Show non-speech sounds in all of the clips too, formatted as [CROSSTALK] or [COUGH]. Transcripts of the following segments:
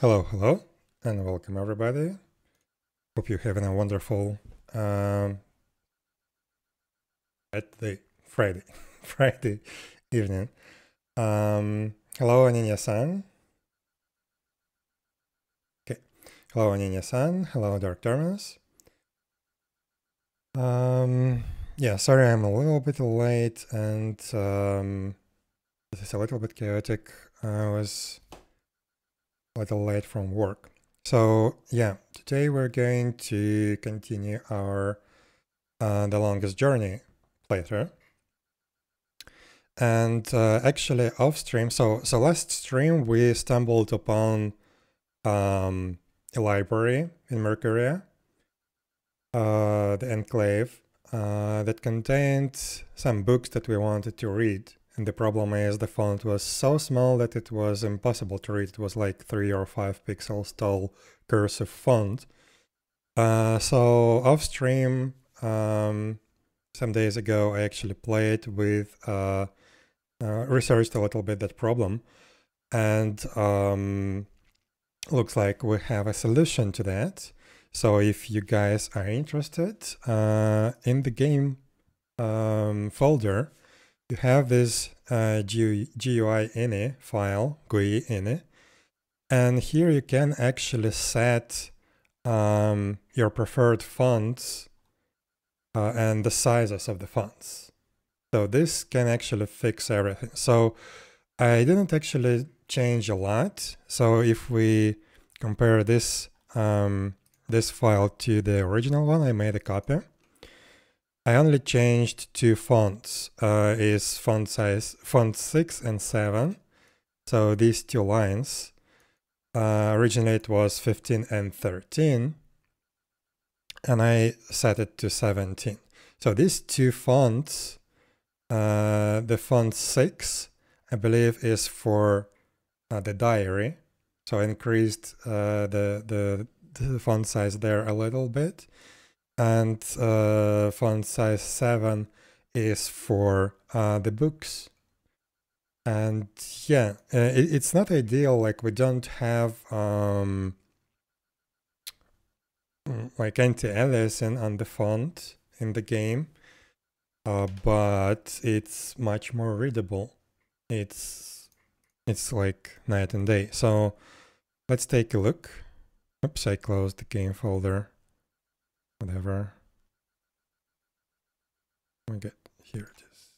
Hello, hello, and welcome everybody. Hope you're having a wonderful um, Friday, Friday, [LAUGHS] Friday evening. Um, hello, Aninya-san. Okay. Hello, Aninya-san. Hello, Dark Terminus. Um, yeah, sorry I'm a little bit late and um, this is a little bit chaotic. I was a little late from work. So yeah, today we're going to continue our uh, The Longest Journey playthrough. And uh, actually off stream, so, so last stream we stumbled upon um, a library in Marcuria, uh, the Enclave, uh, that contained some books that we wanted to read. The problem is the font was so small that it was impossible to read. It was like three or five pixels tall cursive font. Uh, so off stream, um, some days ago, I actually played with, uh, uh, researched a little bit that problem. And um, looks like we have a solution to that. So if you guys are interested, uh, in the game um, folder, you have this uh, GUI, ini file, GUI ini, and here you can actually set um, your preferred fonts uh, and the sizes of the fonts. So this can actually fix everything. So I didn't actually change a lot. So if we compare this um, this file to the original one, I made a copy. I only changed two fonts, uh, is font size font 6 and 7. So these two lines, uh, originally it was 15 and 13, and I set it to 17. So these two fonts, uh, the font 6, I believe is for uh, the diary. So I increased uh, the, the, the font size there a little bit and uh, font size 7 is for uh, the books. And yeah uh, it, it's not ideal like we don't have um, like anti-aliasing on the font in the game uh, but it's much more readable. It's it's like night and day. So let's take a look. Oops I closed the game folder whatever. We get here it is.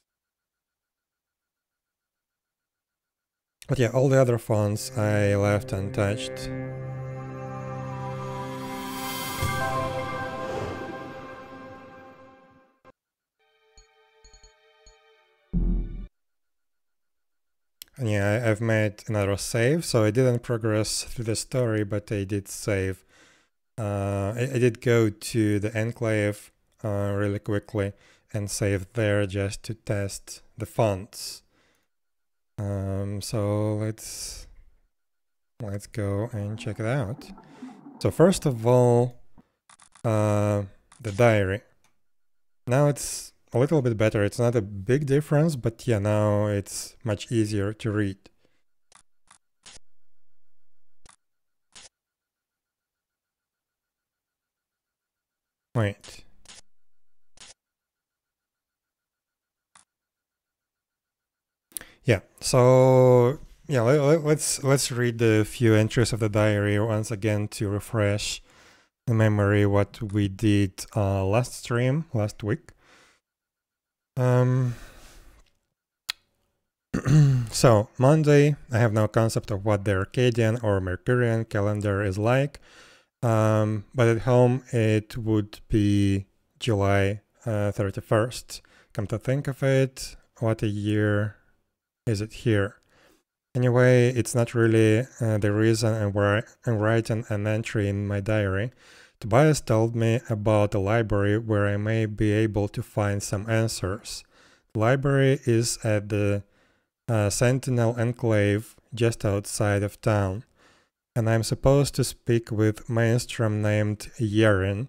But yeah, all the other fonts I left untouched. And yeah, I've made another save, so I didn't progress through the story, but I did save uh, I, I, did go to the enclave uh, really quickly and save there just to test the fonts. Um, so let's let's go and check it out. So first of all, uh, the diary. Now it's a little bit better. It's not a big difference, but yeah, now it's much easier to read. Wait. Yeah, so yeah, let, let's, let's read the few entries of the diary once again to refresh the memory what we did uh, last stream last week. Um, [CLEARS THROAT] so Monday, I have no concept of what the Arcadian or Marcurian calendar is like. Um, but at home, it would be July uh, 31st. Come to think of it, what a year is it here? Anyway, it's not really uh, the reason I'm, I'm writing an entry in my diary. Tobias told me about a library where I may be able to find some answers. The library is at the uh, Sentinel Enclave just outside of town and I'm supposed to speak with Maelstrom named Yerin.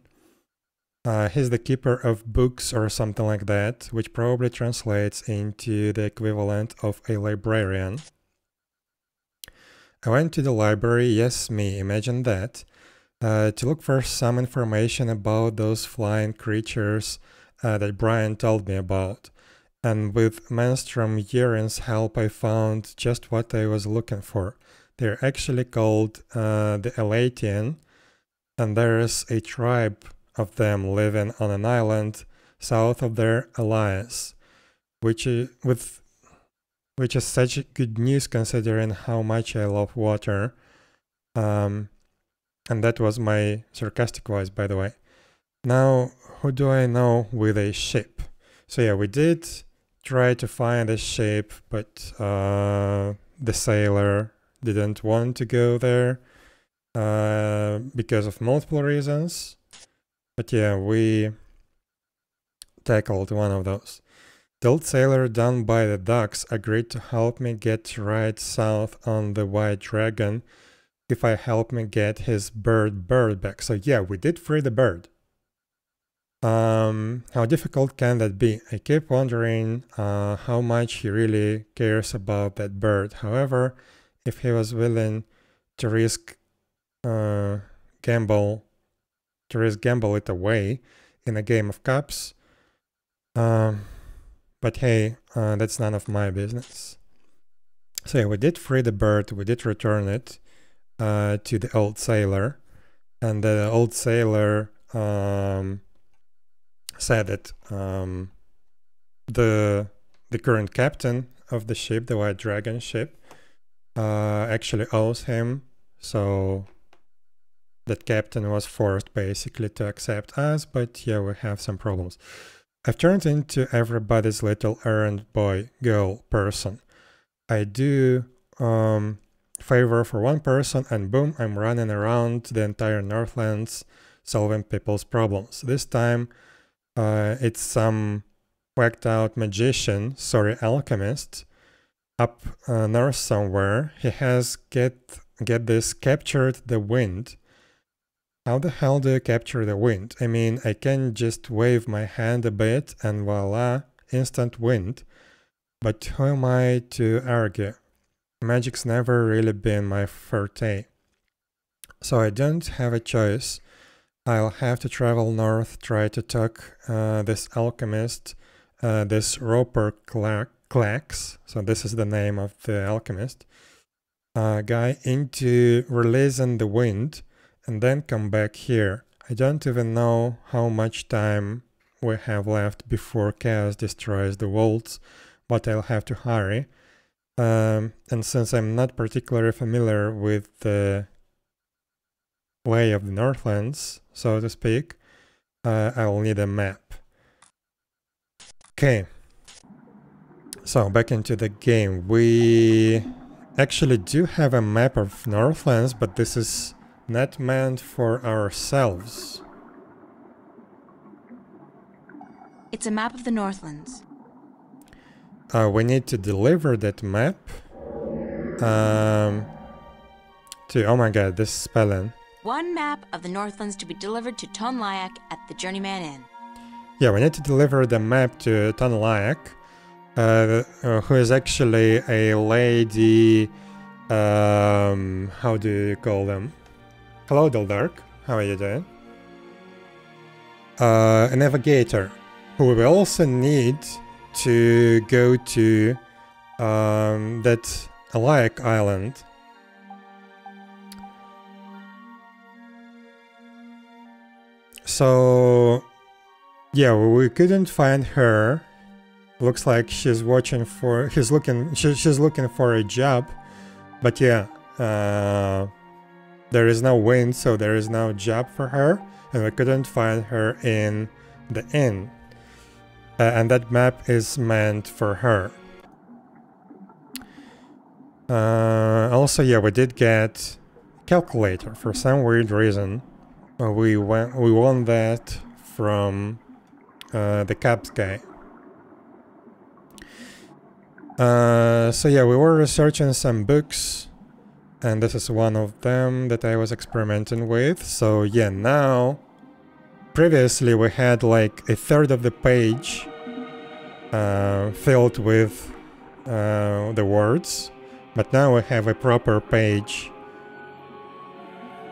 Uh, he's the keeper of books or something like that, which probably translates into the equivalent of a librarian. I went to the library, yes me, imagine that, uh, to look for some information about those flying creatures uh, that Brian told me about. And with Maelstrom Yerin's help, I found just what I was looking for. They're actually called uh, the Elatian, and there's a tribe of them living on an island south of their alliance, which is, with, which is such good news considering how much I love water. Um, and that was my sarcastic voice, by the way. Now, who do I know with a ship? So yeah, we did try to find a ship, but uh, the sailor didn't want to go there uh, because of multiple reasons. But yeah, we tackled one of those. The old sailor down by the docks agreed to help me get right south on the White Dragon if I help me get his bird bird back. So yeah, we did free the bird. Um, how difficult can that be? I keep wondering uh, how much he really cares about that bird. However, if he was willing to risk uh, gamble, to risk gamble it away in a game of cups, um, but hey, uh, that's none of my business. So yeah, we did free the bird, we did return it uh, to the old sailor, and the old sailor um, said that um, the the current captain of the ship, the White Dragon ship, uh, actually owes him. So that captain was forced basically to accept us, but yeah, we have some problems. I've turned into everybody's little errand boy, girl, person. I do um, favor for one person and boom, I'm running around the entire Northlands solving people's problems. This time uh, it's some whacked out magician, sorry, alchemist, up uh, north somewhere. He has get get this captured the wind. How the hell do you capture the wind? I mean, I can just wave my hand a bit and voila, instant wind. But who am I to argue? Magic's never really been my forte. So I don't have a choice. I'll have to travel north, try to talk uh, this alchemist, uh, this Roper Klacks, so this is the name of the alchemist, uh, guy, into releasing the wind and then come back here. I don't even know how much time we have left before chaos destroys the vaults, but I'll have to hurry. Um, and since I'm not particularly familiar with the way of the Northlands, so to speak, uh, I will need a map. Okay. So back into the game. We actually do have a map of Northlands, but this is not meant for ourselves. It's a map of the Northlands. Uh, we need to deliver that map um, to, oh my god, this spelling. One map of the Northlands to be delivered to Tonlyak at the Journeyman Inn. Yeah, we need to deliver the map to Tonlyak, uh, who is actually a lady. Um, how do you call them? Hello, Deldark. How are you doing? Uh, a navigator, who we also need to go to um, that Alaic island So, yeah, we couldn't find her. Looks like she's watching for, he's looking, she, she's looking for a job. But yeah, uh, there is no wind, so there is no job for her. And we couldn't find her in the inn. Uh, and that map is meant for her. Uh, also, yeah, we did get calculator for some weird reason. Uh, we went, we won that from uh, the Caps guy. Uh, so yeah, we were researching some books, and this is one of them that I was experimenting with. So yeah, now, previously we had like a third of the page uh, filled with uh, the words, but now we have a proper page.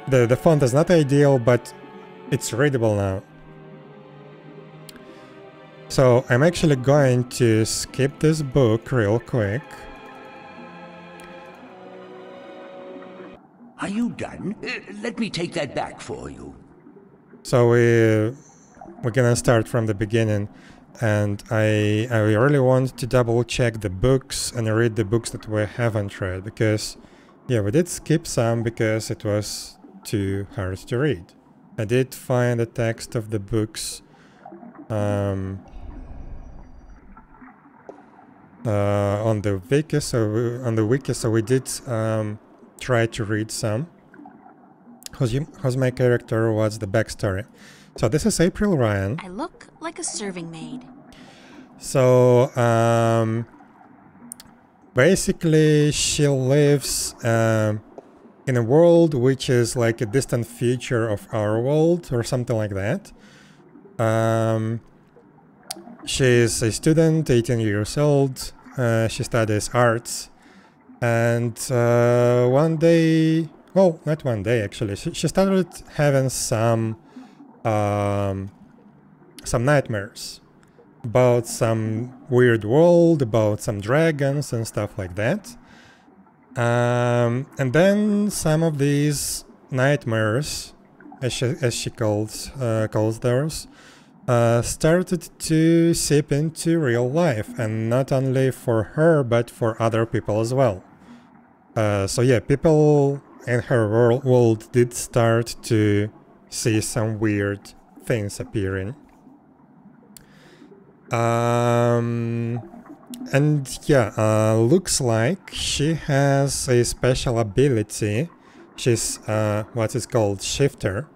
The, the font is not ideal, but it's readable now. So I'm actually going to skip this book real quick. Are you done? Uh, let me take that back for you. So we we're gonna start from the beginning, and I I really want to double check the books and read the books that we haven't read because yeah we did skip some because it was too hard to read. I did find the text of the books um, uh, on the wiki, so on the wiki, so we did um, try to read some. Who's, you, who's my character? What's the backstory? So this is April Ryan. I look like a serving maid. So um, basically, she lives um, in a world which is like a distant future of our world or something like that. Um, she is a student, 18 years old. Uh, she studies arts and uh, one day, well, not one day actually, she, she started having some um, some nightmares about some weird world, about some dragons and stuff like that. Um, and then some of these nightmares, as she, as she calls uh, calls those, uh, started to seep into real life, and not only for her but for other people as well. Uh, so yeah, people in her world did start to see some weird things appearing. Um, and yeah, uh, looks like she has a special ability. She's uh, what is called shifter.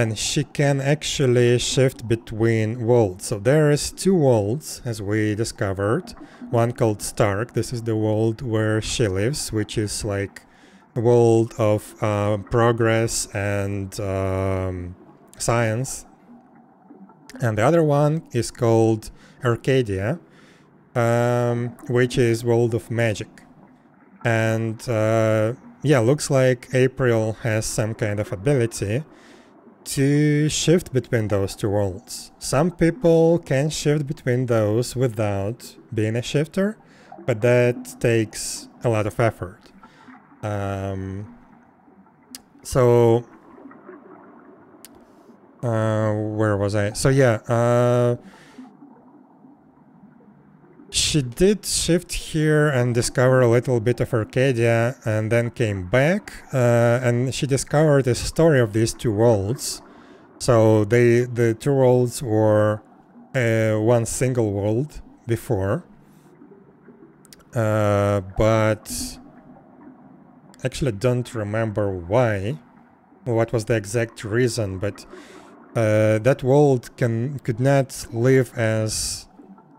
And she can actually shift between worlds. So there is two worlds, as we discovered one called Stark. This is the world where she lives, which is like a world of uh, progress and um, science. And the other one is called Arcadia, um, which is world of magic. And uh, yeah, looks like April has some kind of ability to shift between those two worlds. Some people can shift between those without being a shifter, but that takes a lot of effort. Um, so, uh, where was I? So yeah, uh, she did shift here and discover a little bit of Arcadia and then came back uh, and she discovered the story of these two worlds. So they the two worlds were uh, one single world before, uh, but actually don't remember why, what was the exact reason, but uh, that world can could not live as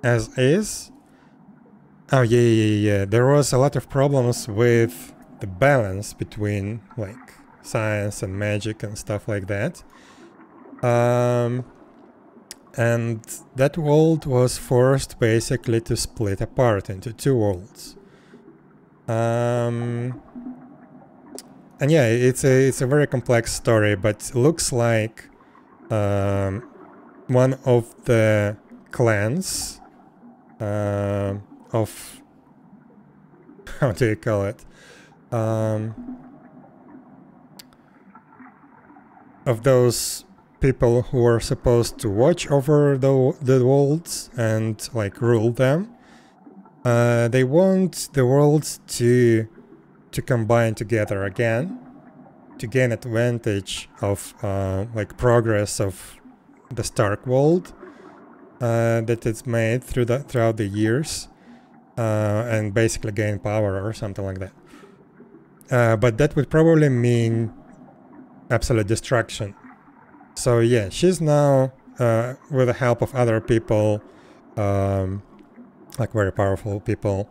as is Oh yeah, yeah, yeah. There was a lot of problems with the balance between like science and magic and stuff like that. Um, and that world was forced basically to split apart into two worlds. Um, and yeah, it's a it's a very complex story, but looks like um, one of the clans. Uh, of [LAUGHS] how do you call it? Um, of those people who are supposed to watch over the the worlds and like rule them uh, they want the worlds to to combine together again to gain advantage of uh, like progress of the Stark world uh, that it's made through the throughout the years uh, and basically gain power or something like that. Uh, but that would probably mean absolute destruction. So yeah, she's now, uh, with the help of other people, um, like very powerful people,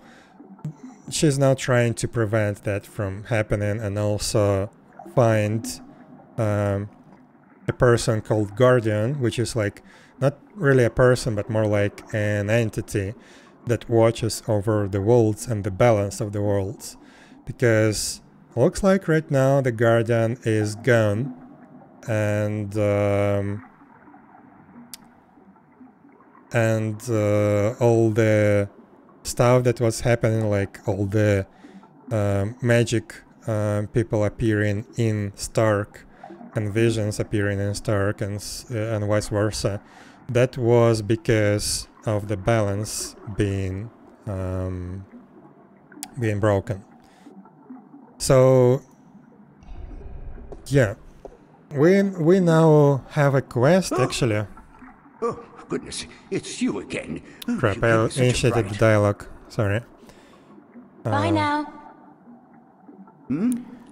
she's now trying to prevent that from happening and also find um, a person called Guardian, which is like not really a person, but more like an entity that watches over the worlds and the balance of the worlds. Because looks like right now the Guardian is gone and um, and uh, all the stuff that was happening, like all the uh, magic uh, people appearing in Stark and visions appearing in Stark and uh, and vice versa, that was because of the balance being um, being broken. So yeah, we we now have a quest Oh. actually. Oh, goodness, it's you again. Crap, You I gave me such a initiated the dialogue. Sorry. Bye Uh, now.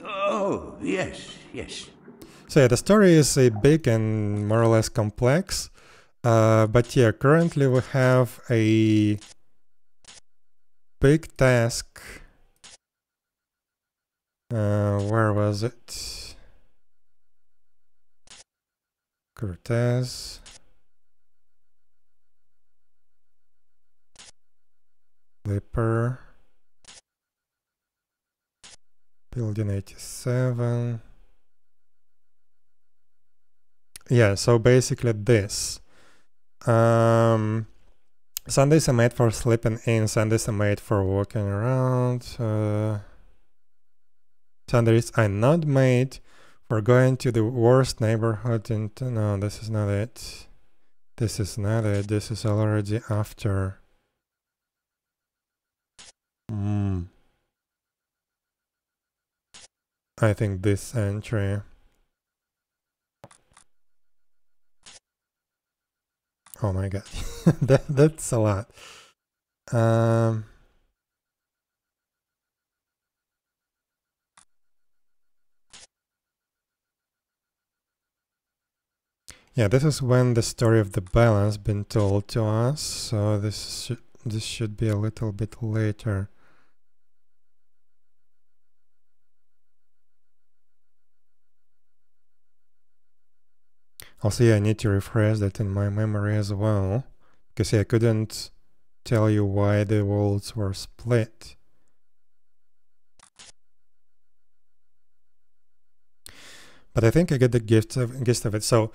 Oh, yes, yes. So yeah, the story is uh, big and more or less complex. Uh, but yeah, currently we have a big task. Uh, where was it? Cortez. Lipper. Building 87. Yeah, so basically this. Um, Sundays are made for sleeping in, Sundays are made for walking around. Uh, Sundays are not made for going to the worst neighborhood in. No, this is not it. This is not it. This is already after. Hmm. I think this entry. Oh my god, [LAUGHS] that that's a lot. Um, yeah, this is when the story of the balance been told to us. So this this should be a little bit later. Yeah, I need to refresh that in my memory as well. Because I couldn't tell you why the worlds were split. But I think I get the gist of, gist of it. So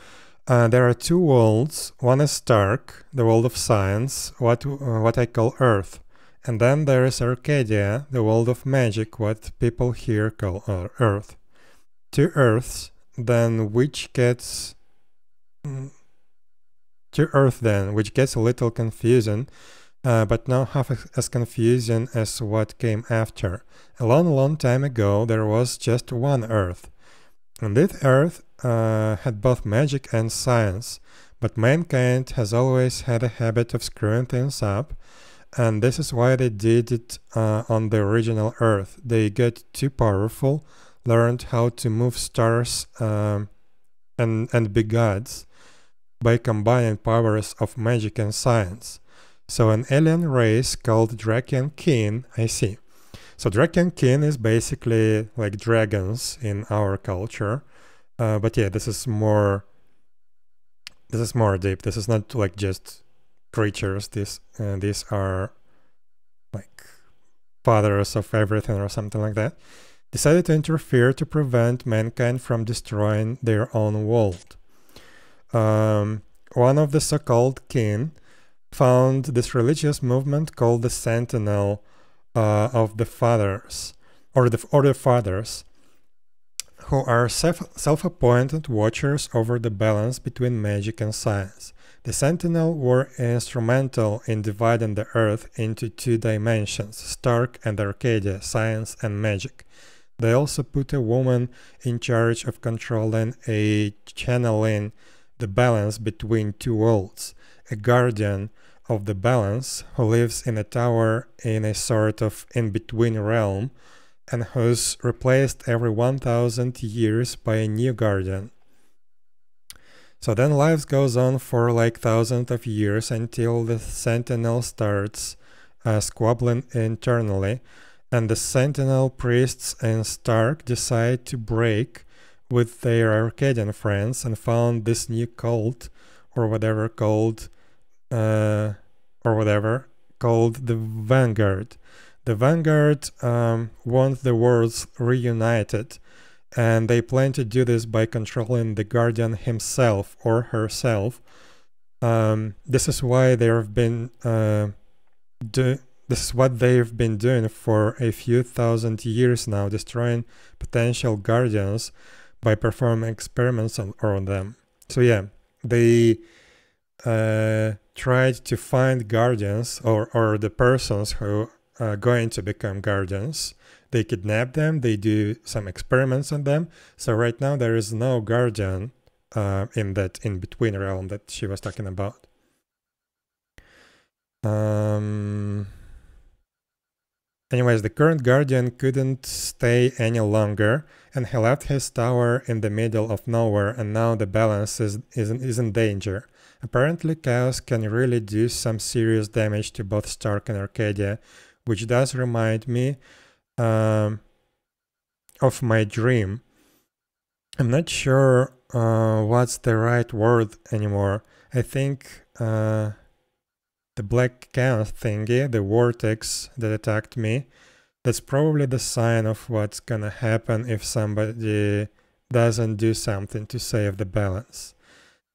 uh, there are two worlds. One is Stark, the world of science, what, uh, what I call Earth. And then there is Arcadia, the world of magic, what people here call uh, Earth. Two Earths, then which gets to Earth then, which gets a little confusing, uh, but not half as- confusing as what came after. A long, long time ago, there was just one Earth. And this Earth uh, had both magic and science, but mankind has always had a habit of screwing things up, and this is why they did it uh, on the original Earth. They got too powerful, learned how to move stars um, and, and be gods by combining powers of magic and science. So an alien race called Draic Kin, I see. So Draic Kin is basically like dragons in our culture. Uh, but yeah, this is more this is more deep. This is not like just creatures. This uh, these are like fathers of everything or something like that. Decided to interfere to prevent mankind from destroying their own world um, one of the so-called kin found this religious movement called the Sentinel uh, of the Fathers, or the or the Fathers, who are self, self-appointed watchers over the balance between magic and science. The Sentinel were instrumental in dividing the Earth into two dimensions, Stark and Arcadia, science and magic. They also put a woman in charge of controlling a channeling the balance between two worlds, a guardian of the balance who lives in a tower in a sort of in between realm and who's replaced every 1000 years by a new guardian. So then life goes on for like thousands of years until the sentinel starts uh, squabbling internally and the sentinel priests and Stark decide to break with their Arcadian friends and found this new cult or whatever called uh, or whatever called the Vanguard. The Vanguard um, wants the worlds reunited, and they plan to do this by controlling the Guardian himself or herself. Um, this is why they have been uh, do this is what they've been doing for a few thousand years now, destroying potential guardians by performing experiments on, on them. So yeah, they uh, tried to find guardians or, or the persons who are going to become guardians. They kidnap them, they do some experiments on them. So right now there is no guardian uh, in that in-between realm that she was talking about. Um, anyways, the current guardian couldn't stay any longer and he left his tower in the middle of nowhere and now the balance is, is, is in danger. Apparently Chaos can really do some serious damage to both Stark and Arcadia, which does remind me um, of my dream. I'm not sure uh, what's the right word anymore. I think uh, the black chaos thingy, the vortex that attacked me, that's probably the sign of what's gonna happen if somebody doesn't do something to save the balance.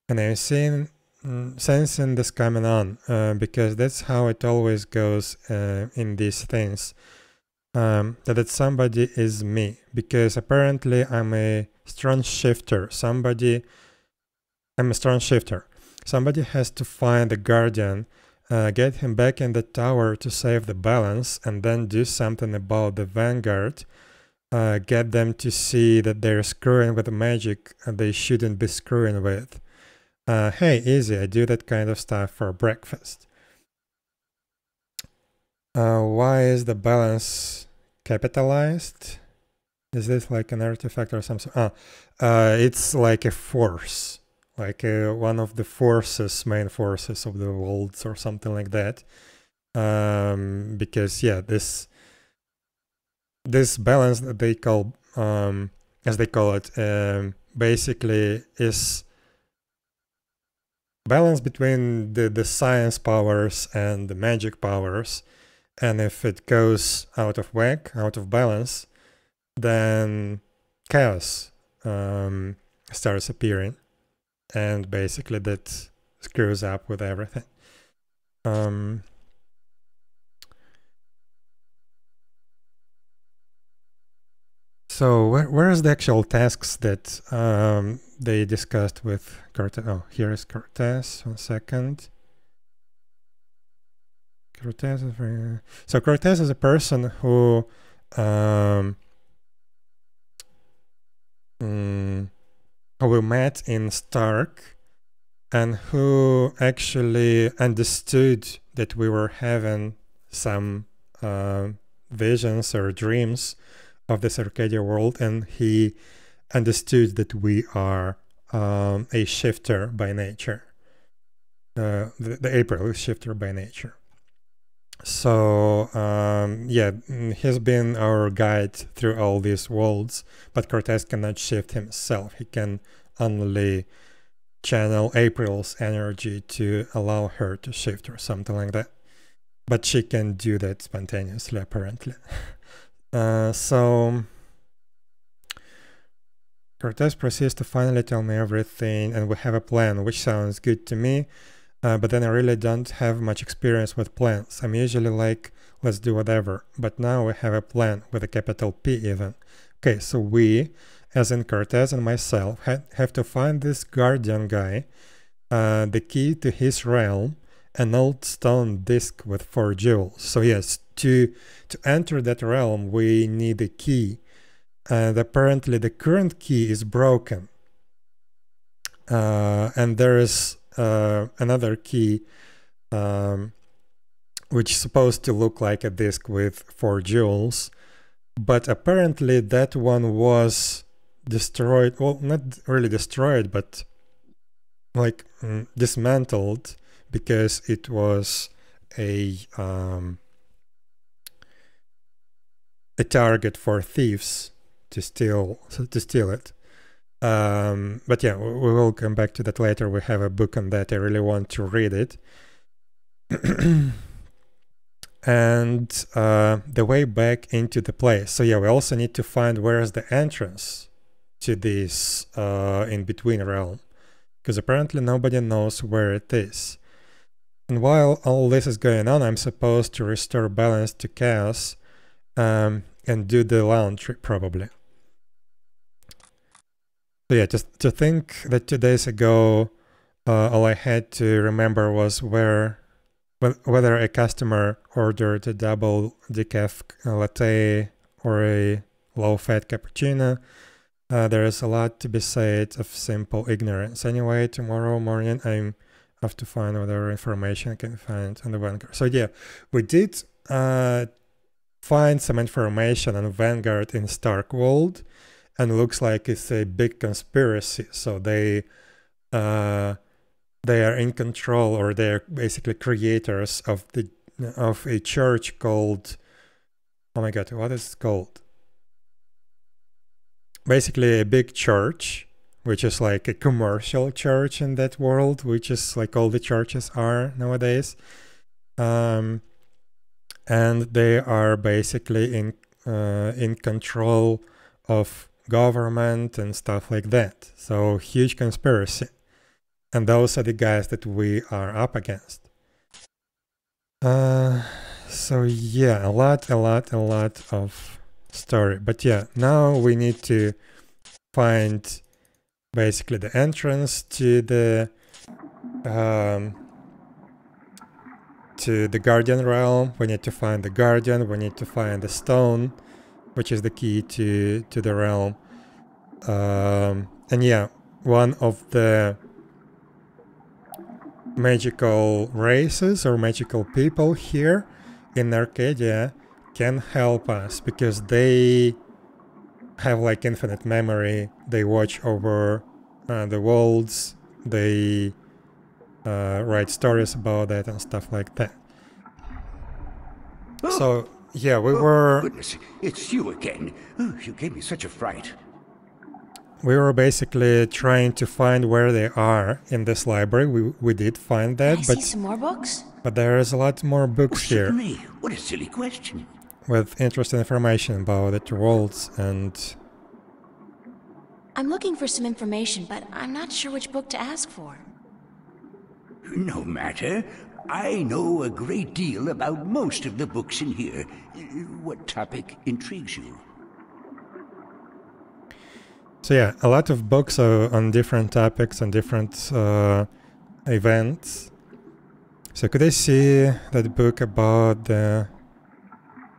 And I'm seeing, mm, sensing this coming on uh, because that's how it always goes uh, in these things. Um, that that somebody is me because apparently I'm a strong shifter. Somebody, I'm a strong shifter. Somebody has to find the guardian uh, get him back in the tower to save the balance, and then do something about the Vanguard. Uh, get them to see that they're screwing with magic and they shouldn't be screwing with. Uh, hey, easy, I do that kind of stuff for breakfast. Uh, why is the balance capitalized? Is this like an artifact or something? Ah, uh, it's like a force like uh, one of the forces, main forces of the worlds or something like that. Um, because yeah, this this balance that they call, um, as they call it, um, basically is balance between the, the science powers and the magic powers. And if it goes out of whack, out of balance, then chaos um, starts appearing and basically that screws up with everything. Um, so where, where is the actual tasks that um, they discussed with Cortez? Oh, here is Cortez. One second. Cortez is very... So Cortez is a person who um, mm, who we met in Stark and who actually understood that we were having some uh, visions or dreams of this Arcadia world, and he understood that we are um, a shifter by nature. Uh, the, the April is shifter by nature. So um, yeah, he's been our guide through all these worlds, but Cortez cannot shift himself. He can only channel April's energy to allow her to shift or something like that. But she can do that spontaneously, apparently. [LAUGHS] uh, so Cortez proceeds to finally tell me everything, and we have a plan, which sounds good to me. Uh, but then I really don't have much experience with plans. I'm usually like, let's do whatever. But now we have a plan with a capital P even. Okay, so we, as in Cortez and myself, ha have to find this guardian guy, uh, the key to his realm, an old stone disc with four jewels. So yes, to to enter that realm, we need a key. And apparently the current key is broken. Uh, and there is another key um, which is supposed to look like a disk with four jewels but apparently that one was destroyed well not really destroyed but like mm, dismantled because it was a um, a target for thieves to steal to steal it um, but yeah, we, will come back to that later. We have a book on that. I really want to read it. [CLEARS THROAT] and uh, the way back into the place. So yeah, we also need to find where is the entrance to this uh, in between realm, because apparently nobody knows where it is. And while all this is going on, I'm supposed to restore balance to chaos um, and do the laundry probably. So yeah, just to think that two days ago, uh, all I had to remember was where, whether a customer ordered a double decaf latte or a low-fat cappuccino. Uh, there is a lot to be said of simple ignorance. Anyway, tomorrow morning I'm have to find whatever information I can find on the Vanguard. So yeah, we did uh, find some information on Vanguard in Stark World, and looks like it's a big conspiracy. So they uh, they are in control, or they are basically creators of the of a church called oh my god, what is it called? Basically, a big church, which is like a commercial church in that world, which is like all the churches are nowadays. Um, and they are basically in uh, in control of government and stuff like that. So huge conspiracy. And those are the guys that we are up against. Uh, so yeah, a lot, a lot, a lot of story. But yeah, now we need to find basically the entrance to the um, to the Guardian realm. We need to find the Guardian. We need to find the stone which is the key to to the realm. Um, and yeah, one of the magical races or magical people here in Arcadia can help us because they have like infinite memory. They watch over uh, the worlds. They uh, write stories about it and stuff like that. So yeah, we oh, were. Goodness, it's you again. Oh, you gave me such a fright. We were basically trying to find where they are in this library. We we did find that, I but see some more books. but there is a lot more Oh, books here certainly. What a silly question. with interesting information about the worlds and I'm looking for some information, but I'm not sure which book to ask for. No matter. I know a great deal about most of the books in here. What topic intrigues you? so yeah, a lot of books are on different topics and different uh, events. So could I see that book about the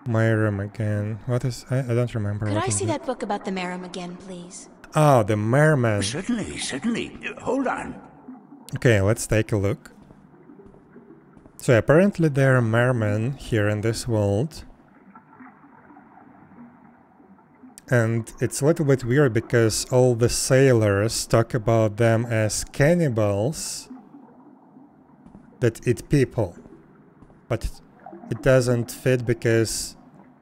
Maerum again? What is I, I don't remember. Could what I see it. that book about the Maerum again, please? Oh, the Merman. Certainly, certainly. Hold on. Okay, let's take a look. So apparently there are mermen here in this world. And it's a little bit weird because all the sailors talk about them as cannibals that eat people. But it doesn't fit because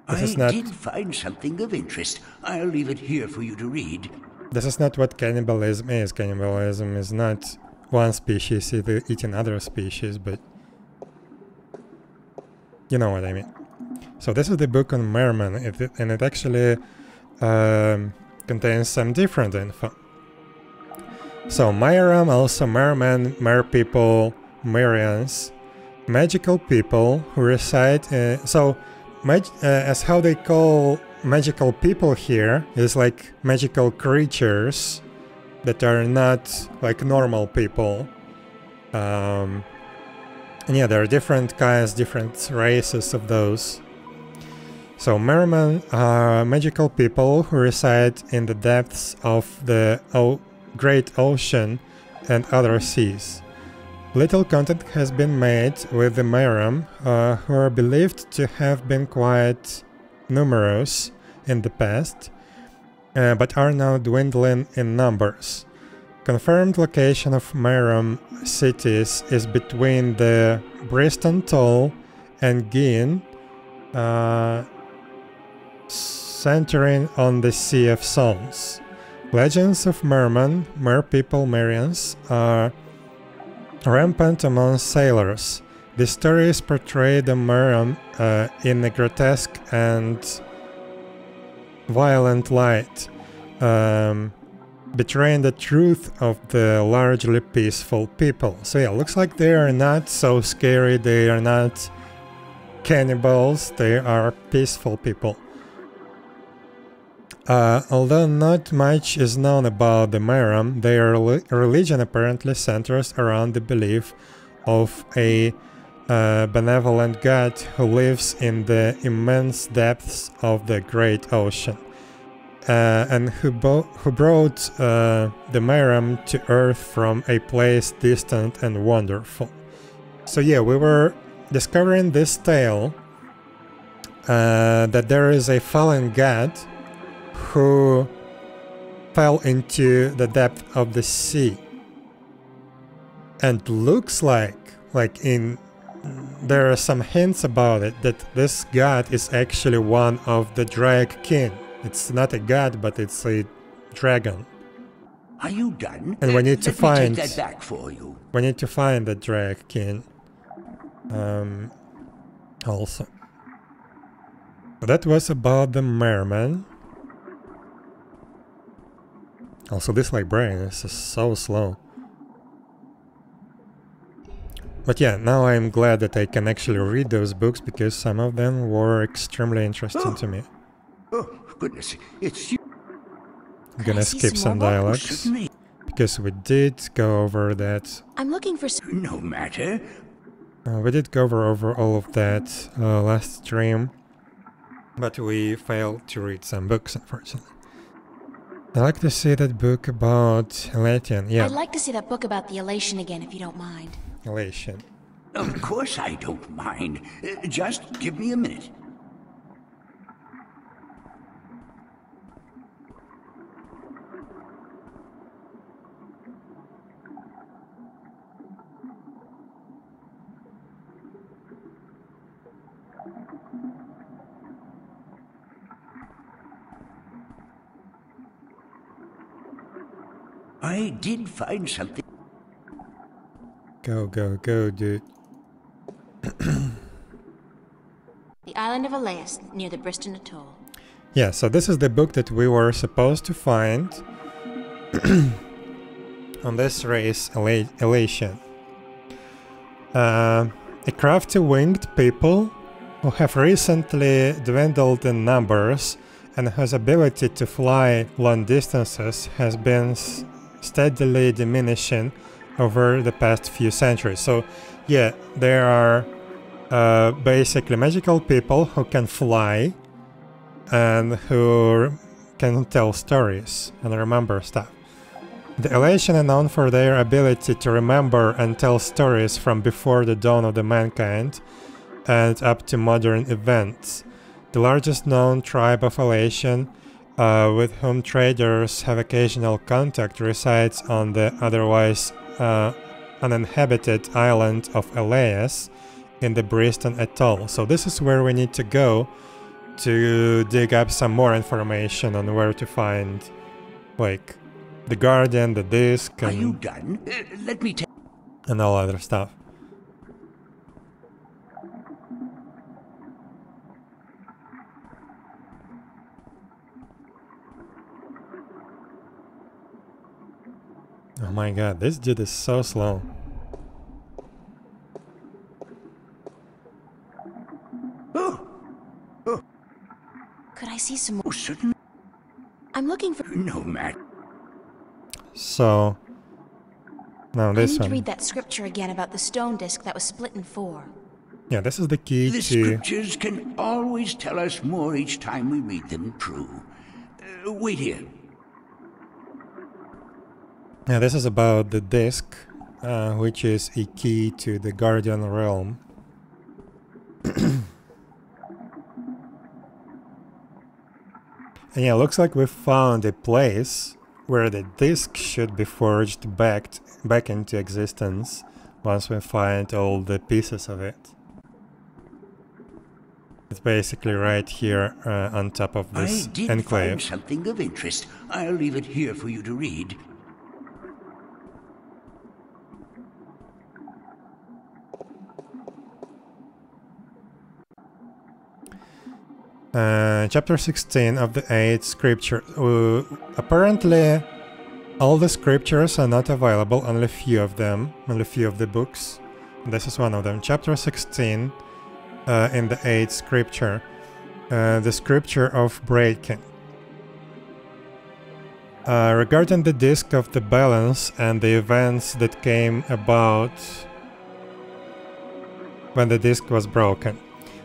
this I is not did find something of interest. I'll leave it here for you to read. this is not what cannibalism is. Cannibalism is not one species eat- eating other species, but you know what I mean. So this is the book on it- and it actually um, contains some different info. So Maerum, also mermen, mer people, Myrians, magical people who reside. Uh, so, uh, as how they call magical people here is like magical creatures that are not like normal people. Um, and yeah, there are different kinds, different races of those. So mermen are magical people who reside in the depths of the o- great ocean and other seas. Little contact has been made with the Maerum, uh, who are believed to have been quite numerous in the past, uh, but are now dwindling in numbers. Confirmed location of Maerum cities is between the Briston Toll and Gien, uh, centering on the Sea of Souls. Legends of Merman, mer people, Merians, are rampant among sailors. The stories portray the Maerum uh, in a grotesque and violent light, um, betraying the truth of the largely peaceful people. So yeah, looks like they are not so scary, they are not cannibals, they are peaceful people. Uh, although not much is known about the Maerum, their religion apparently centers around the belief of a uh, benevolent God who lives in the immense depths of the great ocean. Uh, and who, who brought uh, the Maerum to Earth from a place distant and wonderful. So yeah, we were discovering this tale uh, that there is a fallen god who fell into the depth of the sea and looks like like in there are some hints about it that this god is actually one of the Draic Kin. It's not a god, but it's a dragon. Are you done? And we need to Let find. That back for you. We need to find the Draic Kin. Um. Also. That was about the merman. Also, this librarian is so slow. But yeah, now I'm glad that I can actually read those books because some of them were extremely interesting oh. to me. Oh, goodness, it's you. I'm gonna skip some, some dialogues. Because we did go over that. I'm looking for some. No matter. Uh, we did go over, over all of that uh, last stream. But we failed to read some books, unfortunately. I'd like to see that book about Alatien, yeah. I'd like to see that book about the Alatien again, if you don't mind. Alatien. Of course I don't mind. Uh, just give me a minute. I did find something. Go, go, go, dude. the island of Elias, near the Briston Atoll. Yeah, so this is the book that we were supposed to find [CLEARS THROAT] on this race, Alatien. Uh, a crafty winged people who have recently dwindled in numbers and whose ability to fly long distances has been steadily diminishing over the past few centuries. So, yeah, there are uh, basically magical people who can fly and who can tell stories and remember stuff. The Alatien are known for their ability to remember and tell stories from before the dawn of the mankind and up to modern events. The largest known tribe of Alatien, uh, with whom traders have occasional contact, resides on the otherwise uh, uninhabited island of Elias in the Briston Atoll. So this is where we need to go to dig up some more information on where to find, like, the Guardian, the disc, and, Are you done? Uh, let me. And all other stuff. Oh my god, this dude is so slow. Oh. Oh. Could I see some more? Oh, certainly. I'm looking for... No, Matt. So... Now this I need one. to read that scripture again about the stone disc that was split in four. Yeah, this is the key the to... scriptures can always tell us more each time we read them true. Uh, wait here. Yeah, this is about the disc, uh, which is a key to the Guardian realm. and yeah, looks like we found a place where the disc should be forged back back into existence once we find all the pieces of it. It's basically right here uh, on top of this I did enclave. Find something of interest. I'll leave it here for you to read. Uh, chapter 16 of the 8 scripture. Uh, apparently, all the scriptures are not available, only a few of them, only a few of the books. This is one of them. Chapter 16 uh, in the 8 scripture. Uh, the scripture of breaking. Uh, regarding the disc of the balance and the events that came about when the disc was broken.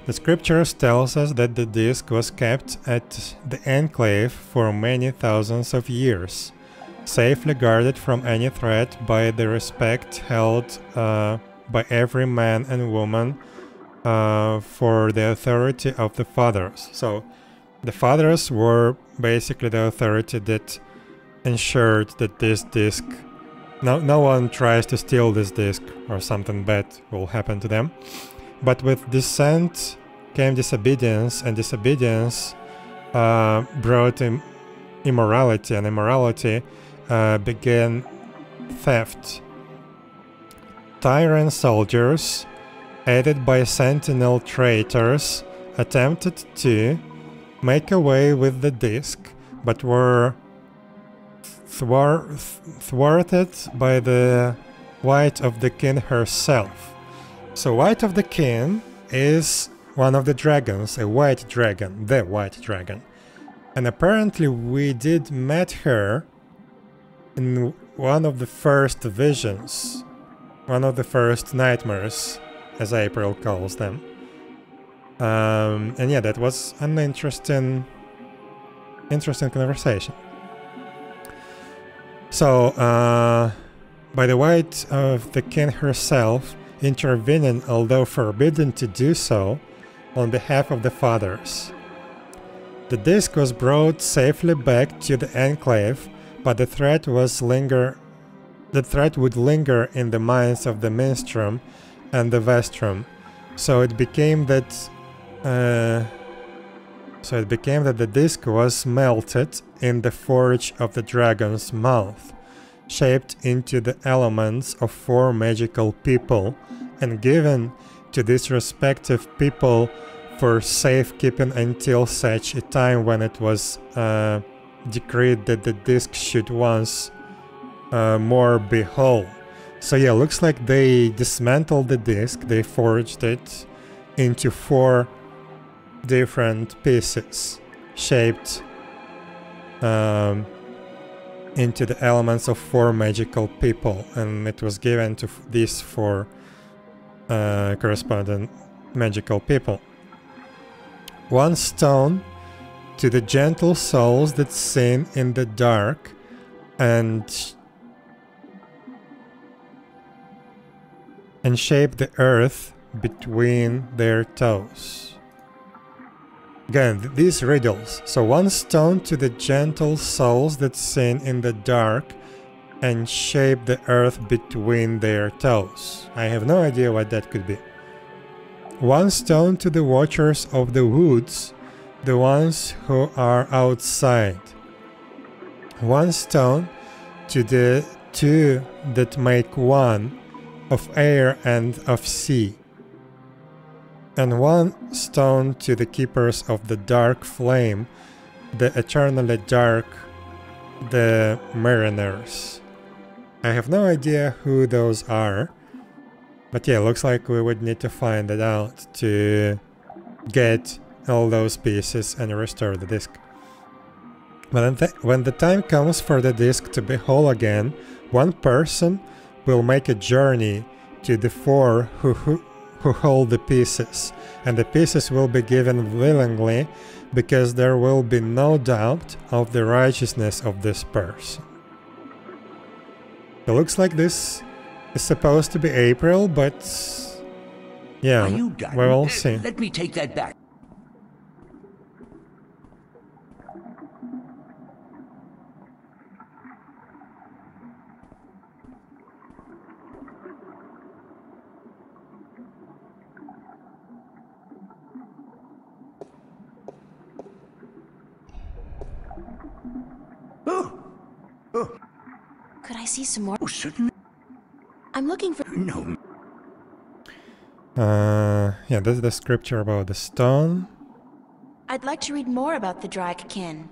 The scriptures tells us that the disc was kept at the enclave for many thousands of years, safely guarded from any threat by the respect held uh, by every man and woman uh, for the authority of the fathers. So, the fathers were basically the authority that ensured that this disc no, no one tries to steal this disc or something bad will happen to them. But with dissent came disobedience, and disobedience uh, brought Im immorality, and immorality uh, began theft. Tyrant soldiers, aided by sentinel traitors, attempted to make away with the disc, but were thwar thwarted by the Wight of the King herself. So White of the King is one of the dragons, a white dragon, the white dragon. And apparently we did met her in one of the first visions, one of the first nightmares, as April calls them. Um, and yeah, that was an interesting, interesting conversation. So, uh, by the white of the king herself intervening, although forbidden to do so, on behalf of the fathers. The disc was brought safely back to the enclave, but the threat was linger the threat would linger in the minds of the Minstrum and the Vestrum. So it became that uh, so it became that the disc was melted in the forge of the dragon's mouth, shaped into the elements of four magical people, and given to these respective people for safekeeping until such a time when it was uh, decreed that the disc should once uh, more be whole. So yeah, looks like they dismantled the disc, they forged it into four different pieces shaped um, into the elements of four magical people and it was given to these four uh, corresponding magical people. One stone to the gentle souls that sin in the dark and and shape the earth between their toes. Again, these riddles. So one stone to the gentle souls that sin in the dark and shape the earth between their toes. I have no idea what that could be. One stone to the watchers of the woods, the ones who are outside. One stone to the two that make one, of air and of sea. And one stone to the keepers of the dark flame, the eternally dark, the mariners. I have no idea who those are. But yeah, looks like we would need to find it out to get all those pieces and restore the disk. When the, when the time comes for the disk to be whole again, one person will make a journey to the four who, who, who hold the pieces, and the pieces will be given willingly because there will be no doubt of the righteousness of this person. It looks like this is supposed to be April, but yeah, we will uh, see. Let me take that back. Could I see some more? Oh, certainly. I'm looking for. No. Uh, yeah, this is the scripture about the stone. I'd like to read more about the Draic Kin.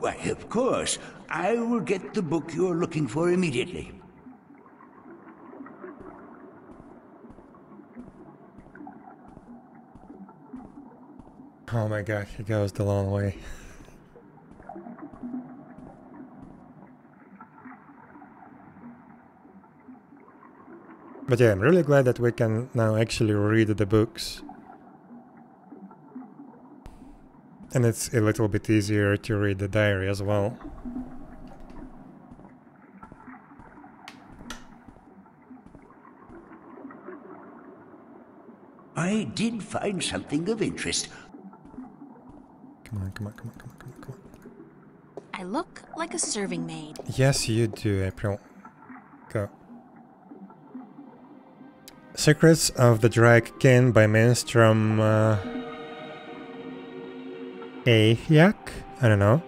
Why, of course. I will get the book you're looking for immediately. Oh my god, he goes the long way. But yeah, I'm really glad that we can now actually read the books. And it's a little bit easier to read the diary as well. I did find something of interest. Come on, come on, come on, come on, come on, come on. I look like a serving maid. Yes, you do, April. Secrets of the Draic Kin by Mainstrom uh, Ahiak? I don't know.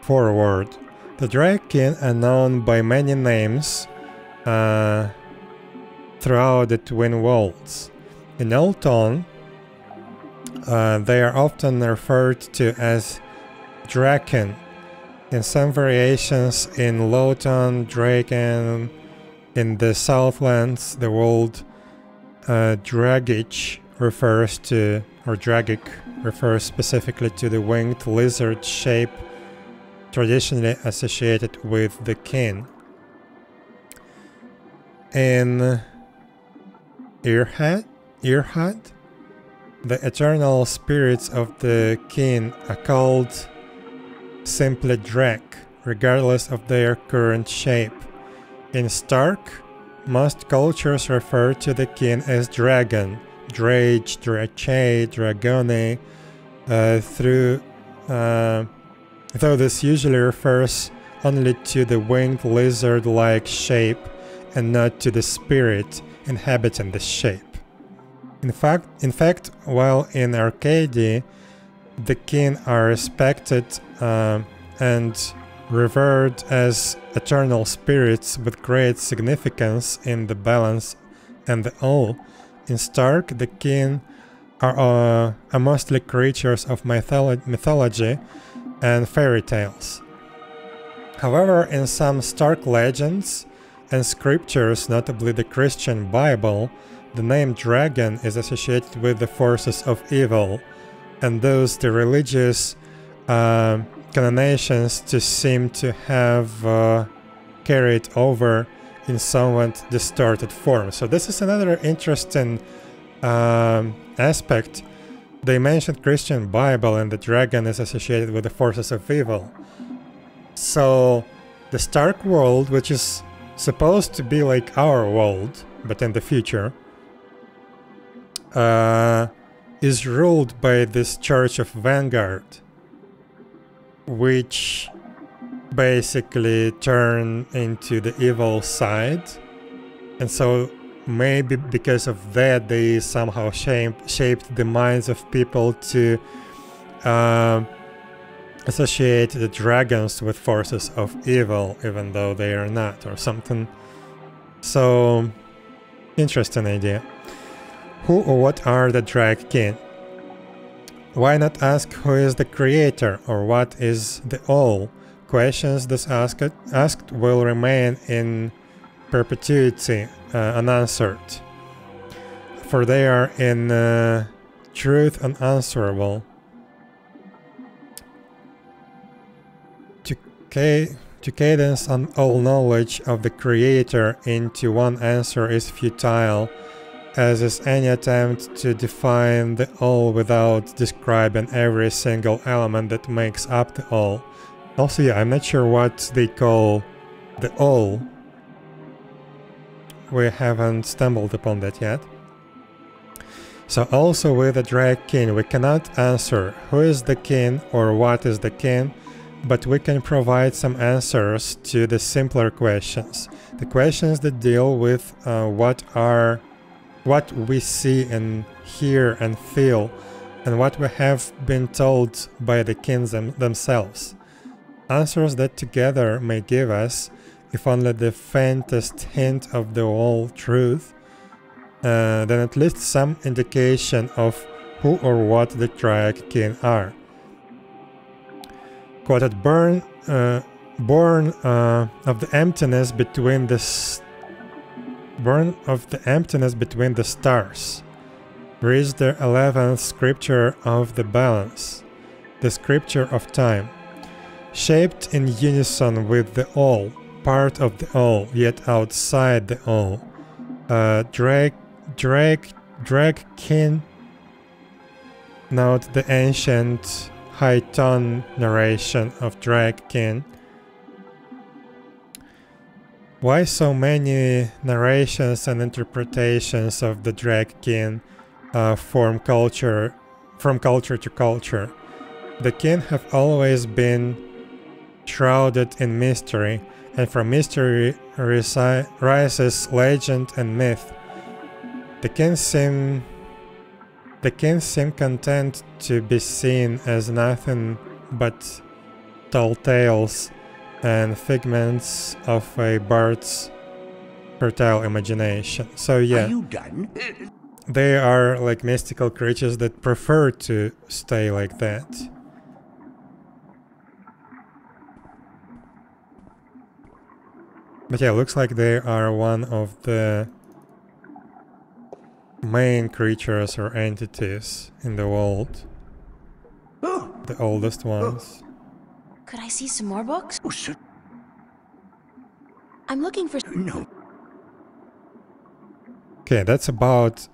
Forward. The Draic Kin are known by many names uh, throughout the Twin Worlds. In Tongue, uh, they are often referred to as Draken. In some variations in Lowton, Draken, in the Southlands, the word uh, refers to, or Dragic refers specifically to the winged lizard shape traditionally associated with the kin. In Earhead, Earhead, the eternal spirits of the kin are called simply Drek, regardless of their current shape. In Stark, most cultures refer to the kin as dragon, Drage, Drache, Dragone, uh, through, uh, though this usually refers only to the winged lizard-like shape and not to the spirit inhabiting the shape. In fact, in fact, while in Arcadia, the kin are respected uh, and revered as eternal spirits with great significance in the balance and the all. In Stark, the kin are, uh, are mostly creatures of mytholo mythology and fairy tales. However, in some Stark legends and scriptures, notably the Christian Bible, the name dragon is associated with the forces of evil, and thus the religious uh, connotations to seem to have uh, carried over in somewhat distorted form. So this is another interesting um, aspect. They mentioned Christian Bible and the dragon is associated with the forces of evil. So the Stark world, which is supposed to be like our world, but in the future, uh, is ruled by this Church of Vanguard, which basically turn into the evil side. And so maybe because of that they somehow shaped, shaped the minds of people to uh, associate the dragons with forces of evil, even though they are not, or something. So, interesting idea. Who or what are the Draic Kin? Why not ask who is the creator or what is the all? Questions thus asked, asked will remain in perpetuity uh, unanswered, for they are in uh, truth unanswerable. To, ca to cadence on all knowledge of the creator into one answer is futile, as is any attempt to define the all without describing every single element that makes up the all. Also, yeah, I'm not sure what they call the all. We haven't stumbled upon that yet. So also with the Draic Kin, we cannot answer who is the king or what is the king, but we can provide some answers to the simpler questions. The questions that deal with uh, what are what we see and hear and feel and what we have been told by the kings them themselves. Answers that together may give us, if only the faintest hint of the whole truth, uh, then at least some indication of who or what the Draic Kin are. Quoted, born, uh, born uh, of the emptiness between the born of the emptiness between the stars. Reads the eleventh scripture of the balance, the scripture of time, shaped in unison with the all, part of the all, yet outside the all. Uh, Drake, Drake, Drake Kin. Note the ancient high tone narration of Drake Kin. Why so many narrations and interpretations of the Draic Kin uh, form culture, from culture to culture? The kin have always been shrouded in mystery, and from mystery rises legend and myth. The kin seem the kin seem content to be seen as nothing but tall tales and figments of a bird's fertile imagination. So yeah. Are you done? They are like mystical creatures that prefer to stay like that. But yeah, looks like they are one of the main creatures or entities in the world. The oldest ones. Could I see some more books? Oh, sir. I'm looking for... No. Okay, that's about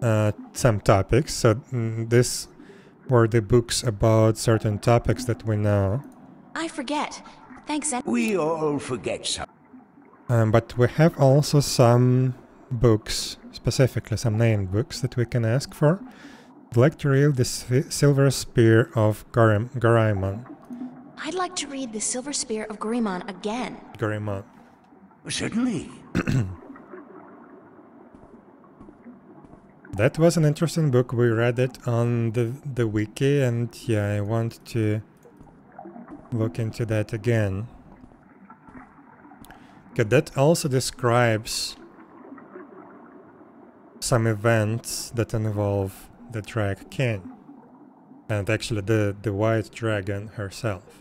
uh, some topics. So mm, this were the books about certain topics that we know. I forget. Thanks, Ed. We all forget some. Um, but we have also some books, specifically some named books that we can ask for. I'd like to read the Silver Spear of Garim Garimon. I'd like to read the Silver Spear of Garimon again. Garimon. Oh, certainly. [CLEARS THROAT] that was an interesting book. We read it on the, the wiki and yeah, I want to look into that again. Okay, that also describes some events that involve the Draic Kin. And actually the, the white dragon herself.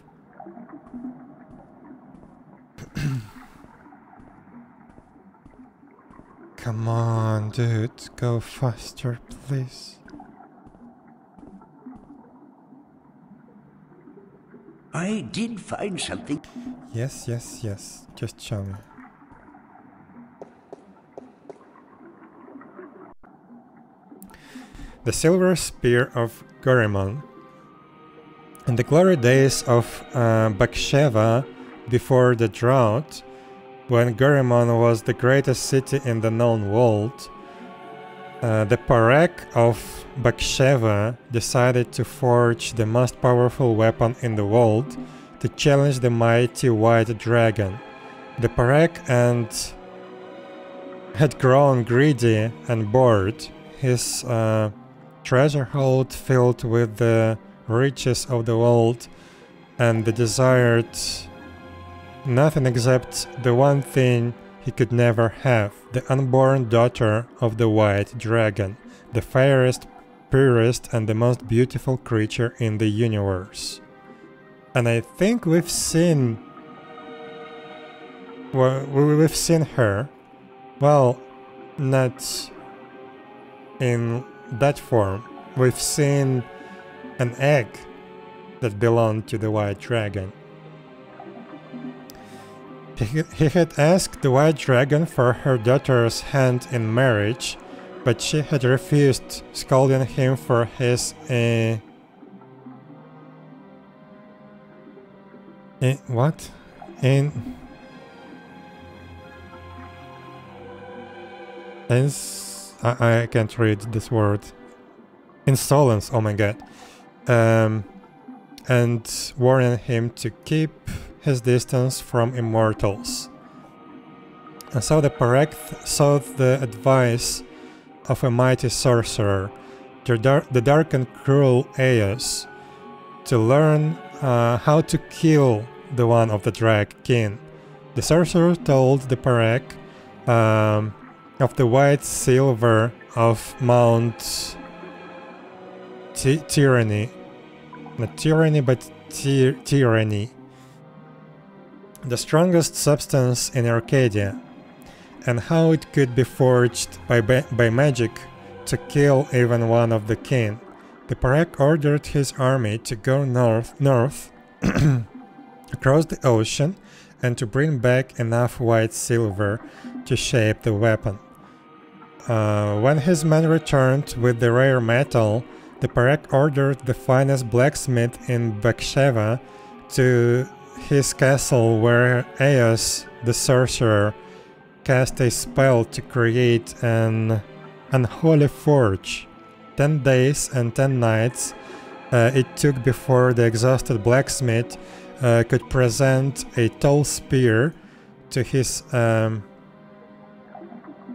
[CLEARS THROAT] Come on, dude, go faster, please. I did find something. Yes, yes, yes. Just show me. The Silver Spear of Garimon. In the glory days of uh, Baksheva, before the drought, when Garimon was the greatest city in the known world, uh, the Parak of Baksheva decided to forge the most powerful weapon in the world to challenge the mighty white dragon. The Parak and had grown greedy and bored. His uh, treasure hold filled with the riches of the world and the desired nothing except the one thing he could never have, the unborn daughter of the white dragon, the fairest, purest and the most beautiful creature in the universe. And I think we've seen... Well, we've seen her. Well, not in that form. We've seen an egg that belonged to the white dragon. He, had asked the white dragon for her daughter's hand in marriage, but she had refused, scolding him for his uh, in what? In Ins I, I can't read this word. Insolence, oh my god. Um, and warning him to keep his distance from immortals. And so the Parak sought the advice of a mighty sorcerer, the, the dark and cruel Aeus, to learn uh, how to kill the one of the Draic Kin. The sorcerer told the Parak um, of the white silver of Mount tyranny. Not tyranny, but ty tyranny. The strongest substance in Arcadia, and how it could be forged by, by magic to kill even one of the kin. The Parak ordered his army to go north, north [CLEARS THROAT] across the ocean and to bring back enough white silver to shape the weapon. Uh, when his men returned with the rare metal, the Parak ordered the finest blacksmith in Baksheva to his castle where Eos, the sorcerer, cast a spell to create an unholy forge. Ten days and ten nights uh, it took before the exhausted blacksmith uh, could present a tall spear to his um,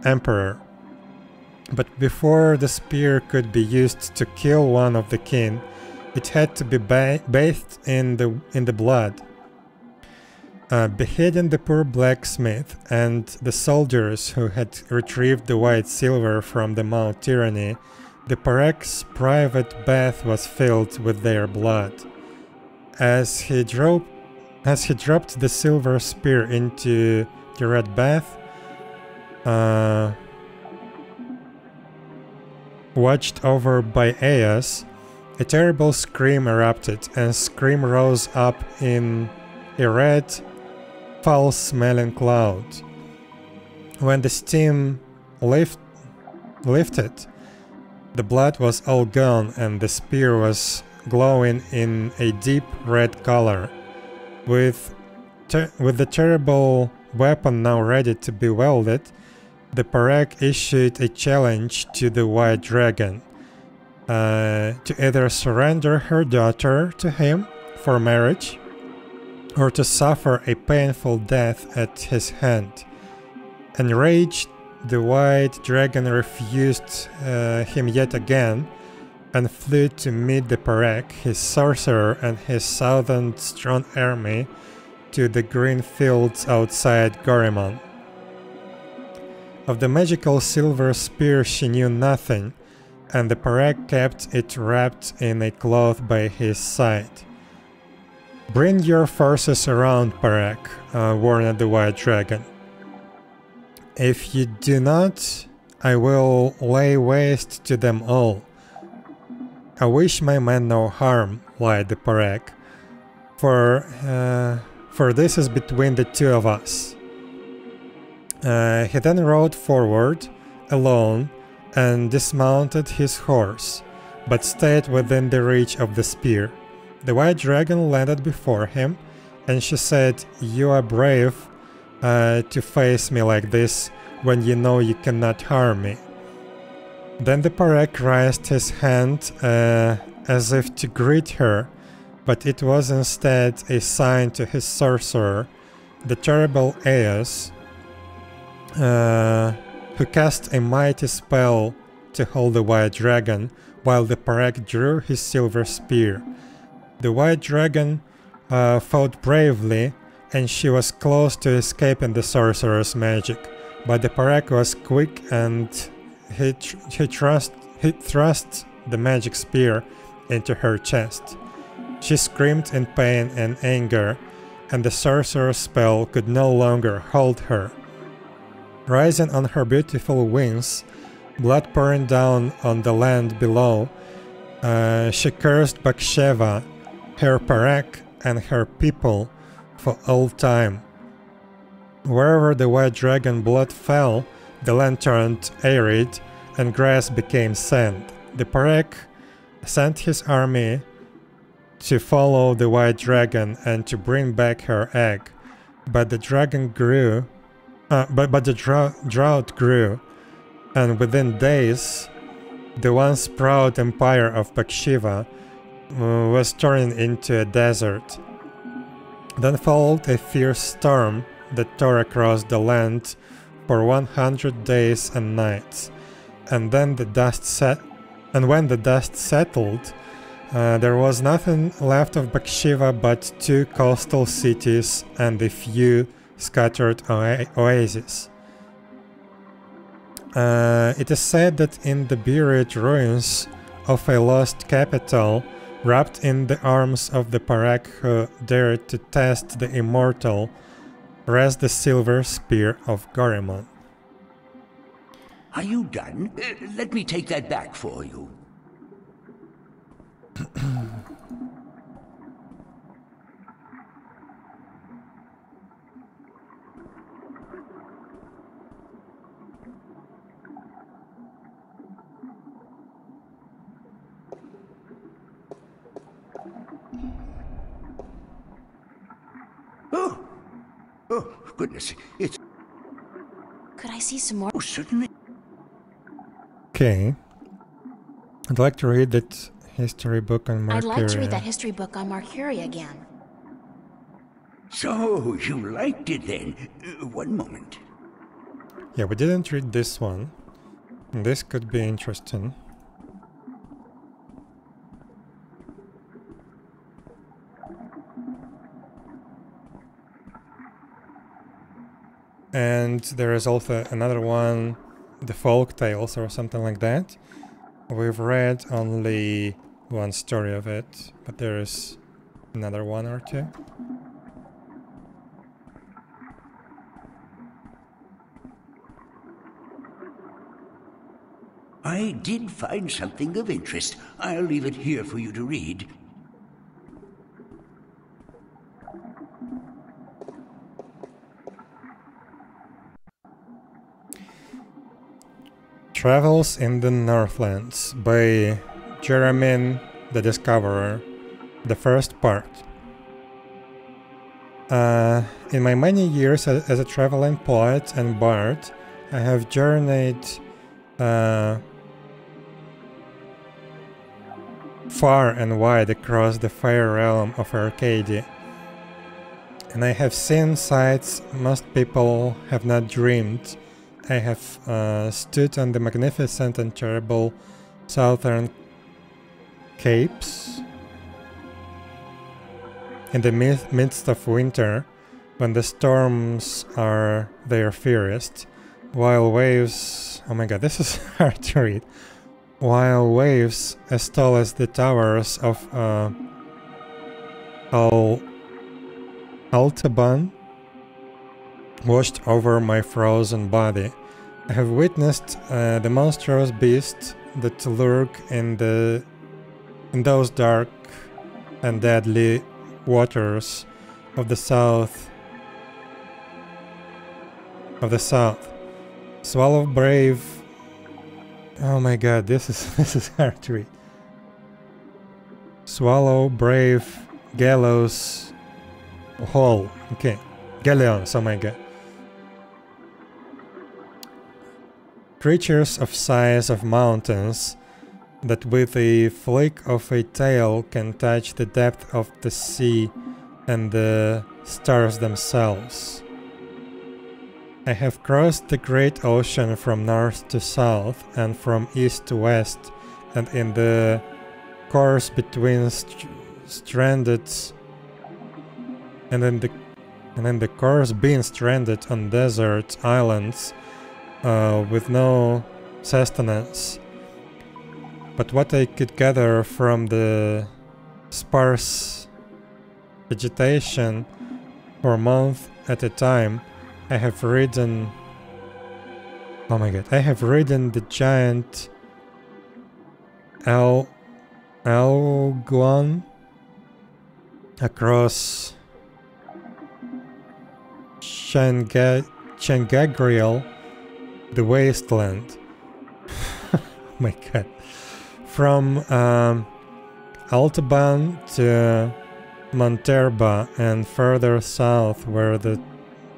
emperor. But before the spear could be used to kill one of the kin, it had to be ba bathed in the in the blood. Uh, beheading the poor blacksmith and the soldiers who had retrieved the white silver from the Mount Tyranny, the Parek's private bath was filled with their blood. As he dropped, as he dropped the silver spear into the red bath, uh, watched over by Eos, a terrible scream erupted, and scream rose up in a red, foul-smelling cloud. When the steam lift, lifted, the blood was all gone, and the spear was glowing in a deep red color. With, with the terrible weapon now ready to be welded, the Parak issued a challenge to the White Dragon uh, to either surrender her daughter to him for marriage or to suffer a painful death at his hand. Enraged, the White Dragon refused uh, him yet again and flew to meet the Parak, his sorcerer, and his southern strong army to the green fields outside Gorimon. Of the magical silver spear she knew nothing, and the Parak kept it wrapped in a cloth by his side. Bring your forces around, Parak, uh, warned the White Dragon. If you do not, I will lay waste to them all. I wish my men no harm, lied the Parak, for, uh, for this is between the two of us. Uh, he then rode forward, alone, and dismounted his horse, but stayed within the reach of the spear. The white dragon landed before him, and she said, You are brave uh, to face me like this when you know you cannot harm me. Then the Parak raised his hand uh, as if to greet her, but it was instead a sign to his sorcerer, the terrible Eos, uh, who cast a mighty spell to hold the white dragon, while the Parak drew his silver spear. The white dragon uh, fought bravely, and she was close to escaping the sorcerer's magic, but the Parak was quick and he, tr he, thrust, he thrust the magic spear into her chest. She screamed in pain and anger, and the sorcerer's spell could no longer hold her. Rising on her beautiful wings, blood pouring down on the land below, uh, she cursed Baksheva, her Parak, and her people for all time. Wherever the white dragon blood fell, the land turned arid and grass became sand. The Parak sent his army to follow the white dragon and to bring back her egg, but the dragon grew uh, but, but the drought grew, and within days, the once proud empire of Bakshiva was turned into a desert. Then followed a fierce storm that tore across the land for 100 days and nights, and then the dust set. And when the dust settled, uh, there was nothing left of Bakshiva but two coastal cities and a few scattered oases. Uh, it is said that in the buried ruins of a lost capital, wrapped in the arms of the Parak who dared to test the immortal, rests the silver spear of Gorimon. Are you done? Uh, let me take that back for you. [CLEARS THROAT] Oh, oh, goodness, it's... Could I see some more? Oh, certainly. Okay. I'd like to read that history book on Marcuria. I'd like to read that history book on Marcuria again. So, you liked it then? Uh, one moment. Yeah, we didn't read this one. This could be interesting. And there is also another one, the folk tales or something like that. We've read only one story of it, but there is another one or two. I did find something of interest. I'll leave it here for you to read. Travels in the Northlands by Jeremy the Discoverer, the first part. Uh, in my many years as, a traveling poet and bard, I have journeyed uh, far and wide across the fair realm of Arcadia. And I have seen sights most people have not dreamed. I have uh, stood on the magnificent and terrible southern capes in the mid- midst of winter when the storms are their fiercest, while waves. Oh my god, this is [LAUGHS] hard to read. While waves as tall as the towers of uh, Al Altaban washed over my frozen body. I have witnessed uh, the monstrous beasts that lurk in the in those dark and deadly waters of the south of the south. Swallow brave Oh my god, this is [LAUGHS] this is hard to read. Swallow brave gallows hall. Okay. Galleons, oh my god. Creatures of size of mountains that with a flick of a tail can touch the depth of the sea and the stars themselves. I have crossed the great ocean from north to south and from east to west, and in the course between st stranded and in the and in the course being stranded on desert islands uh, with no sustenance. But what I could gather from the sparse vegetation for a month at a time, I have ridden. Oh my god, I have ridden the giant El Elguan across Changagriel, the wasteland. oh [LAUGHS] my god. From um, Altaban to Monterba and further south where the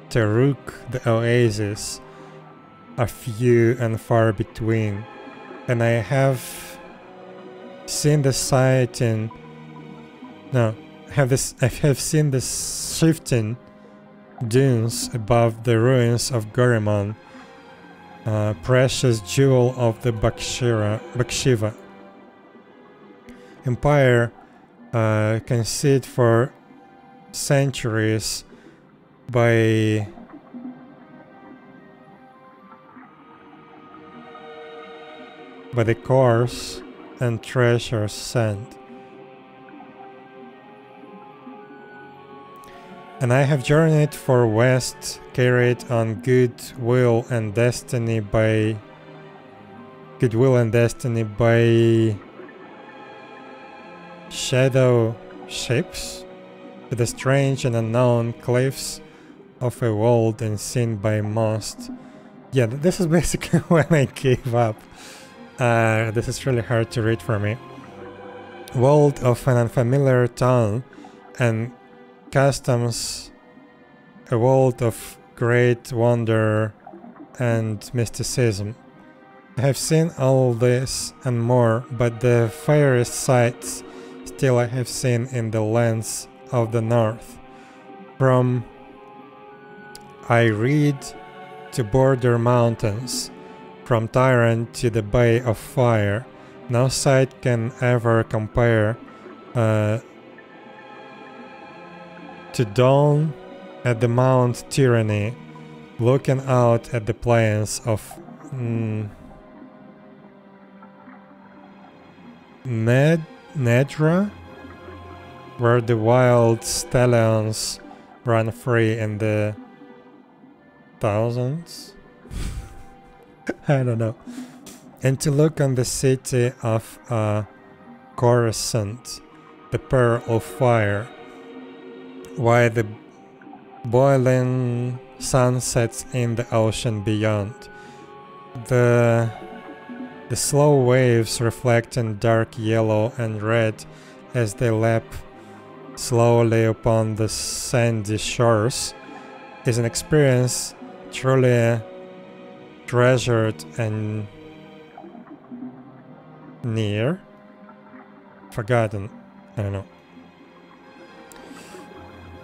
Teruk, the oasis, are few and far between. And I have seen the sight in no, have this I have seen the shifting dunes above the ruins of Gorimon, uh, precious jewel of the Bakshira, Bakshiva. Empire uh, conceived for centuries by by the course and treasures sent. And I have journeyed for west, carried on good will and destiny by goodwill and destiny by shadow ships to the strange and unknown cliffs of a world and seen by most. Yeah, this is [LAUGHS] basically [LAUGHS] when I gave up. Uh, this is really hard to read for me. World of an unfamiliar tongue and customs, a world of great wonder and mysticism. I have seen all this and more, but the fairest sights still I have seen in the lands of the north. From I read to border mountains, from Tyrant to the Bay of Fire, no sight can ever compare uh, to dawn at the Mount Tyranny, looking out at the plains of mm, Ned Nedra, where the wild stallions run free in the thousands. [LAUGHS] I don't know. And to look on the city of uh, Coruscant, the pearl of fire, while the boiling sun sets in the ocean beyond. The the slow waves reflect in dark yellow and red as they lap slowly upon the sandy shores is an experience truly treasured and near forgotten i don't know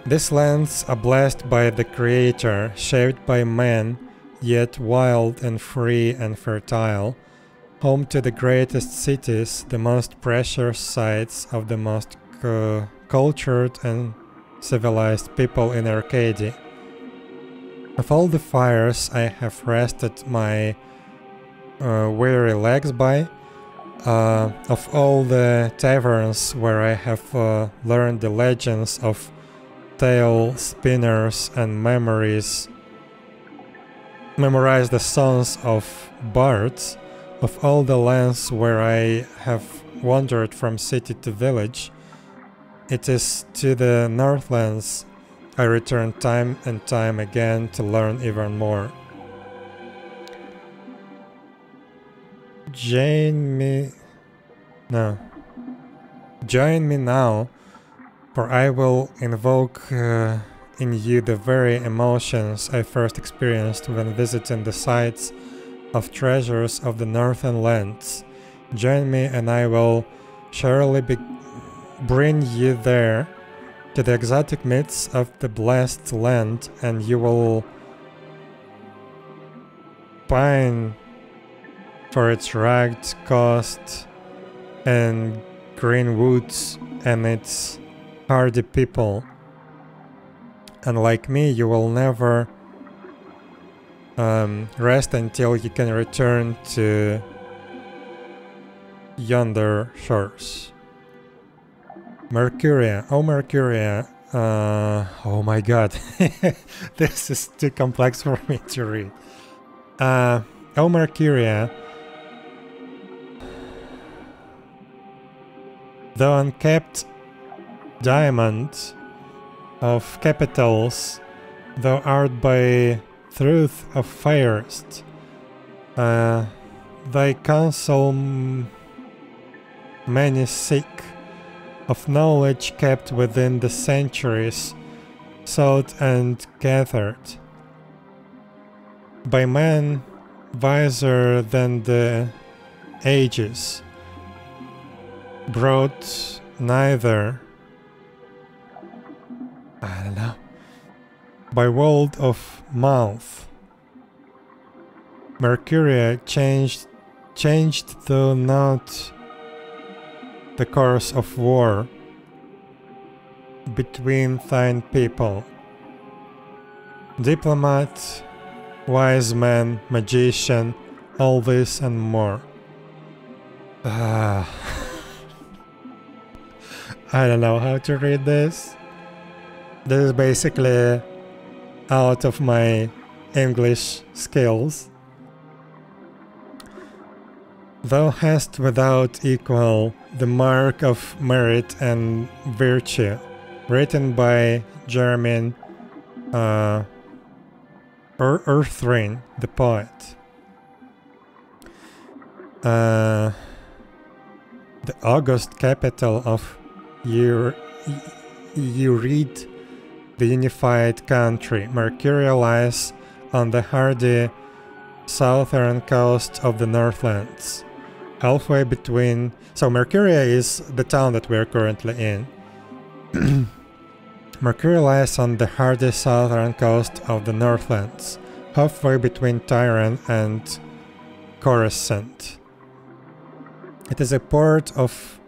these lands are blessed by the creator shaped by man yet wild and free and fertile home to the greatest cities the most precious sites of the most cultured and civilized people in arcadia of all the fires I have rested my uh, weary legs by, uh, of all the taverns where I have uh, learned the legends of tale spinners and memories, memorize the songs of bards, of all the lands where I have wandered from city to village, it is to the Northlands I return time and time again to learn even more. Join me... No. Join me now, for I will invoke uh, in you the very emotions I first experienced when visiting the sites of treasures of the northern lands. Join me and I will surely bring you there to the exotic myths of the blessed land and you will pine for its rugged coast and green woods and its hardy people. And like me, you will never um, rest until you can return to yonder shores. Marcuria. Oh, Marcuria. Uh, oh my god. [LAUGHS] this is too complex for me to read. Uh, oh, Marcuria. The unkept diamond of capitals, thou art by truth of fairest. Uh, thy counsel many seek of knowledge kept within the centuries, sought and gathered. By men wiser than the ages, brought neither, I don't know, by word of mouth. Marcuria changed, changed though not the course of war between thine people. Diplomat, wise man, magician, all this and more. Uh, [LAUGHS] I don't know how to read this. This is basically out of my English skills. Thou hast without equal the mark of merit and virtue, written by German uh, Earthrain, the poet. Uh, the august capital of read the unified country. Marcuria lies on the hardy southern coast of the Northlands, halfway between. So, Marcuria is the town that we're currently in. [CLEARS THROAT] Marcuria lies on the hardy southern coast of the Northlands, halfway between Tyrant and Coruscant. It is a port of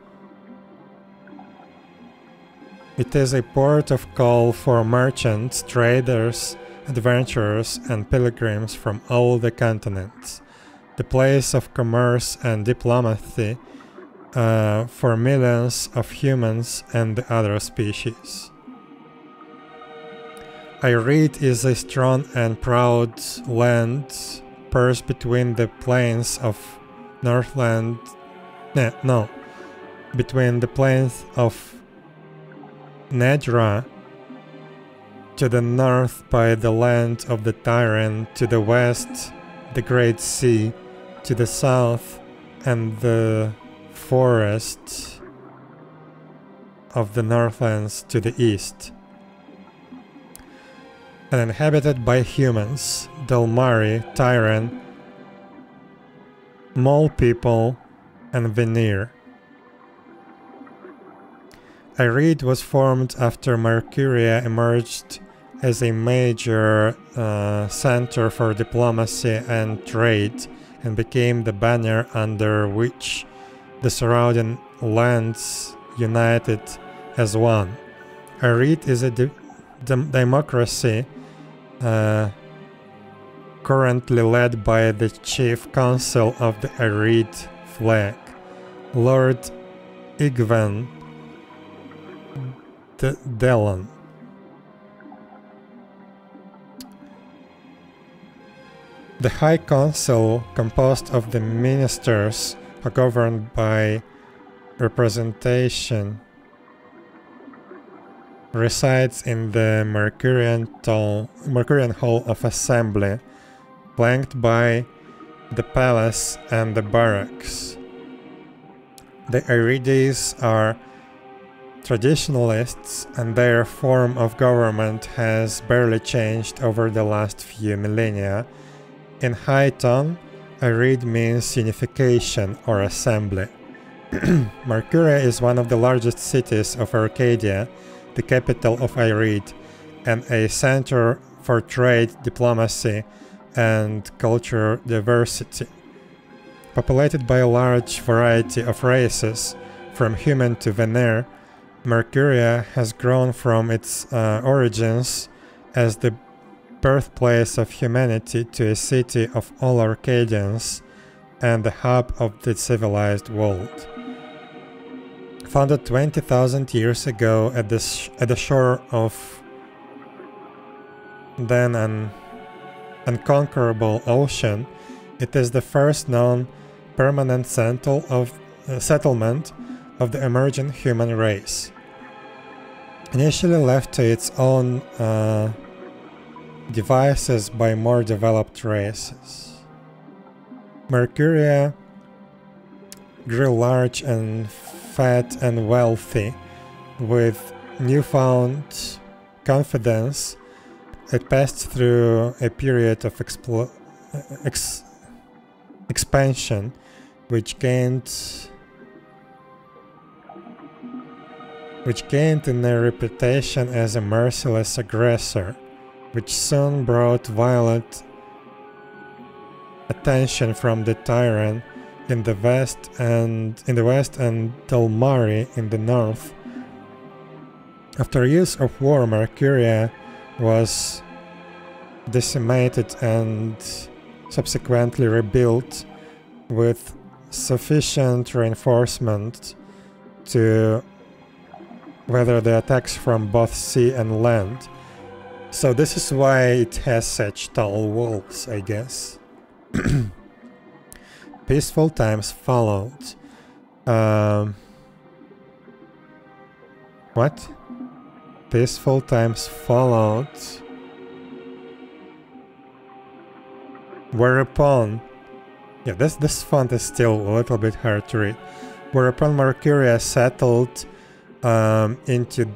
it is a port of call for merchants, traders, adventurers, and pilgrims from all the continents. The place of commerce and diplomacy uh, for millions of humans and other species. Ireet is a strong and proud land perched between the plains of Northland. No, no, between the plains of Nedra to the north by the land of the Tyrant, to the west the Great Sea, to the south and the forest of the Northlands to the east. And inhabited by humans, Delmari, Tyren, Mole people, and Venar. Ireet was formed after Marcuria emerged as a major uh, center for diplomacy and trade and became the banner under which the surrounding lands united as one. Ireet is a de democracy uh, currently led by the chief council of the Ireet flag, Lord Igven Delon. The High Council, composed of the ministers, are governed by representation, resides in the Marcurian, Marcurian Hall of Assembly, flanked by the palace and the barracks. The Irides are Traditionalists and their form of government has barely changed over the last few millennia. In High Tongue, Ireet means unification or assembly. [CLEARS THROAT] Marcuria is one of the largest cities of Arcadia, the capital of Ireet, and a center for trade, diplomacy, and cultural diversity. Populated by a large variety of races, from human to Venar, Marcuria has grown from its uh, origins as the birthplace of humanity to a city of all Arcadians and the hub of the civilized world. Founded 20,000 years ago at the, at the shore of then an unconquerable ocean, it is the first known permanent of, uh, settlement of the emergent human race. Initially left to its own uh, devices by more developed races. Marcuria grew large and fat and wealthy with newfound confidence it passed through a period of ex expansion which gained which gained in a reputation as a merciless aggressor, which soon brought violent attention from the tyrant in the west and in the west and Delmari in the north. After years of war, Marcuria was decimated and subsequently rebuilt with sufficient reinforcement to weather the attacks from both sea and land. So this is why it has such tall walls, I guess. [CLEARS THROAT] Peaceful times followed. Um, what? Peaceful times followed. Whereupon, yeah, this this font is still a little bit hard to read. Whereupon Marcuria settled um, into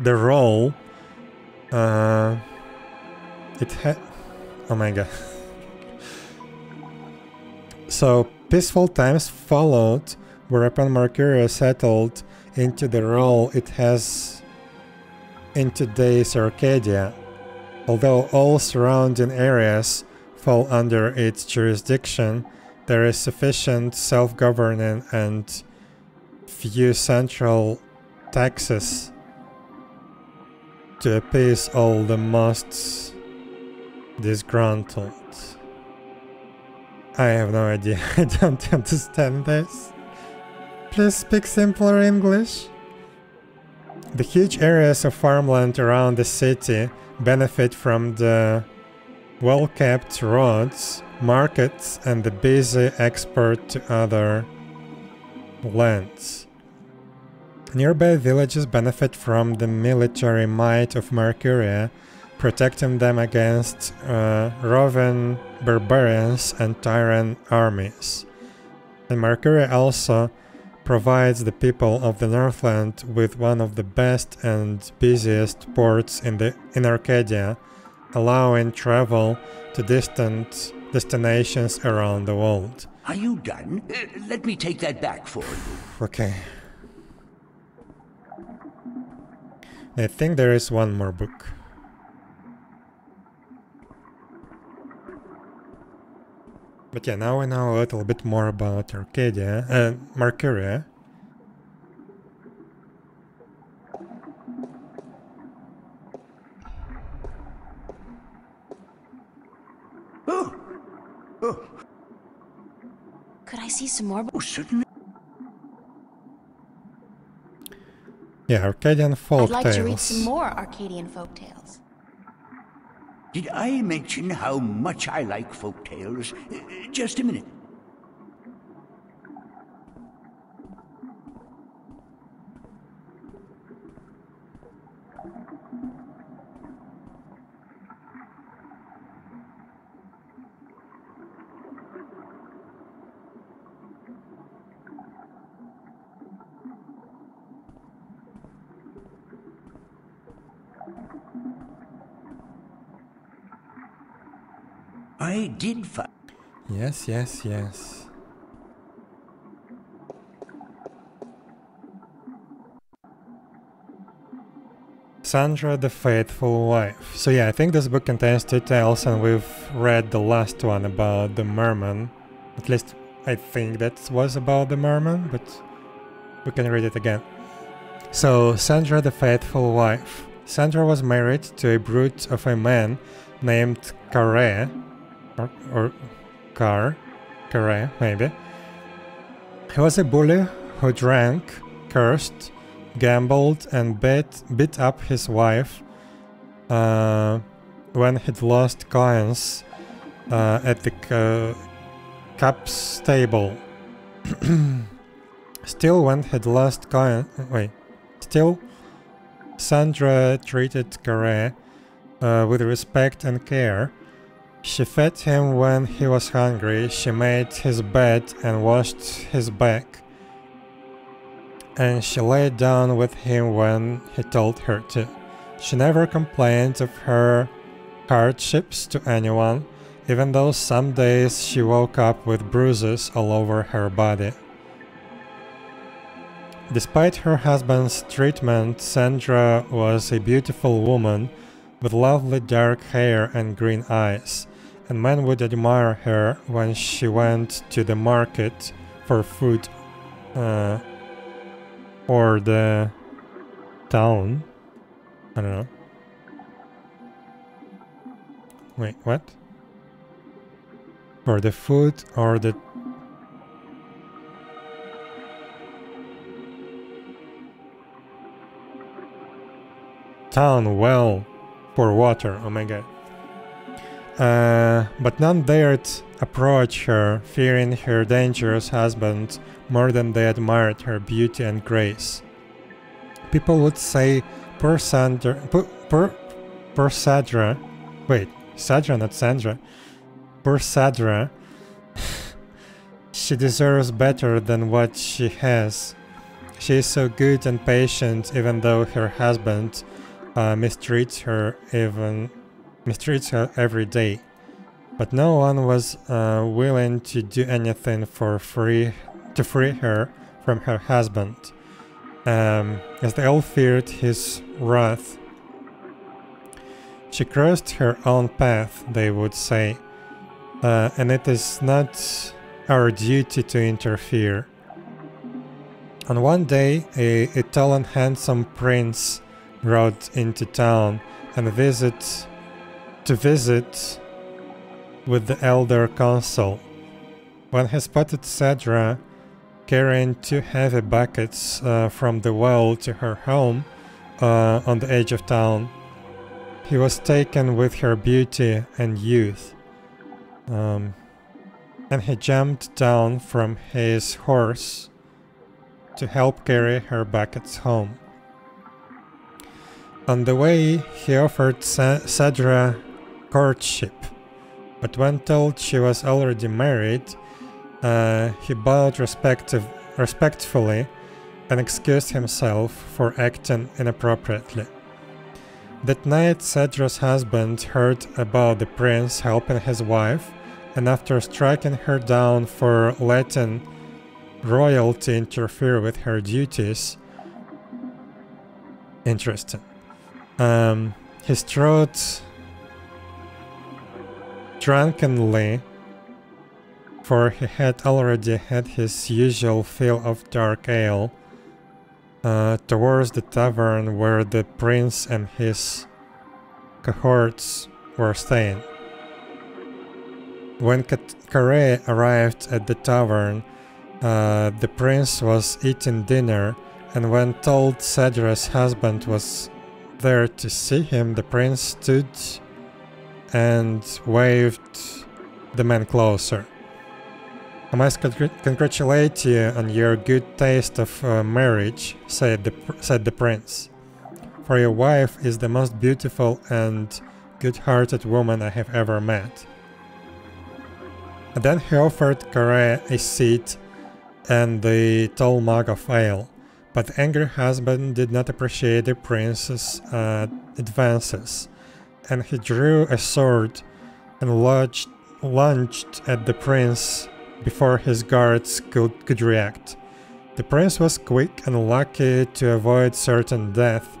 the role. Uh, it had. Oh my god. [LAUGHS] so peaceful times followed, whereupon Marcuria settled into the role it has in today's Arcadia. Although all surrounding areas fall under its jurisdiction, there is sufficient self-governing and few central taxes to appease all the most disgruntled. I have no idea, [LAUGHS] I don't understand this. Please speak simpler English. The huge areas of farmland around the city benefit from the well-kept roads, markets and the busy export to other lands. Nearby villages benefit from the military might of Marcuria, protecting them against uh, roving barbarians and tyrant armies. And Marcuria also provides the people of the Northland with one of the best and busiest ports in, the, in Arcadia, allowing travel to distant destinations around the world. Are you done? Uh, let me take that back for you. Okay. I think there is one more book. But yeah, now we know a little bit more about Arcadia and uh, Marcuria. Oh. Could I see some more? Oh, certainly. Yeah, Arcadian folk I'd like tales. to read some more Arcadian folk tales. Did I mention how much I like folk tales? Uh, just a minute. I did find. Yes, yes, yes. Sandra the Faithful Wife. So yeah, I think this book contains two tales and we've read the last one about the merman. At least I think that was about the merman, but we can read it again. So, Sandra the Faithful Wife. Sandra was married to a brute of a man named Carre, or, or Car, Carre, maybe. He was a bully who drank, cursed, gambled, and beat, beat up his wife uh, when he'd lost coins uh, at the uh, Cap's stable. [CLEARS THROAT] Still, when he'd lost coin, wait, still, Sandra treated Carre uh, with respect and care. She fed him when he was hungry, she made his bed and washed his back, and she lay down with him when he told her to. She never complained of her hardships to anyone, even though some days she woke up with bruises all over her body. Despite her husband's treatment, Sandra was a beautiful woman with lovely dark hair and green eyes, and men would admire her when she went to the market for food uh, or the town. I don't know. Wait, what? For the food or the town well for water, oh my god. Uh, but none dared approach her, fearing her dangerous husband more than they admired her beauty and grace. People would say, poor Sandra, poor, poor, poor Sadra, wait, Sadra, not Sandra, poor Sadra, [SIGHS] she deserves better than what she has. She is so good and patient even though her husband uh, mistreats her even mistreats her every day. But no one was uh, willing to do anything for free to free her from her husband, um, as they all feared his wrath. She crossed her own path, they would say, uh, and it is not our duty to interfere. On one day, a, a tall and handsome prince rode into town and visit to visit with the elder consul. When he spotted Cedra carrying two heavy buckets uh, from the well to her home uh, on the edge of town, he was taken with her beauty and youth. Um, and he jumped down from his horse to help carry her buckets home. On the way, he offered Sa Sadra courtship, but when told she was already married, uh, he bowed respectfully and excused himself for acting inappropriately. That night, Sadra's husband heard about the prince helping his wife, and after striking her down for letting royalty interfere with her duties, interesting. Um, he strode drunkenly, for he had already had his usual fill of dark ale, uh, towards the tavern where the prince and his cohorts were staying. When Carre arrived at the tavern, uh, the prince was eating dinner, and when told Cedra's husband was there to see him, the prince stood and waved the man closer. I must congratulate you on your good taste of uh, marriage, said the, said the prince. For your wife is the most beautiful and good-hearted woman I have ever met. And then he offered Carre a seat and the tall mug of ale. But the angry husband did not appreciate the prince's uh, advances, and he drew a sword and lodged, lunged at the prince before his guards could, could react. The prince was quick and lucky to avoid certain death,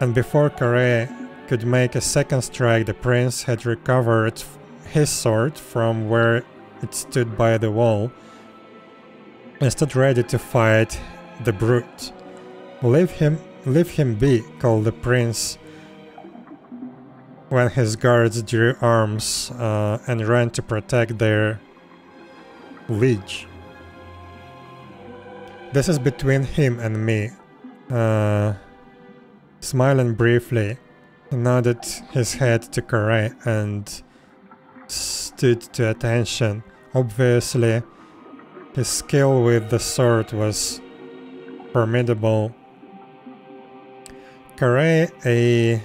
and before Carre could make a second strike, the prince had recovered his sword from where it stood by the wall and stood ready to fight the brute. Leave him, leave him be, called the prince when his guards drew arms uh, and ran to protect their liege. This is between him and me. Uh, smiling briefly, he nodded his head to Carre and stood to attention. Obviously, his skill with the sword was formidable. Carre, a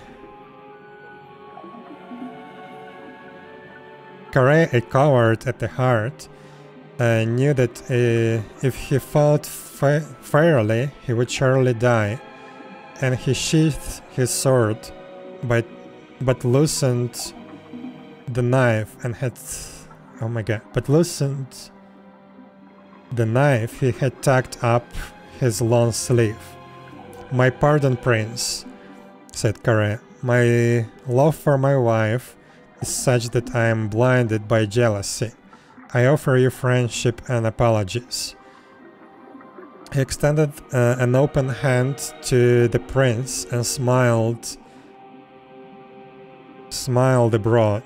Carre, a coward at the heart, uh, knew that uh, if he fought fi fairly, he would surely die, and he sheathed his sword, but but loosened the knife and had, oh my god, but loosened the knife he had tucked up his long sleeve. My pardon, prince, said Carre. My love for my wife such that I am blinded by jealousy. I offer you friendship and apologies. He extended uh, an open hand to the prince and smiled smiled abroad.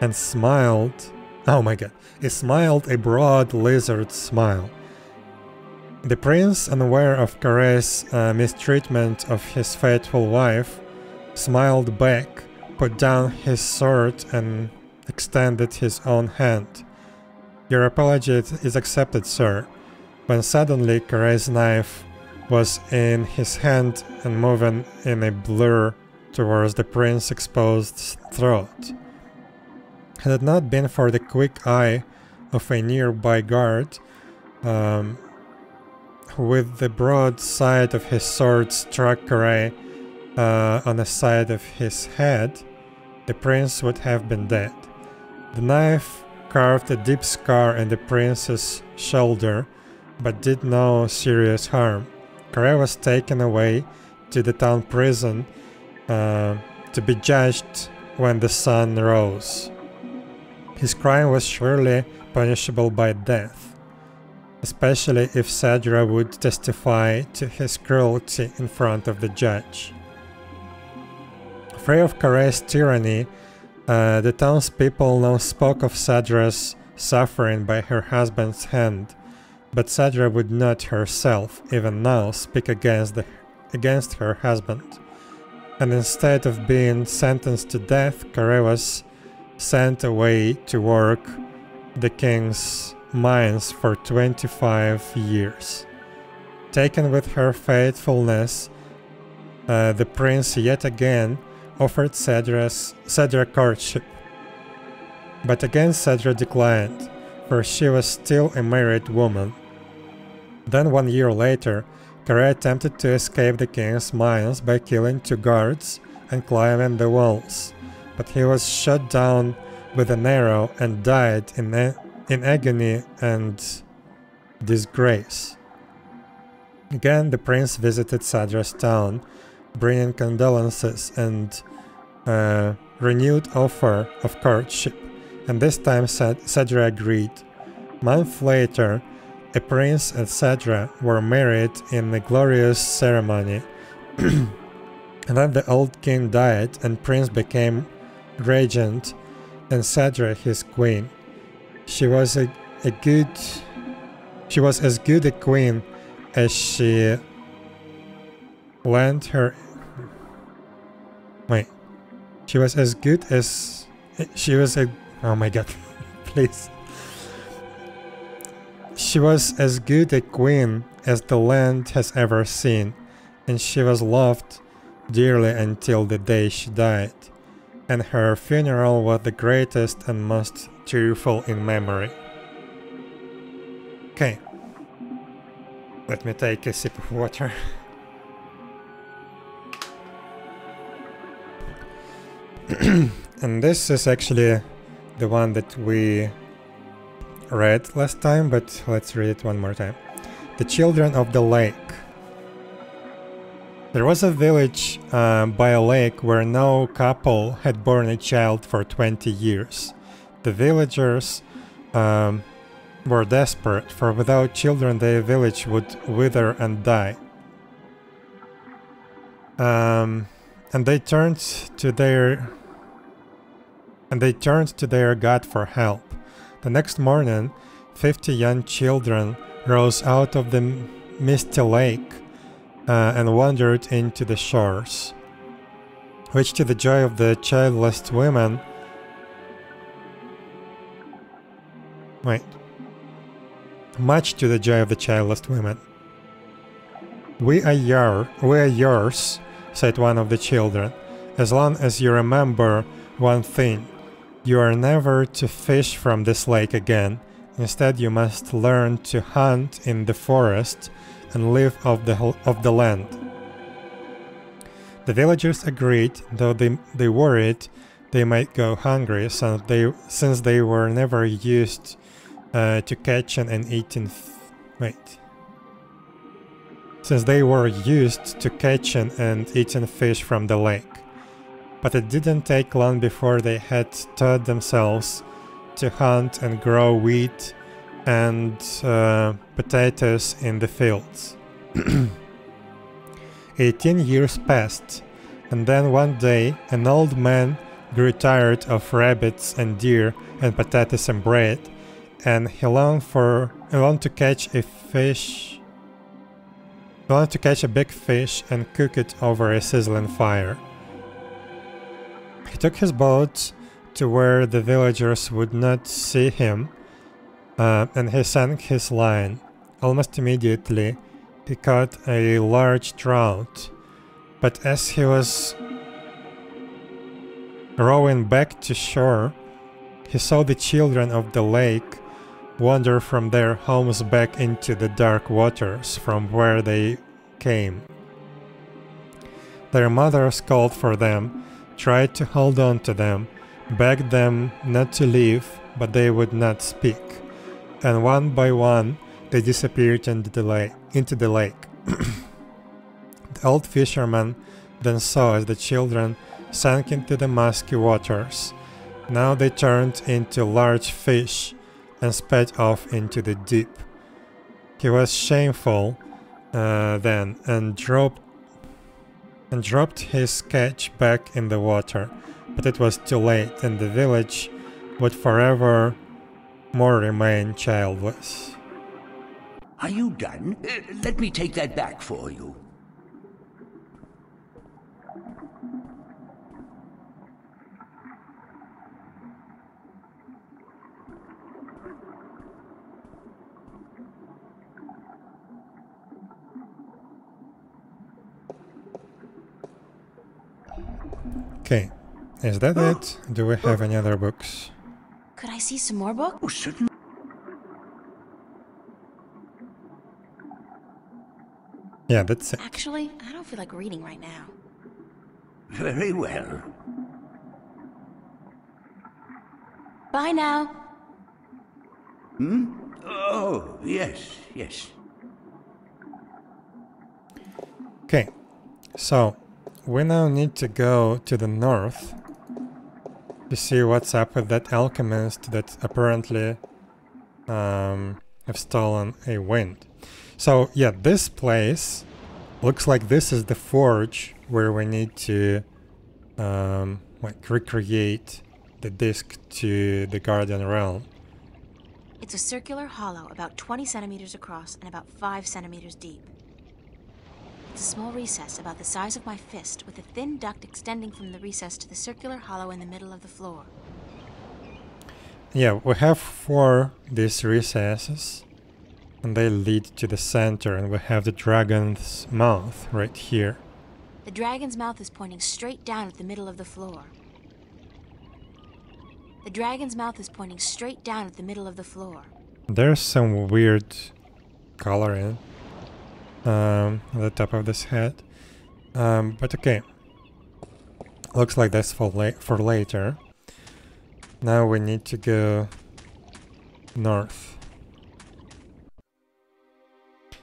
and smiled. Oh my god. He smiled a broad lizard smile. The prince, unaware of Kare's uh, mistreatment of his faithful wife, smiled back, put down his sword, and extended his own hand. Your apology is accepted, sir. When suddenly Kare's knife was in his hand and moving in a blur towards the prince's exposed throat. Had it not been for the quick eye of a nearby guard, um, with the broad side of his sword struck Kare uh, on the side of his head, the prince would have been dead. The knife carved a deep scar in the prince's shoulder, but did no serious harm. Kare was taken away to the town prison uh, to be judged when the sun rose. His crime was surely punishable by death, especially if Cedra would testify to his cruelty in front of the judge. Afraid of Kare's tyranny, uh, the townspeople now spoke of Sadra's suffering by her husband's hand, but Sadra would not herself, even now, speak against, the, against her husband. And instead of being sentenced to death, Kare was sent away to work the king's mines for 25 years. Taken with her faithfulness, uh, the prince yet again offered Cedra's, Cedra courtship. But again Cedra declined, for she was still a married woman. Then one year later, Kare attempted to escape the king's mines by killing two guards and climbing the walls, but he was shot down with an arrow and died in, in agony and disgrace. Again, the prince visited Cedra's town, bringing condolences and a renewed offer of courtship, and this time Cedra agreed. Month later, a prince and Cedra were married in a glorious ceremony. [CLEARS THROAT] and then the old king died, and prince became regent, and Cedra his queen. She was a, a good she was as good a queen as she lent her she was as good as she was a oh my god [LAUGHS] please she was as good a queen as the land has ever seen, and she was loved dearly until the day she died, and her funeral was the greatest and most cheerful in memory. Okay. Let me take a sip of water. [LAUGHS] [CLEARS THROAT] and this is actually the one that we read last time, but let's read it one more time. The Children of the Lake. There was a village uh, by a lake where no couple had borne a child for 20 years. The villagers um, were desperate, for without children the village would wither and die. Um, and they turned to their and they turned to their god for help. The next morning, 50 young children rose out of the misty lake uh, and wandered into the shores, which to the joy of the childless women Wait. Much to the joy of the childless women. We are your, we are yours, said one of the children, as long as you remember one thing. You are never to fish from this lake again. Instead, you must learn to hunt in the forest and live off the, of the land. The villagers agreed, though they, they worried they might go hungry since they, since they were never used uh, to catching and eating... wait. Since they were used to catching and eating fish from the lake but it didn't take long before they had taught themselves to hunt and grow wheat and uh, potatoes in the fields. [CLEARS THROAT] 18 years passed, and then one day an old man grew tired of rabbits and deer and potatoes and bread, and he longed for he longed to catch a fish. He longed to catch a big fish and cook it over a sizzling fire. He took his boat to where the villagers would not see him, uh, and he sank his line. Almost immediately, he caught a large trout, but as he was rowing back to shore, he saw the children of the lake wander from their homes back into the dark waters from where they came. Their mothers called for them, tried to hold on to them, begged them not to leave, but they would not speak. And one by one, they disappeared into the lake. Into the, lake. [CLEARS THROAT] the old fisherman then saw as the children sank into the musky waters. Now they turned into large fish and sped off into the deep. He was shameful uh, then and dropped and dropped his catch back in the water, but it was too late, and the village would forever more remain childless. Are you done? Uh, let me take that back for you. Okay, is that it? Do we have any other books? Could I see some more books? Oh, certainly. Yeah, that's it. Actually, I don't feel like reading right now. Very well. Bye now. Hmm? Oh, yes, yes. Okay, so we now need to go to the north to see what's up with that alchemist that apparently um, have stolen a wind. So yeah, this place looks like this is the forge where we need to um, like recreate the disc to the Guardian Realm. It's a circular hollow about 20 centimeters across and about 5 centimeters deep. It's a small recess about the size of my fist with a thin duct extending from the recess to the circular hollow in the middle of the floor. Yeah, we have four these recesses and they lead to the center and we have the dragon's mouth right here. The dragon's mouth is pointing straight down at the middle of the floor. The dragon's mouth is pointing straight down at the middle of the floor. There's some weird coloring um, the top of this head. Um, but okay. Looks like that's for, la for later. Now we need to go north.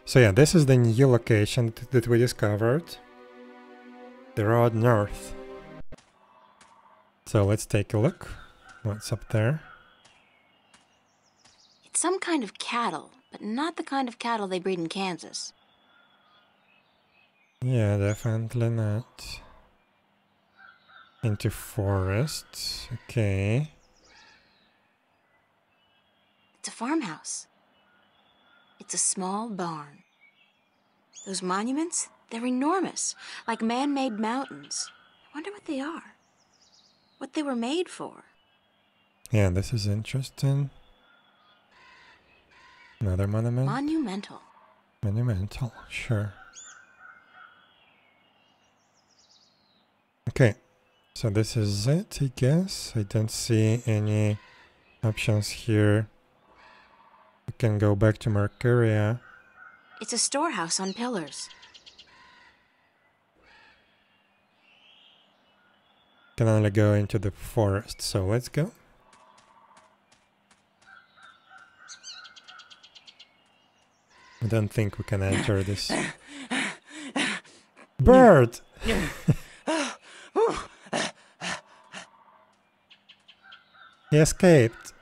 So yeah, this is the new location that we discovered. The road north. So let's take a look. What's up there? It's some kind of cattle, but not the kind of cattle they breed in Kansas. Yeah, definitely not. Into forest. Okay. It's a farmhouse. It's a small barn. Those monuments, they're enormous, like man made mountains. I wonder what they are. What they were made for. Yeah, this is interesting. Another monument. Monumental. Monumental, sure. Okay, so this is it, I guess. I don't see any options here. We can go back to Marcuria. It's a storehouse on pillars. Can only go into the forest, so let's go. I don't think we can enter this. [LAUGHS] Bird! He escaped.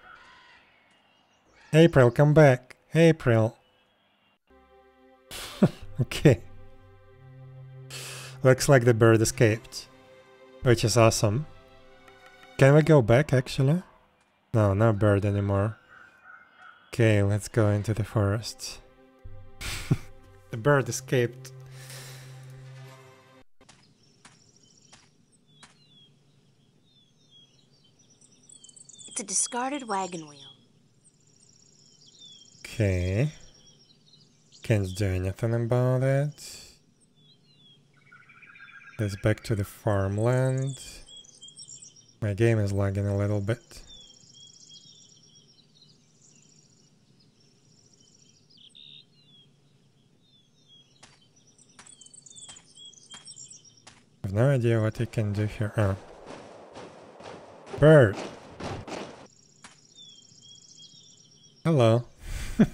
April, come back. April. [LAUGHS] okay. Looks like the bird escaped. Which is awesome. Can we go back actually? No, no bird anymore. Okay, let's go into the forest. [LAUGHS] the bird escaped. It's a discarded wagon wheel. Okay. Can't do anything about it. Let's back to the farmland. My game is lagging a little bit. I have no idea what I can do here. Oh. Bird! Hello. [SIGHS]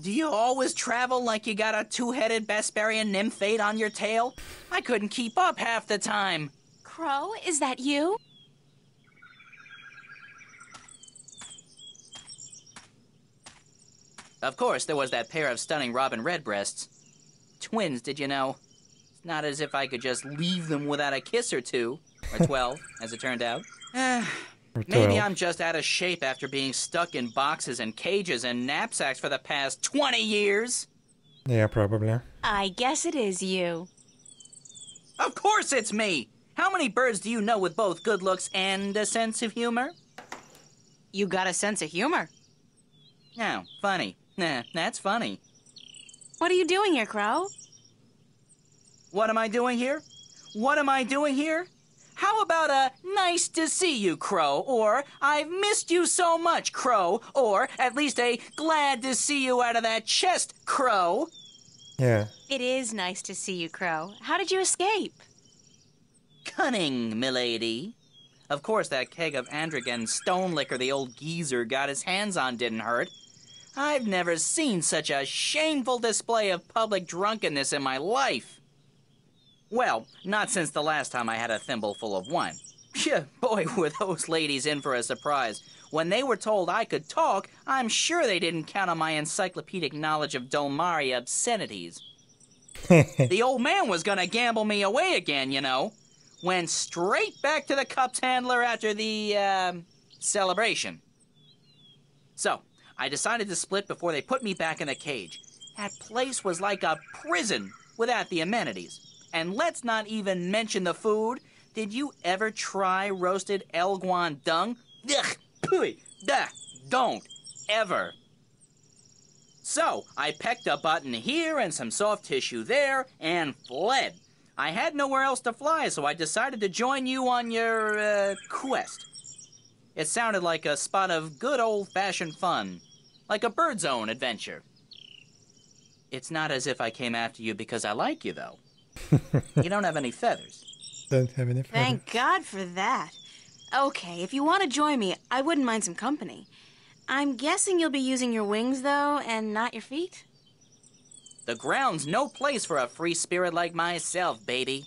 Do you always travel like you got a two-headed Besparian nymphate on your tail? I couldn't keep up half the time. Crow, is that you? Of course, there was that pair of stunning robin redbreasts. Twins, did you know? It's not as if I could just leave them without a kiss or two. Or twelve, as it turned out. [SIGHS] Maybe I'm just out of shape after being stuck in boxes and cages and knapsacks for the past 20 years. Yeah, probably. I guess it is you. Of course it's me! How many birds do you know with both good looks and a sense of humor? You got a sense of humor. Oh, funny. Nah, that's funny. What are you doing here, Crow? What am I doing here? What am I doing here? How about a nice to see you, Crow, or I've missed you so much, Crow, or at least a glad to see you out of that chest, Crow? Yeah. It is nice to see you, Crow. How did you escape? Cunning, milady. Of course, that keg of Androgen stone liquor the old geezer got his hands on didn't hurt. I've never seen such a shameful display of public drunkenness in my life. Well, not since the last time I had a thimble full of wine. Phew, boy, [LAUGHS] were those ladies in for a surprise. When they were told I could talk, I'm sure they didn't count on my encyclopedic knowledge of Dolmari obscenities. [LAUGHS] the old man was gonna gamble me away again, you know. Went straight back to the cups handler after the um, celebration. So, I decided to split before they put me back in the cage. That place was like a prison without the amenities. And let's not even mention the food. Did you ever try roasted Elguan dung? Ugh, pooey, duh, don't, ever. So, I pecked a button here and some soft tissue there and fled. I had nowhere else to fly, so I decided to join you on your uh, quest. It sounded like a spot of good old fashioned fun, like a bird's own adventure. It's not as if I came after you because I like you, though. [LAUGHS] you don't have any feathers. Don't have any feathers. Thank God for that. Okay, if you want to join me, I wouldn't mind some company. I'm guessing you'll be using your wings, though, and not your feet? The ground's no place for a free spirit like myself, baby.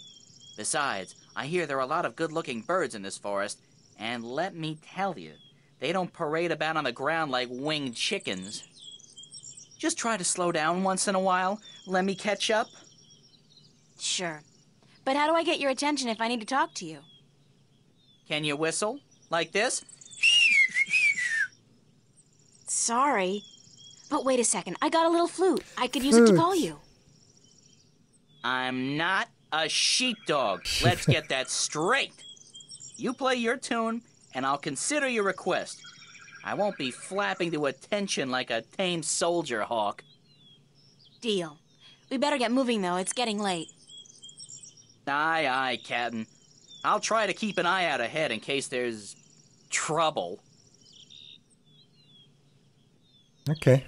Besides, I hear there are a lot of good looking birds in this forest, and let me tell you, they don't parade about on the ground like winged chickens. Just try to slow down once in a while. Let me catch up. Sure. But how do I get your attention if I need to talk to you? Can you whistle? Like this? Sorry. But wait a second, I got a little flute. I could use it to call you. I'm not a sheepdog. Let's get that straight. You play your tune, and I'll consider your request. I won't be flapping to attention like a tame soldier hawk. Deal. We better get moving, though. It's getting late. Aye, aye, Captain. I'll try to keep an eye out ahead in case there's trouble. Okay.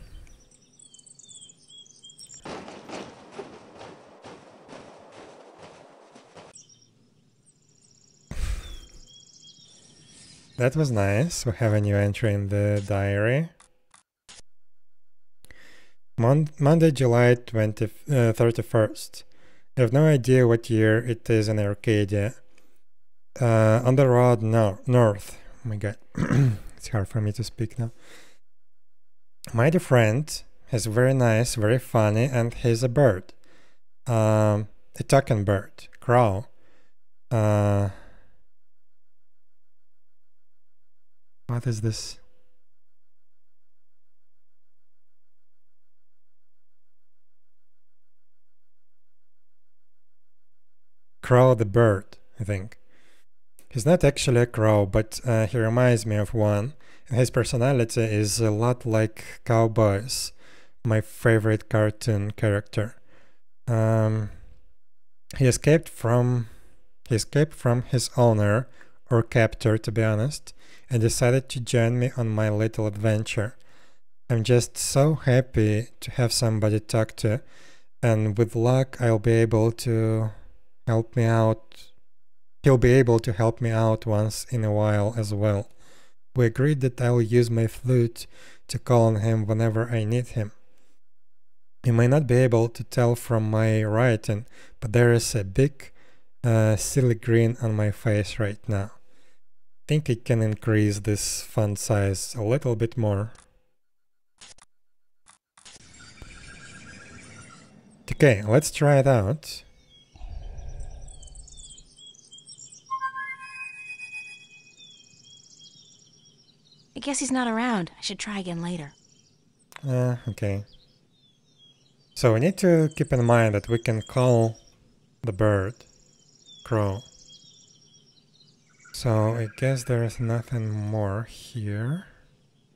That was nice. We have a new entry in the diary. Mon- Monday, July 20, uh, 31st. I have no idea what year it is in Arcadia. Uh, on the road nor- north. Oh my god. [CLEARS THROAT] it's hard for me to speak now. My dear friend is very nice, very funny, and he's a bird. Um, a talking bird, crow. Uh, what is this? Crow the bird, I think. He's not actually a crow, but uh, he reminds me of one. And his personality is a lot like Cowboys, my favorite cartoon character. Um, he escaped from he escaped from his owner or captor, to be honest, and decided to join me on my little adventure. I'm just so happy to have somebody talk to, and with luck, I'll be able to help me out. He'll be able to help me out once in a while as well. We agreed that I'll use my flute to call on him whenever I need him. You may not be able to tell from my writing, but there is a big, uh, silly grin on my face right now. Think I can increase this font size a little bit more. Okay, let's try it out. Guess he's not around. I should try again later. Uh, okay. So we need to keep in mind that we can call the bird crow. So I guess there is nothing more here.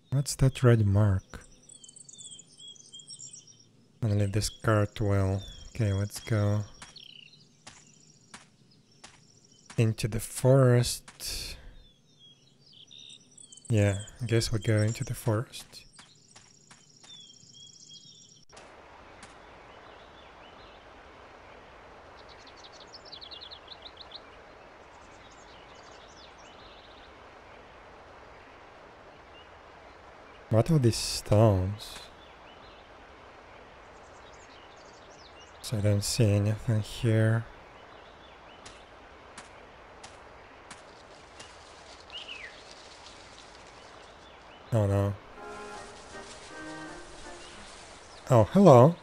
What's that red mark? Only this cartwheel. Okay, let's go into the forest. Yeah, I guess we go into the forest. What are these stones? So I don't see anything here. Oh no. Oh, hello.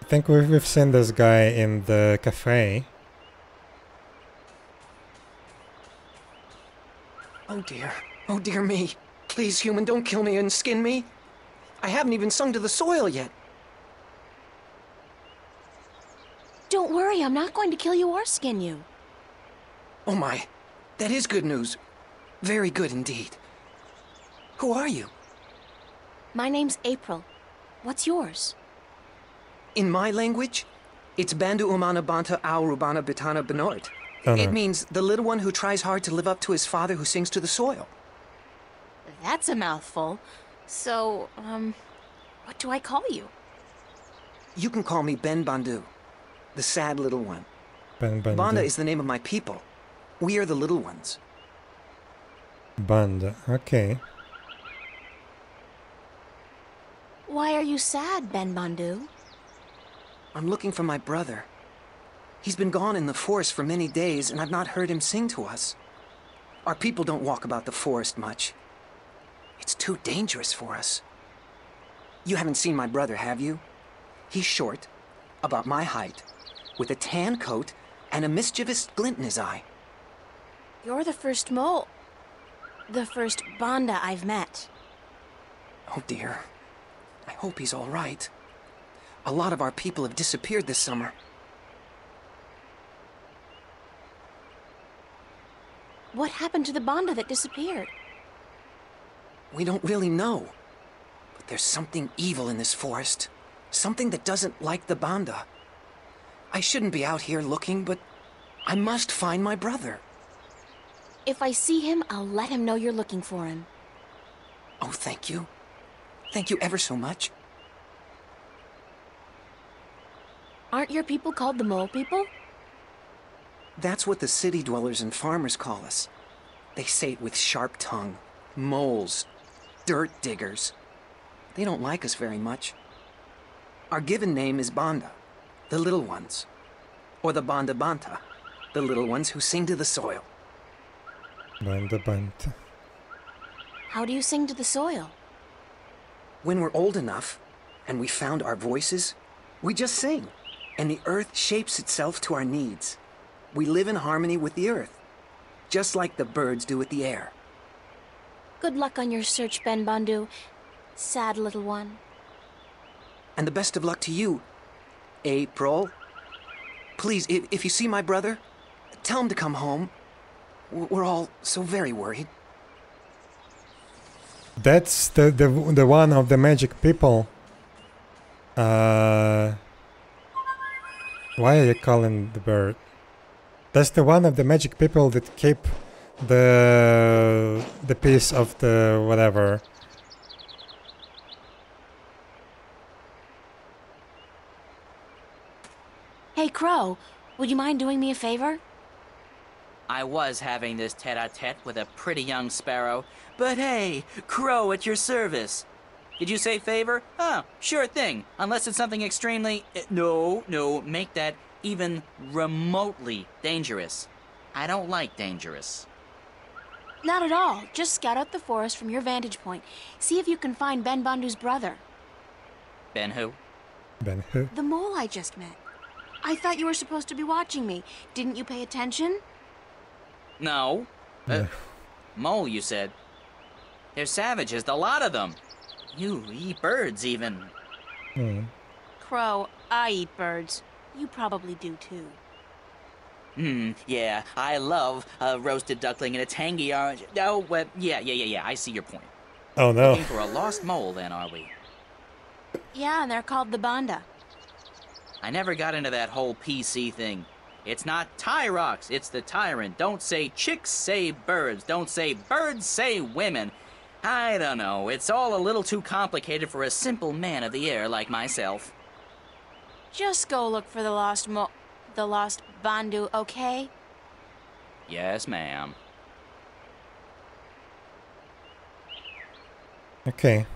I think we've, we've seen this guy in the cafe. Oh dear. Oh dear me. Please, human, don't kill me and skin me. I haven't even sung to the soil yet. Don't worry, I'm not going to kill you or skin you. Oh my. That is good news. Very good indeed. Who are you? My name's April. What's yours? In my language, it's Bandu Umana Banta Au Rubana Bitana Benoit. Oh, no. It means the little one who tries hard to live up to his father who sings to the soil. That's a mouthful. So, um, what do I call you? You can call me Ben Bandu, the sad little one. Ben Bandu. Banda is the name of my people. We are the little ones. Banda. Okay. Why are you sad, Ben Bandu? I'm looking for my brother. He's been gone in the forest for many days, and I've not heard him sing to us. Our people don't walk about the forest much. It's too dangerous for us. You haven't seen my brother, have you? He's short, about my height, with a tan coat and a mischievous glint in his eye. You're the first mole. The first Banda I've met. Oh dear. I hope he's all right. A lot of our people have disappeared this summer. What happened to the Banda that disappeared? We don't really know. But there's something evil in this forest. Something that doesn't like the Banda. I shouldn't be out here looking, but I must find my brother. If I see him, I'll let him know you're looking for him. Oh, thank you. Thank you ever so much. Aren't your people called the Mole People? That's what the city dwellers and farmers call us. They say it with sharp tongue. Moles. Dirt diggers. They don't like us very much. Our given name is Banda, the little ones. Or the Banda Banta, the little ones who sing to the soil. Banda Banta. How do you sing to the soil? When we're old enough, and we found our voices, we just sing. And the earth shapes itself to our needs. We live in harmony with the earth, just like the birds do with the air. Good luck on your search, Ben Bandu. Sad little one. And the best of luck to you, April. Please, if, if you see my brother, tell him to come home. We're all so very worried. That's the, the the one of the magic people. Uh, why are you calling the bird? That's the one of the magic people that keep the the piece of the whatever. Hey, Crow, would you mind doing me a favor? I was having this tete-a-tete with a pretty young sparrow, but hey, Crow at your service. Did you say favor? Oh, sure thing. Unless it's something extremely... eh, No, no, make that even remotely dangerous. I don't like dangerous. Not at all. Just scout out the forest from your vantage point. See if you can find Ben Bandu's brother, Ben who? Ben who? the mole I just met. I thought you were supposed to be watching me. Didn't you pay attention? No. Uh, mole, you said. They're savages, the lot of them. You eat birds, even. Hmm. Crow, I eat birds. You probably do too. Hmm, yeah, I love a roasted duckling and a tangy orange. Oh, well, yeah, yeah, yeah, yeah, I see your point. Oh no. Looking for a lost mole, then, are we? Yeah, and they're called the Banda. I never got into that whole PC thing. It's not Tyrox, it's the tyrant. Don't say chicks, say birds. Don't say birds, say women. I don't know. It's all a little too complicated for a simple man of the air like myself. Just go look for the lost mo... the lost Bandu, okay? Yes, ma'am. Okay.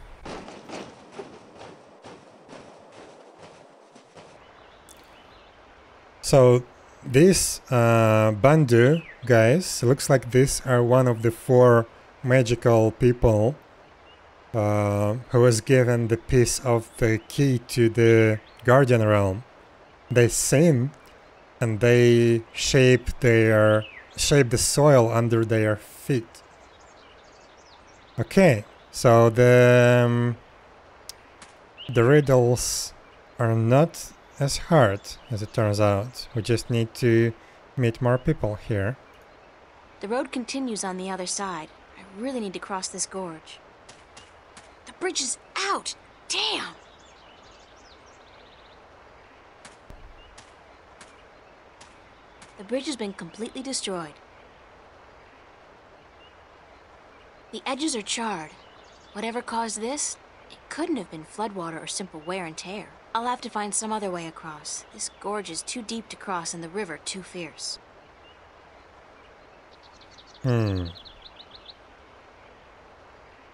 So these uh, Bandu guys looks like these are one of the four magical people uh, who was given the piece of the key to the Guardian Realm. They sing and they shape their shape the soil under their feet. Okay, so the um, the riddles are not as hard as it turns out. We just need to meet more people here. The road continues on the other side. I really need to cross this gorge. The bridge is out! Damn! The bridge has been completely destroyed. The edges are charred. Whatever caused this, it couldn't have been floodwater or simple wear and tear. I'll have to find some other way across. This gorge is too deep to cross and the river too fierce. Hmm.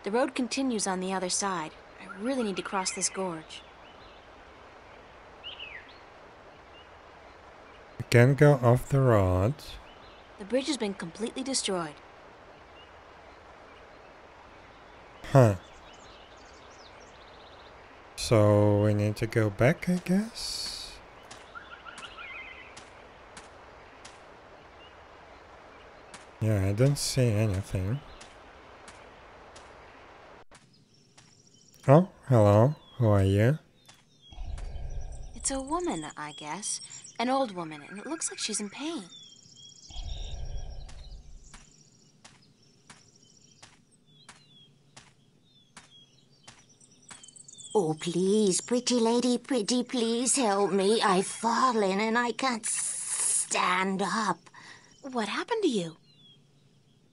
The road continues on the other side. I really need to cross this gorge. We can go off the road. The bridge has been completely destroyed. Huh. So we need to go back, I guess? Yeah, I don't see anything. Oh, hello. Who are you? It's a woman, I guess. An old woman, and it looks like she's in pain. Oh, please, pretty lady, pretty, please help me. I've fallen and I can't stand up. What happened to you?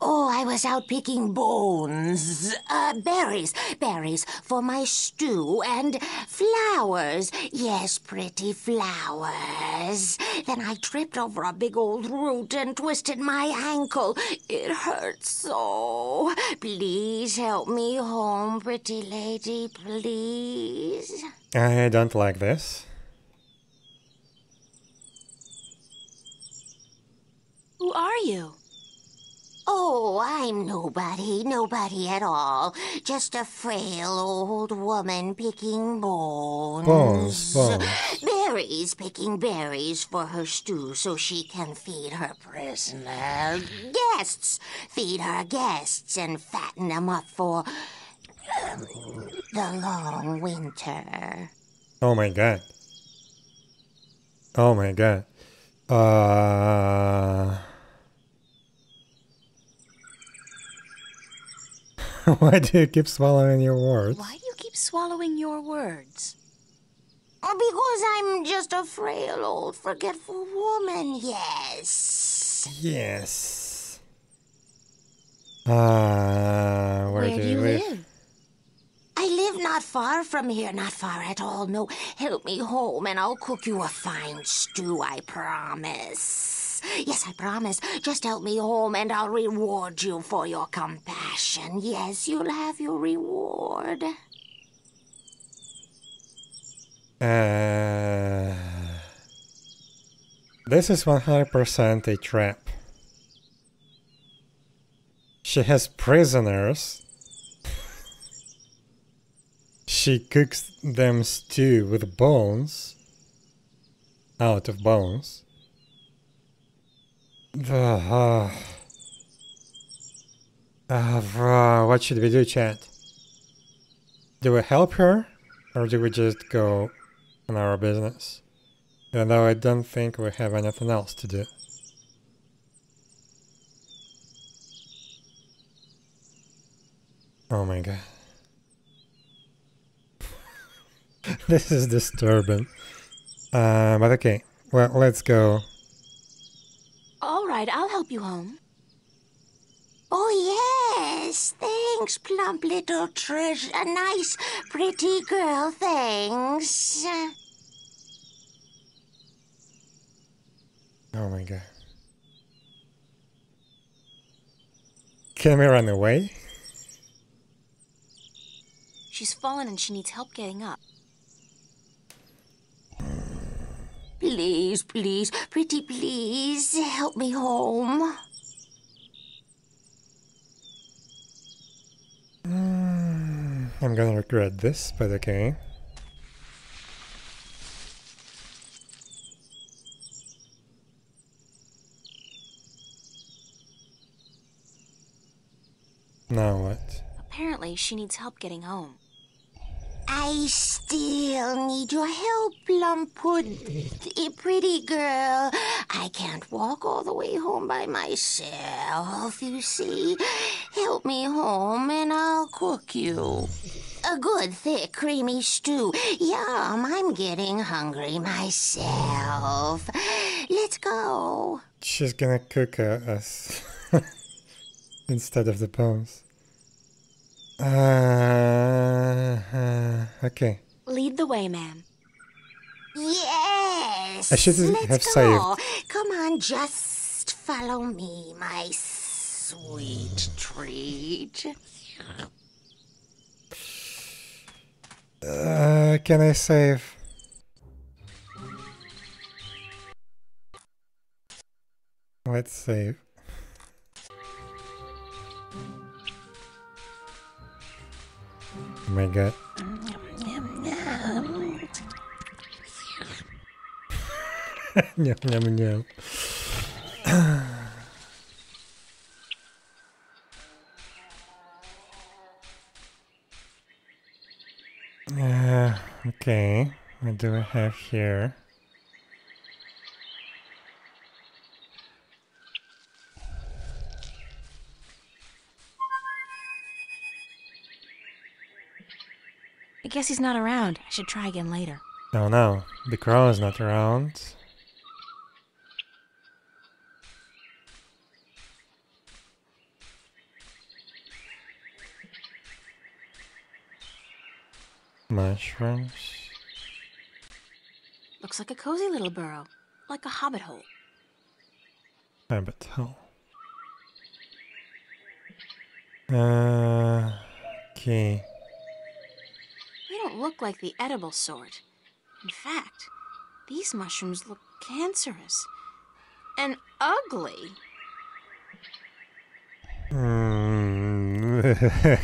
Oh, I was out picking bones. Uh, berries, berries for my stew, and flowers. Yes, pretty flowers. Then I tripped over a big old root and twisted my ankle. It hurts so. Please help me home, pretty lady, please. I don't like this. Who are you? Oh, I'm nobody, nobody at all. Just a frail old woman picking bones. Bones, bones. Berries, picking berries for her stew so she can feed her prisoner guests. Feed her guests and fatten them up for um, the long winter. Oh my god. Oh my god. Uh. [LAUGHS] Why do you keep swallowing your words? Why do you keep swallowing your words? Because I'm just a frail old forgetful woman, yes. Yes. Ah, where, Where do you you live? live? I live not far from here, not far at all. No, help me home and I'll cook you a fine stew, I promise. Yes, I promise. Just help me home and I'll reward you for your compassion. Yes, you'll have your reward. Uh, this is 100% a trap. She has prisoners. [LAUGHS] she cooks them stew with bones. Out of bones. Uh, uh, what should we do, chat? Do we help her? Or do we just go on our business? Even though I don't think we have anything else to do. Oh my god. [LAUGHS] this is disturbing. Uh, but okay. Well, let's go. All right, I'll help you home. Oh, yes. Thanks, plump little treasure. A nice, pretty girl. Thanks. Oh my god. Can we run away? She's fallen and she needs help getting up. Please, please, pretty please, help me home. I'm gonna regret this, but okay. Now what? Apparently, she needs help getting home. I still need your help, Plumpwood, eh, pretty girl. I can't walk all the way home by myself, you see. Help me home and I'll cook you. A good, thick, creamy stew. Yum, I'm getting hungry myself. Let's go. She's gonna cook us [LAUGHS] instead of the bones. Uh, uh, okay. Lead the way, ma'am. Yes. I should Let's have go. saved. Come on, just follow me, my sweet treat. Uh, can I save? Let's save. My god. Nyam, nyam, nyam. Uh, okay. What do I have here? Guess he's not around. I should try again later. Oh no, the crow is not around. Mushrooms. Looks like a cozy little burrow, like a hobbit hole. Rabbit hole. Uh, okay. Don't look like the edible sort. In fact, these mushrooms look cancerous and ugly. Mm,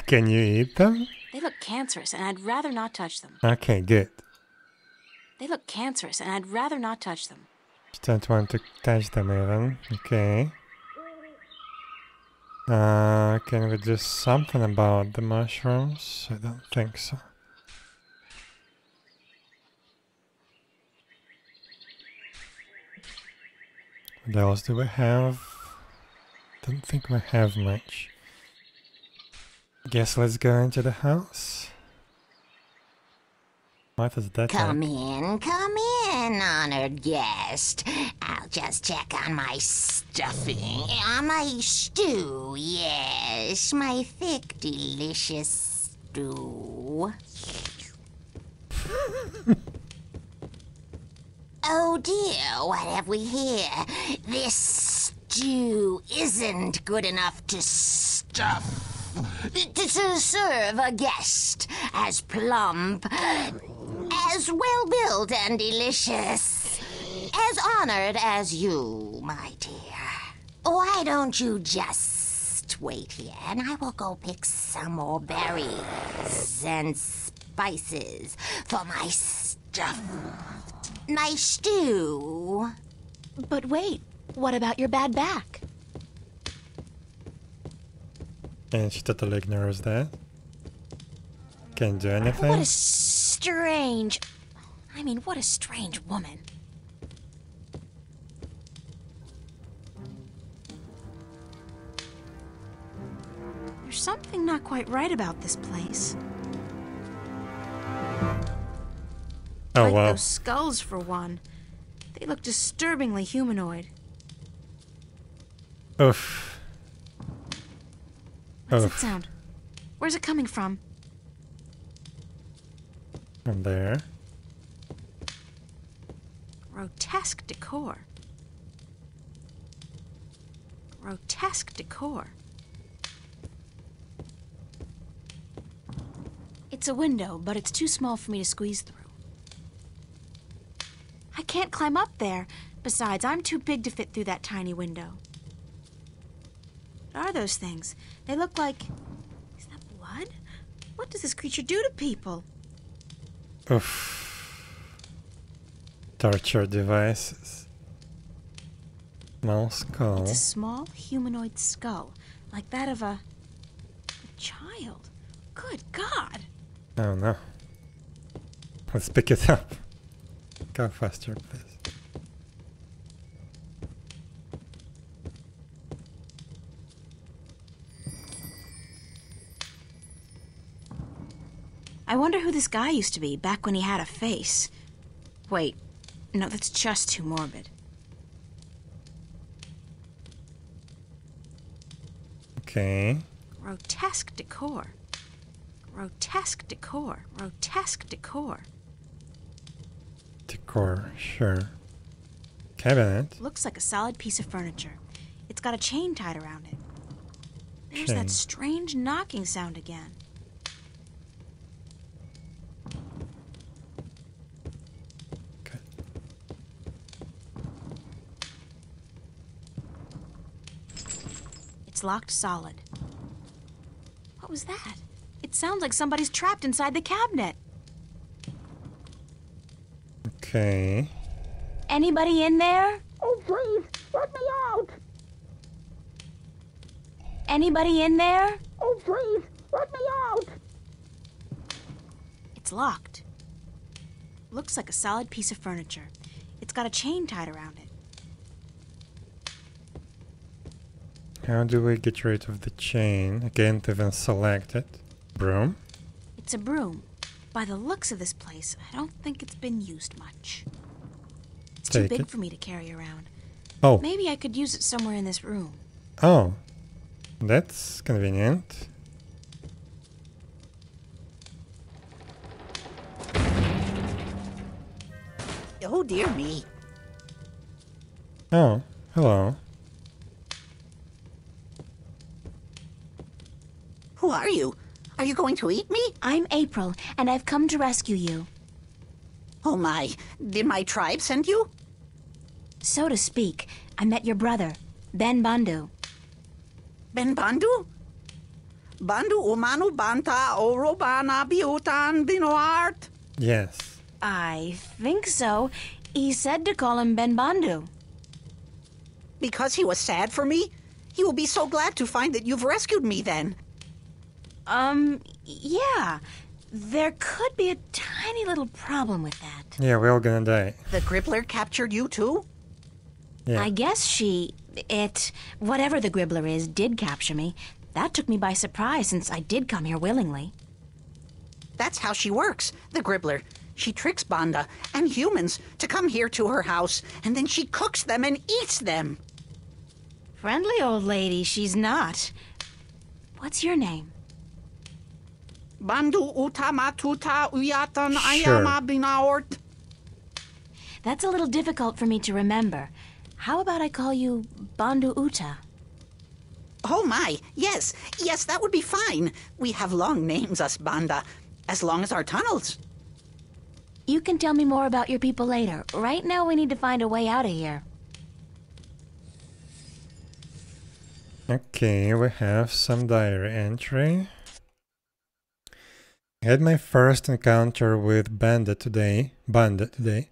[LAUGHS] can you eat them? They look cancerous, and I'd rather not touch them. Okay, good. They look cancerous, and I'd rather not touch them. You don't want to touch them even. Okay. Uh, can we do something about the mushrooms? I don't think so. What else do we have? Don't think we have much. Guess let's go into the house. Is that? Come in, come in, honored guest. I'll just check on my stuffing. On my stew, yes. My thick, delicious stew. [LAUGHS] oh dear, what have we here? This stew isn't good enough to stuff. To serve a guest as plump as well built and delicious, as honored as you, my dear. Why don't you just wait here and I will go pick some more berries and spices for my stuff, my stew. But wait, what about your bad back? And she totally ignores that. Can't do anything. What a strange. I mean, what a strange woman. There's something not quite right about this place. Oh like wow. those skulls, for one. They look disturbingly humanoid. Oof. What's Oof. that sound? Where's it coming from? From there. Grotesque decor. Grotesque decor. It's a window, but it's too small for me to squeeze through. I can't climb up there. Besides, I'm too big to fit through that tiny window. What are those things? They look like. Is that blood? What does this creature do to people? Oof. Torture devices. Small skull. It's a small humanoid skull, like that of a, a child. Good God! Oh no. Let's pick it up. Go faster, please. I wonder who this guy used to be back when he had a face. Wait, no, that's just too morbid. Okay. Grotesque decor. Grotesque decor. Grotesque decor. Decor, sure. Cabinet. Looks like a solid piece of furniture. It's got a chain tied around it. There's Chain. that strange knocking sound again. Okay. It's locked solid. What was that? It sounds like somebody's trapped inside the cabinet. Okay. Anybody in there? Oh, please, let me out! Anybody in there? Oh, please, let me out! It's locked. Looks like a solid piece of furniture. It's got a chain tied around it. How do we get rid of the chain? Again, to even select it. Broom? It's a broom. By the looks of this place, I don't think it's been used much. It's too big it. for me to carry around. Oh. Maybe I could use it somewhere in this room. Oh. That's convenient. Oh, dear me. Oh, hello. Who are you? Are you going to eat me? I'm April, and I've come to rescue you. Oh, my. Did my tribe send you? So to speak, I met your brother, Ben Bandu. Ben Bandu? Bandu umanu banta orobana biutan binoart? Yes. I think so. He said to call him Ben Bandu. Because he was sad for me? He will be so glad to find that you've rescued me then. Um, yeah. There could be a tiny little problem with that. Yeah, we're all gonna die. The Gribbler captured you too? Yeah. I guess she, it, whatever the Gribbler is, did capture me. That took me by surprise since I did come here willingly. That's how she works, the Gribbler. She tricks Banda and humans to come here to her house, and then she cooks them and eats them. Friendly old lady, she's not. What's your name? Bandu utamatuta uyatan Sure. ayama binaort. That's a little difficult for me to remember. How about I call you Bandu Uta? Oh my, yes, yes, that would be fine. We have long names, us Banda, as long as our tunnels. You can tell me more about your people later. Right now, we need to find a way out of here. Okay, we have some diary entry. I had my first encounter with Banda today. Banda today.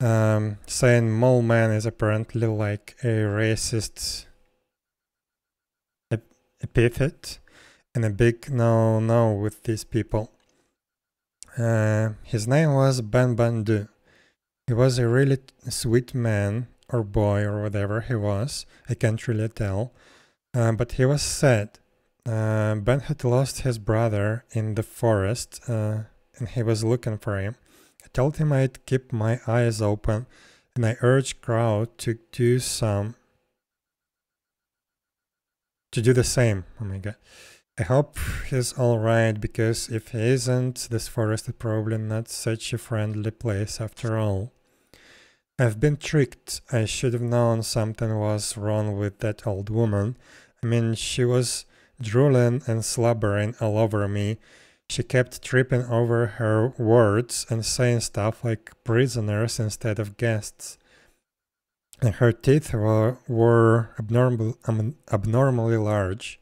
Um, saying Mole Man is apparently like a racist ep- epithet and a big no no with these people. Uh, his name was Ban Bandu. He was a really sweet man or boy or whatever he was. I can't really tell. Uh, but he was sad. Uh, ben had lost his brother in the forest uh, and he was looking for him. I told him I'd keep my eyes open and I urged Crowd to do some. to do the same. Oh my god. I hope he's alright because if he isn't, this forest is probably not such a friendly place after all. I've been tricked. I should have known something was wrong with that old woman. I mean, she was drooling and slobbering all over me. She kept tripping over her words and saying stuff like prisoners instead of guests. And her teeth were, were abnormal, um, abnormally large.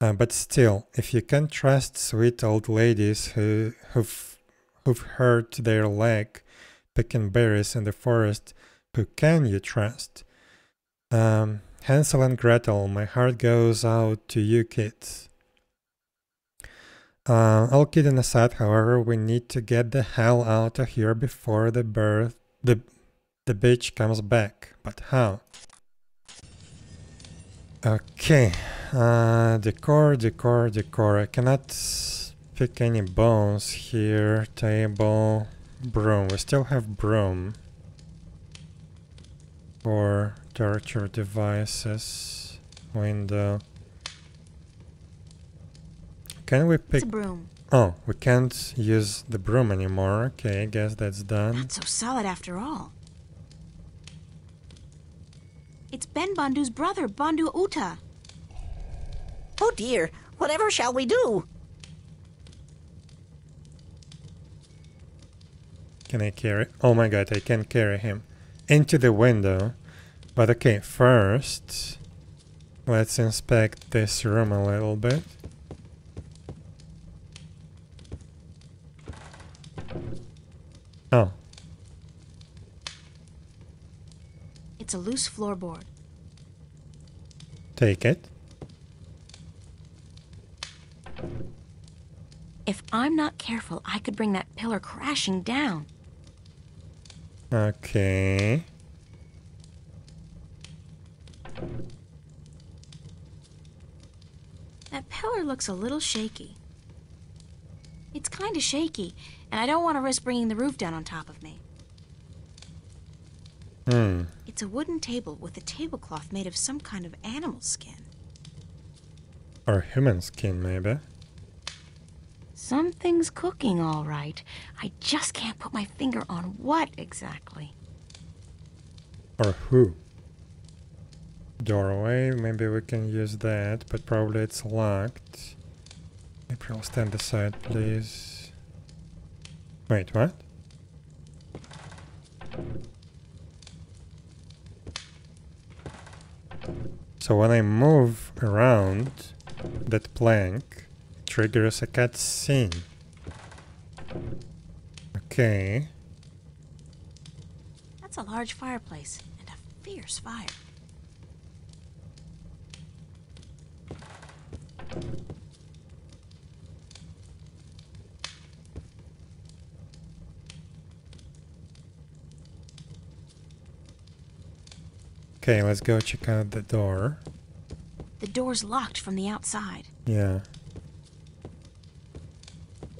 Uh, but still, if you can trust sweet old ladies who, who've, who've hurt their leg picking berries in the forest, who can you trust? Um, Hansel and Gretel, my heart goes out to you kids. Uh, all kidding aside, however, we need to get the hell out of here before the birth the the bitch comes back. But how? Okay, uh, decor, decor, decor. I cannot pick any bones here. Table, broom. We still have broom for torture devices. Window. Can we It's pick? a broom. Oh, we can't use the broom anymore. Okay, I guess that's done. Not so solid after all. It's Ben Bandu's brother, Bandu Uta. Oh dear, whatever shall we do? Can I carry? Oh my god, I can carry him into the window. But okay, first, let's inspect this room a little bit. Oh, It's a loose floorboard. take it. If I'm not careful, I could bring that pillar crashing down. Okay. That pillar looks a little shaky. It's kind of shaky, and I don't want to risk bringing the roof down on top of me. Hmm. It's a wooden table with a tablecloth made of some kind of animal skin. Or human skin, maybe. Something's cooking, all right. I just can't put my finger on what exactly. Or who? Doorway, maybe we can use that, but probably it's locked. April, stand aside, please. Wait, what? So when I move around that plank, it triggers a cutscene. Okay. That's a large fireplace and a fierce fire. Okay, let's go check out the door. The door's locked from the outside. Yeah.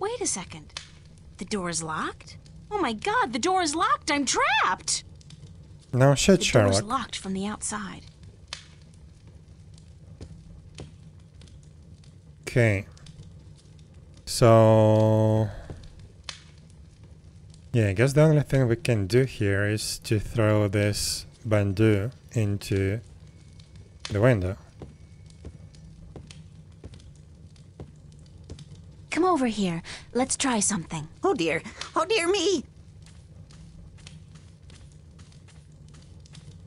Wait a second. The door is locked? Oh my god, the door is locked! I'm trapped! No shit, The door's Sherlock. locked from the outside. Okay. So. Yeah, I guess the only thing we can do here is to throw this bandu into the window. Come over here. Let's try something. Oh dear. Oh dear me.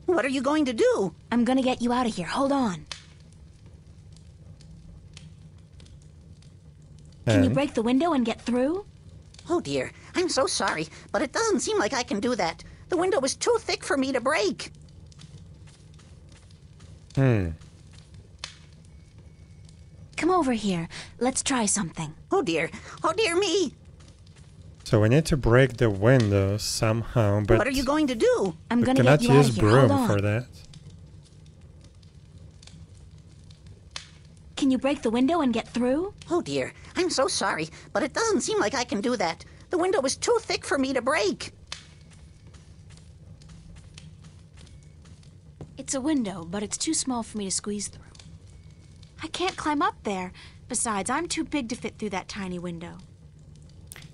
What are you going to do? I'm gonna get you out of here. Hold on. Can you break the window and get through? Oh dear. I'm so sorry, but it doesn't seem like I can do that. The window is too thick for me to break. Hmm. Come over here. Let's try something. Oh dear. Oh dear me. So we need to break the window somehow, but what are you going to do? I'm gonna get you out use of here. Hold broom on. for that. Can you break the window and get through? Oh dear. I'm so sorry, but it doesn't seem like I can do that. The window is too thick for me to break. It's a window, but it's too small for me to squeeze through. I can't climb up there. Besides, I'm too big to fit through that tiny window.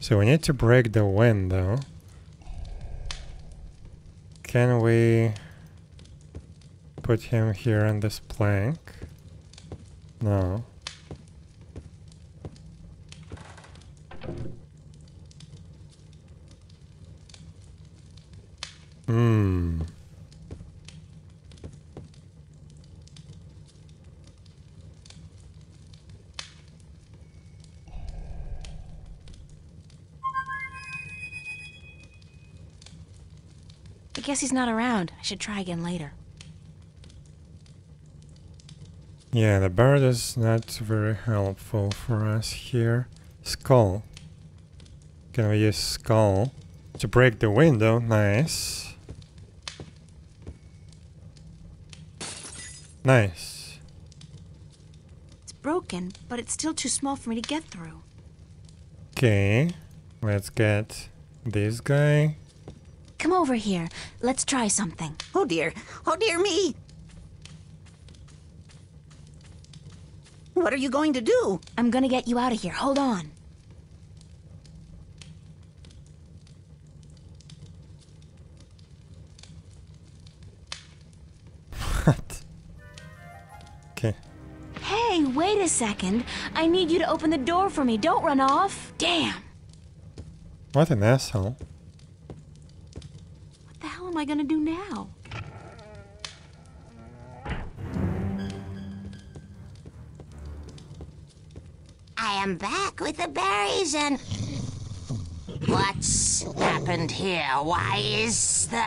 So we need to break the window. Can we put him here on this plank? No. Hmm. I guess he's not around. I should try again later. Yeah, the bird is not very helpful for us here. Skull. Can we use skull to break the window? Nice. Nice. It's broken, but it's still too small for me to get through. Okay, let's get this guy. Come over here. Let's try something. Oh dear. Oh dear me. What are you going to do? I'm gonna get you out of here. Hold on. What? Okay. Hey, wait a second. I need you to open the door for me. Don't run off. Damn. What an asshole. What the hell am I gonna do now? I am back with the berries and. What's happened here? Why is the.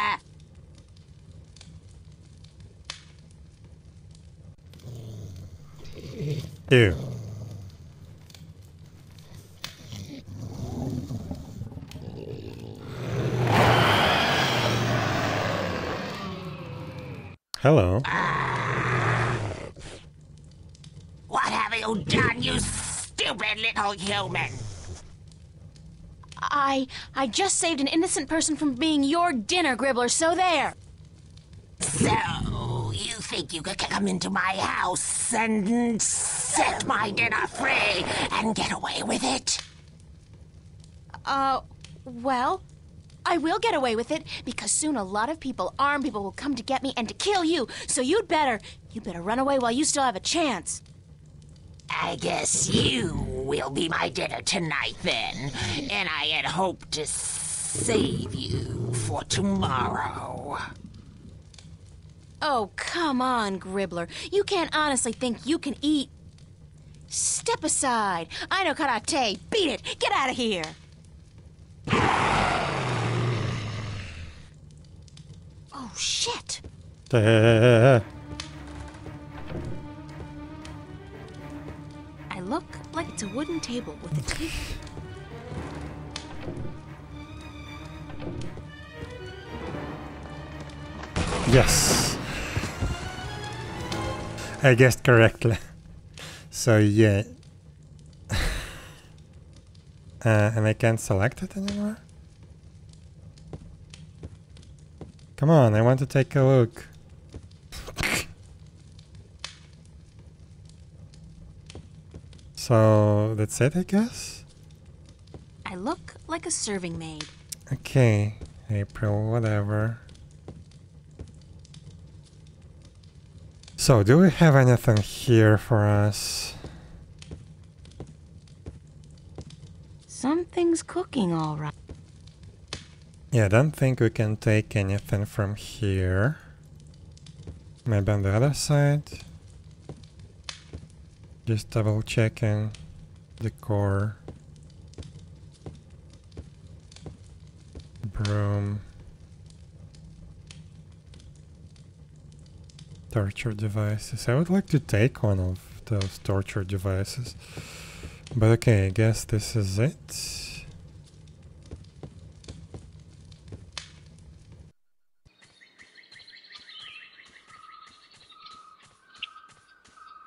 Ew. Hello. What have you done, you stupid little human? I I just saved an innocent person from being your dinner, Gribbler, so there. So, you think you could come into my house and set my dinner free and get away with it? Uh, well, I will get away with it because soon a lot of people, armed people, will come to get me and to kill you. So you'd better, you better run away while you still have a chance. I guess you will be my dinner tonight then, and I had hoped to save you for tomorrow. Oh, come on, Gribbler. You can't honestly think you can eat. Step aside. I know karate. Beat it. Get out of here. Oh, shit. [LAUGHS] look like it's a wooden table with a table. yes. I guessed correctly. So yeah. [LAUGHS] uh, and I can't select it anymore? Come on, I want to take a look. So that's it, I guess? I look like a serving maid. Okay, April, whatever. So, do we have anything here for us? Something's cooking all right. Yeah, I don't think we can take anything from here. Maybe on the other side. Just double checking the core. Broom. Torture devices. I would like to take one of those torture devices. But okay, I guess this is it.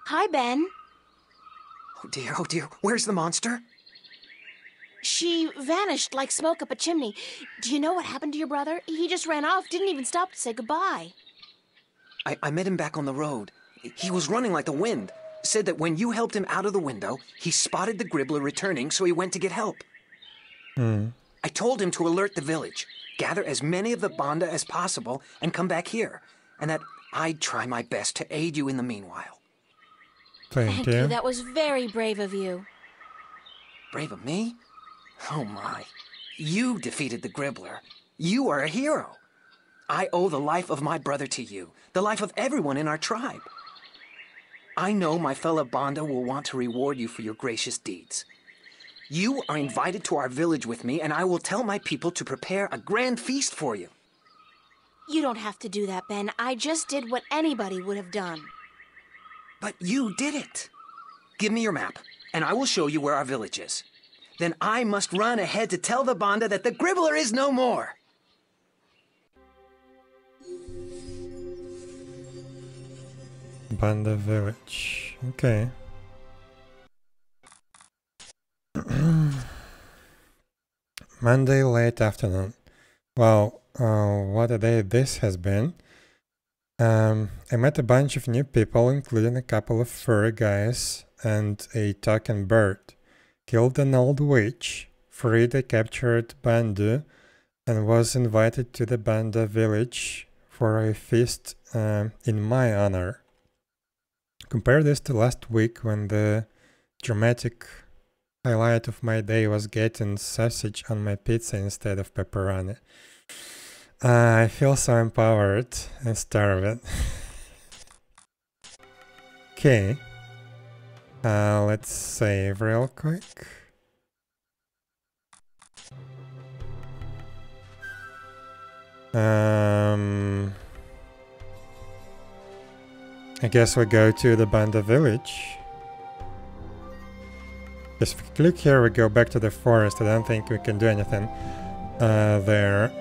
Hi, Ben. Oh dear, oh dear. Where's the monster? She vanished like smoke up a chimney. Do you know what happened to your brother? He just ran off, didn't even stop to say goodbye. I, I met him back on the road. He was running like the wind. Said that when you helped him out of the window, he spotted the Gribbler returning, so he went to get help. Hmm. I told him to alert the village, gather as many of the Banda as possible, and come back here. And that I'd try my best to aid you in the meanwhile. Thank, Thank you. you. That was very brave of you. Brave of me? Oh my. You defeated the Gribbler. You are a hero. I owe the life of my brother to you, the life of everyone in our tribe. I know my fellow Banda will want to reward you for your gracious deeds. You are invited to our village with me, and I will tell my people to prepare a grand feast for you. You don't have to do that, Ben. I just did what anybody would have done. But you did it. Give me your map, and I will show you where our village is. Then I must run ahead to tell the Banda that the Gribbler is no more. Banda Village. Okay. [CLEARS THROAT] Monday late afternoon. Well, uh, what a day this has been. Um, I met a bunch of new people, including a couple of furry guys and a talking bird. Killed an old witch, freed a captured Bandu, and was invited to the Banda village for a feast um, in my honor. Compare this to last week when the dramatic highlight of my day was getting sausage on my pizza instead of pepperoni. Uh, I feel so empowered and starving. [LAUGHS] okay. Uh, let's save real quick. Um, I guess we go to the Banda village. If we click here, we go back to the forest. I don't think we can do anything uh, there.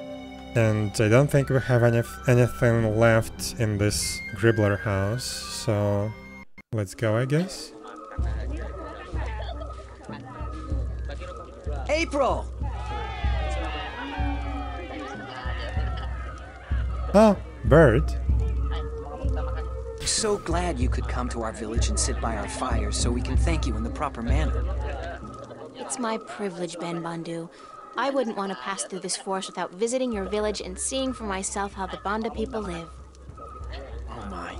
And I don't think we have any anything left in this Gribbler house. So let's go, I guess. April! Oh, bird. So glad you could come to our village and sit by our fires so we can thank you in the proper manner. It's my privilege, Ben Bandu. I wouldn't want to pass through this forest without visiting your village and seeing for myself how the Banda people live. Oh my,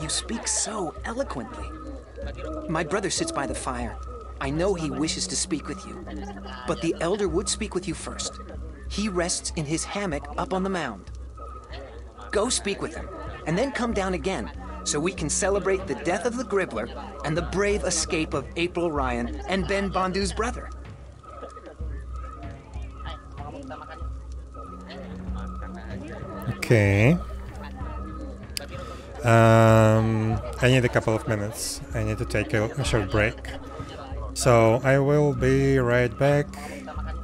you speak so eloquently. My brother sits by the fire. I know he wishes to speak with you. But the elder would speak with you first. He rests in his hammock up on the mound. Go speak with him, and then come down again, so we can celebrate the death of the Gribbler and the brave escape of April Ryan and Ben Bandu's brother. Okay. Um, I need a couple of minutes. I need to take a, a short break. So I will be right back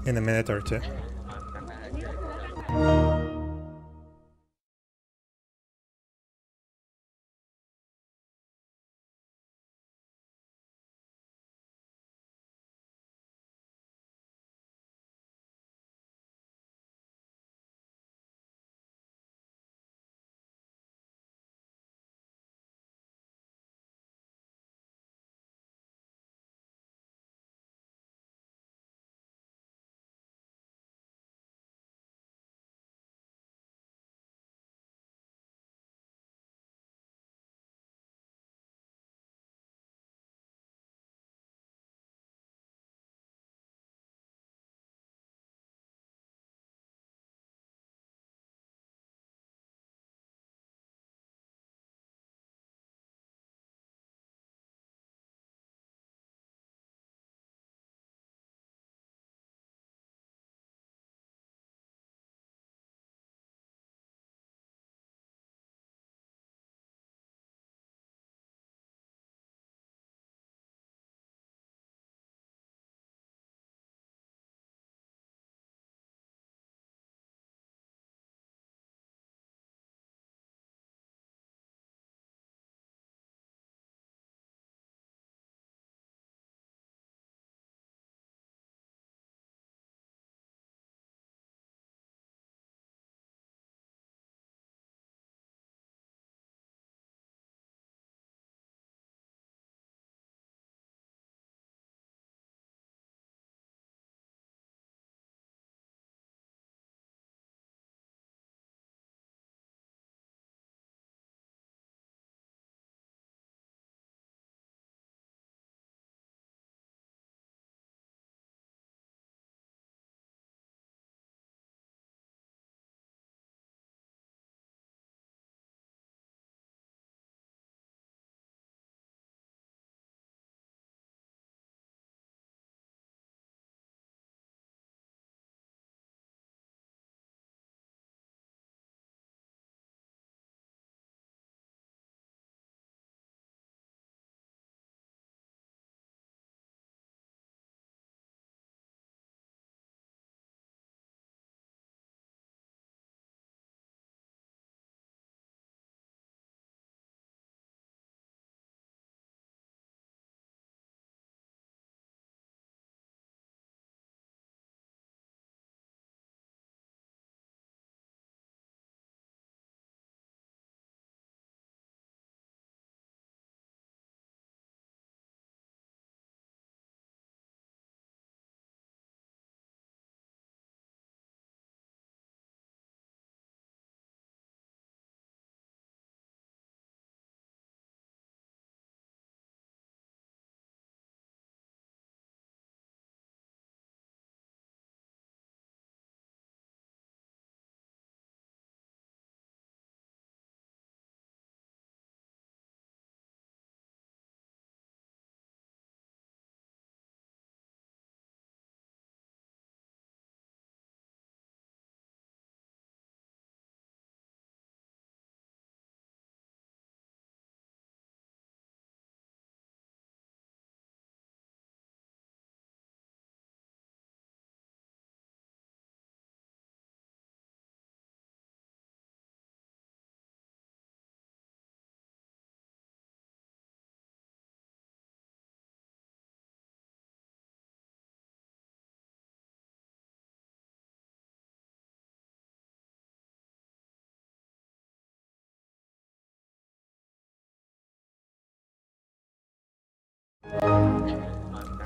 in a minute or two.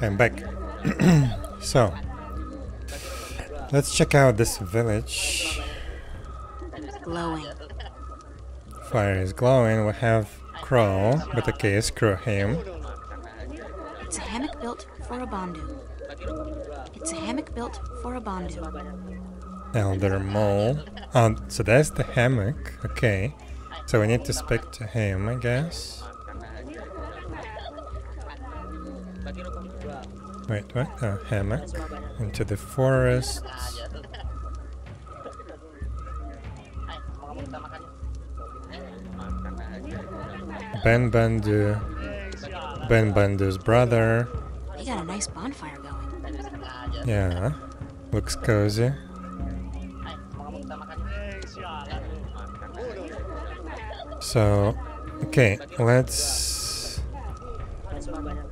I'm back. [CLEARS THROAT] so, let's check out this village. Glowing. Fire is glowing. We have Crow, but okay, screw him. It's a hammock built for a Bandu. It's a hammock built for a Bandu. Elder Mole. Oh, so that's the hammock. Okay. So we need to speak to him, I guess. Wait, what? Oh, hammock. Into the forest. Ben Bandu. Ben Bandu's brother. He got a nice bonfire going. Yeah. Looks cozy. So, okay, let's...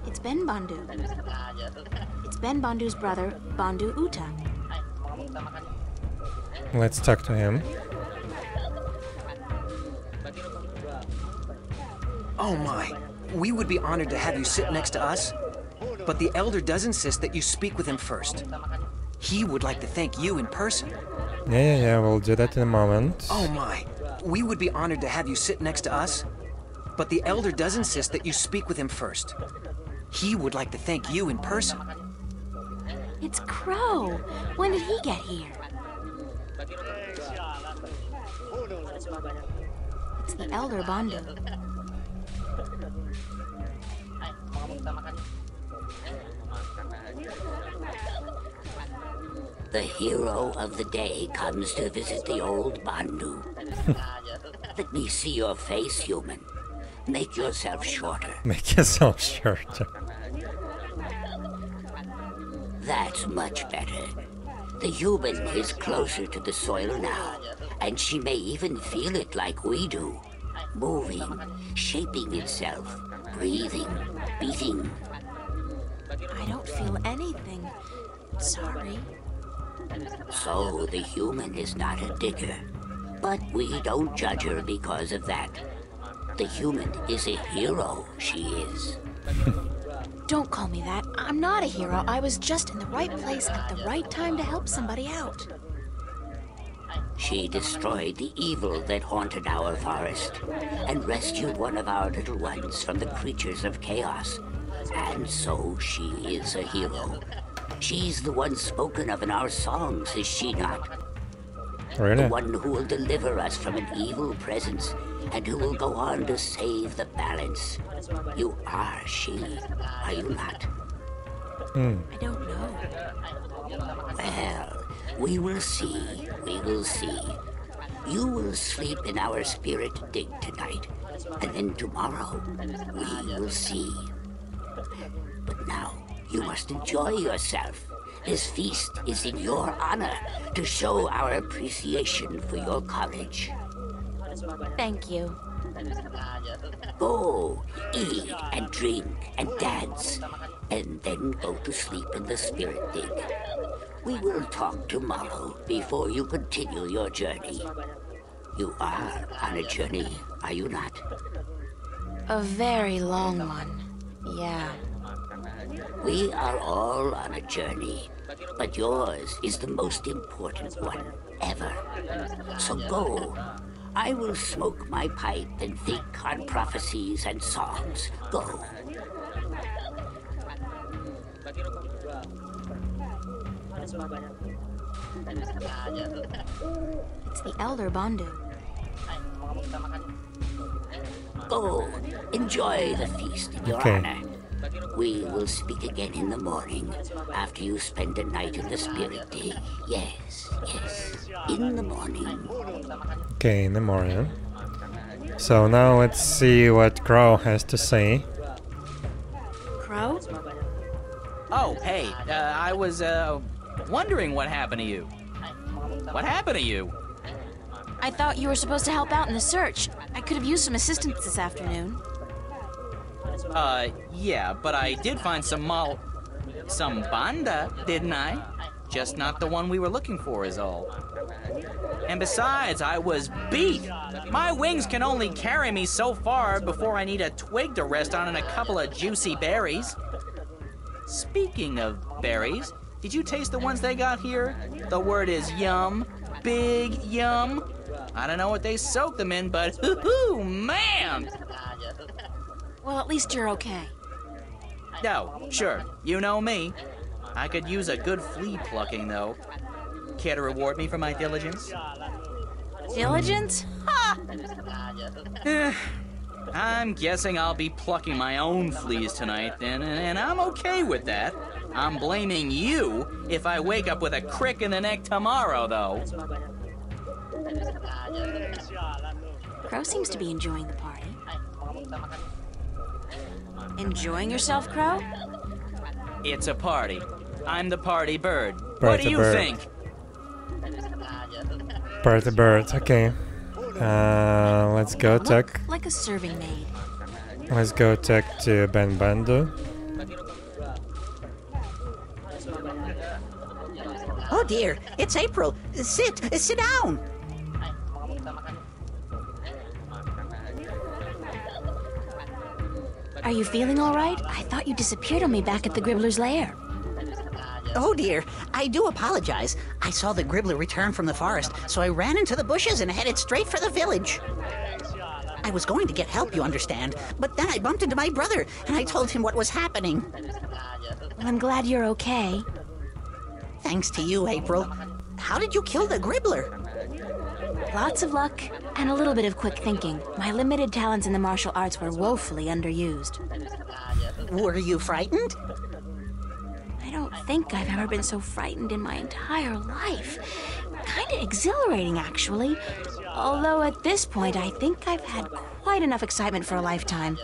It's Ben Bandu. It's Ben Bandu's brother, Bandu Uta. Let's talk to him. Oh my, we would be honored to have you sit next to us. But the elder does insist that you speak with him first. He would like to thank you in person. Yeah, yeah, yeah, we'll do that in a moment. Oh my, we would be honored to have you sit next to us. But the elder does insist that you speak with him first. He would like to thank you in person. It's Crow. When did he get here? It's the elder Bandu. The hero of the day comes to visit the old Bandu. [LAUGHS] Let me see your face, human. Make yourself shorter. Make yourself shorter. That's much better. The human is closer to the soil now, and she may even feel it like we do. Moving, shaping itself, breathing, beating. I don't feel anything. Sorry. So the human is not a digger. But we don't judge her because of that. The human is a hero, she is. [LAUGHS] Don't call me that. I'm not a hero. I was just in the right place at the right time to help somebody out. She destroyed the evil that haunted our forest and rescued one of our little ones from the creatures of chaos. And so she is a hero. She's the one spoken of in our songs, is she not? Really? The one who will deliver us from an evil presence and who will go on to save the balance. You are she, are you not? Hmm. I don't know. Well, we will see, we will see. You will sleep in our spirit dig tonight, and then tomorrow we will see. But now you must enjoy yourself. This feast is in your honor to show our appreciation for your courage. Thank you. Go, eat and drink and dance, and then go to sleep in the spirit dig. We will talk tomorrow before you continue your journey. You are on a journey, are you not? A very long one. Yeah. We are all on a journey, but yours is the most important one ever. So go. I will smoke my pipe and think on prophecies and songs. Go. It's the elder Bandu. Go. Enjoy the feast in your Okay. honor. We will speak again in the morning after you spend the night in the spirit day. Yes, yes. In the morning. Okay, in the morning. So now let's see what Crow has to say. Crow? Oh, hey, uh, I was uh, wondering what happened to you. What happened to you? I thought you were supposed to help out in the search. I could have used some assistance this afternoon. Uh, yeah, but I did find some mal. some banda, didn't I? Just not the one we were looking for, is all. And besides, I was beat. My wings can only carry me so far before I need a twig to rest on and a couple of juicy berries. Speaking of berries, did you taste the ones they got here? The word is yum. Big yum. I don't know what they soak them in, but [LAUGHS] hoo-hoo, man! Well, at least you're okay. No, sure, you know me. I could use a good flea plucking, though. Care to reward me for my diligence? Diligence? Ha! Eh, I'm guessing I'll be plucking my own fleas tonight, then, and, and I'm okay with that. I'm blaming you if I wake up with a crick in the neck tomorrow, though. Crow seems to be enjoying the party. Enjoying yourself, Crow? It's a party. I'm the party bird. Bird what do you bird. think? Bird the bird. Okay. Uh, let's go Look talk. like a serving maid. Let's go talk to Ben Bandu. Oh dear, it's April. Sit, sit down. Are you feeling all right? I thought you disappeared on me back at the Gribbler's lair. Oh dear, I do apologize. I saw the Gribbler return from the forest, so I ran into the bushes and headed straight for the village. I was going to get help, you understand, but then I bumped into my brother and I told him what was happening. Well, I'm glad you're okay. Thanks to you, April. How did you kill the Gribbler? Lots of luck and a little bit of quick thinking. My limited talents in the martial arts were woefully underused. Were you frightened? I don't think I've ever been so frightened in my entire life. Kinda exhilarating, actually. Although at this point, I think I've had quite enough excitement for a lifetime.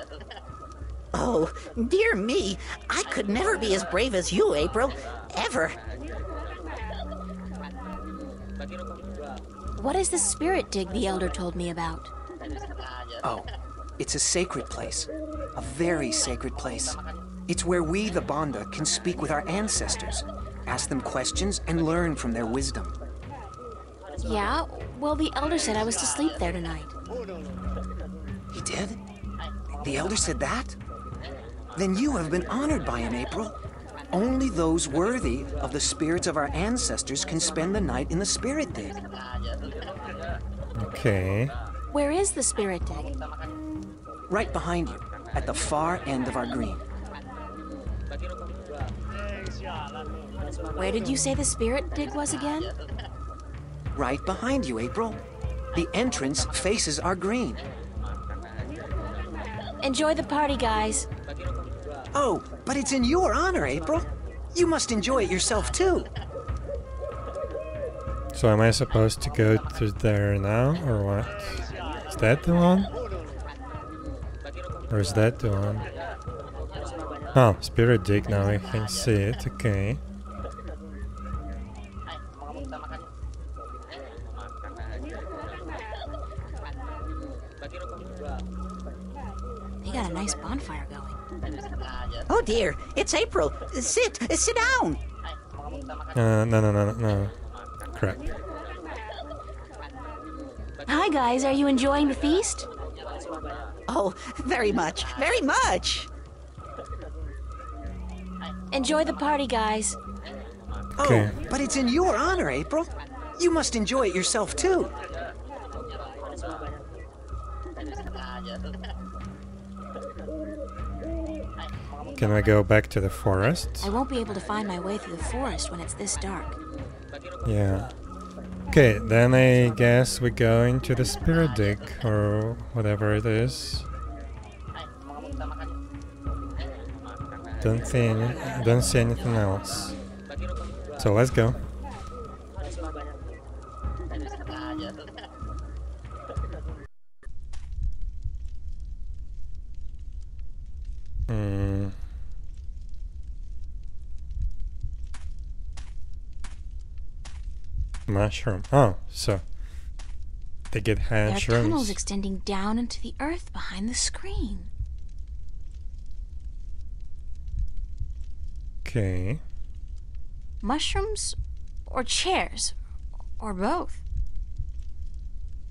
Oh, dear me. I could never be as brave as you, April. Ever. What is the spirit dig the elder told me about? Oh, it's a sacred place. A very sacred place. It's where we, the Banda, can speak with our ancestors, ask them questions, and learn from their wisdom. Yeah, well, the elder said I was to sleep there tonight. He did? The elder said that? Then you have been honored by him, April. Only those worthy of the spirits of our ancestors can spend the night in the spirit dig. Okay. Where is the spirit dig? Right behind you, at the far end of our green. Where did you say the spirit dig was again? Right behind you, April. The entrance faces our green. Enjoy the party, guys. Oh, but it's in your honor, April. You must enjoy it yourself, too. So am I supposed to go to there now or what? Is that the one? Or is that the one? Oh, spirit dig now I can see it, okay. They got a nice bonfire going. Oh dear, it's April. Sit, sit down. Uh, no, no, no, no, no. Crap. Hi, guys. Are you enjoying the feast? Oh, very much, very much. Enjoy the party, guys. Okay. Oh, but it's in your honor, April. You must enjoy it yourself, too. Can I go back to the forest? I won't be able to find my way through the forest when it's this dark. Yeah. Okay, then I guess we go into the spirit dig or whatever it is. Don't see any, don't see anything else. So let's go. Hmm. Mushroom. Oh, so they get mushrooms. There are tunnels extending down into the earth behind the screen. Okay. Mushrooms or chairs? Or both?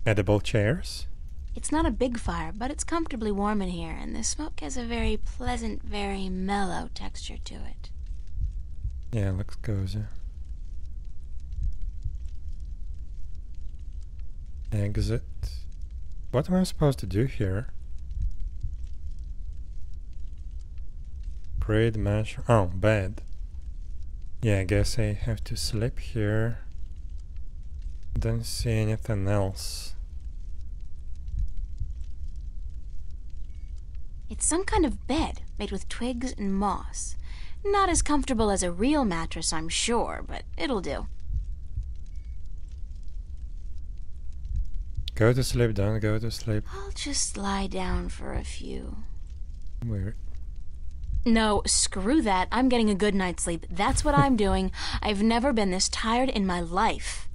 Edible chairs. It's not a big fire, but it's comfortably warm in here, and the smoke has a very pleasant, very mellow texture to it. Yeah, looks cozy. Exit. What am I supposed to do here? Great measure. Oh, bed. Yeah, I guess I have to sleep here. Don't see anything else. It's some kind of bed made with twigs and moss. Not as comfortable as a real mattress, I'm sure, but it'll do. Go to sleep, don't go to sleep. I'll just lie down for a few. Weird. No, screw that. I'm getting a good night's sleep. That's what I'm doing. [LAUGHS] I've never been this tired in my life.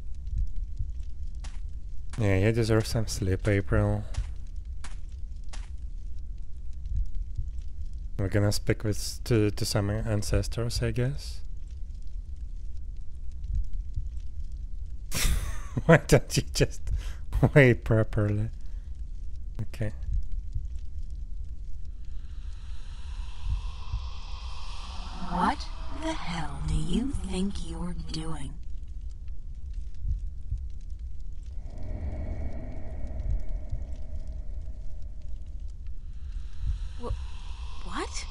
Yeah, you deserve some sleep, April. We're gonna speak with to, to some ancestors, I guess. [LAUGHS] Why don't you just [LAUGHS] wait properly? Okay. What the hell do you think you're doing? Wh- What?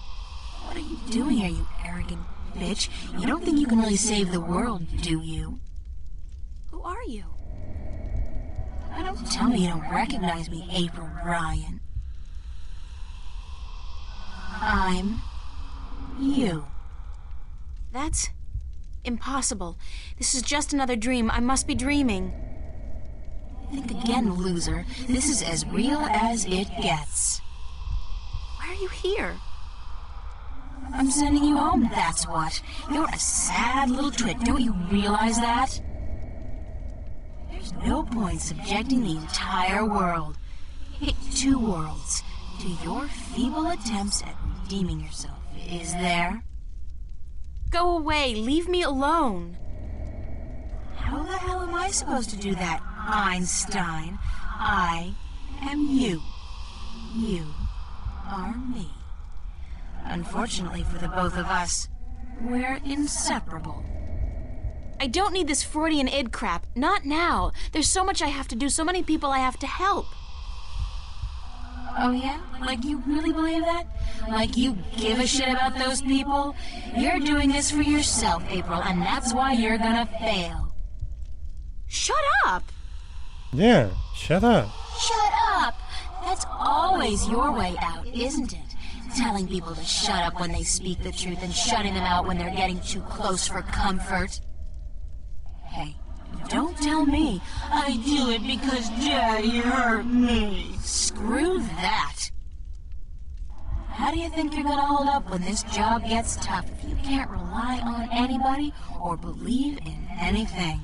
What are you doing here, you arrogant bitch? You don't think you can really save the world, do you? Who are you? Don't tell me you don't recognize me, April Ryan. I'm you. That's impossible. This is just another dream. I must be dreaming. Think again, loser. This is as real as it gets. Why are you here? I'm sending you home, that's what. You're a sad little twit, don't you realize that? There's no point subjecting the entire world, two worlds, to your feeble attempts at redeeming yourself, is there? Go away, leave me alone. How the hell am I supposed to do that, Einstein? I am you. You are me. Unfortunately for the both of us, we're inseparable. I don't need this Freudian id crap. Not now. There's so much I have to do, so many people I have to help. Oh, yeah? Like you really believe that? Like you give a shit about those people? You're doing this for yourself, April, and that's why you're gonna fail. Shut up! Yeah, shut up. Shut up! That's always your way out, isn't it? Telling people to shut up when they speak the truth and shutting them out when they're getting too close for comfort. Hey, don't tell me I do it because Daddy hurt me. Screw that. How do you think you're gonna hold up when this job gets tough if you can't rely on anybody or believe in anything?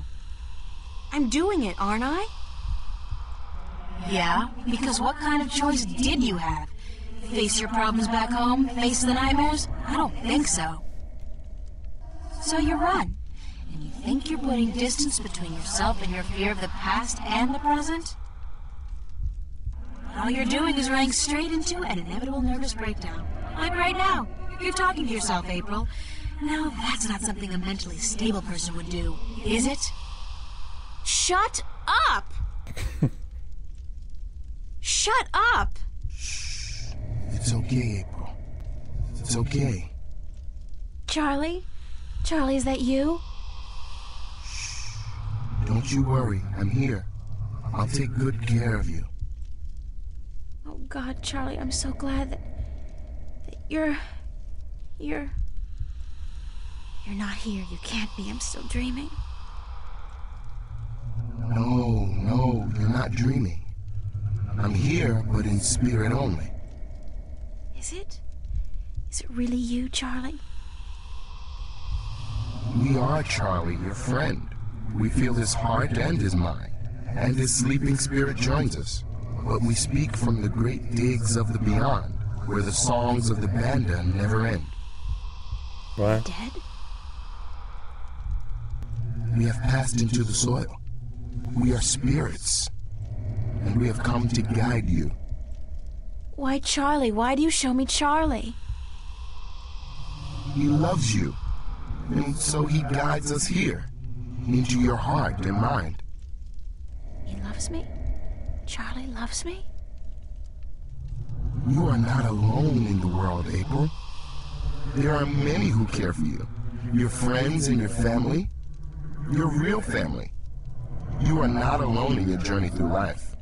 I'm doing it, aren't I? Yeah, because what kind of choice did you have? Face your problems back home? Face the nightmares? I don't think so. So you run. And you think you're putting distance between yourself and your fear of the past and the present? All you're doing is running straight into an inevitable nervous breakdown. Like right now. You're talking to yourself, April. Now, that's not something a mentally stable person would do, is it? Shut up! [LAUGHS] Shut up! It's okay, April. It's okay. Charlie? Charlie, is that you? Don't you worry. I'm here. I'll take good care of you. Oh God, Charlie, I'm so glad that, that you're you're you're not here. You can't be. I'm still dreaming. No, no, you're not dreaming. I'm here, but in spirit only. Is it? Is it really you, Charlie? We are Charlie, your friend. We feel his heart and his mind, and his sleeping spirit joins us. But we speak from the great digs of the beyond, where the songs of the banda never end. What? Dead? We have passed into the soil. We are spirits, and we have come to guide you. Why, Charlie? Why do you show me Charlie? He loves you, and so he guides us here, into your heart and mind. He loves me? Charlie loves me? You are not alone in the world, April. There are many who care for you. Your friends and your family. Your real family. You are not alone in your journey through life.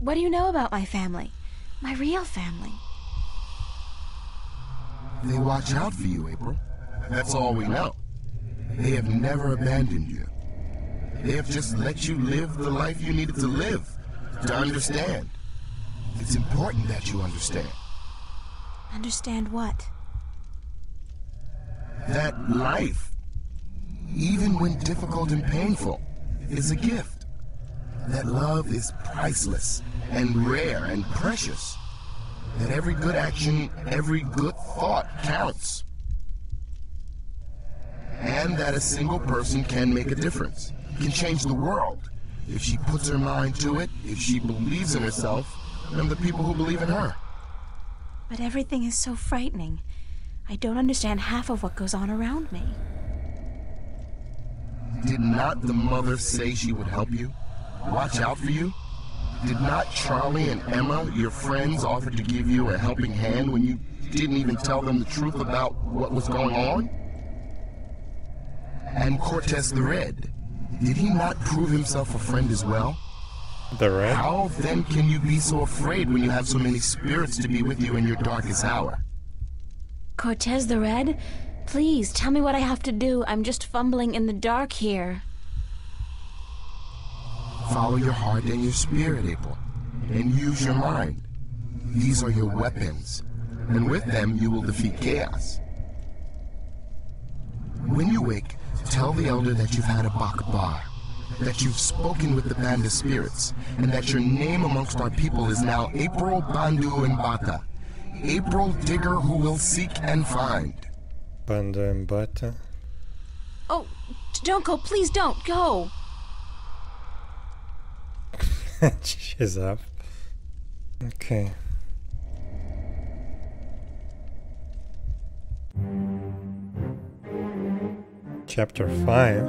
What do you know about my family? My real family? They watch out for you, April. That's all we know. They have never abandoned you. They have just let you live the life you needed to live. to understand. It's important that you understand. Understand what? That life, even when difficult and painful, is a gift. That love is priceless and rare and precious. That every good action, every good thought counts. And that a single person can make a difference, can change the world, if she puts her mind to it, if she believes in herself, and the people who believe in her. But everything is so frightening. I don't understand half of what goes on around me. Did not the mother say she would help you? Watch out for you? Did not Charlie and Emma, your friends, offer to give you a helping hand when you didn't even tell them the truth about what was going on? And Cortez the Red, did he not prove himself a friend as well? The red? How then can you be so afraid when you have so many spirits to be with you in your darkest hour? Cortez the Red? Please, tell me what I have to do. I'm just fumbling in the dark here. Follow your heart and your spirit, April, and use your mind. These are your weapons, and with them you will defeat chaos. When you wake, tell the elder that you've had a bakbar, that you've spoken with the band of spirits, and that your name amongst our people is now April Bandu Mbata, April Digger who will seek and find. Bandu Mbata. Oh, don't go. Please don't go. [LAUGHS] She's up. Okay. Chapter 5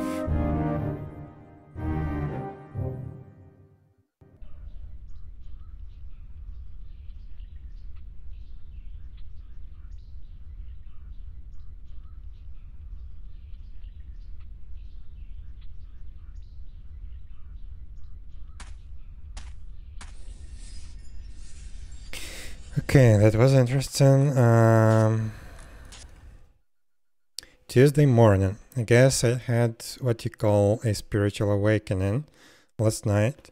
Okay, that was interesting. Um, Tuesday morning. I guess I had what you call a spiritual awakening last night,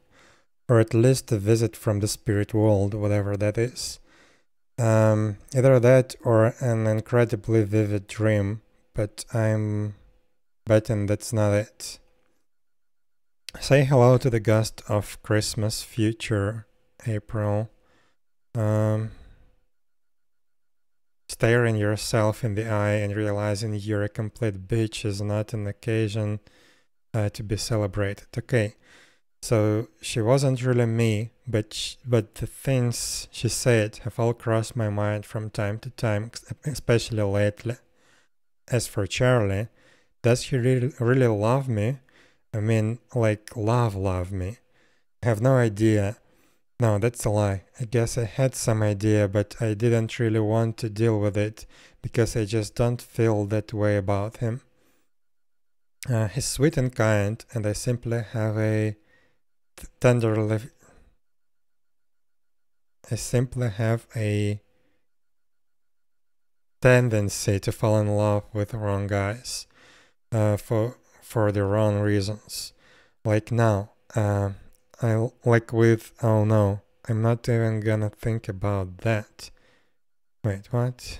or at least a visit from the spirit world, whatever that is. Um, either that or an incredibly vivid dream, but I'm betting that's not it. Say hello to the ghost of Christmas future, April. Um, staring yourself in the eye and realizing you're a complete bitch is not an occasion uh, to be celebrated. Okay, so she wasn't really me, but sh- but the things she said have all crossed my mind from time to time, especially lately. As for Charlie, does he really really love me? I mean, like love love me. I have no idea no, that's a lie. I guess I had some idea, but I didn't really want to deal with it because I just don't feel that way about him. Uh, he's sweet and kind, and I simply have a tender. I simply have a tendency to fall in love with wrong guys, uh, for for the wrong reasons. Like now, uh, I like with oh no, I'm not even gonna think about that. Wait, what?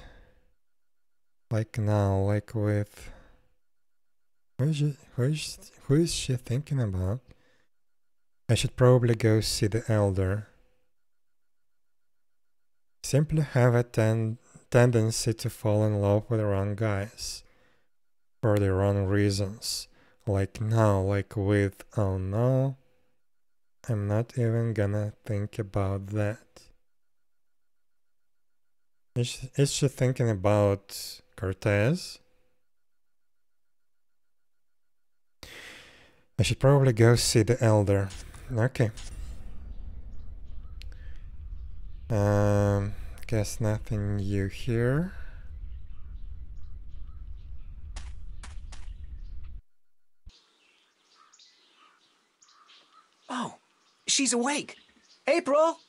Like now, like with who is she, who is, who is she thinking about? I should probably go see the elder. Simply have a ten tendency to fall in love with the wrong guys. For the wrong reasons. Like now, like with oh no. I'm not even gonna think about that. Is, is she thinking about Cortez? I should probably go see the elder. Okay. Um, guess nothing new here. Oh, she's awake. April!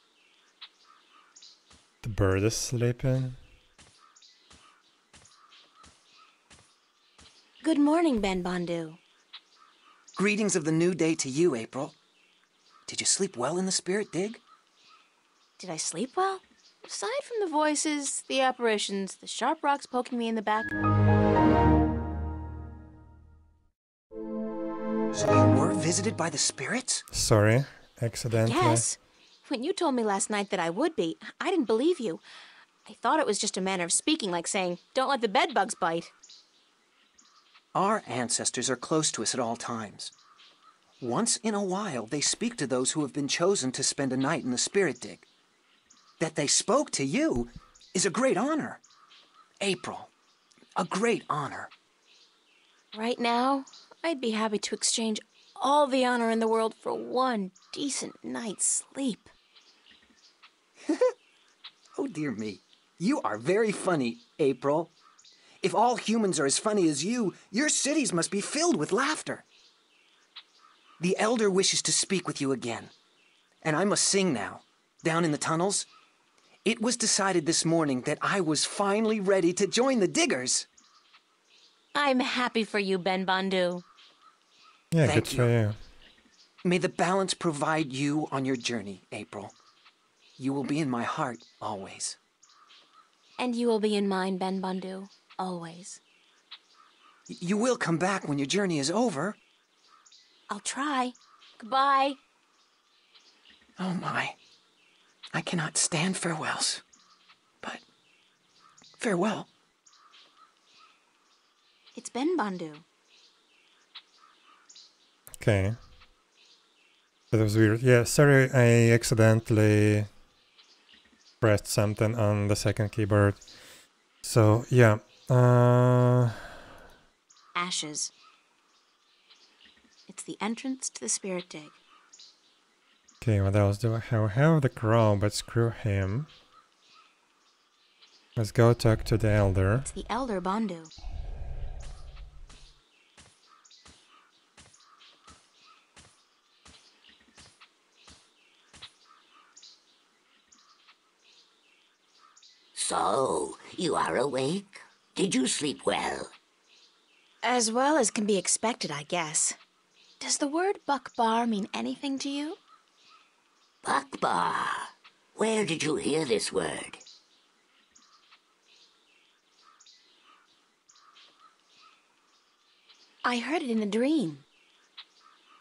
The bird is sleeping. Good morning, Ben Bandu. Greetings of the new day to you, April. Did you sleep well in the spirit dig? Did I sleep well? Aside from the voices, the apparitions, the sharp rocks poking me in the back, So you were visited by the spirits? Sorry, accidentally. yes. When you told me last night that I would be, I didn't believe you. I thought it was just a manner of speaking, like saying, don't let the bedbugs bite. Our ancestors are close to us at all times. Once in a while, they speak to those who have been chosen to spend a night in the spirit dig. That they spoke to you is a great honor. April, a great honor. Right now, I'd be happy to exchange all the honor in the world for one decent night's sleep. [LAUGHS] Oh, dear me. You are very funny, April. If all humans are as funny as you, your cities must be filled with laughter. The elder wishes to speak with you again. And I must sing now. Down in the tunnels. It was decided this morning that I was finally ready to join the diggers. I'm happy for you, Ben Bandu. Yeah, Thank good for you. May the balance provide you on your journey, April. You will be in my heart always. And you will be in mine, Ben Bandu, always. Y- You will come back when your journey is over. I'll try. Goodbye. Oh my. I cannot stand farewells. But farewell. It's Ben Bandu. Okay. That was weird. Yeah, sorry, I accidentally pressed something on the second keyboard. So, yeah. Uh, Ashes. It's the entrance to the spirit dig. okay, what else do I have? I have the crow, but screw him. Let's go talk to the elder. It's the Elder Bandu. So, you are awake? Did you sleep well? As well as can be expected, I guess. Does the word Bakbar mean anything to you? Bakbar. Where did you hear this word? I heard it in a dream.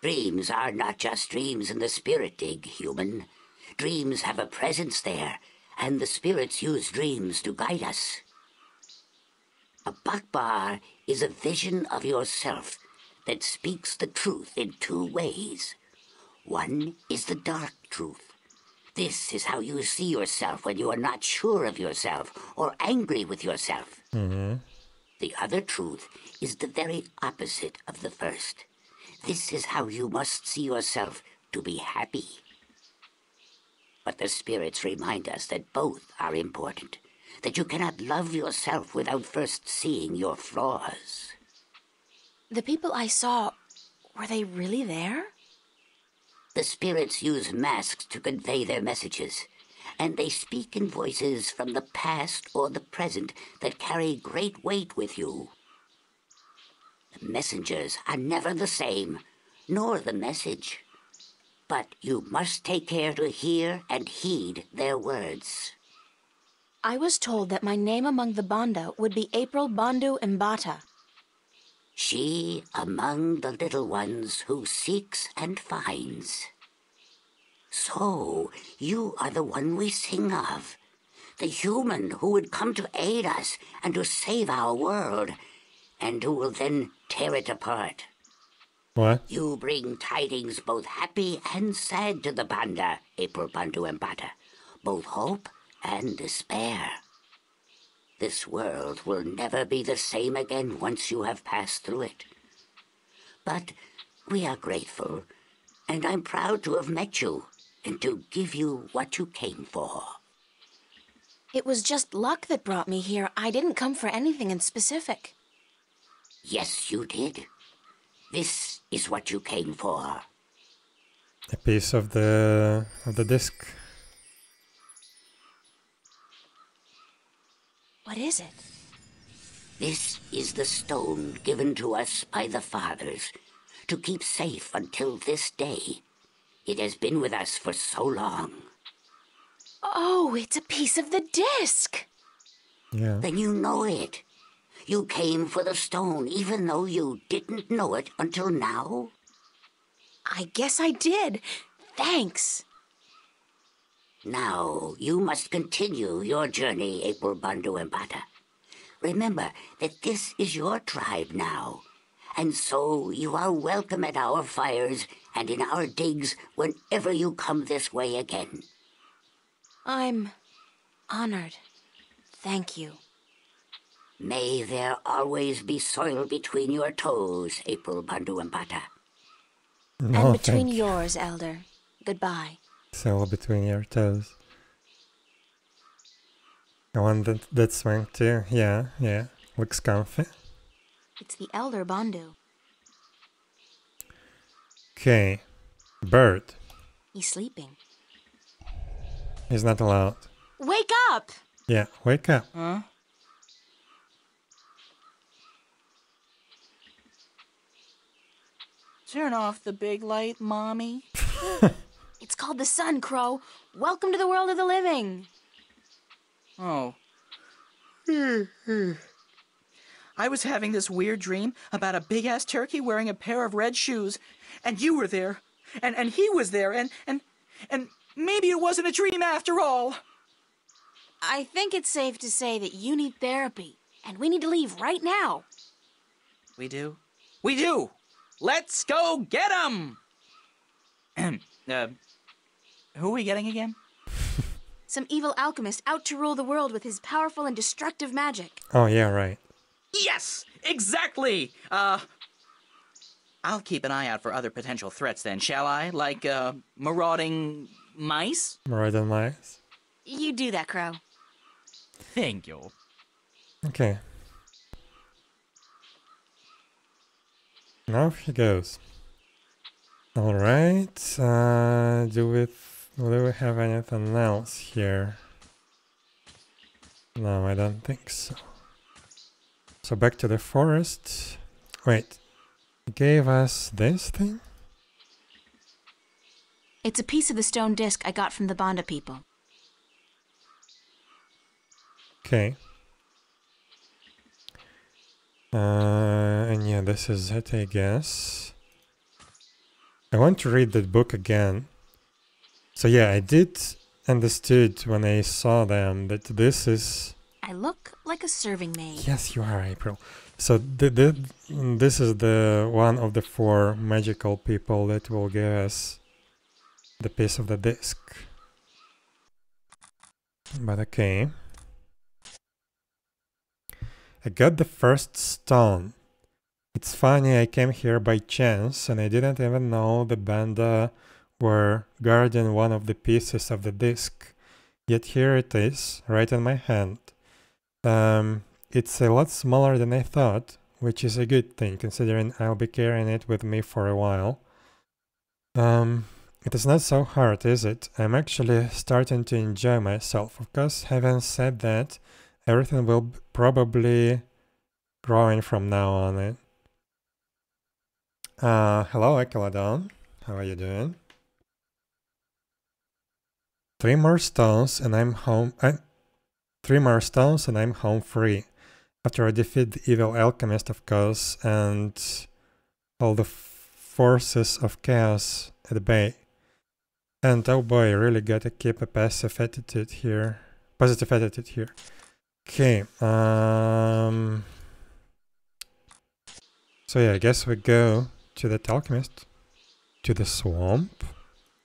Dreams are not just dreams in the spirit dig, human. Dreams have a presence there, and the spirits use dreams to guide us. A Bakbar is a vision of yourself that speaks the truth in two ways. One is the dark truth. This is how you see yourself when you are not sure of yourself or angry with yourself. Mm-hmm. The other truth is the very opposite of the first. This is how you must see yourself to be happy. But the spirits remind us that both are important, that you cannot love yourself without first seeing your flaws. The people I saw, were they really there? The spirits use masks to convey their messages, and they speak in voices from the past or the present that carry great weight with you. The messengers are never the same, nor the message. But you must take care to hear and heed their words. I was told that my name among the Banda would be April Bandu Mbata. She among the little ones who seeks and finds. So, you are the one we sing of. The human who would come to aid us and to save our world, and who will then tear it apart. What? You bring tidings both happy and sad to the Banda, April Bandu Mbata, both hope and despair. This world will never be the same again once you have passed through it. But we are grateful, and I'm proud to have met you and to give you what you came for. It was just luck that brought me here. I didn't come for anything in specific. Yes, you did. This is what you came for. A piece of the of the disc. What is it? This is the stone given to us by the fathers to keep safe until this day. It has been with us for so long. Oh, it's a piece of the disc. Yeah. Then you know it. You came for the stone, even though you didn't know it until now. I guess I did. Thanks. Now, you must continue your journey, April Bandu Mbata. Remember that this is your tribe now, and so you are welcome at our fires and in our digs whenever you come this way again. I'm honored. Thank you. May there always be soil between your toes, April Bandu Mbata. No, and between thank you. yours, Elder. Goodbye. So between your toes. I want that, that swing too. Yeah, yeah. Looks comfy. It's the Elder Bandu. Okay. Bird. He's sleeping. He's not allowed. Wake up! Yeah, wake up. Huh? Turn off the big light, Mommy. [LAUGHS] It's called the Sun, Crow. Welcome to the world of the living. Oh. I was having this weird dream about a big ass turkey wearing a pair of red shoes, and you were there, and, and he was there, and, and, and maybe it wasn't a dream after all. I think it's safe to say that you need therapy, and we need to leave right now. We do? We do! Let's go get him! [CLEARS THROAT] uh, who are we getting again? [LAUGHS] Some evil alchemist out to rule the world with his powerful and destructive magic. Oh, yeah, right. Yes, exactly. Uh, I'll keep an eye out for other potential threats then, shall I? Like, uh, marauding mice? More than mice. You do that, Crow. Thank you. Okay. Now he goes. Alright, uh, do we, do we have anything else here? No, I don't think so. So back to the forest. Wait, he gave us this thing? It's a piece of the stone disc I got from the Banda people. Okay. Uh, and yeah, this is it, I guess. I want to read that book again. So yeah, I did understood when I saw them that this is I look like a serving maid. yes, you are April. So the, the, this is the one of the four magical people that will give us the piece of the disc. But okay. I got the first stone. It's funny, I came here by chance and I didn't even know the Banda were guarding one of the pieces of the disc. Yet here it is, right in my hand. Um, it's a lot smaller than I thought, which is a good thing considering I'll be carrying it with me for a while. Um, it is not so hard, is it? I'm actually starting to enjoy myself. Of course, having said that, everything will probably growing from now on. Uh, hello, Echelodon. How are you doing? Three more stones and I'm home. I, three more stones and I'm home free. After I defeat the evil alchemist, of course, and all the forces of chaos at bay. And oh boy, really gotta keep a passive attitude here. Positive attitude here. Okay, um... So yeah, I guess we go to the alchemist. To the swamp.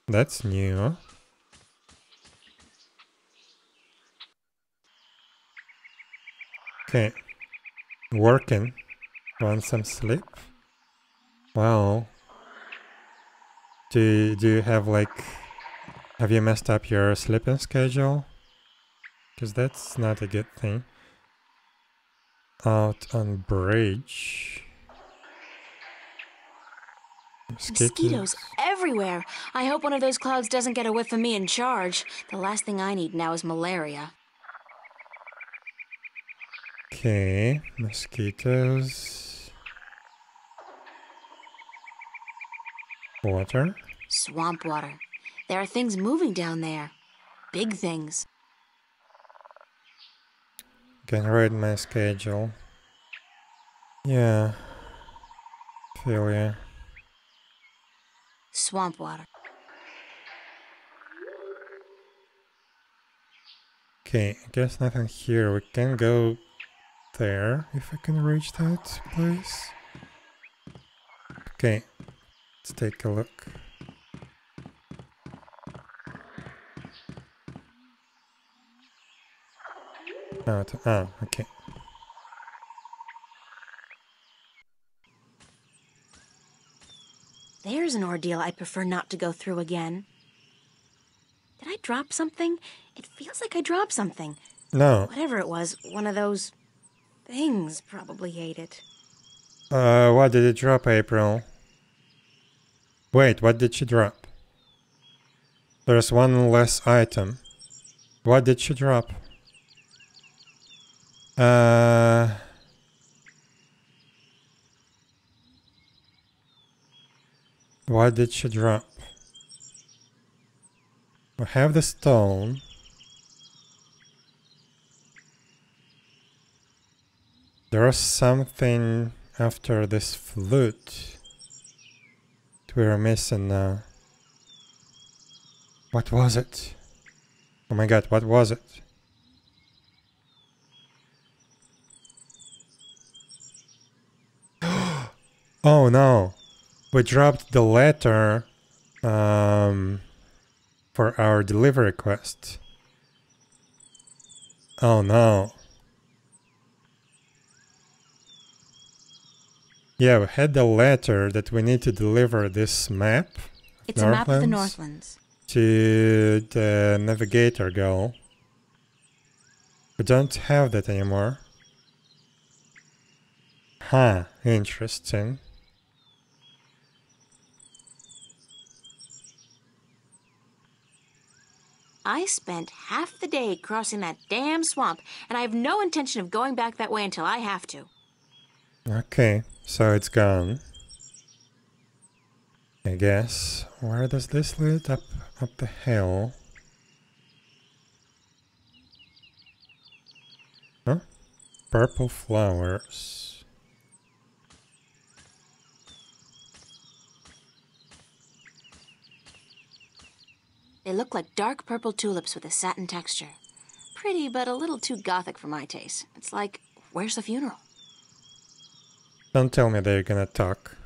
That's new. Okay. Working. Want some sleep? Wow. Do, do you have like... Have you messed up your sleeping schedule? Because that's not a good thing. Out on bridge. Mosquitoes everywhere. I hope one of those clouds doesn't get a whiff of me in charge. The last thing I need now is malaria. Okay, mosquitoes. Water. Swamp water. There are things moving down there. Big things. Can read my schedule. Yeah. Feel ya. Swamp water. Okay, I guess nothing here. We can go there if I can reach that place. Okay, let's take a look. Oh, it's, oh, okay. There's an ordeal I prefer not to go through again. Did I drop something? It feels like I dropped something. No. Whatever it was, one of those things probably ate it. Uh, what did it drop, April? Wait, what did she drop? There's one less item. What did she drop? Uh... What did she drop? We have the stone. There's something after this flute that we're missing now. What was it? Oh my god, what was it? Oh no! We dropped the letter um, for our delivery quest. Oh no. Yeah, we had the letter that we need to deliver this map. It's a map of the Northlands. To the navigator goal. We don't have that anymore. Huh, interesting. I spent half the day crossing that damn swamp, and I have no intention of going back that way until I have to. Okay, so it's gone. I guess. Where does this lead? Up up the hill. Huh? Purple flowers. They look like dark purple tulips with a satin texture. Pretty, but a little too gothic for my taste. It's like, where's the funeral? Don't tell me they're gonna talk.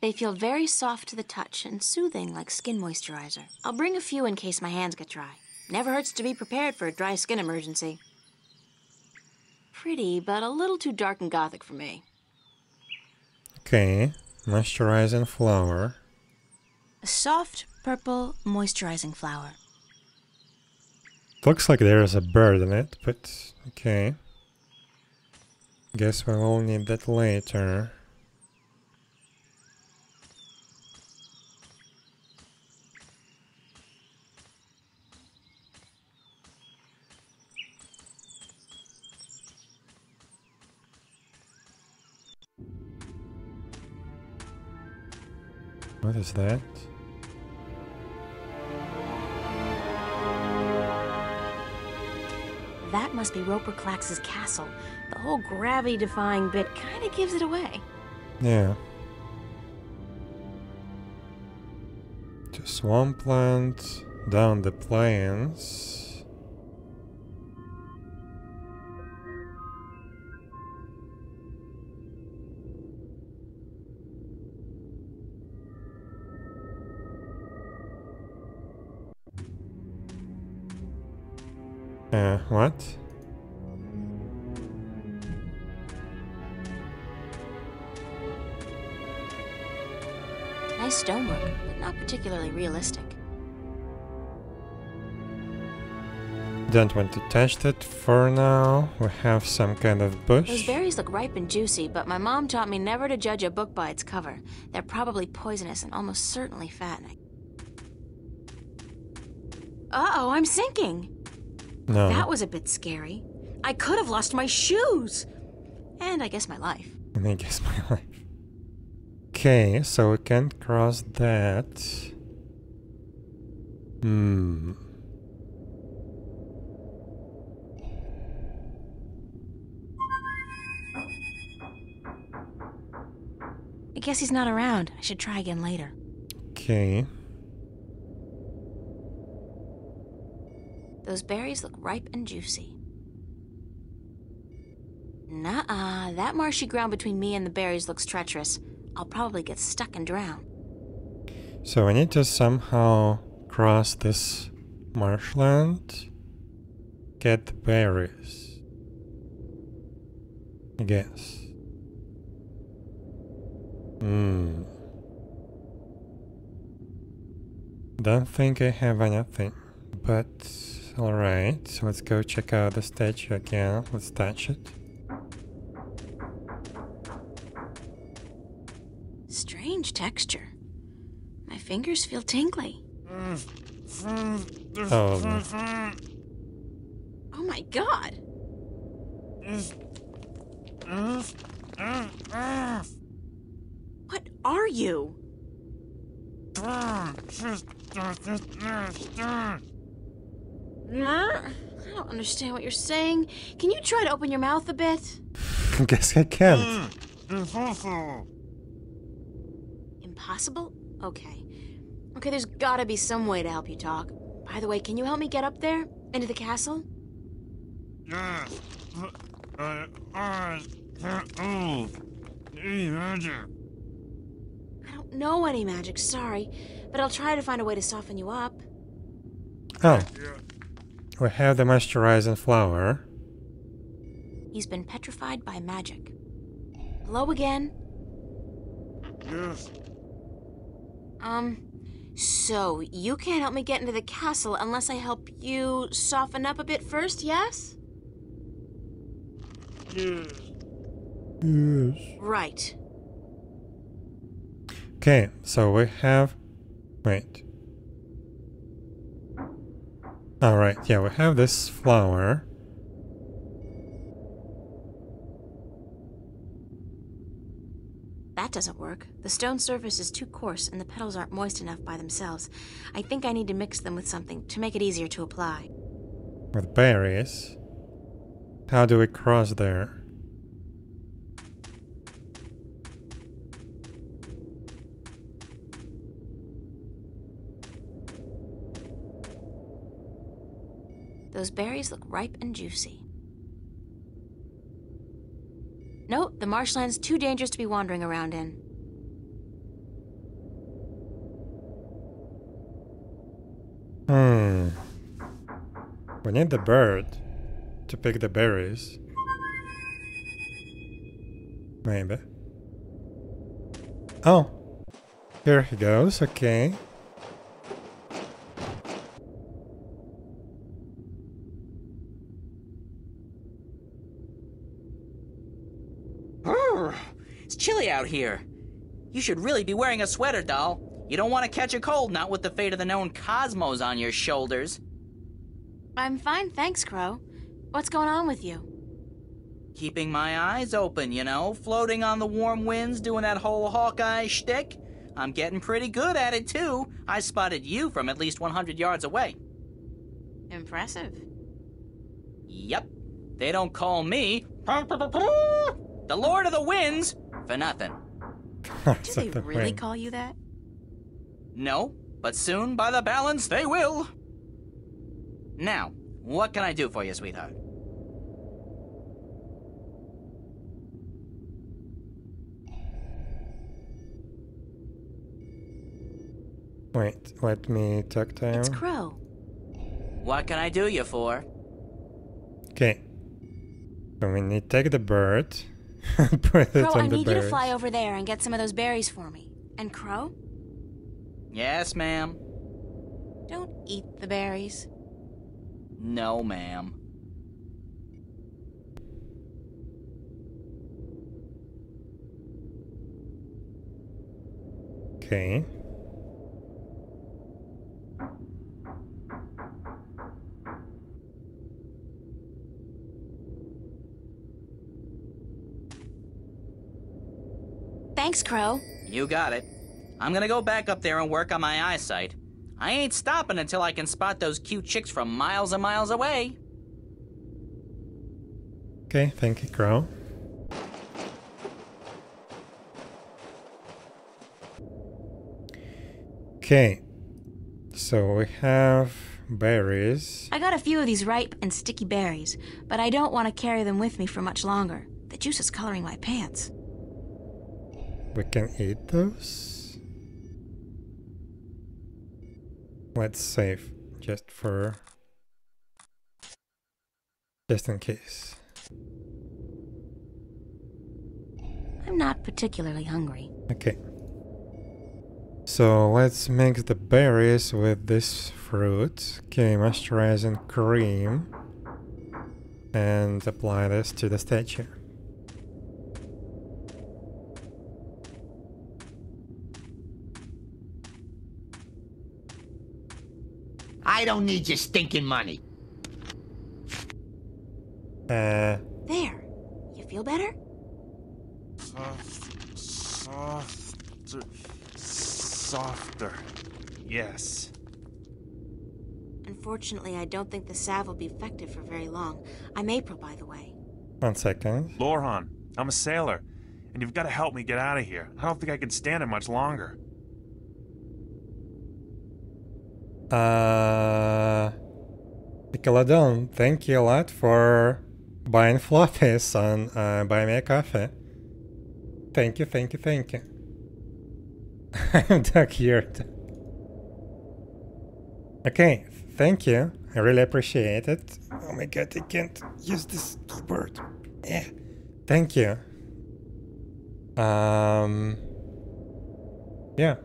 They feel very soft to the touch and soothing like skin moisturizer. I'll bring a few in case my hands get dry. Never hurts to be prepared for a dry skin emergency. Pretty, but a little too dark and gothic for me. Okay, moisturizing flower. A soft purple moisturizing flower. Looks like there is a bird in it, but okay. Guess we'll need that later. What is that? That must be Roper Klacks's castle. The whole gravity defying bit kind of gives it away. Yeah. To swampland, down the plains. Uh, what? Nice stonework, but not particularly realistic. Don't want to touch that for now. We have some kind of bush. Those berries look ripe and juicy, but my mom taught me never to judge a book by its cover. They're probably poisonous and almost certainly fattening. Uh oh, I'm sinking! No. That was a bit scary. I could have lost my shoes! And I guess my life. And I guess my [LAUGHS] life. Okay, so we can't cross that. Hmm. I guess he's not around. I should try again later. Okay. Those berries look ripe and juicy. Nuh-uh, that marshy ground between me and the berries looks treacherous. I'll probably get stuck and drown. So we need to somehow cross this marshland. Get the berries. I guess. Hmm. Don't think I have anything, but alright, so let's go check out the statue again. Let's touch it. Strange texture. My fingers feel tingly. Oh, Oh my god! What are you? I don't understand what you're saying. Can you try to open your mouth a bit? I [LAUGHS] guess I can't. Impossible? Okay. Okay, there's gotta be some way to help you talk. By the way, can you help me get up there? Into the castle? Hey, magic. I don't know any magic, sorry. But I'll try to find a way to soften you up. Oh. We have the moisturizing flower. He's been petrified by magic. Hello again? Yes. Um, so you can't help me get into the castle unless I help you soften up a bit first, yes? Yes. Right. Okay, so we have. Wait. Alright, yeah, we have this flower. That doesn't work. The stone surface is too coarse and the petals aren't moist enough by themselves. I think I need to mix them with something to make it easier to apply. With berries. How do we cross there? Those berries look ripe and juicy. Nope, the marshland's too dangerous to be wandering around in. Hmm. We need the bird to pick the berries. Maybe. Oh. Here he goes, okay. Chilly out here. You should really be wearing a sweater, doll. You don't want to catch a cold, not with the fate of the known cosmos on your shoulders. I'm fine, thanks, Crow. What's going on with you? Keeping my eyes open, you know, floating on the warm winds, doing that whole Hawkeye shtick. I'm getting pretty good at it, too. I spotted you from at least 100 yards away. Impressive. Yep. They don't call me [LAUGHS] the Lord of the Winds for nothing. [LAUGHS] Do they really call you that? No, but soon, by the balance, they will. Now, what can I do for you, sweetheart? Wait, let me talk to him. It's Crow. What can I do you for? Okay. So we need to take the bird and put it [LAUGHS] Crow, I the need you to fly over there and get some of those berries for me. And Crow, Yes, ma'am. don't eat the berries. No, ma'am. Okay. Thanks, Crow. You got it. I'm gonna go back up there and work on my eyesight. I ain't stopping until I can spot those cute chicks from miles and miles away. Okay, thank you, Crow. Okay, so we have berries. I got a few of these ripe and sticky berries, but I don't want to carry them with me for much longer. The juice is coloring my pants. We can eat those. Let's save just for just in case. I'm not particularly hungry. Okay. So let's mix the berries with this fruit. Okay, moisturizing cream. And apply this to the statue. I don't need your stinking money. Uh, There. You feel better? Soft, softer, softer. Yes. Unfortunately, I don't think the salve will be effective for very long. I'm April, by the way. one second. Lorhan, I'm a sailor, and you've got to help me get out of here. I don't think I can stand it much longer. Uh, Nickelodeon, thank you a lot for buying floppies on uh, Buy Me a Coffee. Thank you, thank you, thank you. [LAUGHS] I'm Doug here. Okay, thank you. I really appreciate it. Oh my god, I can't use this keyboard. Yeah. Thank you. Um. Yeah.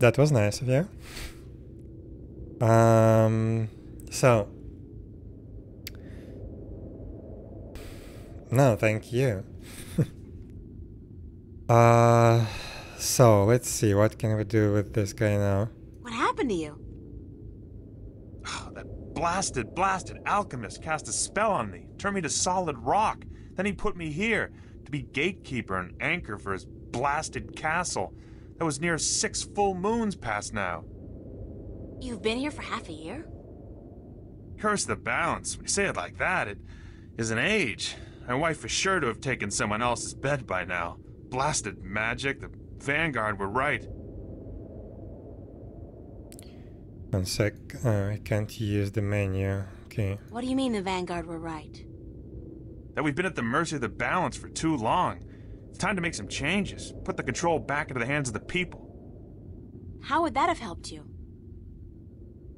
That was nice of you. Um, so. No, thank you. [LAUGHS] uh, so let's see, what can we do with this guy now? What happened to you? Oh, [SIGHS] That blasted, blasted alchemist cast a spell on me, turned me to solid rock. Then he put me here to be gatekeeper and anchor for his blasted castle. That was near six full moons past now. You've been here for half a year? Curse the balance. When you say it like that, it is an age. My wife is sure to have taken someone else's bed by now. Blasted magic. The Vanguard were right. One sec, uh, I can't use the menu. Okay. What do you mean the Vanguard were right? That we've been at the mercy of the balance for too long. Time to make some changes. Put the control back into the hands of the people. How would that have helped you?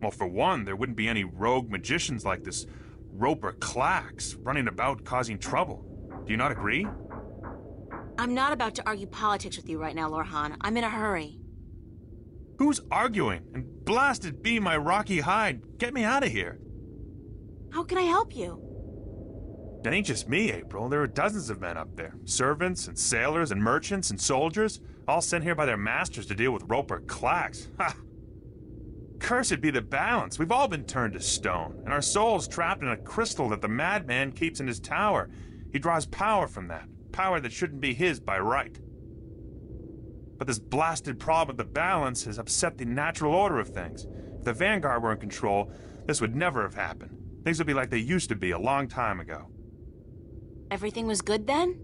Well, for one, there wouldn't be any rogue magicians like this Roper Klacks running about causing trouble. Do you not agree? I'm not about to argue politics with you right now, Lorhan. I'm in a hurry. Who's arguing? And blasted be my rocky hide. Get me out of here. How can I help you? It ain't just me, April. There are dozens of men up there servants and sailors and merchants and soldiers, all sent here by their masters to deal with Roper Klacks. Ha! Cursed be the balance. We've all been turned to stone, and our souls trapped in a crystal that the madman keeps in his tower. He draws power from that, power that shouldn't be his by right. But this blasted problem of the balance has upset the natural order of things. If the Vanguard were in control, this would never have happened. Things would be like they used to be a long time ago. Everything was good then?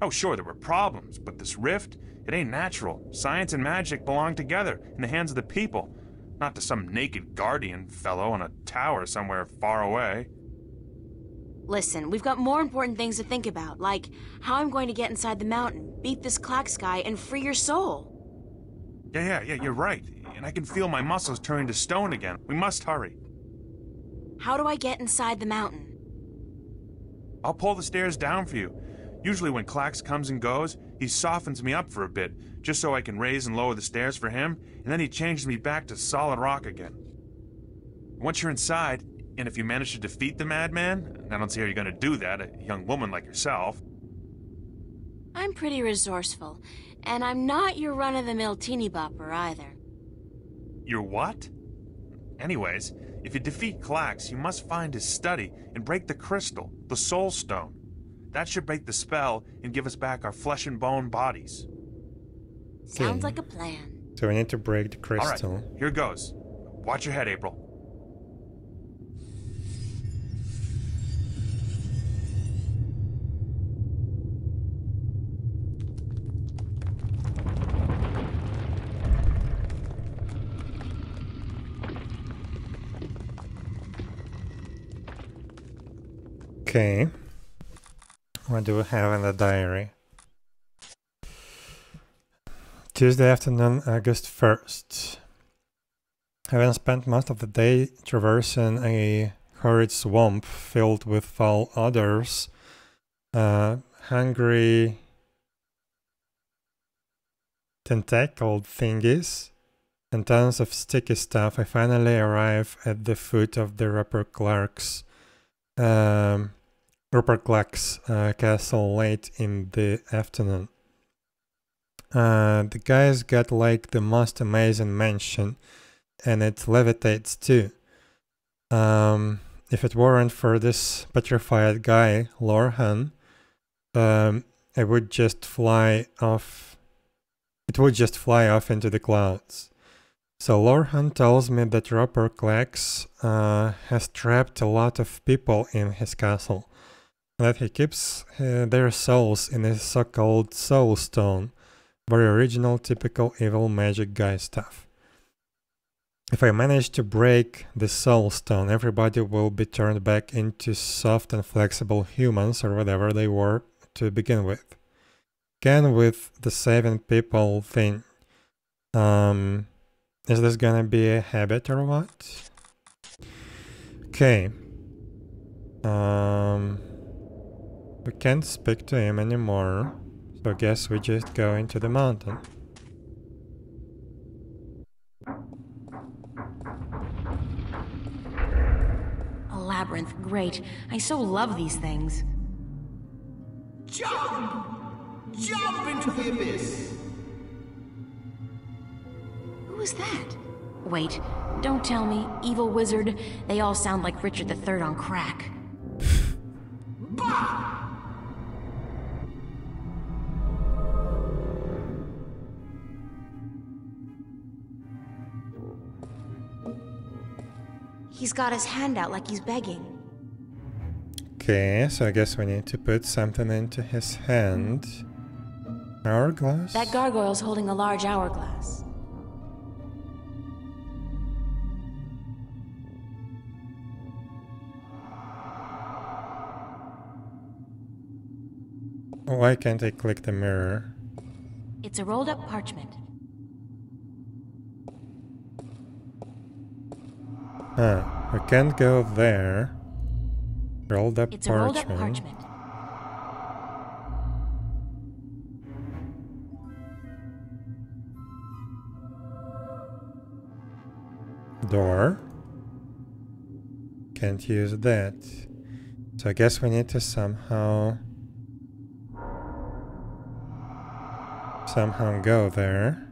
Oh, sure, there were problems, but this rift, it ain't natural. Science and magic belong together in the hands of the people, not to some naked guardian fellow on a tower somewhere far away. Listen, we've got more important things to think about, like how I'm going to get inside the mountain, beat this Klacks guy, and free your soul. Yeah, yeah, yeah, you're right. And I can feel my muscles turning to stone again. We must hurry. How do I get inside the mountain? I'll pull the stairs down for you. Usually, when Klacks comes and goes, he softens me up for a bit, just so I can raise and lower the stairs for him, and then he changes me back to solid rock again. Once you're inside, and if you manage to defeat the madman, I don't see how you're going to do that, a young woman like yourself, I'm pretty resourceful, and I'm not your run of the mill teeny bopper either. you're what? Anyways, if you defeat Klacks, you must find his study and break the crystal, the Soul Stone. That should break the spell and give us back our flesh and bone bodies. Sounds like a plan. So we need to break the crystal. right, here goes. Watch your head, April. Okay. What do we have in the diary? Tuesday afternoon, August 1st. Having spent most of the day traversing a horrid swamp filled with foul odors, uh, hungry tentacled thingies, and tons of sticky stuff, I finally arrive at the foot of the Rupert Clark's um, Rupert uh, castle late in the afternoon. Uh, the guy's got like the most amazing mansion, and it levitates too. Um, if it weren't for this petrified guy, Lorhan, um, I would just fly off. It would just fly off into the clouds. So Lorhan tells me that Rupert Klacks uh, has trapped a lot of people in his castle, that he keeps uh, their souls in his so-called soul stone, very original, typical evil magic guy stuff. If I manage to break the soul stone, everybody will be turned back into soft and flexible humans or whatever they were to begin with. Again, with the saving people thing. Um, is this gonna be a habit or what? Okay. Um, we can't speak to him anymore, so I guess we just go into the mountain. A labyrinth, great. I so love these things. Jump! Jump into the abyss! Who is that? Wait, don't tell me. Evil wizard. They all sound like Richard III on crack. He's got his hand out like he's begging. Okay, so I guess we need to put something into his hand. Hourglass? That gargoyle's holding a large hourglass. Why can't I click the mirror? It's a rolled up parchment. Huh, we can't go there. Rolled up It's a rolled up parchment. parchment. Door. Can't use that. So I guess we need to somehow... Somehow go there.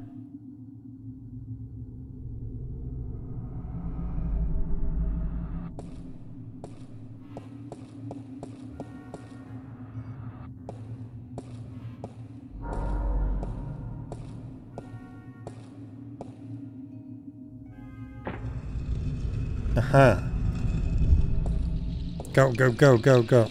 Aha. Go, go, go, go, go.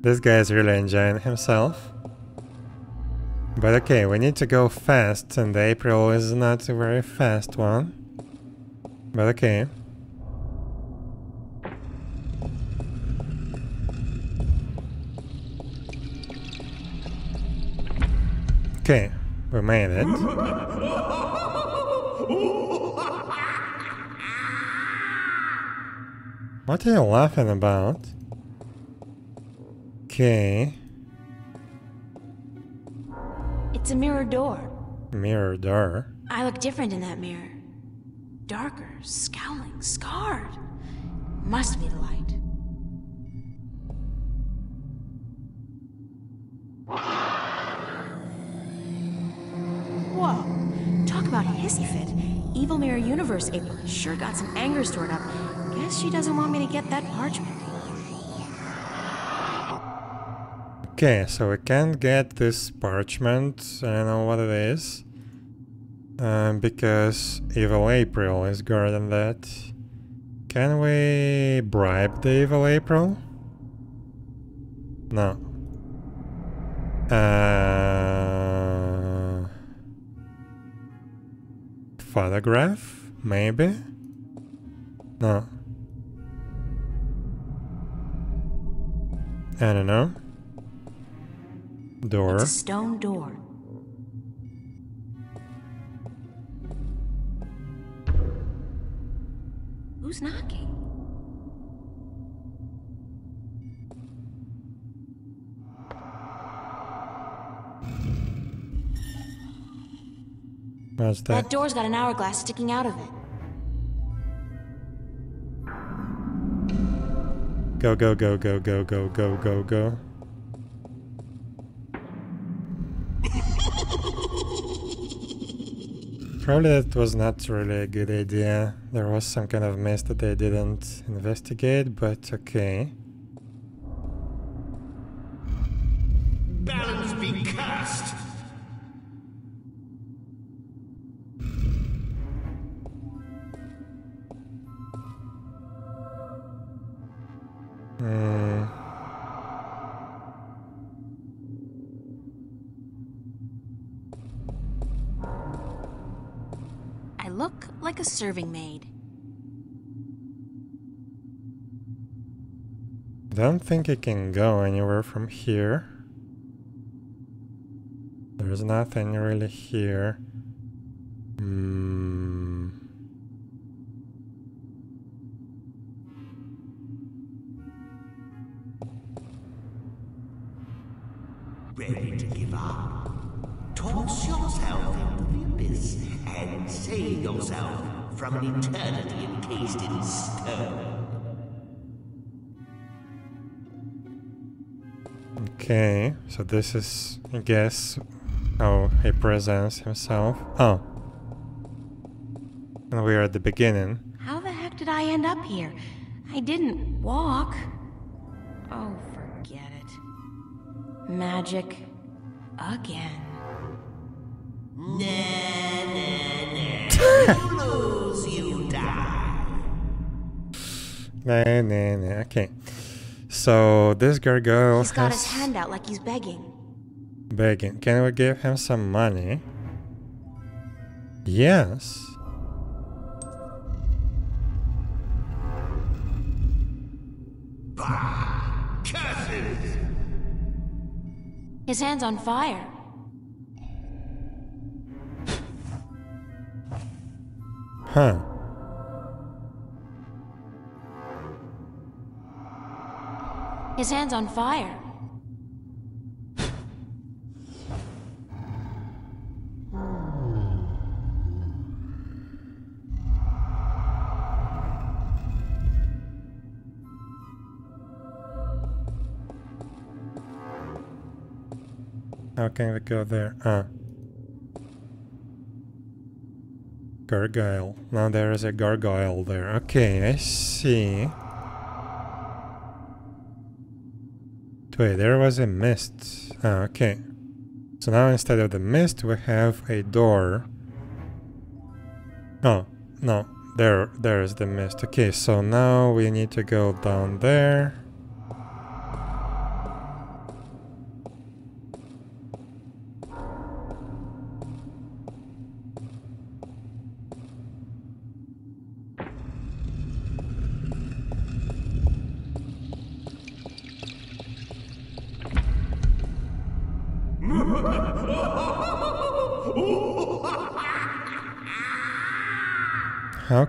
This guy is really enjoying himself. But okay, we need to go fast, and April is not a very fast one. But okay. Okay, we made it. What are you laughing about? Okay, It's a mirror door. mirror door. I look different in that mirror. Darker, scowling, scarred. Must be the light. Whoa. hissy fit. Evil Mirror Universe April sure got some anger stored up. Guess she doesn't want me to get that parchment. Okay, so we can't get this parchment. I don't know what it is. Um, because Evil April is guarding that. Can we bribe the Evil April? No. Uh, photograph? Maybe? No. I don't know. Door. It's a stone door. Who's knocking? What's That that? door's got an hourglass sticking out of it. Go, go, go, go, go, go, go, go, go. Probably that was not really a good idea. There was some kind of mess that they didn't investigate, but okay. Balance I look like a serving maid. Don't think I can go anywhere from here. There's nothing really here. Hmm. Ready to give up? Toss yourself into the abyss and save yourself from an eternity encased in stone. Okay, so this is, I guess, how he presents himself. Oh. And we are at the beginning. How the heck did I end up here? I didn't walk. Oh, forget it. Magic. Again. Nah, nah, nah. [LAUGHS] you lose, you die. Nah, nah, nah. Okay. So this gargoyle He's got has his hand out like he's begging. begging. Can we give him some money? Yes. His hand's on fire. Huh. His hand's on fire. How can we go there? Ah. Gargoyle. Now there is a gargoyle there. Okay, I see. Wait, there was a mist. Ah, okay. So now instead of the mist, we have a door. Oh, no. There, there is the mist. Okay, so now we need to go down there.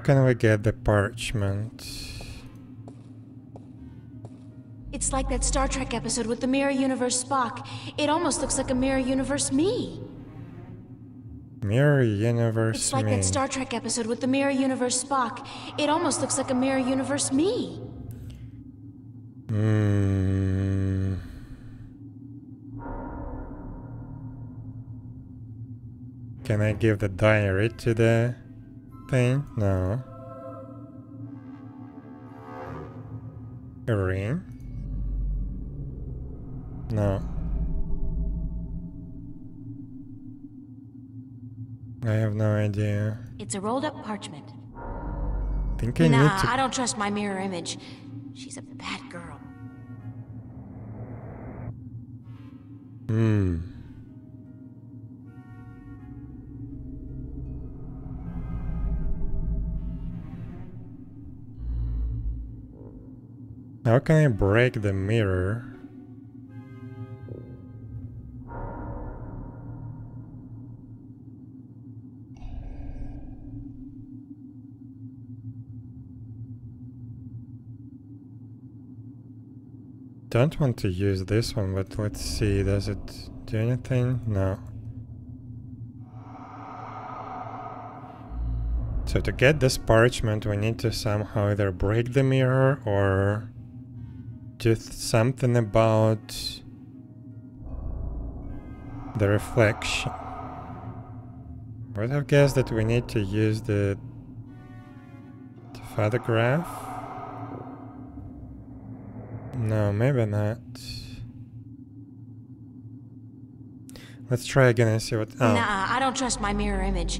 Can we get the parchment? It's like that Star Trek episode with the Mirror Universe Spock. It almost looks like a Mirror Universe me. Mirror universe It's like me. that Star Trek episode with the Mirror Universe Spock. It almost looks like a Mirror Universe me. Hmm. Can I give the diary to the thing? No. A ring? No. I have no idea. It's a rolled up parchment. think I nah, need to... I don't trust my mirror image. She's a bad girl. Hmm. How can I break the mirror? Don't want to use this one, but let's see, does it do anything? No. So to get this parchment, we need to somehow either break the mirror or do something about the reflection. I would have guessed that we need to use the, the photograph. No, maybe not. Let's try again and see what. Oh. Nah, I don't trust my mirror image.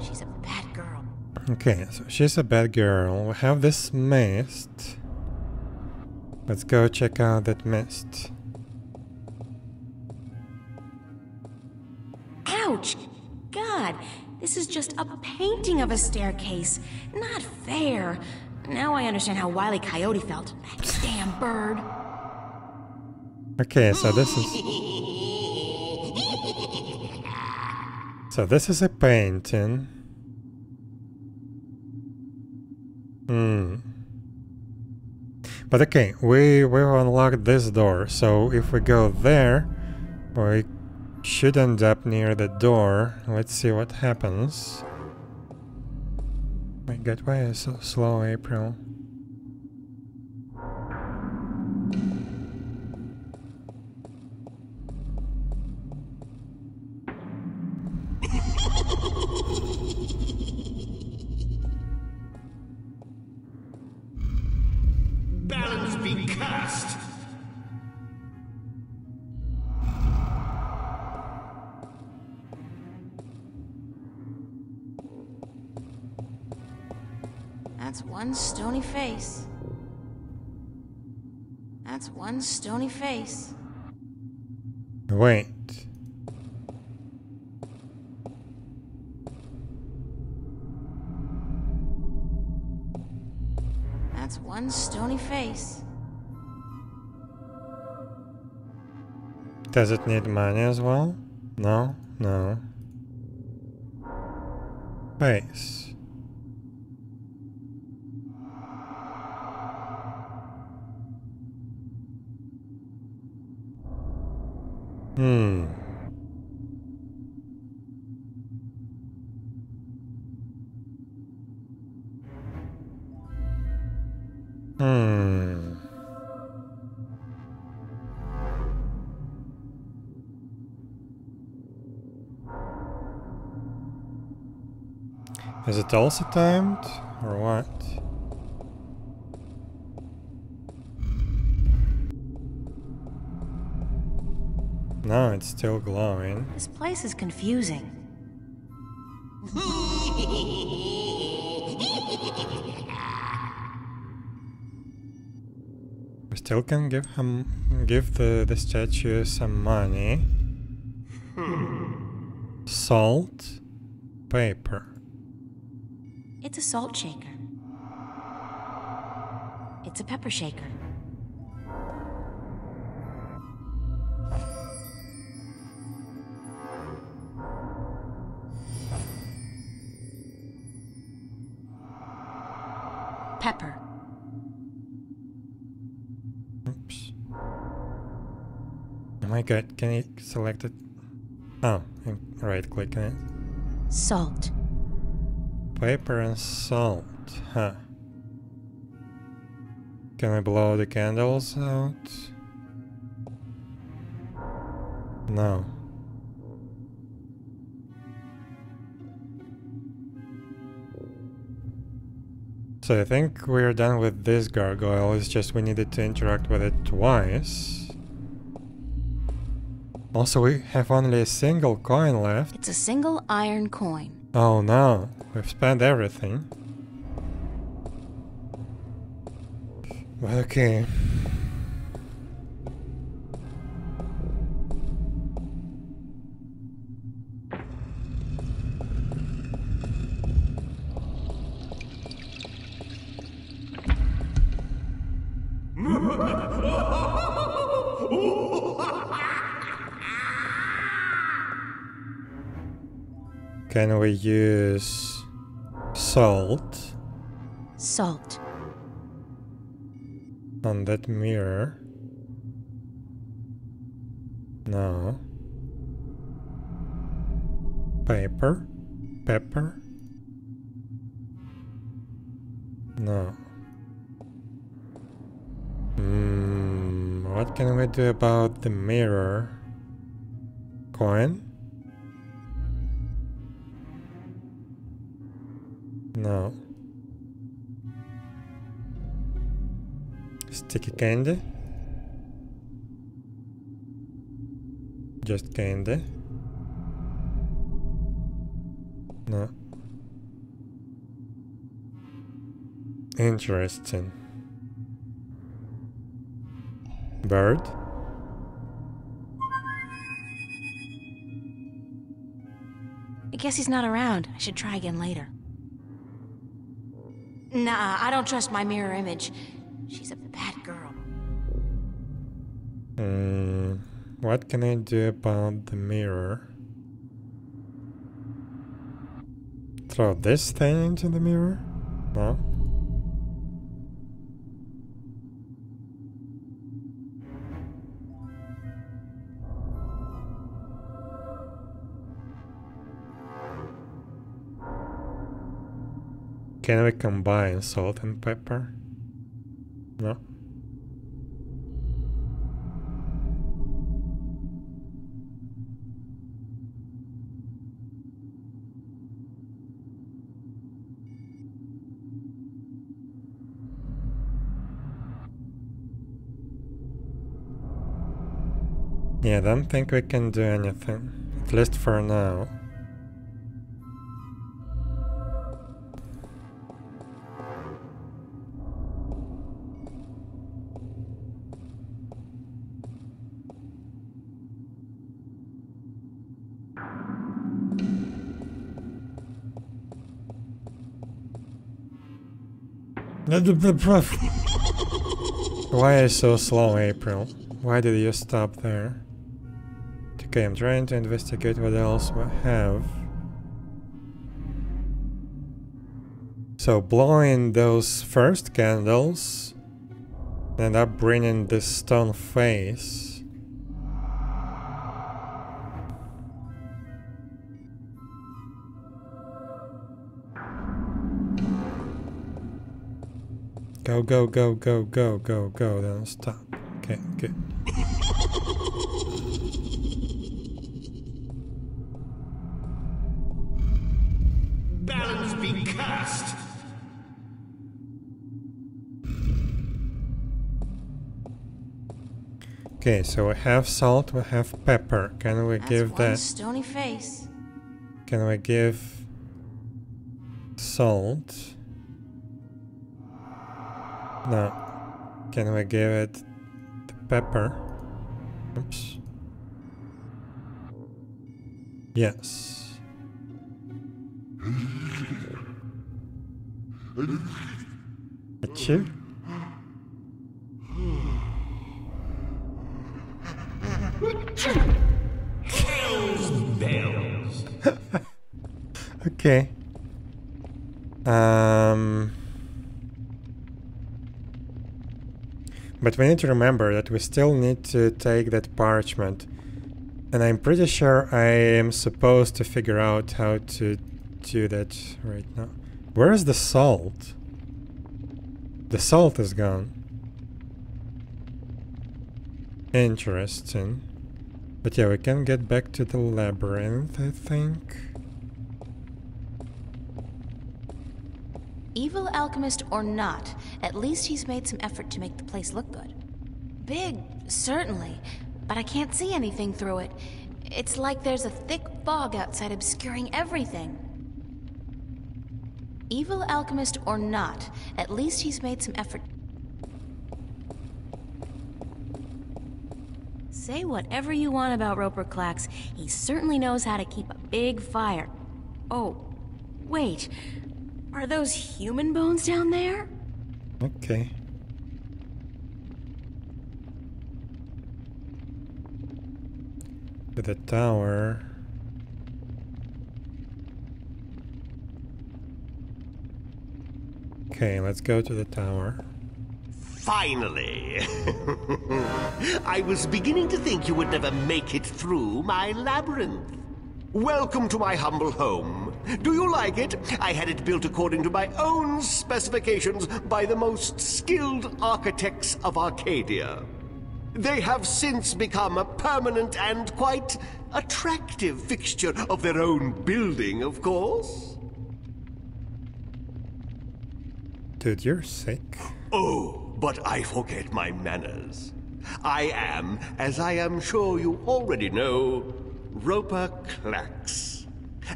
She's a bad girl. Okay, so she's a bad girl. We have this mist. Let's go check out that mist. Ouch! God, this is just a painting of a staircase. Not fair. Now I understand how Wile E. Coyote felt. That damn bird. Okay, so this is... [LAUGHS] So this is a painting. Hmm. But okay, we will unlock this door, so if we go there, we should end up near the door. Let's see what happens. My god, why is so slow, April? One stony face. Wait. That's one stony face. Does it need money as well? No? No. Base. Hmm. Hmm. Is it also timed or what? No, it's still glowing. This place is confusing. We still can give him give the, the statue some money. Salt, paper. It's a salt shaker. It's a pepper shaker. Pepper. Oops. Oh my god, can I select it? Oh, right click on it. Salt. Pepper and salt, huh. Can I blow the candles out? No. So I think we're done with this gargoyle, it's just we needed to interact with it twice. Also, we have only a single coin left. It's a single iron coin. Oh no, we've spent everything. Okay. Can we use salt Salt. on that mirror? No. Paper? Pepper? No. Hmm, what can we do about the mirror? Coin? No. Sticky candy? Just candy? No. Interesting. Bird? I guess he's not around. I should try again later. Nah, I don't trust my mirror image. She's a bad girl. Hmm, what can I do about the mirror? Throw this thing into the mirror? No? Can we combine salt and pepper? No. Yeah, I don't think we can do anything. At least for now. Why you so slow, April? Why did you stop there? Okay, I'm trying to investigate what else we have. So blowing those first candles end up bringing this stone face. Go, go, go, go, go, go, go, then stop. Okay, good. Balance be cast. Okay, so we have salt, we have pepper. Can we That's give one that? stony face. Can we give salt? No. Can we give it the pepper? Oops. Yes. Achoo. [LAUGHS] Okay. Um. But we need to remember that we still need to take that parchment. And I'm pretty sure I am supposed to figure out how to do that right now. Where is the salt? The salt is gone. Interesting. But yeah, we can get back to the labyrinth, I think. Evil alchemist or not, at least he's made some effort to make the place look good. Big, certainly, but I can't see anything through it. It's like there's a thick fog outside obscuring everything. Evil alchemist or not, at least he's made some effort. Say whatever you want about Roper Klacks, he certainly knows how to keep a big fire. Oh, wait. Are those human bones down there? Okay. To the tower. Okay, let's go to the tower. Finally! [LAUGHS] I was beginning to think you would never make it through my labyrinth. Welcome to my humble home. Do you like it? I had it built according to my own specifications by the most skilled architects of Arcadia. They have since become a permanent and quite attractive fixture of their own building, of course. Dude, you're sick. Oh, but I forget my manners. I am, as I am sure you already know, Roper Klacks.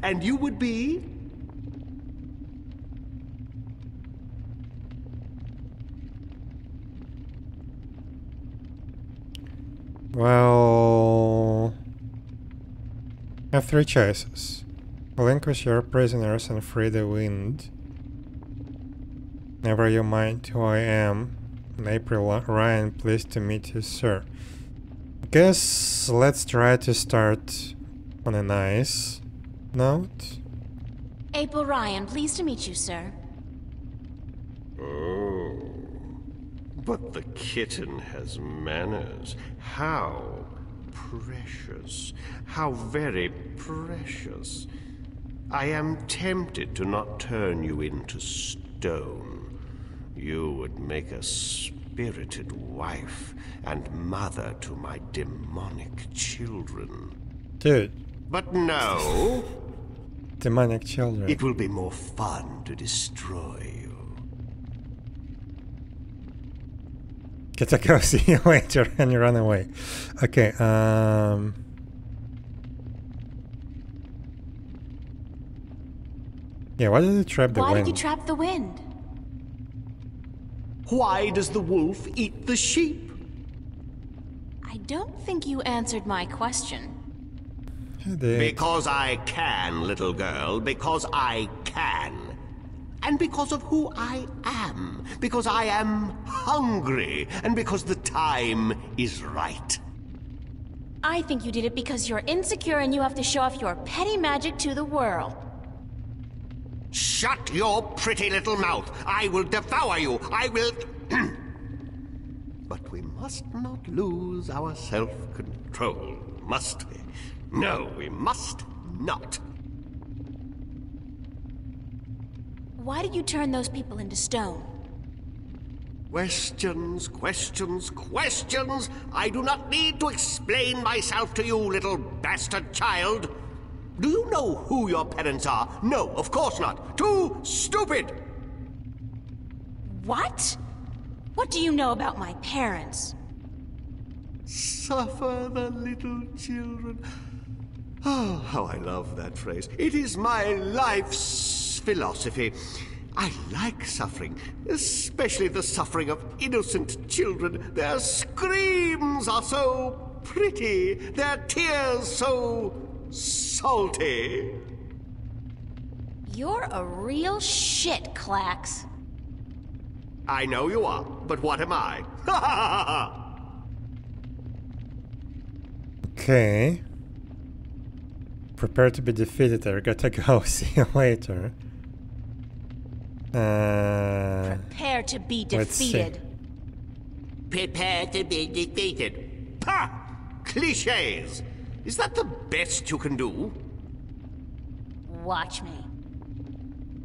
And you would be? Well, I have three choices. Relinquish your prisoners and free the wind. Never you mind who I am. April Ryan, pleased to meet you, sir. Guess let's try to start on a nice note. April Ryan, pleased to meet you, sir. Oh. But the kitten has manners. How precious. How very precious. I am tempted to not turn you into stone. You would make a spirited wife and mother to my demonic children. Dude. But no. Demonic children. It will be more fun to destroy you. Get a go, see you later, and you run away. Okay, um... Yeah, why did you trap the Why wind? Why did you trap the wind? Why does the wolf eat the sheep? I don't think you answered my question. Because I can, little girl. Because I can. And because of who I am. Because I am hungry. And because the time is right. I think you did it because you're insecure and you have to show off your petty magic to the world. Shut your pretty little mouth. I will devour you. I will. [CLEARS THROAT] but we must not lose our self control, must we? No, we must not. Why did you turn those people into stone? Questions, questions, questions! I do not need to explain myself to you, little bastard child. Do you know who your parents are? No, of course not. Too stupid! What? What do you know about my parents? Suffer the little children. Oh, how I love that phrase. It is my life's philosophy. I like suffering, especially the suffering of innocent children. Their screams are so pretty, their tears so salty. You're a real shit, Klacks. I know you are, but what am I? [LAUGHS] Okay. Prepare to be defeated. I gotta go. See you later. Uh, Prepare to be let's see. defeated. Prepare to be defeated. Pah! Cliches! Is that the best you can do? Watch me.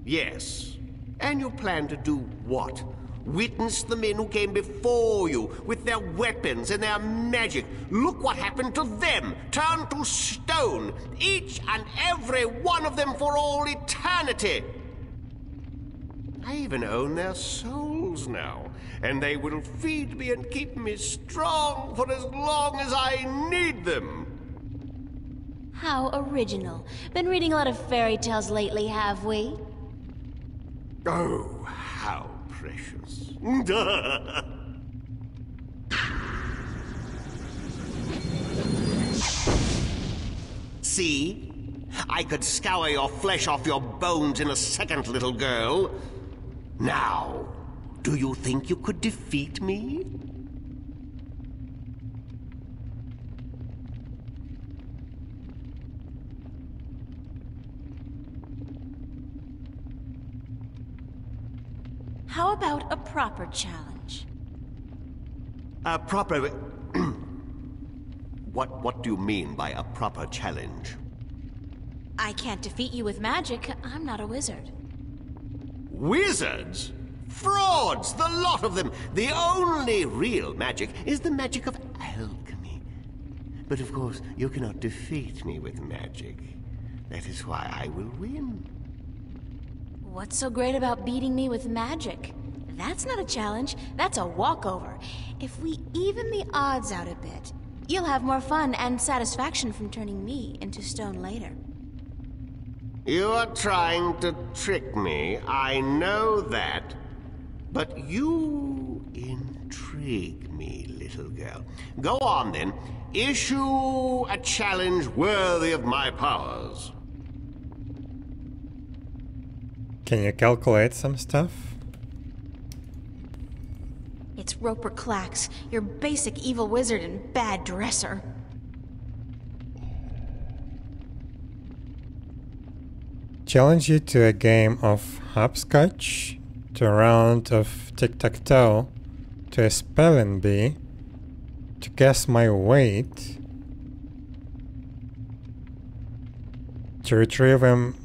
Yes. And you plan to do what? Witness the men who came before you with their weapons and their magic. Look what happened to them. Turned to stone. Each and every one of them for all eternity. I even own their souls now, and they will feed me and keep me strong for as long as I need them. How original. Been reading a lot of fairy tales lately, have we? Oh, how precious. [LAUGHS] See? I could scour your flesh off your bones in a second, little girl. Now, do you think you could defeat me? How about a proper challenge? A proper. [CLEARS THROAT] what, what do you mean by a proper challenge? I can't defeat you with magic. I'm not a wizard. Wizards? Frauds, the lot of them. The only real magic is the magic of alchemy. But of course, you cannot defeat me with magic. That is why I will win. What's so great about beating me with magic? That's not a challenge, that's a walkover. If we even the odds out a bit, you'll have more fun and satisfaction from turning me into stone later. You are trying to trick me, I know that. But you intrigue me, little girl. Go on then. Issue a challenge worthy of my powers. Can you calculate some stuff? It's Roper Klacks, your basic evil wizard and bad dresser. Challenge you to a game of hopscotch, to a round of tic-tac-toe, to a spelling bee, to guess my weight, to retrieve him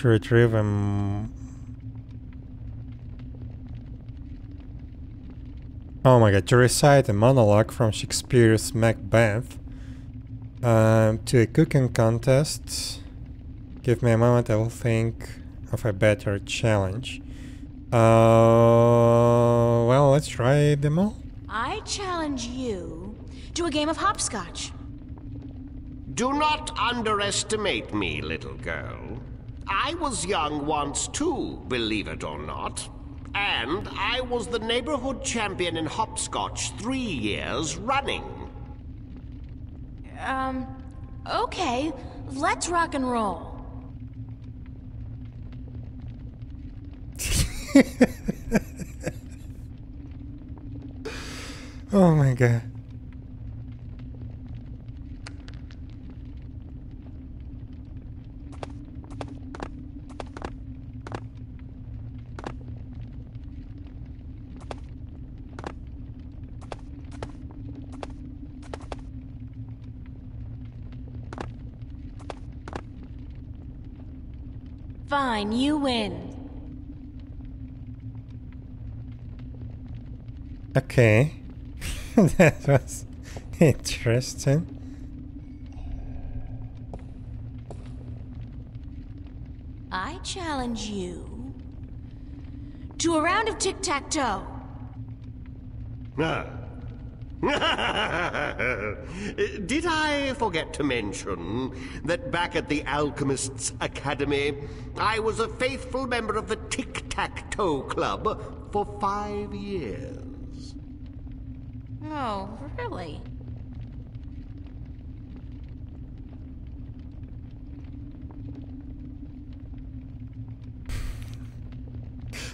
to retrieve him Oh my god, to recite a monologue from Shakespeare's Macbeth um, to a cooking contest. Give me a moment, I will think of a better challenge. Uh, well, let's try them all. I challenge you to a game of hopscotch. Do not underestimate me, little girl. I was young once too, believe it or not. And I was the neighborhood champion in hopscotch three years running. Um, okay, let's rock and roll. [LAUGHS] oh my god. Fine, you win. Okay. [LAUGHS] that was interesting. I challenge you to a round of tic tac toe. Ah. [LAUGHS] Did I forget to mention that back at the Alchemists Academy, I was a faithful member of the Tic Tac Toe Club for five years? Oh, really?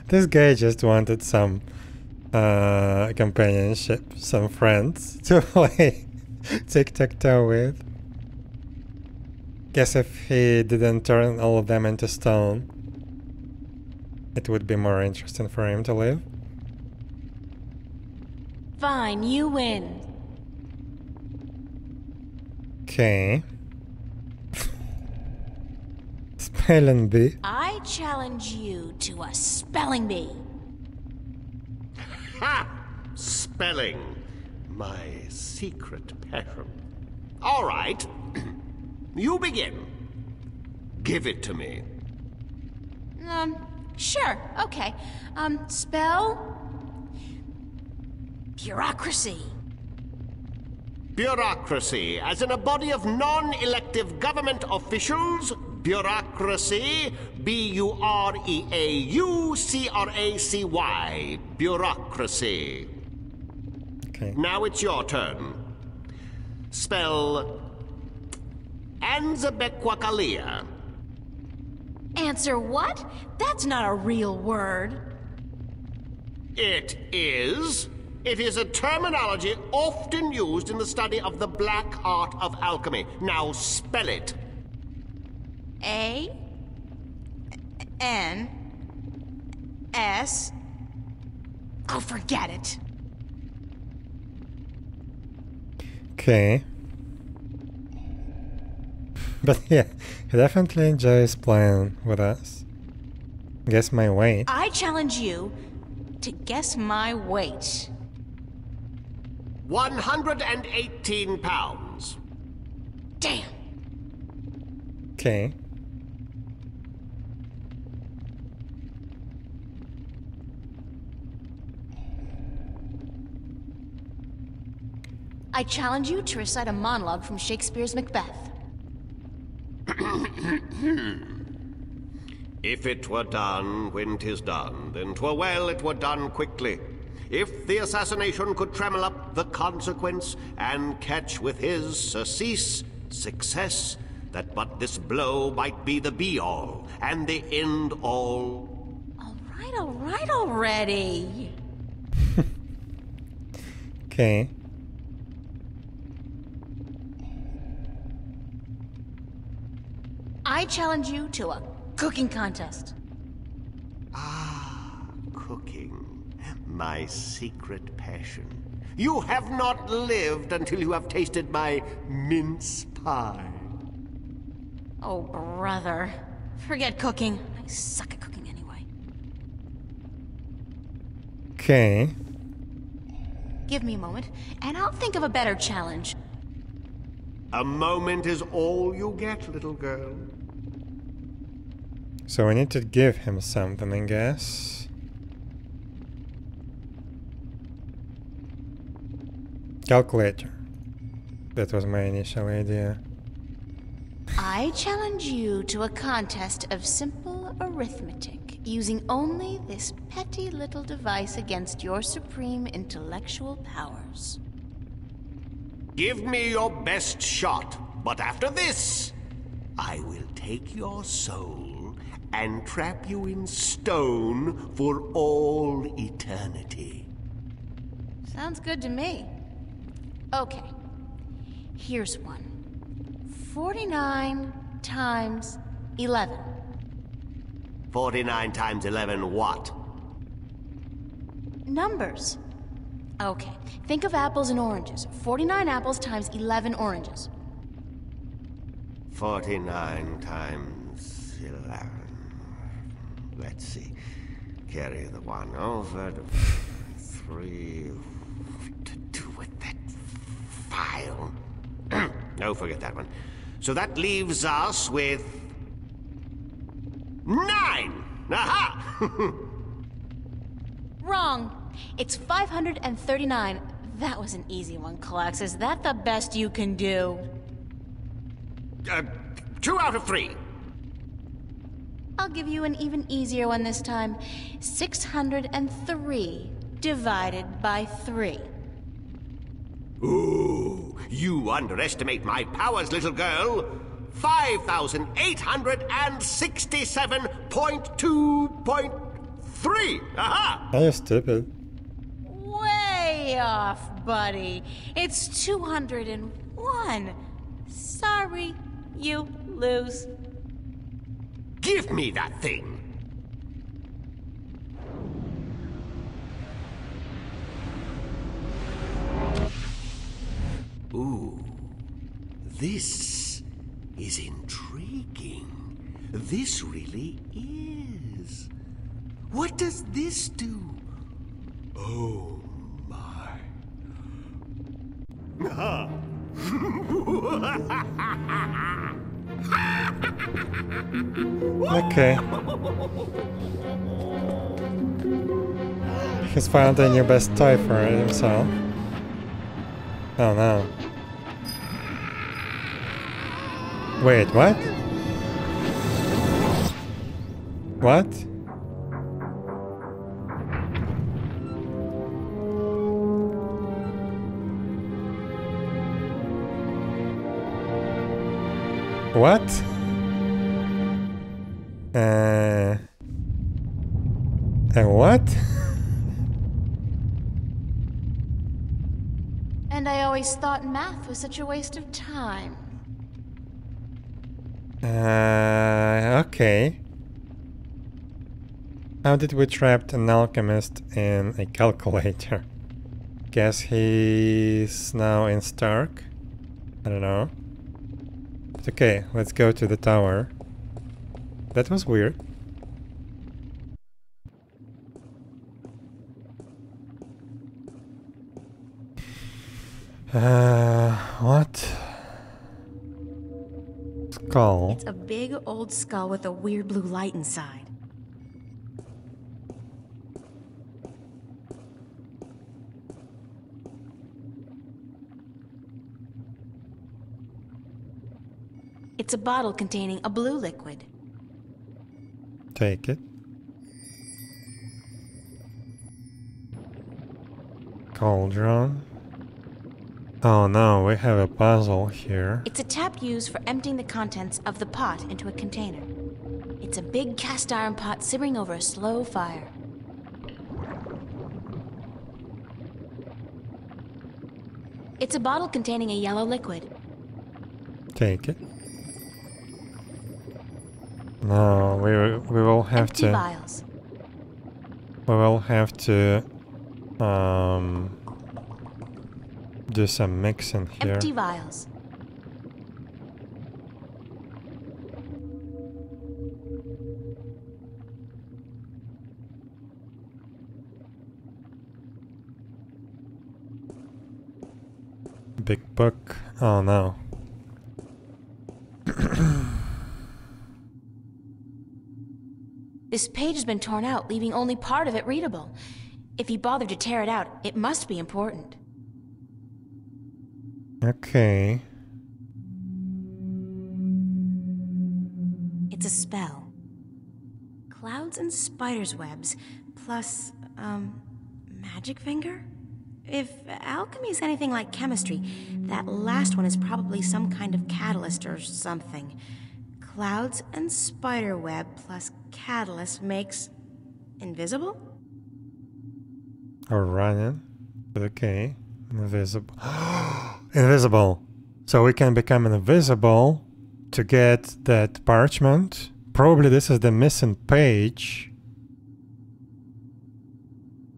This guy just wanted some uh, companionship, some friends [LAUGHS] to play tic-tac-toe with. Guess if he didn't turn all of them into stone, it would be more interesting for him to live. Fine, you win. Okay. [LAUGHS] Spelling bee. I challenge you to a spelling bee. Ha! Spelling. My secret passion. All right. [CLEARS THROAT] you begin. Give it to me. Um, sure, okay. Um, spell. Bureaucracy. Bureaucracy, as in a body of non elective government officials. Bureaucracy. B U R E A U C R A C Y. Bureaucracy. Okay. Now it's your turn. Spell. Anzabequakalia. Answer what? That's not a real word. It is. It is a terminology often used in the study of the black art of alchemy. Now spell it. A N S. Oh, forget it. Okay. But yeah, he definitely enjoys playing with us. Guess my weight. I challenge you to guess my weight. 118 pounds. Damn. Okay. I challenge you to recite a monologue from Shakespeare's Macbeth. [COUGHS] If it were done when 'tis done, then 'twere well it were done quickly. If the assassination could trammel up the consequence and catch with his surcease success, that but this blow might be the be all and the end all. All right, all right already. [LAUGHS] Okay. I challenge you to a cooking contest. Ah, cooking. My secret passion. You have not lived until you have tasted my mince pie. Oh, brother. Forget cooking. I suck at cooking anyway. Okay. Give me a moment, and I'll think of a better challenge. A moment is all you get, little girl. So we need to give him something, I guess. Calculator. That was my initial idea. I challenge you to a contest of simple arithmetic, using only this petty little device against your supreme intellectual powers. Give me your best shot, but after this, I will take your soul and trap you in stone for all eternity. Sounds good to me. Okay, here's one 49 times 11. 49 times 11 what? Numbers. Okay, think of apples and oranges. 49 apples times 11 oranges. 49 times 11. Let's see. Carry the one over. The three. To do with that file. [CLEARS THROAT] oh, forget that one. So that leaves us with. Nine! Aha! [LAUGHS] Wrong. It's 539. That was an easy one, Klacks. Is that the best you can do? uh, two out of three. I'll give you an even easier one this time. 603 divided by 3. Ooh, you underestimate my powers, little girl. 5,867.2.3. Aha! Ah, Are you stupid? Way off, buddy. It's 201. Sorry, you lose. Give me that thing. Ooh, this is intriguing. This really is. What does this do? Oh my. [LAUGHS] [LAUGHS] Okay. He's found in your best toy for himself. Oh no. Wait, what? What? What? Uh... And what? [LAUGHS] And I always thought math was such a waste of time. Uh, okay. How did we trap an alchemist in a calculator? [LAUGHS] Guess he's now in Stark? I don't know. Okay, let's go to the tower. That was weird. Uh, what? Skull. It's a big old skull with a weird blue light inside. It's a bottle containing a blue liquid. Take it. Cauldron. Oh no, we have a puzzle here. It's a tap used for emptying the contents of the pot into a container. It's a big cast iron pot simmering over a slow fire. It's a bottle containing a yellow liquid. Take it. No, we we will have Empty to. vials. We will have to um do some mixing here. Empty vials. Big book. Oh no. [CLEARS THROAT] This page has been torn out, leaving only part of it readable. If he bothered to tear it out, it must be important. Okay. It's a spell. Clouds and spider's webs, plus, um, magic finger? If alchemy is anything like chemistry, that last one is probably some kind of catalyst or something. Clouds and spider web plus catalyst makes invisible? Or running. Okay. Invisible. [GASPS] invisible. So we can become invisible to get that parchment. Probably this is the missing page.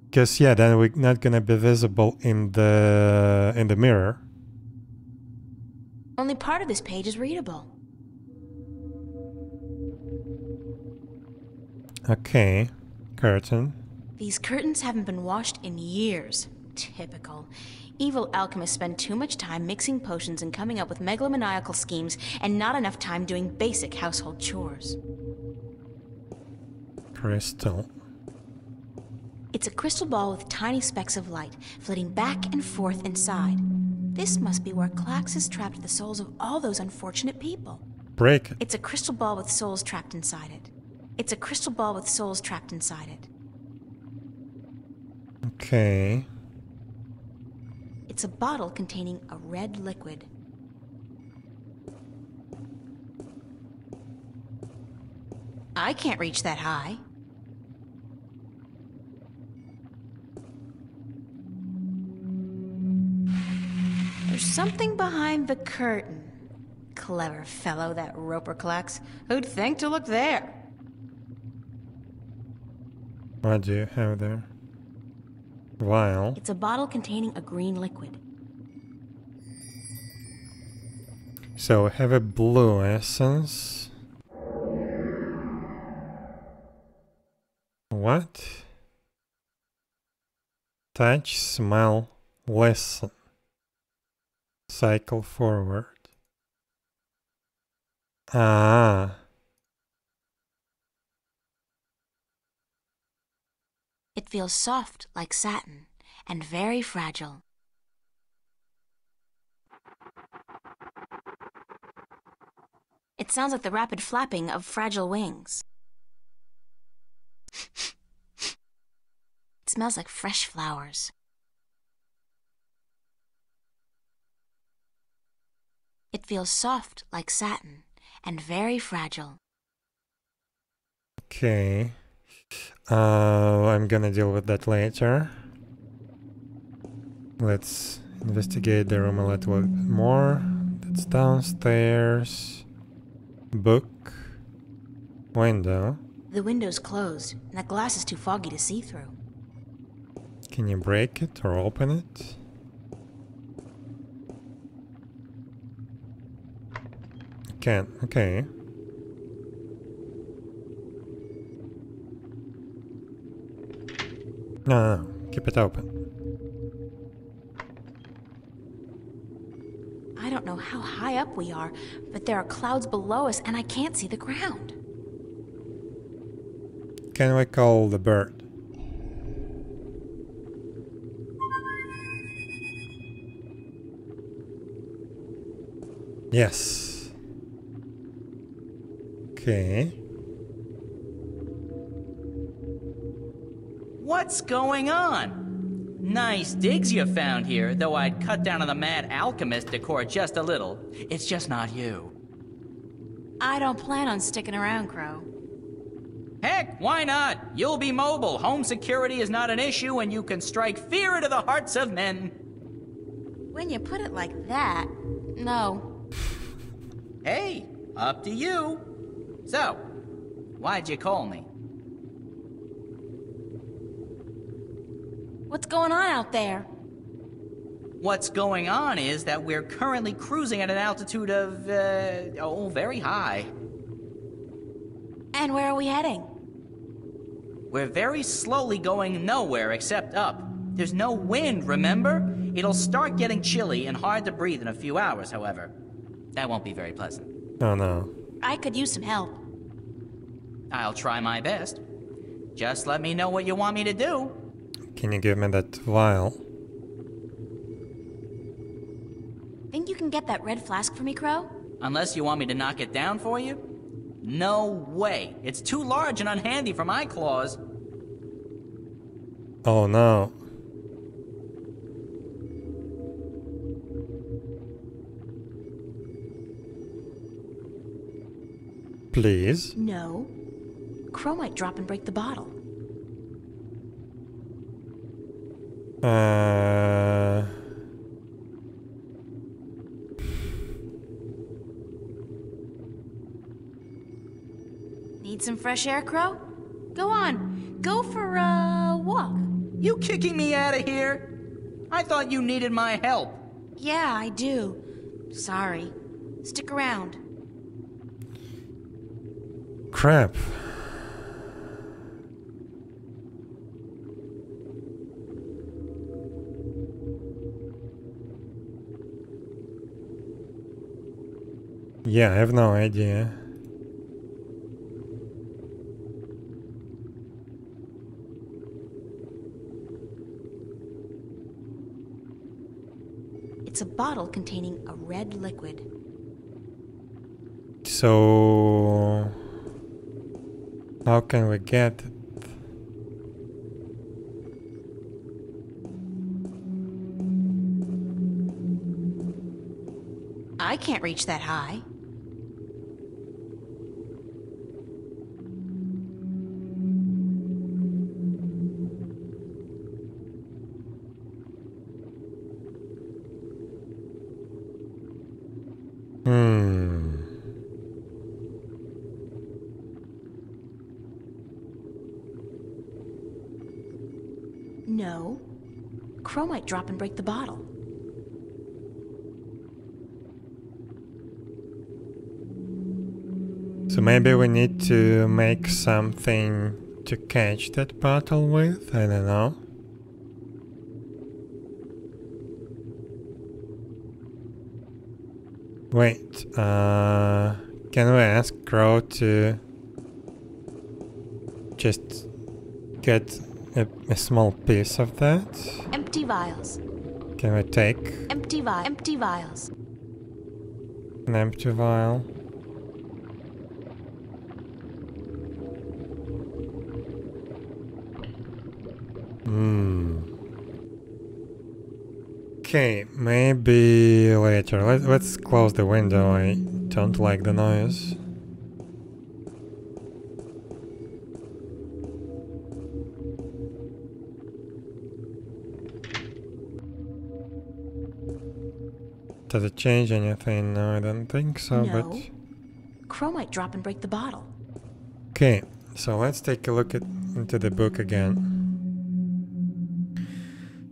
Because yeah, then we're not gonna be visible in the in the mirror. Only part of this page is readable. Okay. Curtain. These curtains haven't been washed in years. Typical. Evil alchemists spend too much time mixing potions and coming up with megalomaniacal schemes, and not enough time doing basic household chores. Crystal. It's a crystal ball with tiny specks of light flitting back and forth inside. This must be where Klacks has trapped the souls of all those unfortunate people. Break. It's a crystal ball with souls trapped inside it. It's a crystal ball with souls trapped inside it. Okay. It's a bottle containing a red liquid. I can't reach that high. There's something behind the curtain. Clever fellow, that Roper Klacks. Who'd think to look there? What do you have there? Vial. It's a bottle containing a green liquid. So we have a blue essence. What? Touch, smell, listen. Cycle forward. Ah. It feels soft like satin and very fragile. It sounds like the rapid flapping of fragile wings. It smells like fresh flowers. It feels soft like satin and very fragile. Okay. Uh, I'm gonna deal with that later. Let's investigate the room a little bit more. That's downstairs. Book. Window. The window's closed, and the glass is too foggy to see through. Can you break it or open it? Can't. Okay. No, no, no. Keep it open. I don't know how high up we are, but there are clouds below us, and I can't see the ground. Can we call the bird? Yes. Okay. What's going on? Nice digs you found here, though I'd cut down on the mad alchemist decor just a little. It's just not you. I don't plan on sticking around, Crow. Heck, why not? You'll be mobile. Home security is not an issue, and you can strike fear into the hearts of men. When you put it like that, no. Hey, up to you. So, why'd you call me? What's going on out there? What's going on is that we're currently cruising at an altitude of, uh, oh, very high. And where are we heading? We're very slowly going nowhere except up. There's no wind, remember? It'll start getting chilly and hard to breathe in a few hours, however. That won't be very pleasant. Oh no. I could use some help. I'll try my best. Just let me know what you want me to do. Can you give me that vial? Think you can get that red flask for me, Crow? Unless you want me to knock it down for you? No way. It's too large and unhandy for my claws. Oh no. Please? No. Crow might drop and break the bottle. Uh... Need some fresh air, Crow? Go on. Go for a walk. You kicking me out of here? I thought you needed my help. Yeah, I do. Sorry. Stick around. Crap. Yeah, I have no idea. It's a bottle containing a red liquid. So... How can we get it? I can't reach that high. Hmm. No. Crow might drop and break the bottle. So maybe we need to make something to catch that bottle with? I don't know. Wait, uh, can we ask Crow to just get a, a small piece of that. Empty vials. Can I take Empty vi- empty vials. an empty vial? Hmm. Okay, maybe later. Let, let's close the window. I don't like the noise. Does it change anything? No, I don't think so, no. but... Crow might drop and break the bottle. Okay, so let's take a look at into the book again.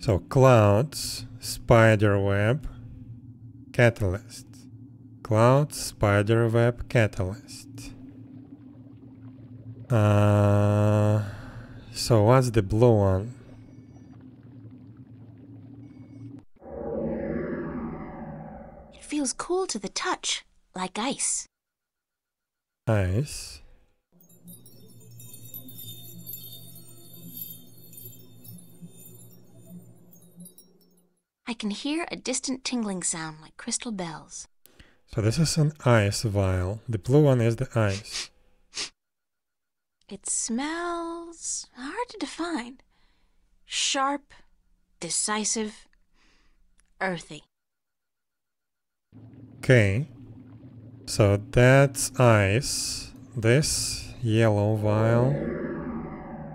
So clouds, spider web, catalyst. Clouds, spider web, catalyst. Uh, so what's the blue one? It feels cool to the touch, like ice. Ice. I can hear a distant tingling sound like crystal bells. So this is an ice vial. The blue one is the ice. It smells hard to define. Sharp, decisive, earthy. Okay. So that's ice. This yellow vial.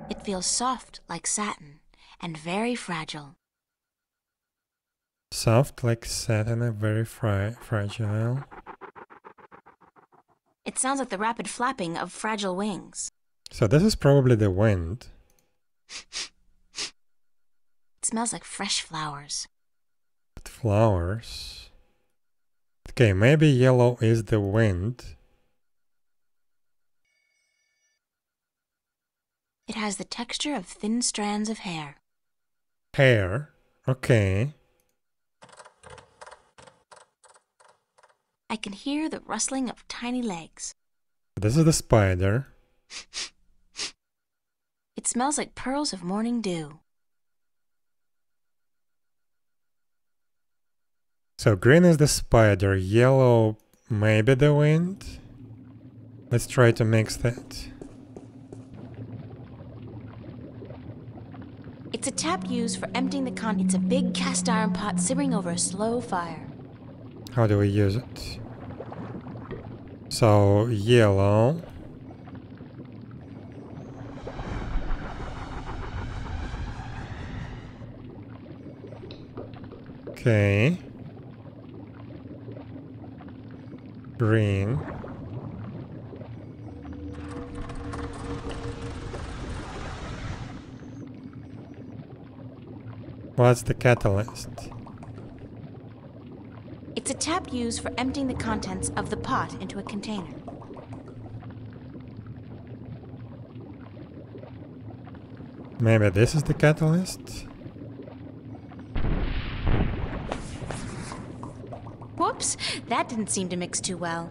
It feels soft like satin and very fragile. Soft like satin and very fri- fragile. It sounds like the rapid flapping of fragile wings. So this is probably the wind. [LAUGHS] It smells like fresh flowers. With flowers. Okay, maybe yellow is the wind. It has the texture of thin strands of hair. Hair. Okay. I can hear the rustling of tiny legs. This is the spider. [LAUGHS] It smells like pearls of morning dew. So green is the spider, yellow maybe the wind. Let's try to mix that. It's a tap used for emptying the con. It's a big cast iron pot simmering over a slow fire. How do we use it? So yellow. Okay. Green. What's the catalyst? It's a tap used for emptying the contents of the pot into a container. Maybe this is the catalyst? Whoops, that didn't seem to mix too well.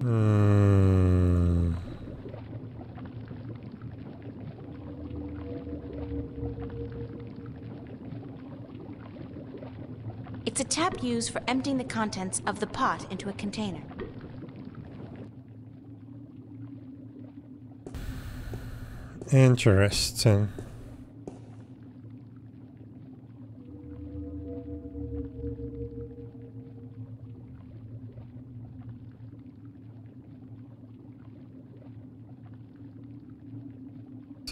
Hmm. It's a tap used for emptying the contents of the pot into a container. Interesting.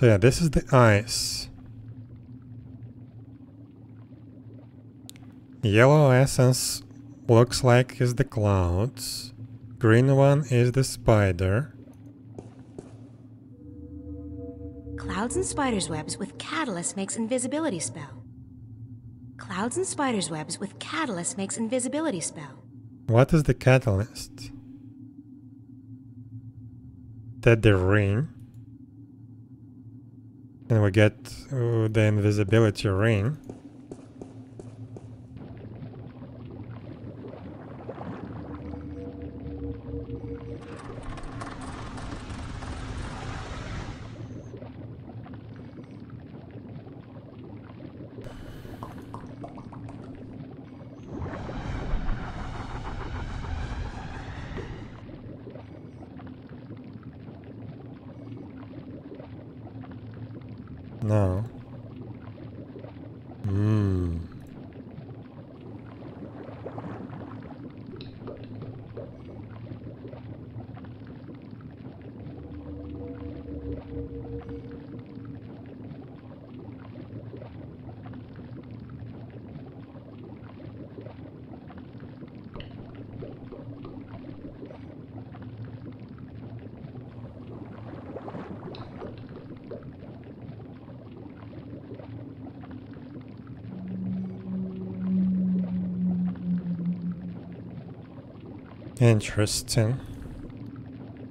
So yeah, this is the ice. Yellow essence looks like is the clouds. Green one is the spider. Clouds and spiders' webs with catalyst makes invisibility spell. Clouds and spiders' webs with catalyst makes invisibility spell. What is the catalyst? That the ring. And we get uh, the invisibility ring. No. Hmm. Interesting.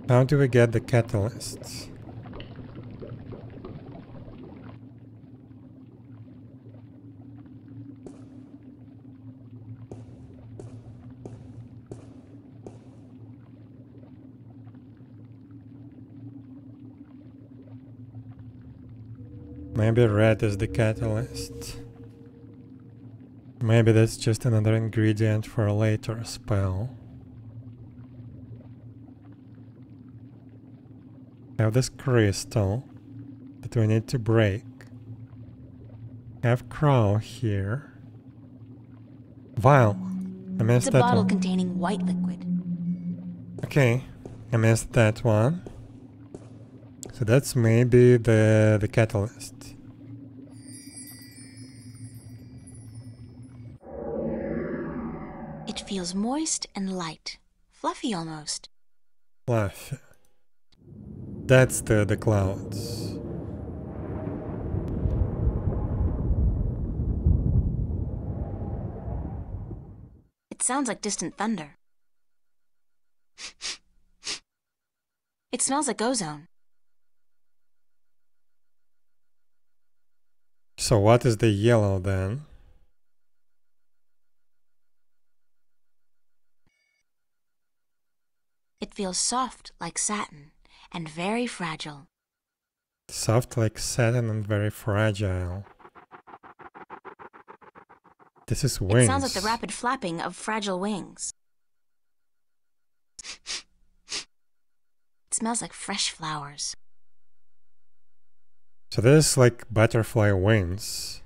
How do we get the catalysts? Maybe red is the catalyst. Maybe that's just another ingredient for a later spell. Have this crystal that we need to break. Have crow here. Vial. I missed it's a that bottle one. containing white liquid. Okay, I missed that one. So that's maybe the the catalyst. It feels moist and light, fluffy almost. Fluffy. That's the the clouds. It sounds like distant thunder. [LAUGHS] it smells like ozone. So what is the yellow then? It feels soft like satin and very fragile. Soft like satin and very fragile. This is wings. It sounds like the rapid flapping of fragile wings. it smells like fresh flowers. So this is like butterfly wings.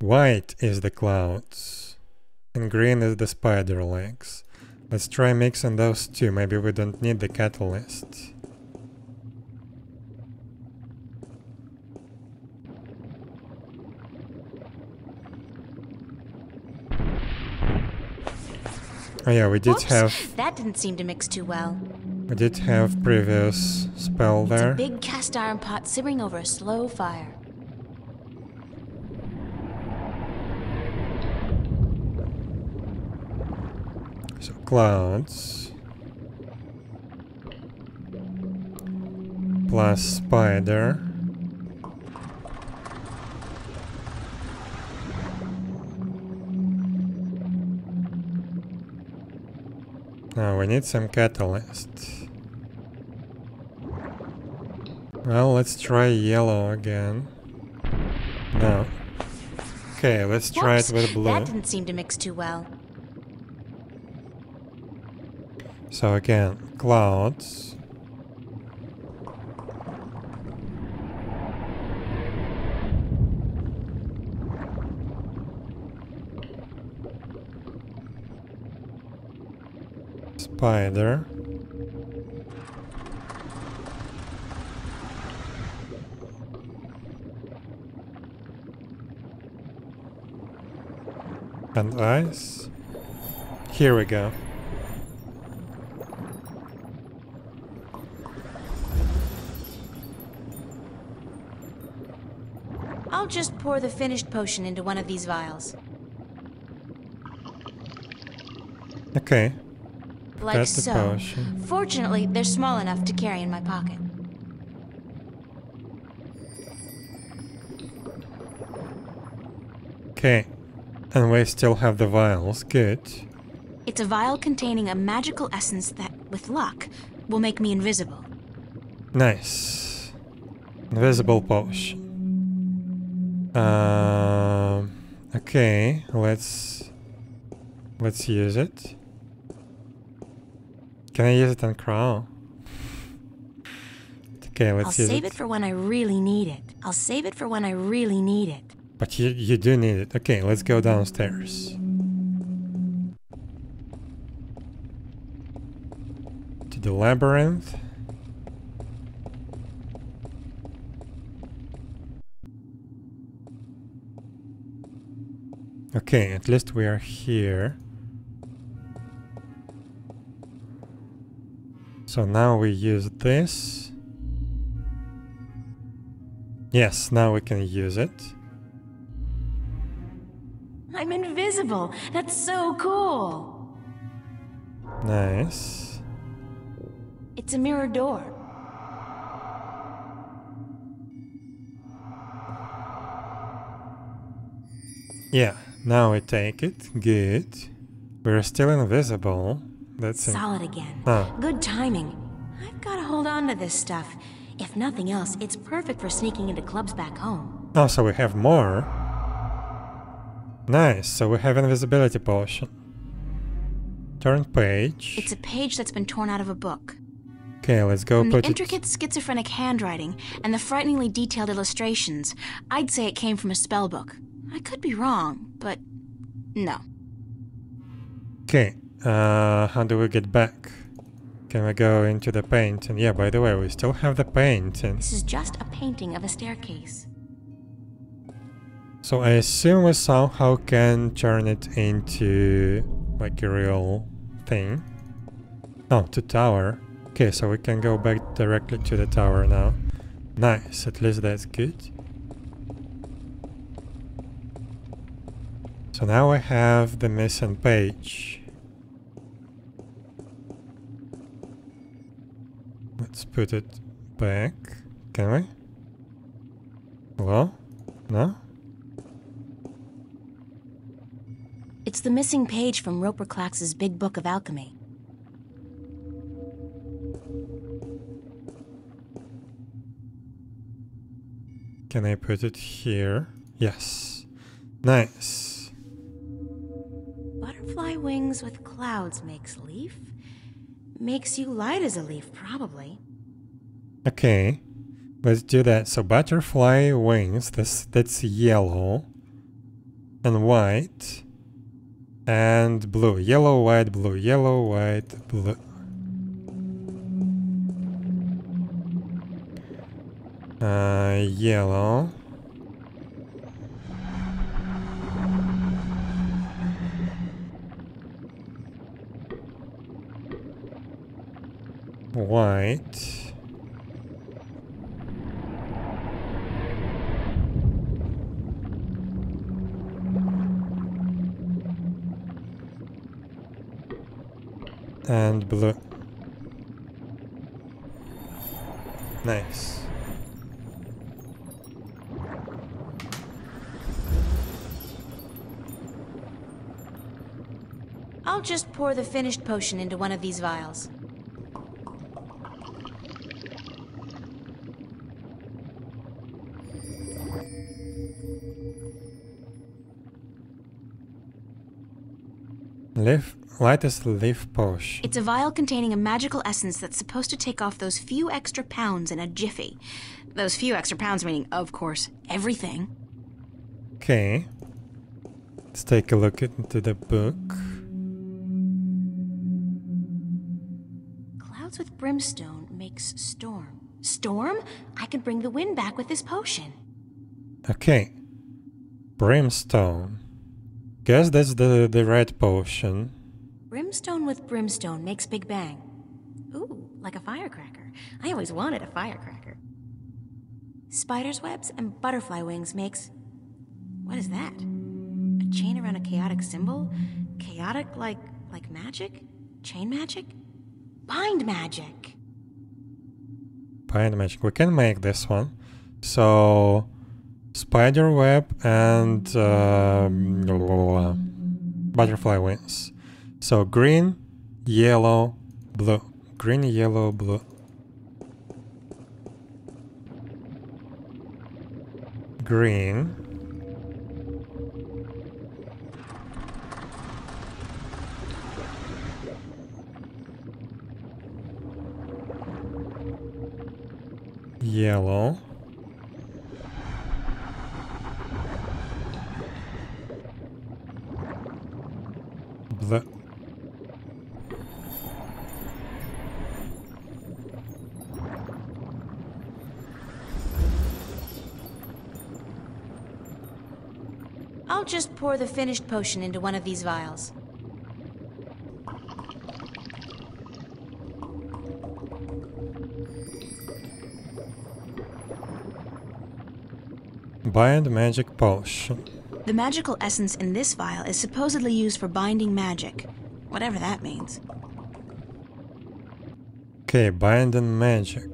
White is the clouds. And green is the spider legs. Let's try mixing those two. Maybe we don't need the catalyst. Oh yeah, we did Whoops, have That didn't seem to mix too well. we did have previous spell It's a there. big cast iron pot simmering over a slow fire. So clouds plus spider. Now we need some catalyst. Well, let's try yellow again. No. Okay, let's try Whoops, it with blue. That didn't seem to mix too well. So again, clouds. Spider. And ice. Here we go. I'll just pour the finished potion into one of these vials. Okay. Like That's so. potion. Fortunately, they're small enough to carry in my pocket. Okay. And we still have the vials. Good. It's a vial containing a magical essence that, with luck, will make me invisible. Nice. Invisible potion. Um. Okay. Let's. Let's use it. Can I use it on Crow? The Okay, let's I'll use save it. it for when I really need it. I'll save it for when I really need it. But you, you do need it. Okay, let's go downstairs. To the labyrinth. Okay, at least we are here. So now we use this. Yes, now we can use it. I'm invisible. That's so cool. Nice. It's a mirror door. Yeah, now we take it. Good. We're still invisible. That's it. Solid again. Ah. Good timing. I've got to hold on to this stuff. If nothing else, it's perfect for sneaking into clubs back home. Oh, so we have more. Nice, so we have an invisibility potion. Turn page. It's a page that's been torn out of a book. Okay, let's go From the put it. intricate schizophrenic handwriting and the frighteningly detailed illustrations, I'd say it came from a spell book. I could be wrong, but no. Okay, uh, how do we get back? Can we go into the paint? And yeah, by the way, we still have the paint. And This is just a painting of a staircase. so I assume we somehow can turn it into like a real thing. Oh, to tower. Okay, so we can go back directly to the tower now. Nice, at least that's good. So now we have the missing page. Let's put it back. Can we? Well, no? It's the missing page from Roper Klacks's Big Book of Alchemy. Can I put it here? Yes. Nice. Butterfly wings with clouds makes leaf. Makes you light as a leaf, probably. Okay. Let's do that. So butterfly wings, this that's yellow and white and blue. Yellow, white, blue, yellow, white, blue. Uh, yellow. White. And blue. Nice. I'll just pour the finished potion into one of these vials. Leaf, lightest leaf potion. It's a vial containing a magical essence that's supposed to take off those few extra pounds in a jiffy. Those few extra pounds meaning, of course, everything. Okay. Let's take a look into the book. Clouds with brimstone makes storm. Storm? I can bring the wind back with this potion. Okay. Brimstone. Guess that's the, the red potion. Brimstone with brimstone makes Big Bang. Ooh, like a firecracker. I always wanted a firecracker. Spider's webs and butterfly wings makes. What is that? A chain around a chaotic symbol? Chaotic like like magic? Chain magic? Bind magic. Bind magic. We can make this one. So, spider web and um, butterfly wings. So green, yellow, blue. Green, yellow, blue. Green. yellow. Blue. I'll just pour the finished potion into one of these vials. Bind magic potion. The magical essence in this vial is supposedly used for binding magic, whatever that means. Okay, binding magic.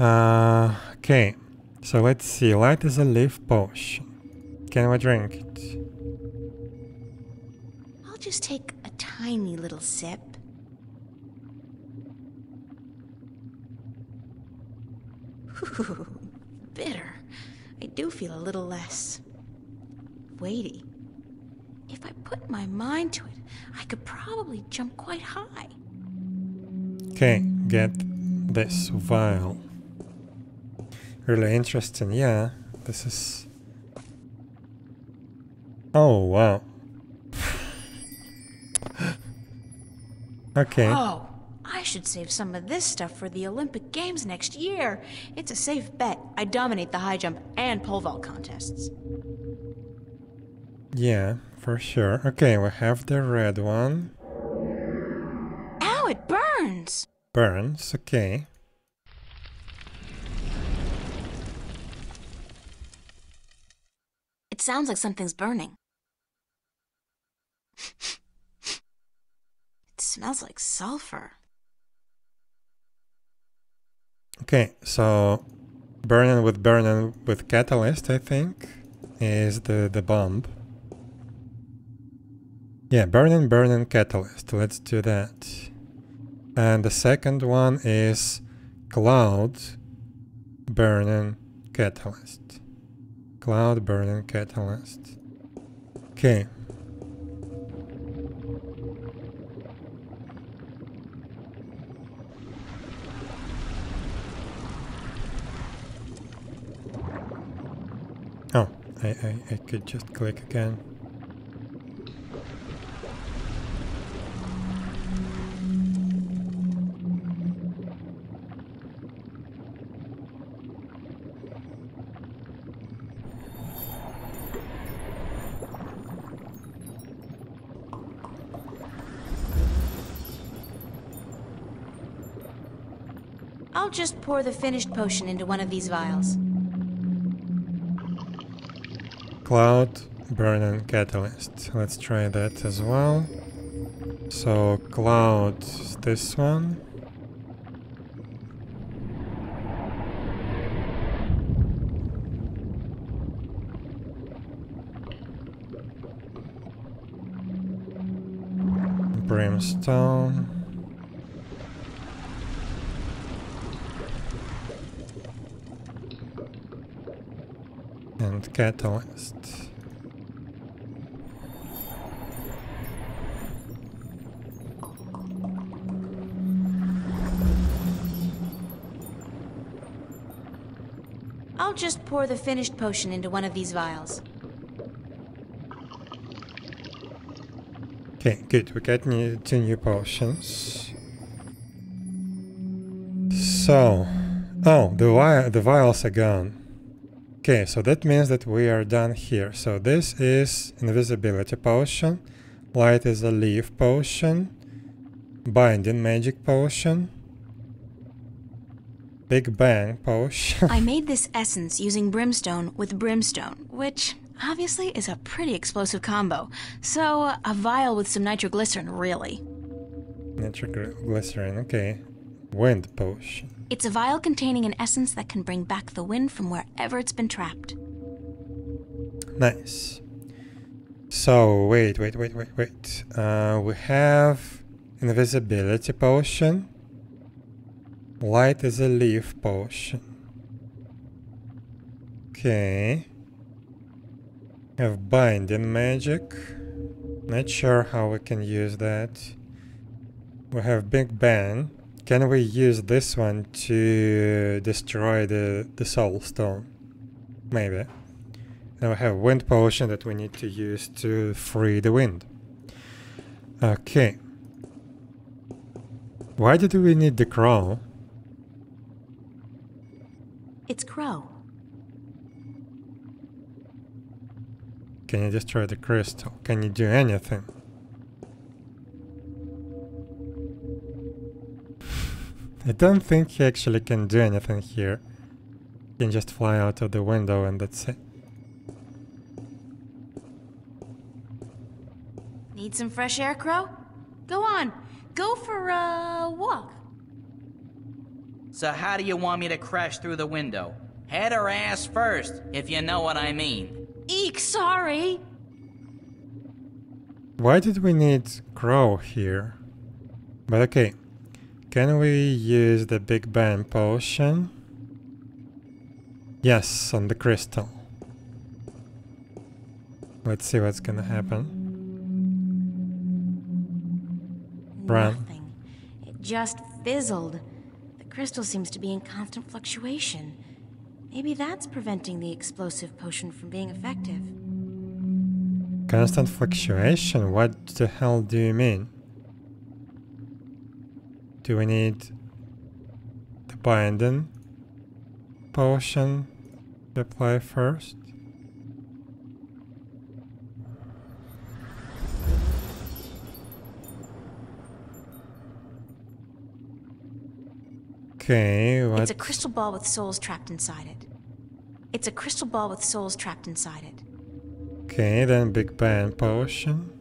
Uh, okay, so let's see. Light is a leaf potion. Can we drink it? I'll just take a tiny little sip. Ooh, bitter. I do feel a little less weighty. If I put my mind to it, I could probably jump quite high. Okay, get this vial. Really interesting, yeah. This is. Oh, wow. [SIGHS] okay. Oh, I should save some of this stuff for the Olympic Games next year. It's a safe bet. I dominate the high jump and pole vault contests. Yeah, for sure. Okay, we have the red one. Ow, it burns! Burns, okay. It sounds like something's burning. [LAUGHS] it smells like sulfur. Okay, so burning with burning with catalyst, I think, is the, the bomb. Yeah, burning, burning catalyst. Let's do that. And the second one is cloud burning catalyst. Cloud burning catalyst. Okay. Oh, I, I, I could just click again. I'll just pour the finished potion into one of these vials. Cloud burning catalyst. Let's try that as well. So cloud this one. Brimstone. and catalyst. I'll just pour the finished potion into one of these vials. Okay, good. We got new, two new potions. So, oh, the the vials are gone. Okay, so that means that we are done here. So this is invisibility potion, light is a leaf potion, binding magic potion, big bang potion. [LAUGHS] I made this essence using brimstone with brimstone, which obviously is a pretty explosive combo. So a vial with some nitroglycerin, really. Nitroglycerin, okay. Wind potion. It's a vial containing an essence that can bring back the wind from wherever it's been trapped. Nice. So, wait, wait, wait, wait, wait. Uh, we have invisibility potion. Light is a leaf potion. Okay. Have binding magic. Not sure how we can use that. We have Big Ben. Can we use this one to destroy the, the Soul Stone? Maybe. Now we have Wind Potion that we need to use to free the wind. Okay. Why did we need the crow? It's Crow. Can you destroy the crystal? Can you do anything? I don't think he actually can do anything here. He can just fly out of the window and that's it. Need some fresh air, Crow? Go on. Go for a walk. So how do you want me to crash through the window? Head or ass first, if you know what I mean. Eek, sorry. Why did we need Crow here? But okay. Can we use the Big Bang potion? Yes, on the crystal. Let's see what's gonna happen. Run. Nothing. It just fizzled. Crystal seems to be in constant fluctuation. Maybe that's preventing the explosive potion from being effective. Constant fluctuation? What the hell do you mean? Do we need the binding potion to apply first? Okay, what? It's a crystal ball with souls trapped inside it. It's a crystal ball with souls trapped inside it. Okay, then Big Bang potion.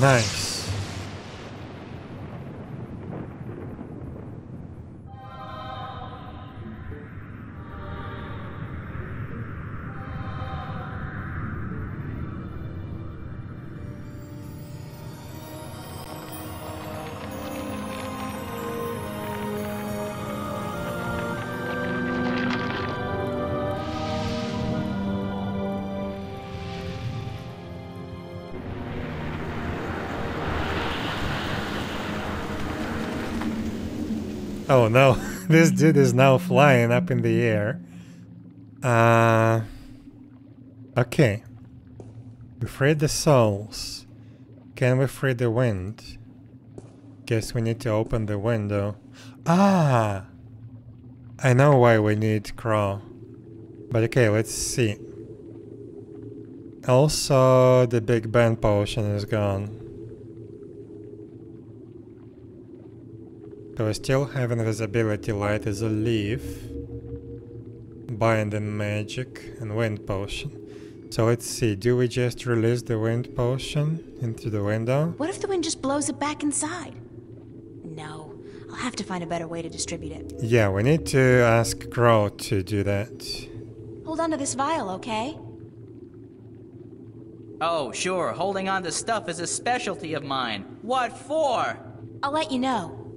Nice. Oh no, [LAUGHS] this dude is now flying up in the air. Uh, okay. We freed the souls. Can we free the wind? Guess we need to open the window. Ah! I know why we need Crow. But okay, let's see. Also, the Big Ben potion is gone. So we still have invisibility light as a leaf, binding magic, and wind potion. So let's see, do we just release the wind potion into the window? What if the wind just blows it back inside? No, I'll have to find a better way to distribute it. Yeah, we need to ask Crow to do that. Hold on to this vial, okay? Oh, sure, holding on to stuff is a specialty of mine. What for? I'll let you know.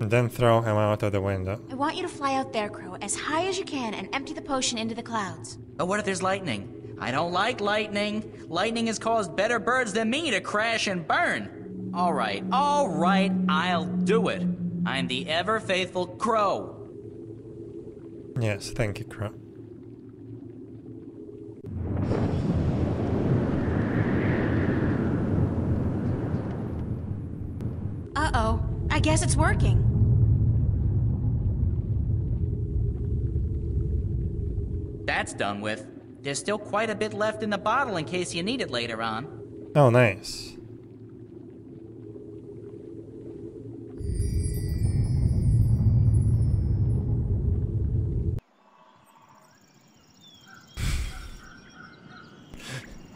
And then throw him out of the window. I want you to fly out there, Crow, as high as you can and empty the potion into the clouds. But what if there's lightning? I don't like lightning. Lightning has caused better birds than me to crash and burn. All right, all right, I'll do it. I'm the ever faithful Crow. Yes, thank you, Crow. Uh-oh. I guess it's working. That's done with. There's still quite a bit left in the bottle in case you need it later on. Oh, nice.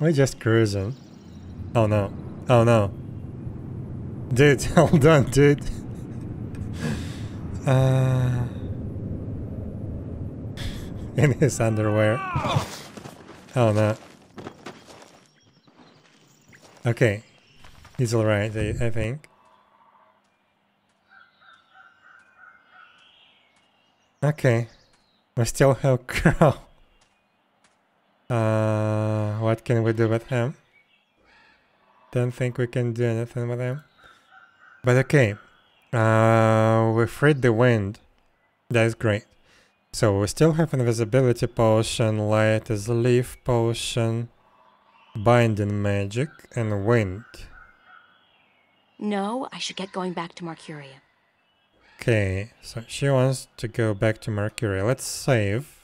We're just cruising. Oh no. Oh no. Dude, [LAUGHS] hold on, dude. [LAUGHS] Uh, in his underwear. Oh no. Okay. He's alright, I, I think. Okay. We still have [LAUGHS] Crow. Uh, what can we do with him? don't think we can do anything with him. But okay. Uh, we freed the wind. That's great. So we still have invisibility potion, light as leaf potion, binding magic, and wind. No, I should get going back to Mercuria. Okay, so she wants to go back to Mercury. Let's save.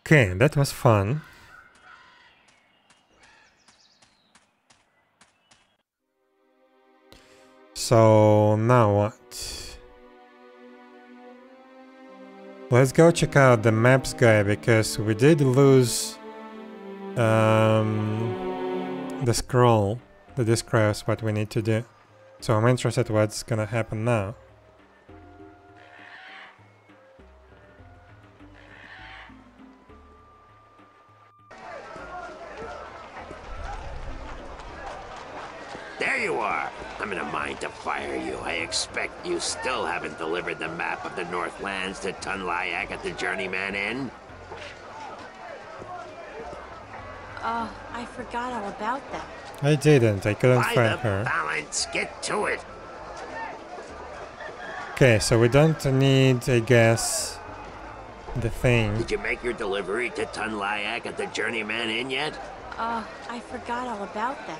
Okay, that was fun. So now what? Let's go check out the maps guy because we did lose um, the scroll that describes what we need to do. So I'm interested what's gonna happen now. I'm in a mind to fire you. I expect you still haven't delivered the map of the Northlands to Tunlayak at the Journeyman Inn. Oh, I forgot all about that. I didn't, I couldn't By find the her. balance, get to it. Okay, so we don't need, I guess, the thing. Did you make your delivery to Tunlayak at the Journeyman Inn yet? Oh, I forgot all about that.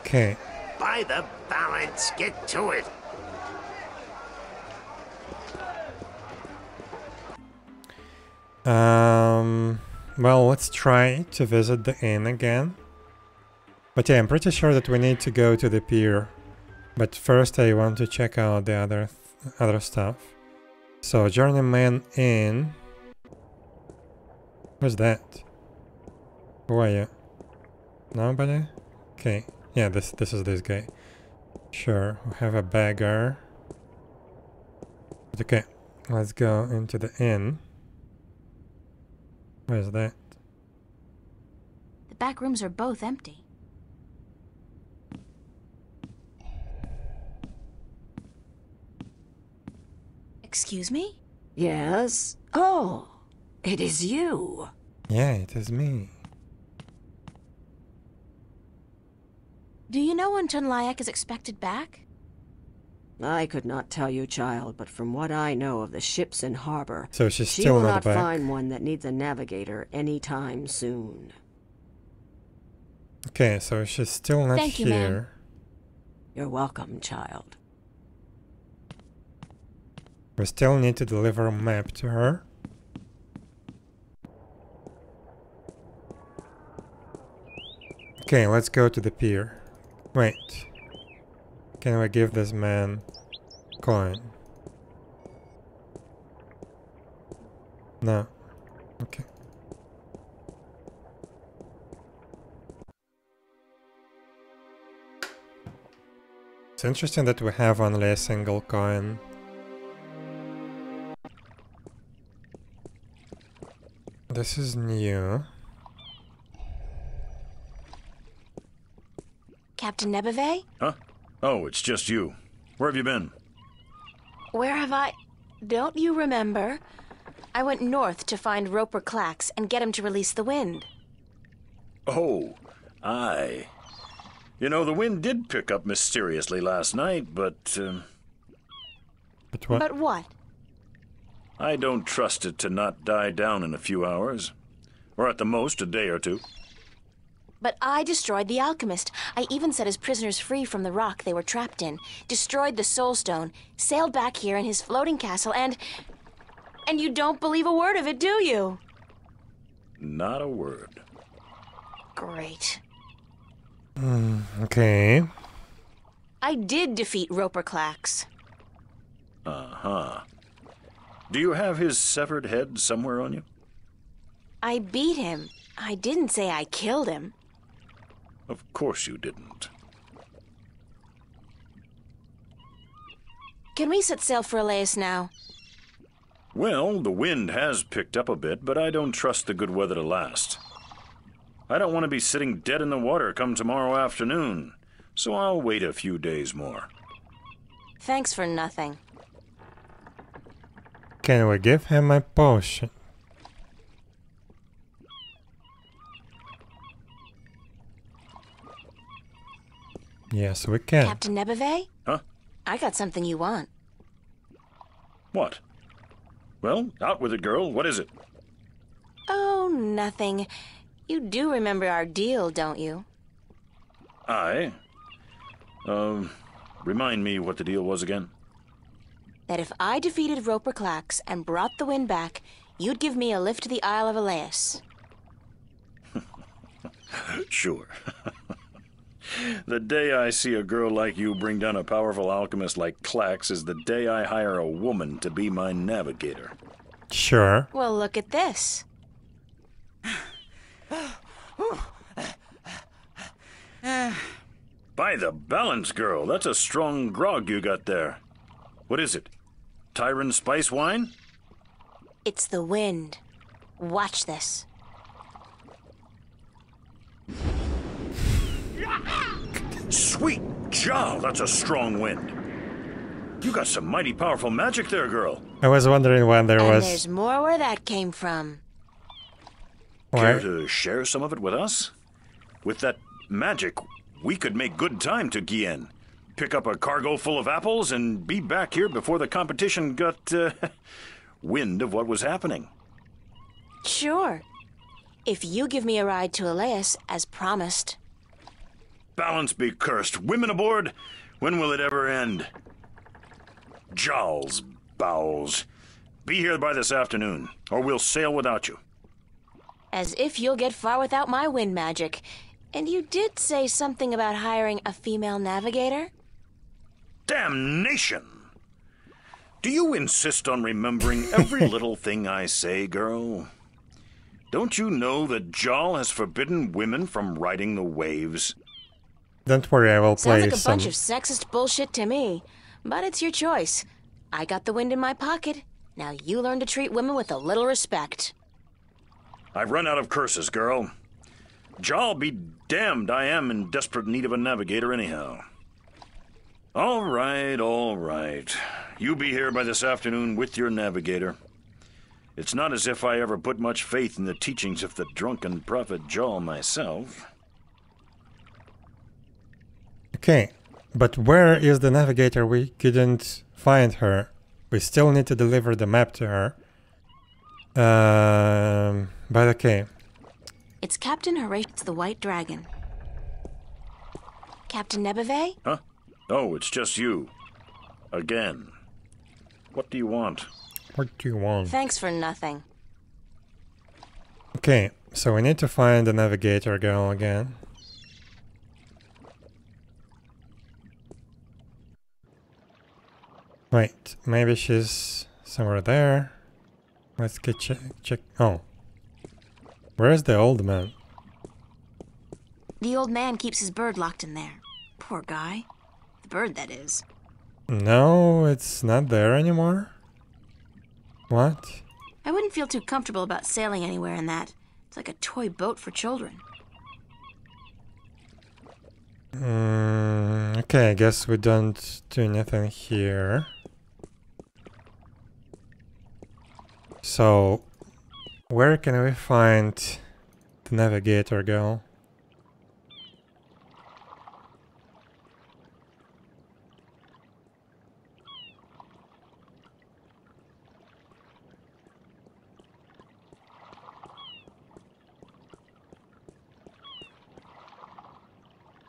Okay, By the balance, get to it. Um, well, let's try to visit the inn again. But yeah, I'm pretty sure that we need to go to the pier. But first I want to check out the other th other stuff. So, Journeyman Inn. Who's that? Who are you? Nobody? Okay. Yeah, this this is this guy. Sure, we have a beggar. Okay, let's go into the inn. Where's that? The back rooms are both empty. Excuse me? Yes? Oh, it is you. Yeah, it is me. Do you know when Tunlayak is expected back? I could not tell you, child, but from what I know of the ships in harbor, So she's she still will not not back. find one that needs a navigator any time soon. Okay, so she's still not Thank you, here. ma'am. You're welcome, child. We still need to deliver a map to her. Okay, let's go to the pier. Wait. Can we give this man coin? No. Okay. It's interesting that we have only a single coin. This is new. Captain Nebevay? Huh? Oh, it's just you. Where have you been? Where have I. Don't you remember? I went north to find Roper Klacks and get him to release the wind. Oh, aye. You know, the wind did pick up mysteriously last night, but um, But But what? I don't trust it to not die down in a few hours. Or at the most, a day or two. But I destroyed the alchemist. I even set his prisoners free from the rock they were trapped in, destroyed the soul stone, sailed back here in his floating castle, and. And you don't believe a word of it, do you? Not a word. Great. Hmm, okay. I did defeat Roper Klacks. Uh huh. Do you have his severed head somewhere on you? I beat him. I didn't say I killed him. Of course you didn't. Can we set sail for Alais now? Well, the wind has picked up a bit, but I don't trust the good weather to last. I don't want to be sitting dead in the water come tomorrow afternoon, so I'll wait a few days more. Thanks for nothing. Can we give him a potion? Yes, we can. Captain Nebevay? Huh? I got something you want. What? Well, out with it, girl. What is it? Oh, nothing. You do remember our deal, don't you? I. Um, remind me what the deal was again. That if I defeated Roper Klacks and brought the wind back, you'd give me a lift to the Isle of Alais. [LAUGHS] sure. [LAUGHS] [LAUGHS] the day I see a girl like you bring down a powerful alchemist like Klacks is the day I hire a woman to be my navigator. Sure. Well, look at this. By the balance, girl, that's a strong grog you got there. What is it? Tyren spice wine? It's the wind. Watch this. Sweet Jal, that's a strong wind. You got some mighty powerful magic there, girl. I was wondering when there and was. there's more where that came from. Care to share some of it with us? With that magic, we could make good time to Gien. Pick up a cargo full of apples and be back here before the competition got uh, [LAUGHS] wind of what was happening. Sure. If you give me a ride to Alais, as promised. Balance be cursed. Women aboard? When will it ever end? Jowls, bowels. Be here by this afternoon, or we'll sail without you. As if you'll get far without my wind magic. And you did say something about hiring a female navigator? Damnation! Do you insist on remembering every [LAUGHS] little thing I say, girl? Don't you know that Jal has forbidden women from riding the waves? Don't worry, I will play Sounds like a some. bunch of sexist bullshit to me. But it's your choice. I got the wind in my pocket. Now you learn to treat women with a little respect. I've run out of curses, girl. Jal be damned, I am in desperate need of a navigator anyhow. All right, all right. You be here by this afternoon with your navigator. It's not as if I ever put much faith in the teachings of the drunken prophet Jal myself. Okay, but where is the navigator? We couldn't find her. We still need to deliver the map to her. Um, but okay. It's Captain Horatio the White Dragon. Captain Nebevay? Huh? Oh, it's just you. Again. What do you want? What do you want? Thanks for nothing. Okay, so we need to find the navigator girl again. Wait, maybe she's somewhere there. Let's get check. check. Oh, where's the old man? The old man keeps his bird locked in there. Poor guy. The bird, that is. No, it's not there anymore. What? I wouldn't feel too comfortable about sailing anywhere in that. It's like a toy boat for children. Mm, okay, I guess we don't do anything here. So, where can we find the navigator girl?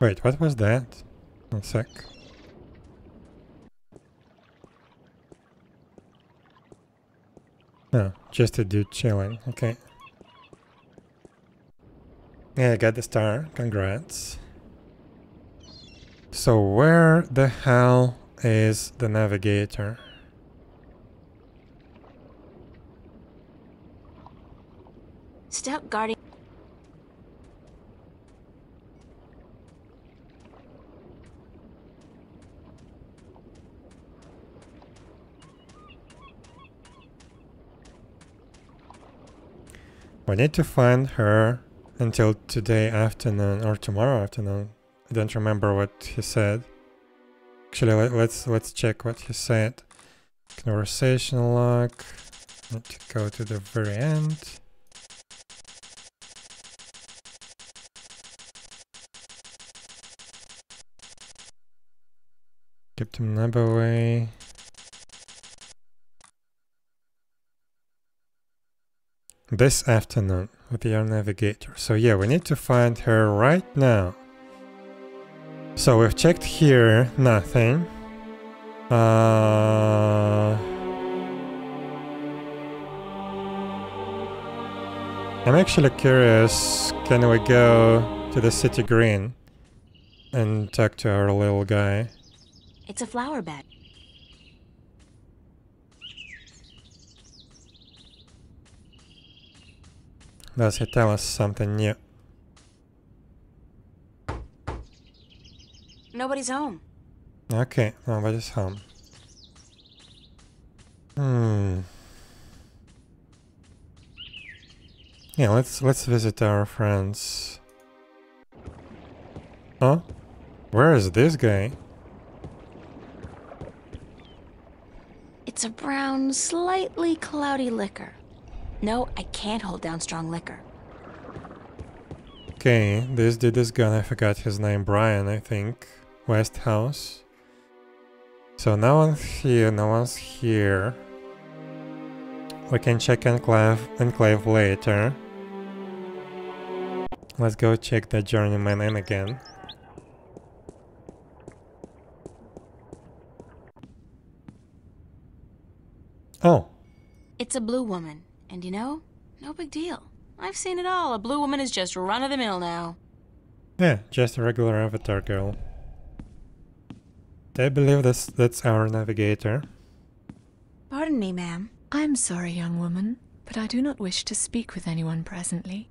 Wait, what was that? One sec. No, just a dude chilling. Okay. Yeah, I got the star. Congrats. So where the hell is the navigator? Stout guarding. We need to find her until today afternoon or tomorrow afternoon. I don't remember what he said. Actually, let, let's let's check what he said. Conversation log. Need to go to the very end. Captain Nebevay. This afternoon with your navigator. So yeah, we need to find her right now. So we've checked here, nothing. Uh, I'm actually curious, can we go to the city green and talk to our little guy? It's a flower bed. Does he tell us something new? Nobody's home. Okay, nobody's home. Hmm. Yeah, let's let's visit our friends. Huh? Where is this guy? It's a brown, slightly cloudy liquor. No, I can't hold down strong liquor. Okay, this dude is gone. I forgot his name. Brian, I think. Westhouse. So no one's here, no one's here. We can check Enclave, Enclave later. Let's go check the Journeyman in again. Oh. It's a blue woman. And you know, no big deal. I've seen it all. A blue woman is just run of the mill now. Yeah, just a regular avatar girl. I believe that's that's our navigator. Pardon me, ma'am. I'm sorry, young woman, but I do not wish to speak with anyone presently.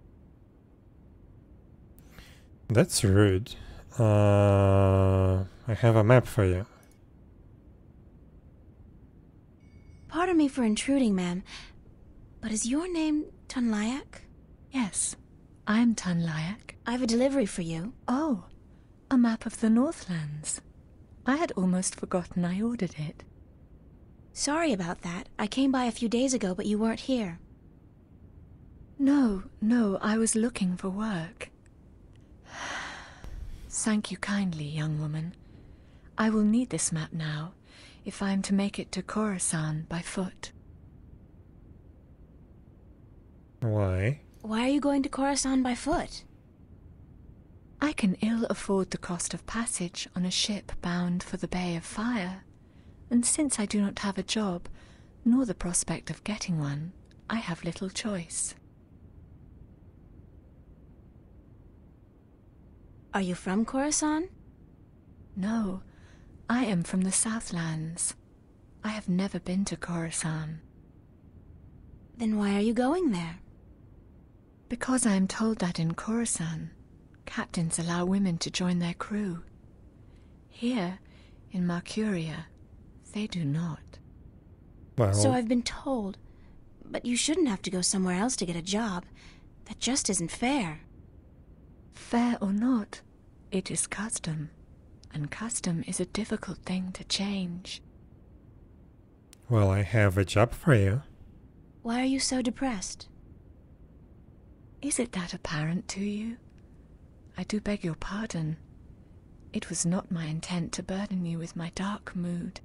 That's rude. Uh, I have a map for you. Pardon me for intruding, ma'am, but is your name Tunlayak? Yes, I'm Tunlayak. I have a delivery for you. Oh, a map of the Northlands. I had almost forgotten I ordered it. Sorry about that. I came by a few days ago, but you weren't here. No, no, I was looking for work. [SIGHS] Thank you kindly, young woman. I will need this map now, if I am to make it to Khorasan by foot. Why? Why are you going to Khorasan by foot? I can ill afford the cost of passage on a ship bound for the Bay of Fire, and since I do not have a job, nor the prospect of getting one, I have little choice. Are you from Khorasan? No, I am from the Southlands. I have never been to Khorasan. Then why are you going there? Because I am told that in Khorasan, captains allow women to join their crew. Here, in Marcuria, they do not. Well, So I've been told. But you shouldn't have to go somewhere else to get a job. That just isn't fair. Fair or not, it is custom, and custom is a difficult thing to change. well, I have a job for you. Why are you so depressed? Is it that apparent to you? I do beg your pardon. It was not my intent to burden you with my dark mood.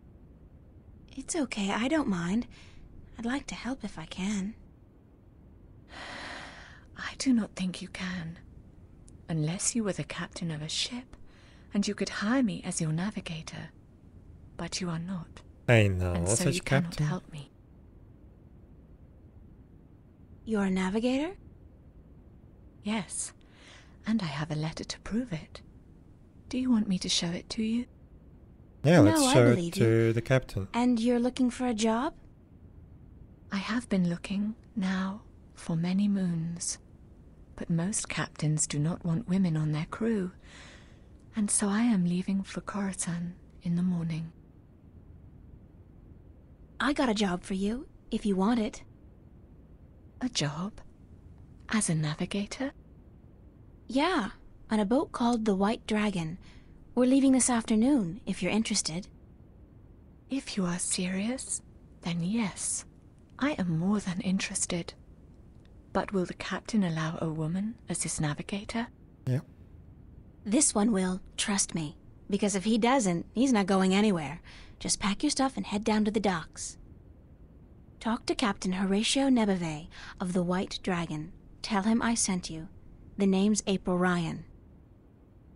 It's okay, I don't mind. I'd like to help if I can. [SIGHS] I do not think you can. Unless you were the captain of a ship, and you could hire me as your navigator. But you are not. I know, and so such you cannot help me. You're a navigator? Yes, and I have a letter to prove it. Do you want me to show it to you? Yeah, No, let's I show it to you. the captain. And you're looking for a job? I have been looking, now, for many moons. But most captains do not want women on their crew, and so I am leaving for Khorasan in the morning. I got a job for you, if you want it. A job? As a navigator? Yeah, on a boat called the White Dragon. We're leaving this afternoon, if you're interested. If you are serious, then yes, I am more than interested. But will the captain allow a woman as his navigator? Yeah. This one will, trust me. Because if he doesn't, he's not going anywhere. Just pack your stuff and head down to the docks. Talk to Captain Horatio Nebevay of the White Dragon. Tell him I sent you. The name's April Ryan.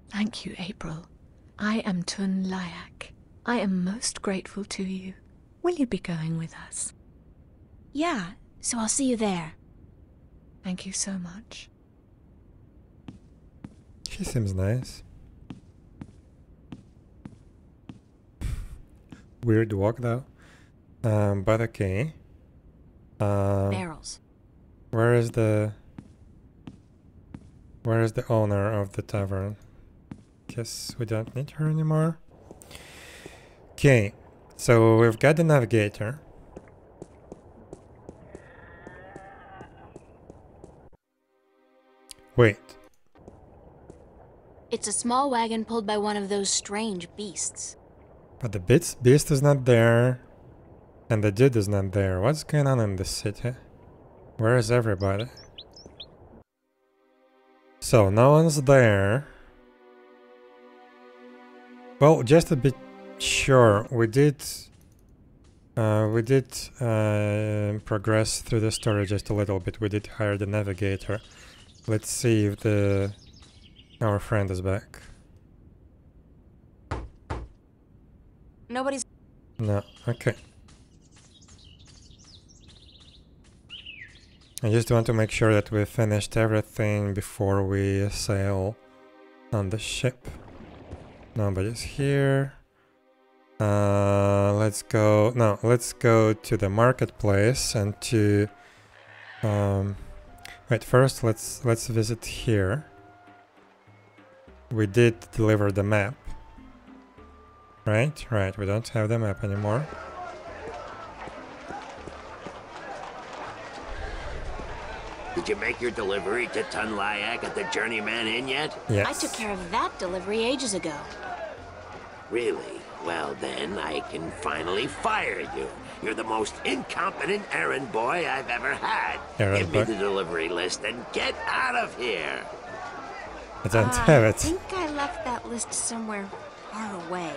Thank you, April. I am Tun Layak. I am most grateful to you. Will you be going with us? Yeah, so I'll see you there. Thank you so much. She seems nice. Weird walk though. Um, but okay. Um, Barrels. Where is the Where is the owner of the tavern? Guess we don't need her anymore. Okay, so we've got the navigator. Wait, It's a small wagon pulled by one of those strange beasts. but the bits beast is not there, and the dude is not there. What's going on in this city? Where is everybody? So no one's there. Well, just to be sure, we did uh, we did uh, progress through the story just a little bit. We did hire the navigator. Let's see if the our friend is back. Nobody's. No, okay. I just want to make sure that we finished everything before we sail on the ship. Nobody's here. Uh, let's go. No, let's go to the marketplace and to. Um, wait. First, let's let's visit here. We did deliver the map. Right, right. We don't have the map anymore. Did you make your delivery to Tunlayak at the Journeyman Inn yet? Yes. I took care of that delivery ages ago. Really? Well, then I can finally fire you. You're the most incompetent errand boy I've ever had. Errand Give me the delivery list and get out of here. I don't Uh, have I think I left that list somewhere far away.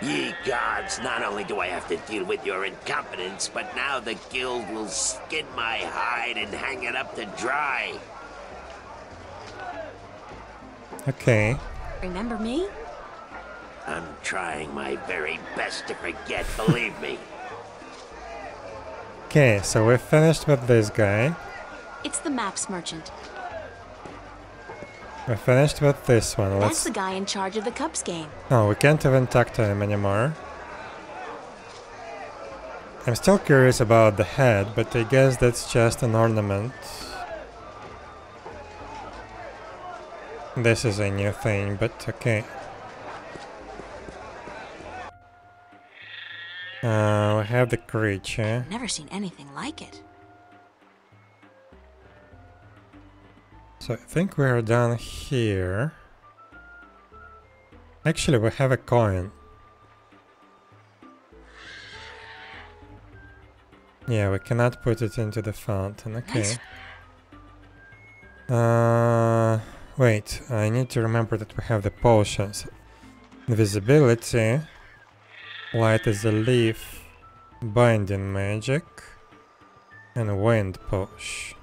Ye gods, not only do I have to deal with your incompetence, but now the guild will skin my hide and hang it up to dry. Okay. Remember me? I'm trying my very best to forget, believe me. Okay, so we're finished with this guy. It's the maps merchant. We finished with this one. That's Let's. the guy in charge of the Cubs game. No, we can't even talk to him anymore. I'm still curious about the head, but I guess that's just an ornament. This is a new thing, but okay. Uh, we have the creature. Never seen anything like it. So I think we are done here. Actually, we have a coin. Yeah, we cannot put it into the fountain. Okay. Uh, wait, I need to remember that we have the potions. Invisibility, light as a leaf, binding magic, and wind potion.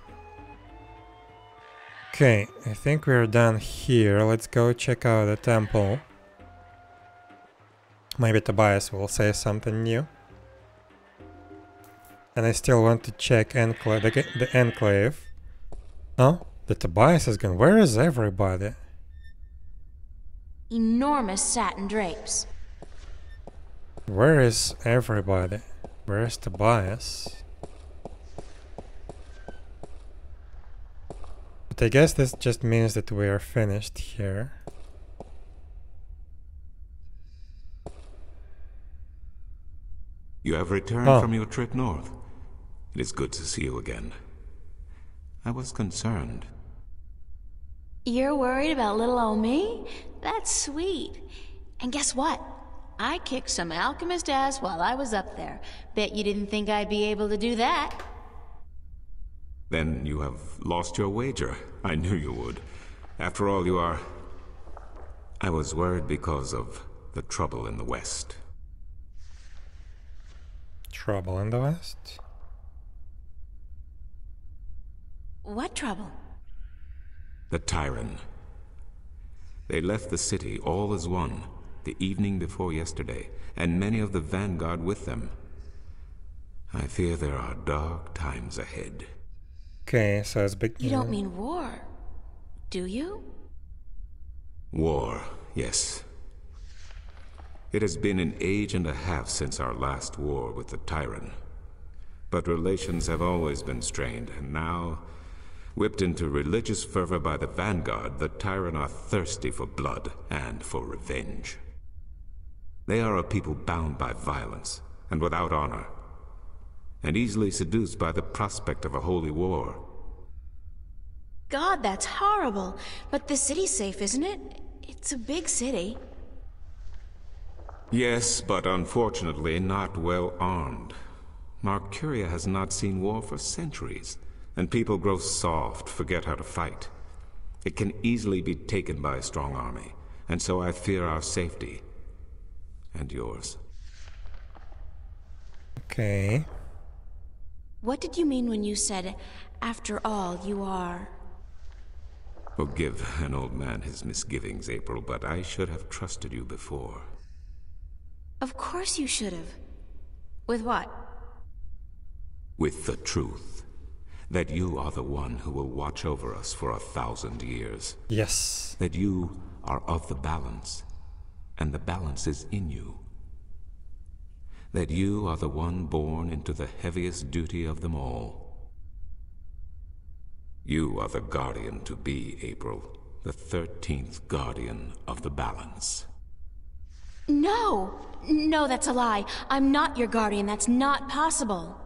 Okay, I think we're done here. Let's go check out the temple. Maybe Tobias will say something new. And I still want to check enclave, the, the enclave. Oh, the Tobias is gone. Where is everybody? Enormous satin drapes. Where is everybody? Where is Tobias? But I guess this just means that we are finished here. You have returned Oh. from your trip north. It is good to see you again. I was concerned. You're worried about little old me? That's sweet. And guess what? I kicked some alchemist ass while I was up there. Bet you didn't think I'd be able to do that. Then you have lost your wager. I knew you would. After all, you are I was worried because of the trouble in the West. Trouble in the West? What trouble? The Tyren. They left the city all as one the evening before yesterday, and many of the vanguard with them. I fear there are dark times ahead. Okay, so it's big. You don't mean war, do you? War, yes. It has been an age and a half since our last war with the Tyren. But relations have always been strained, and now, whipped into religious fervor by the vanguard, the Tyren are thirsty for blood and for revenge. They are a people bound by violence and without honor, and easily seduced by the prospect of a holy war. God, that's horrible. But the city's safe, isn't it? It's a big city. Yes, but unfortunately not well armed. Marcuria has not seen war for centuries, and people grow soft, forget how to fight. It can easily be taken by a strong army, and so I fear our safety. And yours. Okay. What did you mean when you said, after all, you are... Forgive an old man his misgivings, April, but I should have trusted you before. Of course you should have. With what? With the truth. That you are the one who will watch over us for a thousand years. Yes. That you are of the balance, and the balance is in you. That you are the one born into the heaviest duty of them all. You are the guardian to be, April. The thirteenth guardian of the balance. No! No, that's a lie. I'm not your guardian. That's not possible.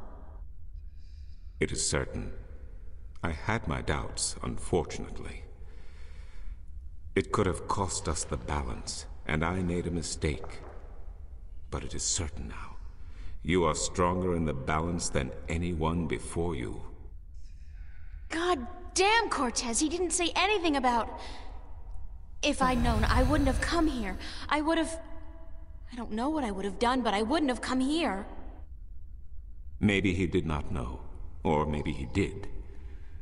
It is certain. I had my doubts, unfortunately. It could have cost us the balance, and I made a mistake. But it is certain now. You are stronger in the balance than anyone before you. God damn, Cortez, he didn't say anything about... If I'd known, I wouldn't have come here. I would have... I don't know what I would have done, but I wouldn't have come here. Maybe he did not know. Or maybe he did.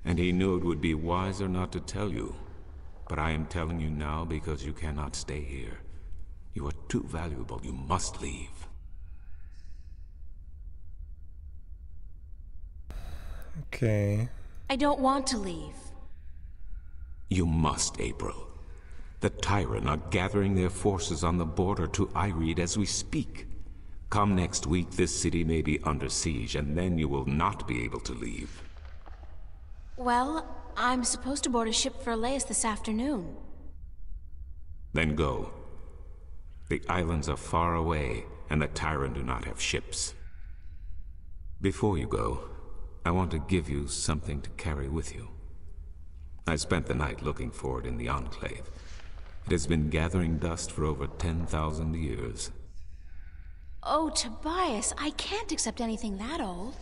And he knew it would be wiser not to tell you. But I am telling you now because you cannot stay here. You are too valuable. You must leave. Okay. I don't want to leave. You must, April. The Tyren are gathering their forces on the border to Ireed as we speak. Come next week, this city may be under siege, and then you will not be able to leave. Well, I'm supposed to board a ship for Alais this afternoon. Then go. The islands are far away, and the Tyren do not have ships. Before you go, I want to give you something to carry with you. I spent the night looking for it in the Enclave. It has been gathering dust for over 10,000 years. Oh, Tobias, I can't accept anything that old.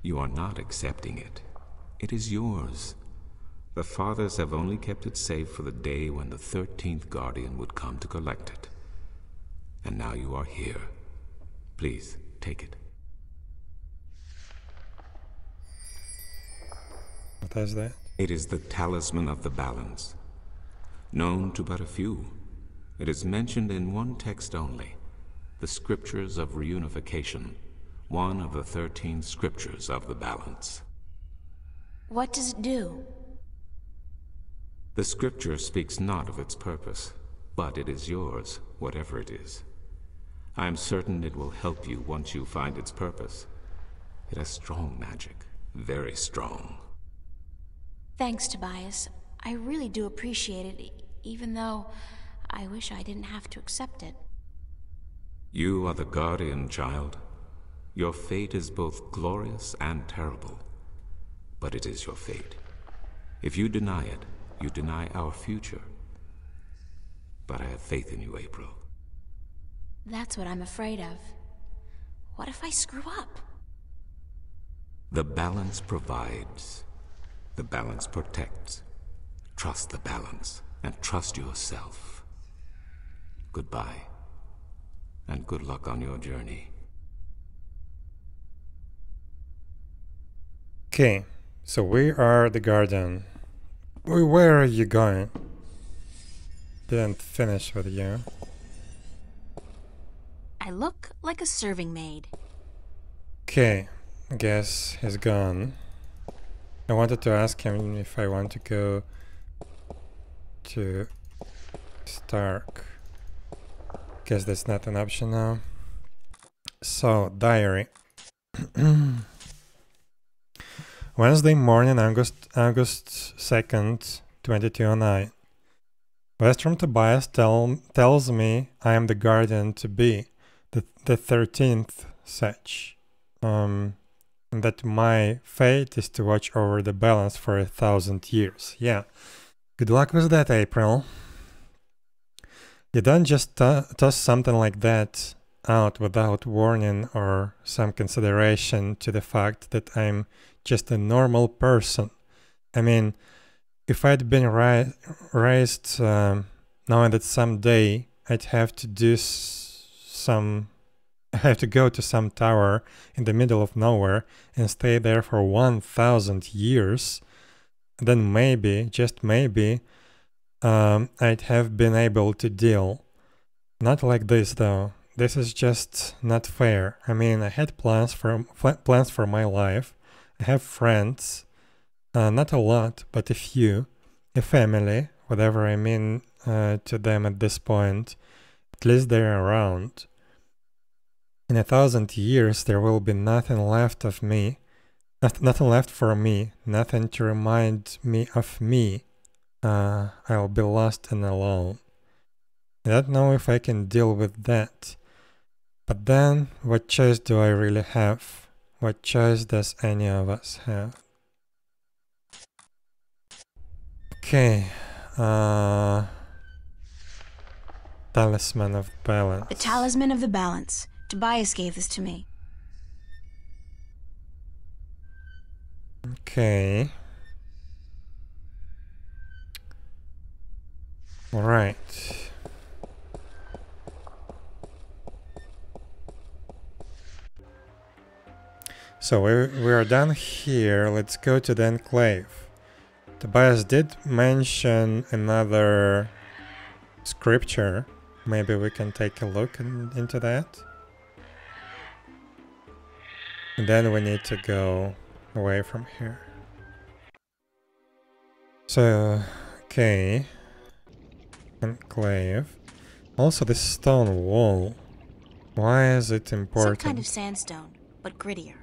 You are not accepting it. It is yours. The Fathers have only kept it safe for the day when the Thirteenth Guardian would come to collect it. And now you are here. Please, take it. What is that? It is the talisman of the balance. Known to but a few. It is mentioned in one text only. The Scriptures of Reunification. One of the thirteen scriptures of the balance. What does it do? The scripture speaks not of its purpose, but it is yours, whatever it is. I am certain it will help you once you find its purpose. It has strong magic, very strong. Thanks, Tobias. I really do appreciate it, even though I wish I didn't have to accept it. You are the guardian, child. Your fate is both glorious and terrible. But it is your fate. If you deny it, you deny our future. But I have faith in you, April. That's what I'm afraid of. What if I screw up? The balance provides. The balance protects. Trust the balance, and trust yourself. goodbye. And good luck on your journey. Okay, so we are the garden. Where are you going? Didn't finish with you. I look like a serving maid. Okay, guess he's gone. I wanted to ask him if I want to go to Stark. Guess that's not an option now. So, diary. [CLEARS THROAT] Wednesday morning, August August 2nd, 2009. Westrom Tobias tell, tells me I am the guardian to be, the, the 13th such. Um, that my fate is to watch over the balance for a thousand years. Yeah. Good luck with that, April. You don't just toss something like that out without warning or some consideration to the fact that I'm just a normal person. I mean, if I'd been raised um, knowing that someday I'd have to do some, I [LAUGHS] have to go to some tower in the middle of nowhere and stay there for 1,000 years, then maybe, just maybe, um, I'd have been able to deal. Not like this though. This is just not fair. I mean, I had plans for plans for my life. I have friends, uh, not a lot, but a few, a family, whatever I mean uh, to them at this point. At least they're around. In a thousand years, there will be nothing left of me, not, nothing left for me, nothing to remind me of me. Uh, I'll be lost and alone. I don't know if I can deal with that. But then, what choice do I really have? What choice does any of us have? Okay. Uh, talisman of Balance. The Talisman of the Balance. Tobias gave this to me. Okay. All right. So we, we are done here. Let's go to the enclave. Tobias did mention another scripture. Maybe we can take a look in, into that. And then we need to go away from here. So, okay. Enclave. Also this stone wall. Why is it important? Some kind of sandstone, but grittier.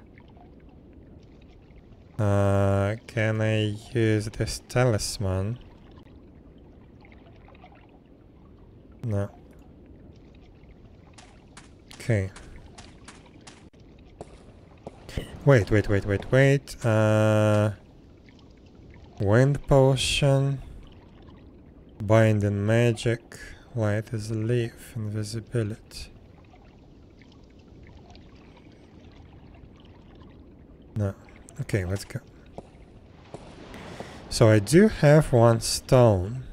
Uh, can I use this talisman? No. Okay. Wait, wait, wait, wait, wait. Uh, wind potion. Binding magic. Light as a leaf. Invisibility. No. Okay, let's go. So I do have one stone.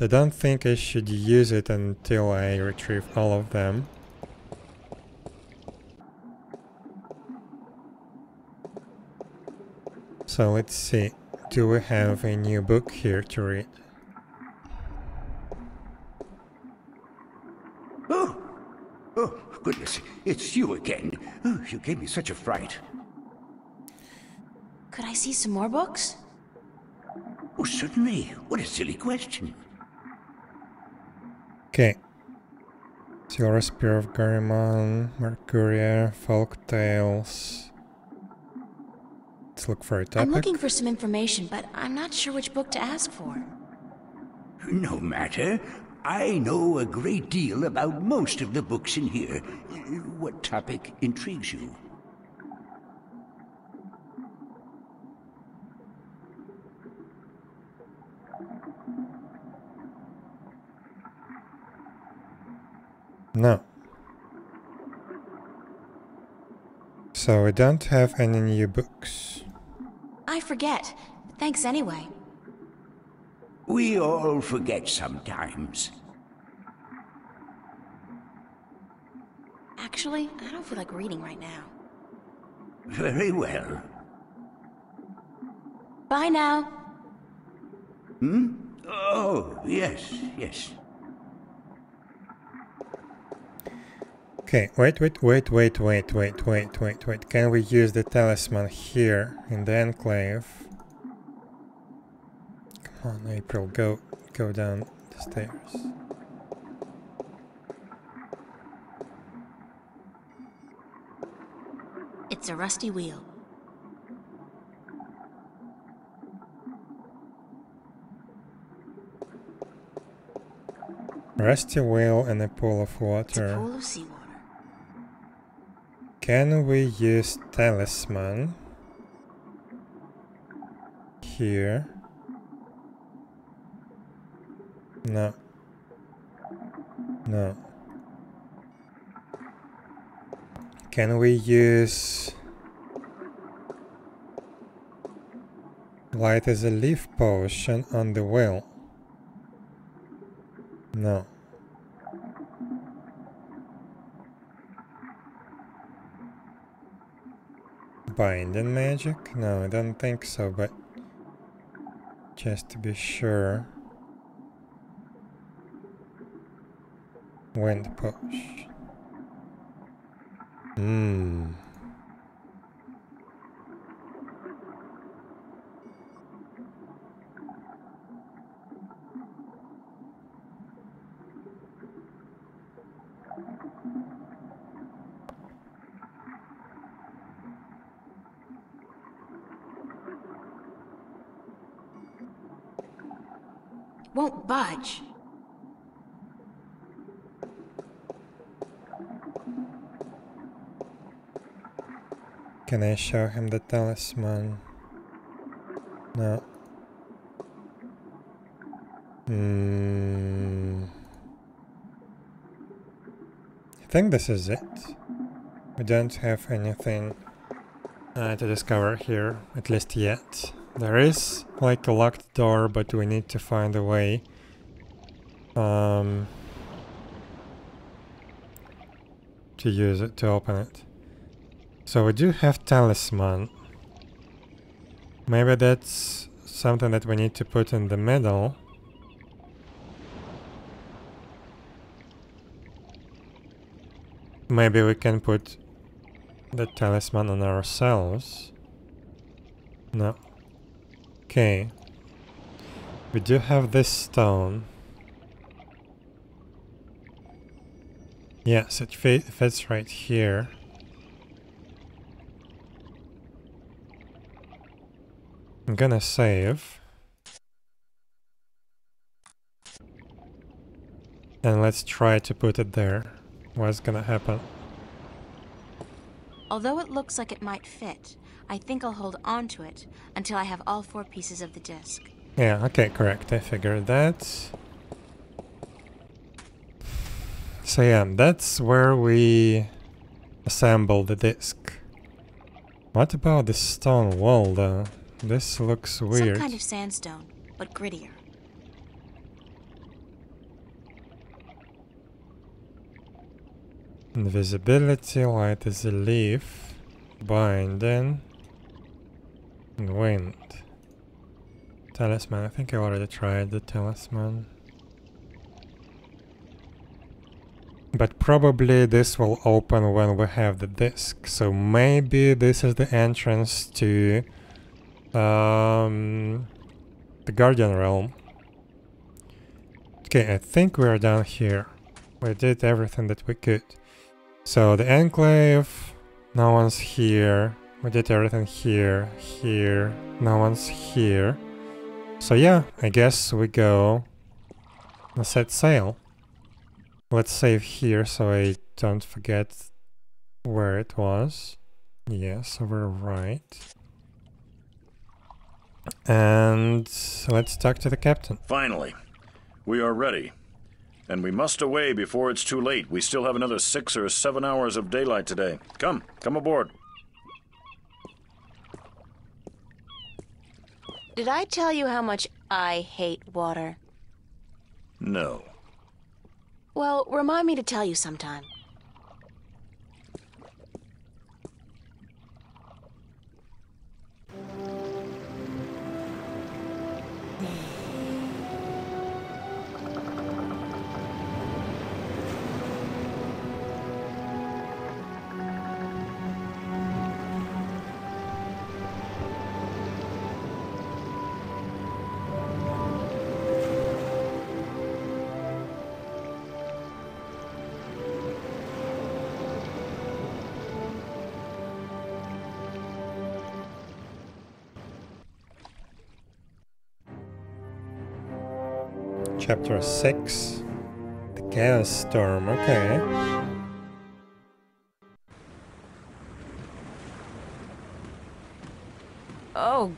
I don't think I should use it until I retrieve all of them. So let's see. Do we have a new book here to read? Oh! Oh, goodness, it's you again. Oh, you gave me such a fright. Could I see some more books? Oh, certainly. What a silly question. Okay. Silver Spear of Garimon, Marcuria, Folk Tales. Let's look for a topic. I'm looking for some information, but I'm not sure which book to ask for. No matter. I know a great deal about most of the books in here. What topic intrigues you? No. So we don't have any new books. I forget. Thanks anyway. We all forget sometimes. Actually, I don't feel like reading right now. Very well. Bye now. Hmm? Oh, yes, yes. Okay, wait, wait, wait, wait, wait, wait, wait, wait, wait. Can we use the talisman here in the enclave? Come on, April, go, go down the stairs. It's a rusty wheel. Rusty wheel and a pool of It's a water. pool of seawater. Can we use talisman here? No. No. Can we use light as a leaf potion on the wheel? No. Binding magic? No, I don't think so, but just to be sure. Wind push. Hmm. Won't budge. Can I show him the talisman? No. Hmm. I think this is it. We don't have anything uh, to discover here, at least yet. There is like a locked door, but we need to find a way. Um, to use it to open it. So we do have talisman. Maybe that's something that we need to put in the middle. Maybe we can put the talisman on ourselves. No. Okay. We do have this stone. Yes, it fi fits right here. I'm gonna save. And let's try to put it there. What's gonna happen? Although it looks like it might fit, I think I'll hold on to it until I have all four pieces of the disc. Yeah, okay, correct. I figured that. So yeah, that's where we assemble the disc. What about the stone wall though? This looks weird. Some kind of sandstone, but grittier. Invisibility, light as a leaf, binding, wind. Talisman, I think I already tried the talisman. But probably this will open when we have the disc, so maybe this is the entrance to um, the Guardian Realm. Okay, I think we are down here. We did everything that we could. So the Enclave, no one's here. We did everything here, here, no one's here. So yeah, I guess we go and set sail. Let's save here so I don't forget where it was. Yes, we're right. And let's talk to the captain. Finally, we are ready. And we must away before it's too late. We still have another six or seven hours of daylight today. Come, come aboard. Did I tell you how much I hate water? No. Well, remind me to tell you sometime. Chapter 6 The Gas Storm, okay. Oh,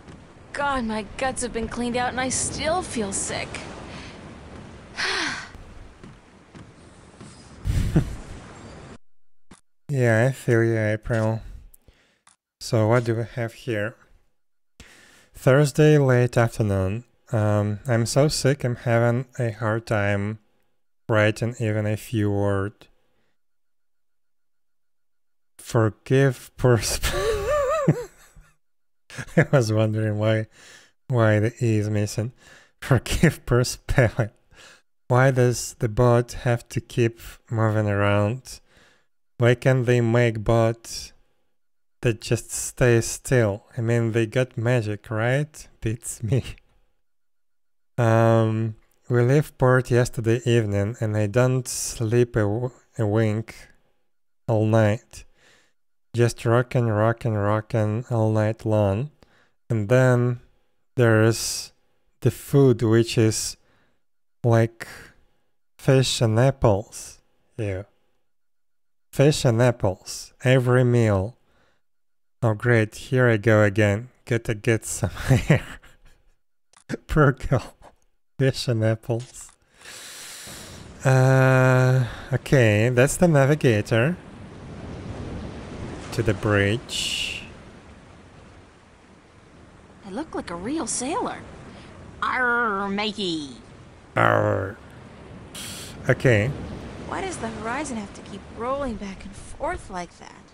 God, my guts have been cleaned out and I still feel sick. [SIGHS] yeah, I feel you, April. So, what do we have here? Thursday, late afternoon. Um, I'm so sick, I'm having a hard time writing even a few words. Forgive person. [LAUGHS] I was wondering why why the E is missing. Forgive per spelling. Why does the bot have to keep moving around? Why can't they make bots that just stay still? I mean they got magic, right? Beats me. Um we left port yesterday evening and I don't sleep a, wink all night just rocking, rocking, rocking all night long. And then there's the food, which is like fish and apples. Yeah. Fish and apples. Every meal. Oh, great. Here I go again. Gotta get [LAUGHS] some hair. Purgle. Fish and apples. Uh, okay, that's the navigator to the bridge. I look like a real sailor. Arr, matey. Arr. Okay. Why does the horizon have to keep rolling back and forth like that?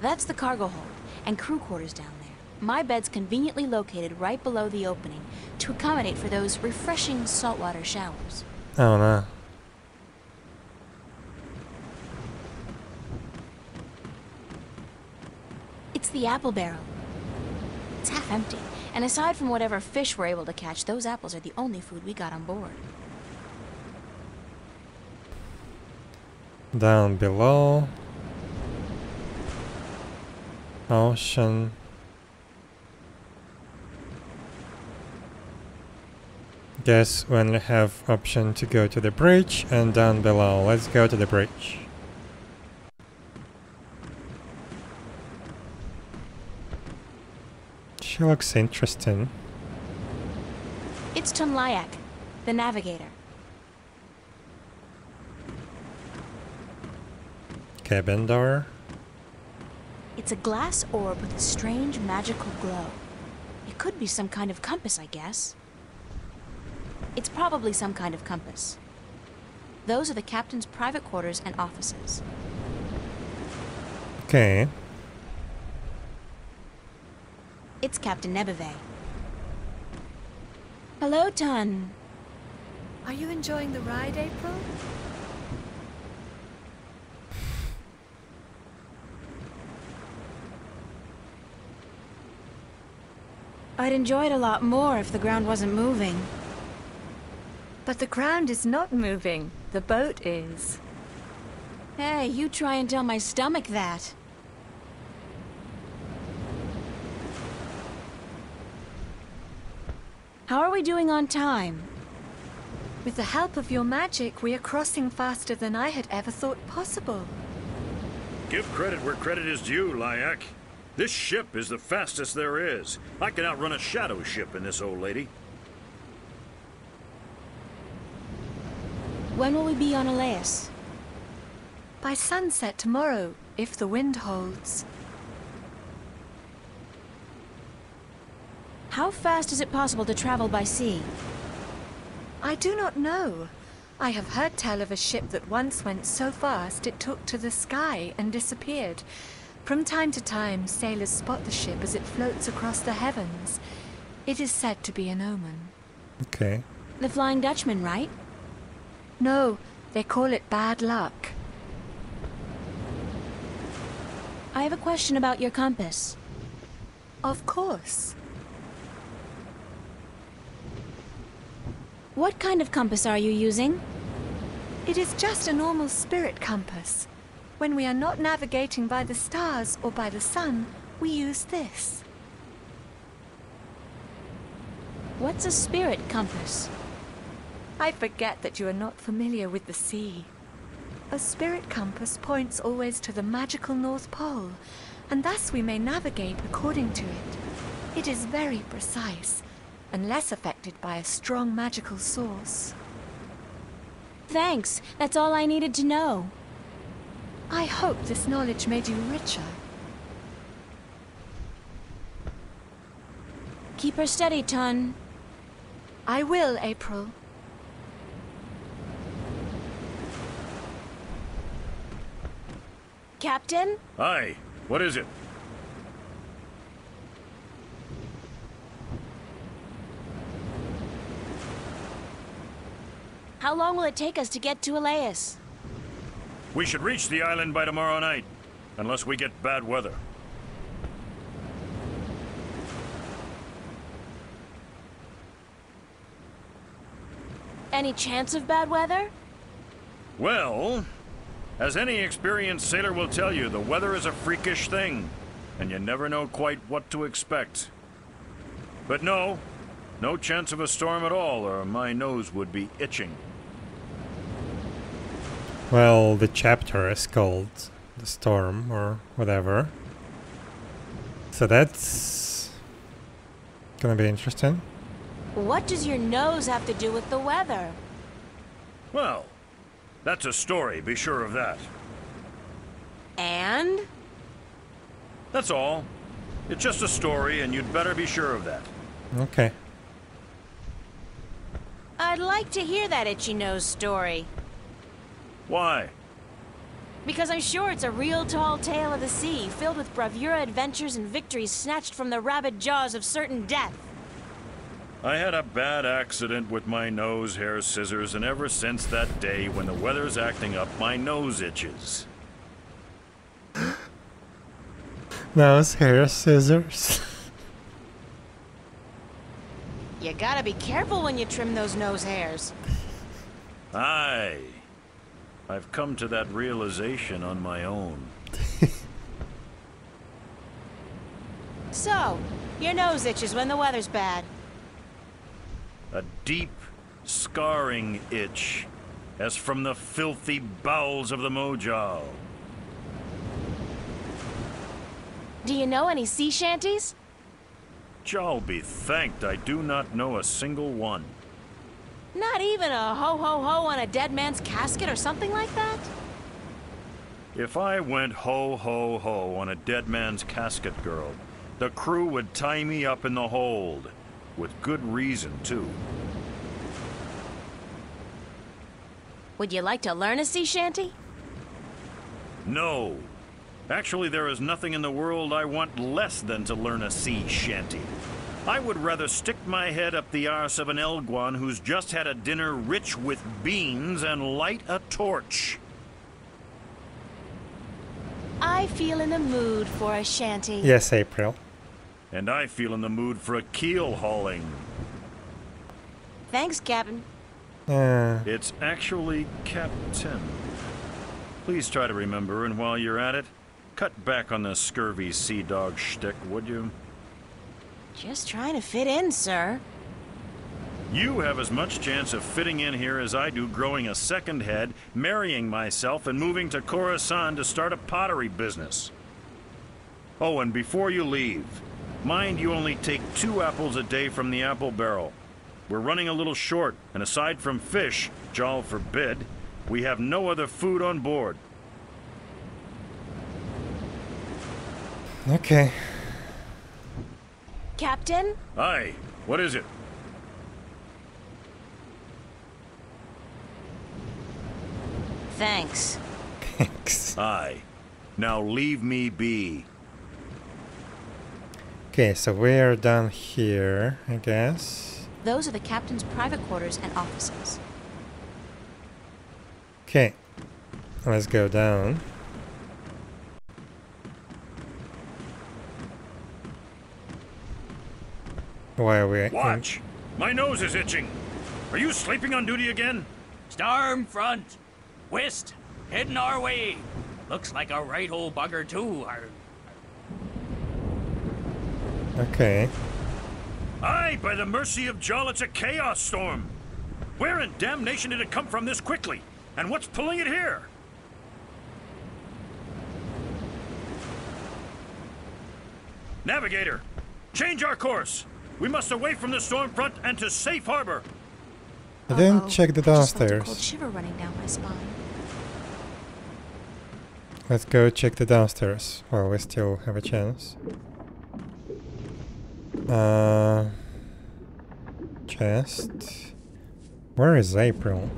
That's the cargo hold and crew quarters down there. My bed's conveniently located right below the opening to accommodate for those refreshing saltwater showers. Oh no. It's the apple barrel. It's half empty, and aside from whatever fish we're able to catch, those apples are the only food we got on board. Down below. Ocean. Guess when we have option to go to the bridge and down below. Let's go to the bridge. She looks interesting. It's Tunlayak, the navigator. Cabin door. It's a glass orb with a strange magical glow. It could be some kind of compass, I guess. It's probably some kind of compass. Those are the captain's private quarters and offices. Okay. It's Captain Nebevay. Hello, Tun. Are you enjoying the ride, April? I'd enjoy it a lot more if the ground wasn't moving. But the ground is not moving. The boat is. Hey, you try and tell my stomach that. How are we doing on time? With the help of your magic, we are crossing faster than I had ever thought possible. Give credit where credit is due, Lyak. This ship is the fastest there is. I can outrun a shadow ship in this old lady. When will we be on Alais? By sunset tomorrow, if the wind holds. How fast is it possible to travel by sea? I do not know. I have heard tell of a ship that once went so fast it took to the sky and disappeared. From time to time, sailors spot the ship as it floats across the heavens. It is said to be an omen. Okay. The Flying Dutchman, right? No, they call it bad luck. I have a question about your compass. Of course. What kind of compass are you using? It is just a normal spirit compass. When we are not navigating by the stars or by the sun, we use this. What's a spirit compass? I forget that you are not familiar with the sea. A spirit compass points always to the magical North Pole, and thus we may navigate according to it. It is very precise, and less affected by a strong magical source. Thanks. That's all I needed to know. I hope this knowledge made you richer. Keep her steady, Tun. I will, April. Captain? Aye. What is it? How long will it take us to get to Alais? We should reach the island by tomorrow night, unless we get bad weather. Any chance of bad weather? Well, as any experienced sailor will tell you, the weather is a freakish thing, and you never know quite what to expect. But no, no chance of a storm at all, or my nose would be itching. Well, the chapter is called The Storm or whatever. So that's gonna be interesting. What does your nose have to do with the weather? Well, that's a story, be sure of that. And? That's all. It's just a story, and you'd better be sure of that. Okay. I'd like to hear that itchy nose story. Why? Because I'm sure it's a real tall tale of the sea, filled with bravura adventures and victories snatched from the rabid jaws of certain death. I had a bad accident with my nose hair scissors, and ever since that day, when the weather's acting up, my nose itches. [GASPS] Nose hair scissors. You gotta be careful when you trim those nose hairs. Aye. I've come to that realization on my own. [LAUGHS] So, your nose itches when the weather's bad. A deep, scarring itch, as from the filthy bowels of the Mojal. Do you know any sea shanties? Jal be thanked I do not know a single one. Not even a ho ho ho on a dead man's casket or something like that? If I went ho ho ho on a dead man's casket, girl, the crew would tie me up in the hold. With good reason, too. Would you like to learn a sea shanty? No. Actually, there is nothing in the world I want less than to learn a sea shanty. I would rather stick my head up the arse of an Elguan who's just had a dinner rich with beans and light a torch. I feel in the mood for a shanty. Yes, April. And I feel in the mood for a keel hauling. Thanks, Captain. Uh, It's actually Captain. Please try to remember, and while you're at it, cut back on the scurvy sea dog shtick, would you? Just trying to fit in, sir. You have as much chance of fitting in here as I do growing a second head, marrying myself, and moving to Khorasan to start a pottery business. Oh, and before you leave, mind you only take two apples a day from the apple barrel. We're running a little short, and aside from fish, Jal forbid, we have no other food on board. okay. Captain? Aye, what is it? Thanks. Thanks. Aye. Now leave me be. Okay, so we're done here, I guess. Those are the captain's private quarters and offices. Okay, let's go down. Why are we? in- Watch! My nose is itching. Are you sleeping on duty again? Storm front. West, heading our way. Looks like a right old bugger, too. Our... Okay. Aye, by the mercy of Jol, it's a chaos storm. Where in damnation did it come from this quickly? And what's pulling it here? Navigator, change our course. We must away from the storm front and to safe harbor. I didn't check the I just felt a downstairs. shiver running down my spine. Let's go check the downstairs while we still have a chance. Uh, chest. Where is April?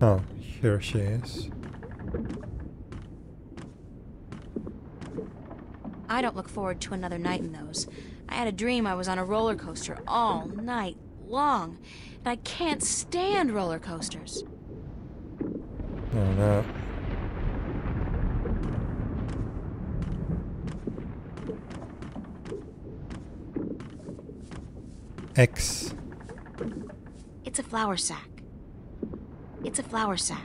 Oh, here she is. I don't look forward to another night in those. I had a dream I was on a roller coaster all night long, and I can't stand roller coasters. Oh no. X. It's a flour sack. It's a flour sack.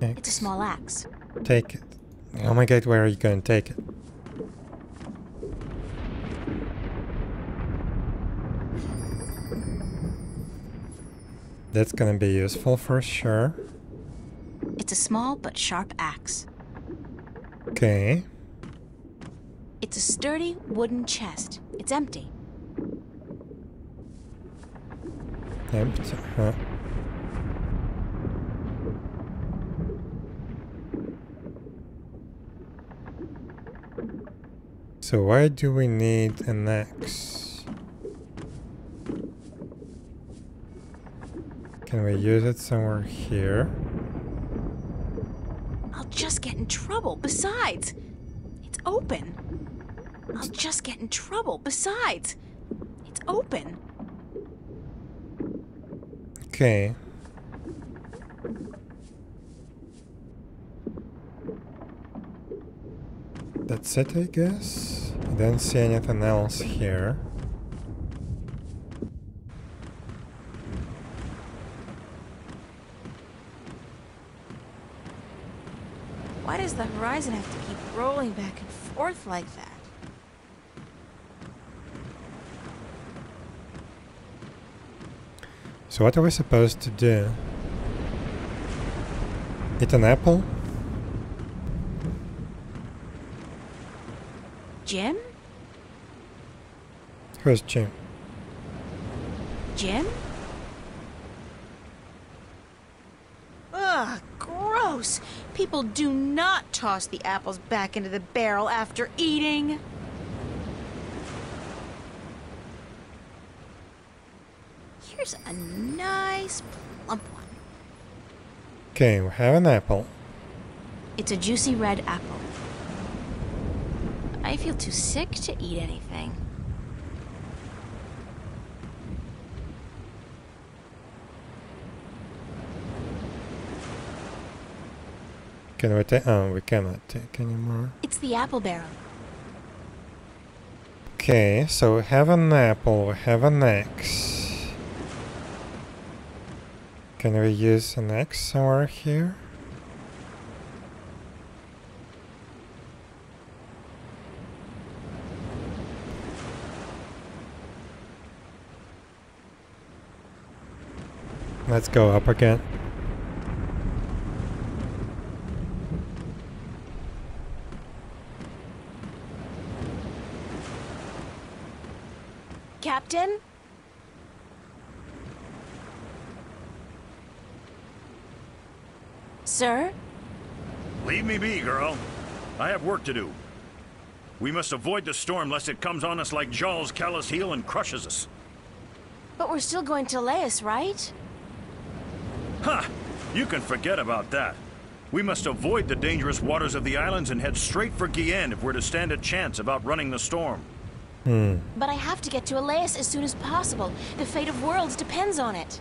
X. It's a small axe. Take it. Oh my god, where are you going to take it? That's gonna be useful for sure. It's a small but sharp axe. Okay. It's a sturdy wooden chest. It's empty. Empty. Huh. So why do we need an axe? Can we use it somewhere here? I'll just get in trouble. Besides, it's open. I'll just get in trouble. Besides, it's open. Okay. That's it, I guess. I don't see anything else here. Why does the horizon have to keep rolling back and forth like that? So what are we supposed to do? Eat an apple? Jim? Who's Jim? Jim? Ugh, gross! People do not toss the apples back into the barrel after eating. Here's a nice plump one. Okay, we have an apple. It's a juicy red apple. I feel too sick to eat anything. Can we take? Oh, we cannot take anymore. It's the apple barrel. Okay, so we have an apple, we have an axe. Can we use an axe somewhere here? Let's go up again. Captain? Sir? Leave me be, girl. I have work to do. We must avoid the storm lest it comes on us like Jol's callous heel and crushes us. But we're still going to Alais, right? Ha! You can forget about that. We must avoid the dangerous waters of the islands and head straight for Guienne if we're to stand a chance of outrunning the storm. Hmm. But I have to get to Alais as soon as possible. The fate of worlds depends on it.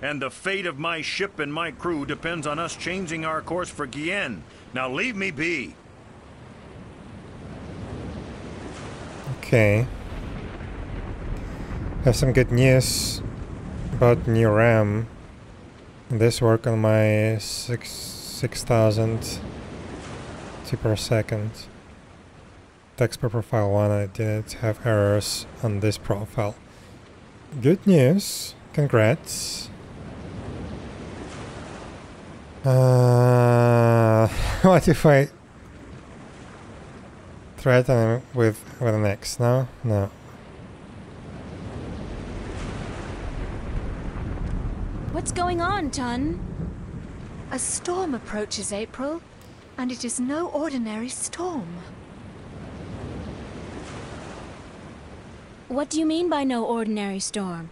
And the fate of my ship and my crew depends on us changing our course for Guienne. Now leave me be. Okay. Have some good news about new RAM. This work on my six six thousand T per second. Text per profile one, I didn't have errors on this profile. Good news. Congrats. Uh, [LAUGHS] what if I threaten with with an X? No, no. What's going on, Tun? A storm approaches, April, and it is no ordinary storm. What do you mean by no ordinary storm?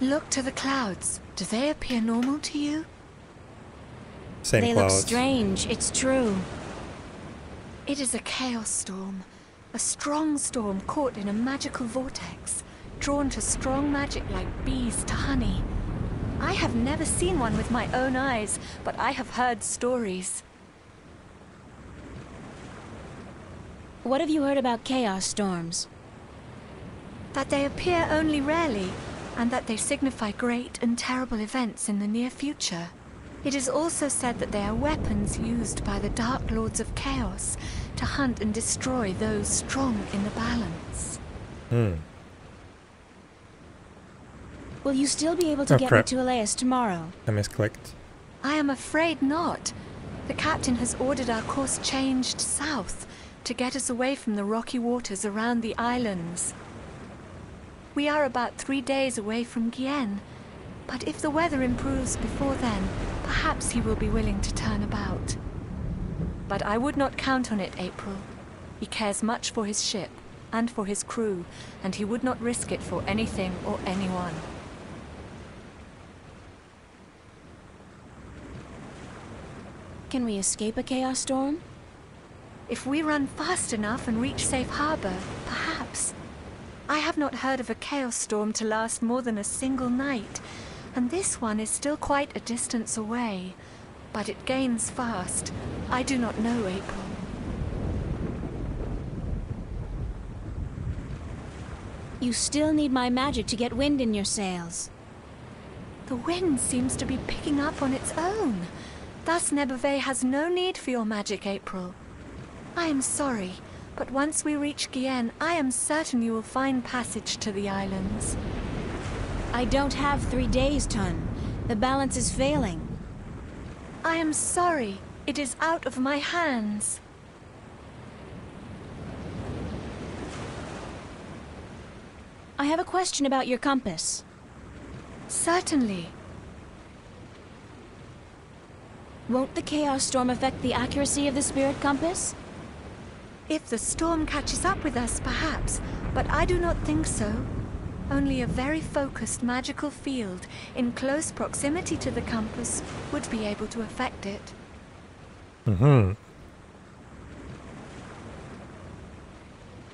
Look to the clouds. Do they appear normal to you? Same they clouds. look strange, it's true. It is a chaos storm. A strong storm caught in a magical vortex, drawn to strong magic like bees to honey. I have never seen one with my own eyes, but I have heard stories. What have you heard about chaos storms? That they appear only rarely, and that they signify great and terrible events in the near future. It is also said that they are weapons used by the Dark Lords of Chaos to hunt and destroy those strong in the balance. Hmm. Will you still be able to Oh, get crap. me to Alais tomorrow? I misclicked. I am afraid not. The captain has ordered our course changed south to get us away from the rocky waters around the islands. We are about three days away from Gien, but if the weather improves before then, perhaps he will be willing to turn about. But I would not count on it, April. He cares much for his ship and for his crew, and he would not risk it for anything or anyone. Can we escape a chaos storm? If we run fast enough and reach safe harbor, perhaps. I have not heard of a chaos storm to last more than a single night, and this one is still quite a distance away. But it gains fast. I do not know, April. You still need my magic to get wind in your sails. The wind seems to be picking up on its own. Thus Nebevay has no need for your magic, April. I am sorry, but once we reach Gien, I am certain you will find passage to the islands. I don't have three days, Tun. The balance is failing. I am sorry. It is out of my hands. I have a question about your compass. Certainly. Won't the chaos storm affect the accuracy of the spirit compass? If the storm catches up with us, perhaps, but I do not think so. Only a very focused magical field in close proximity to the compass would be able to affect it. Mm-hmm.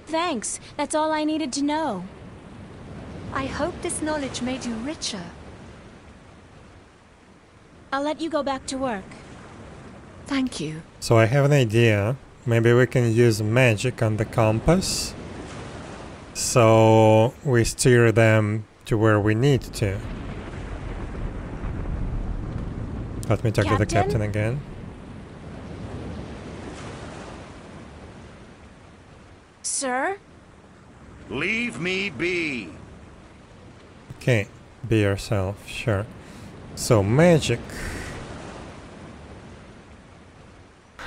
Thanks. That's all I needed to know. I hope this knowledge made you richer. I'll let you go back to work. Thank you. So I have an idea. Maybe we can use magic on the compass. So we steer them to where we need to. Let me talk to the Captain? captain again. Sir? Leave me be. Okay, be yourself, sure. So magic.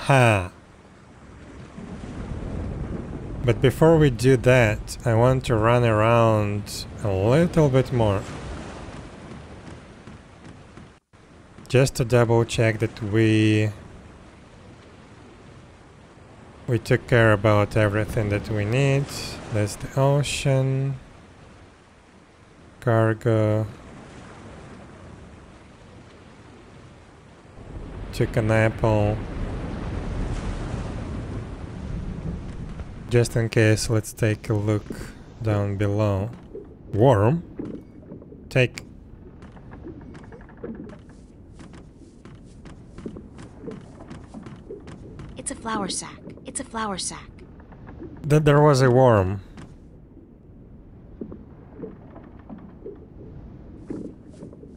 Ha. But before we do that, I want to run around a little bit more. Just to double check that we we took care about everything that we need. That's the ocean. Cargo. Took an apple. Just in case, let's take a look down below. Worm? Take... It's a flour sack. It's a flour sack. Then there was a worm.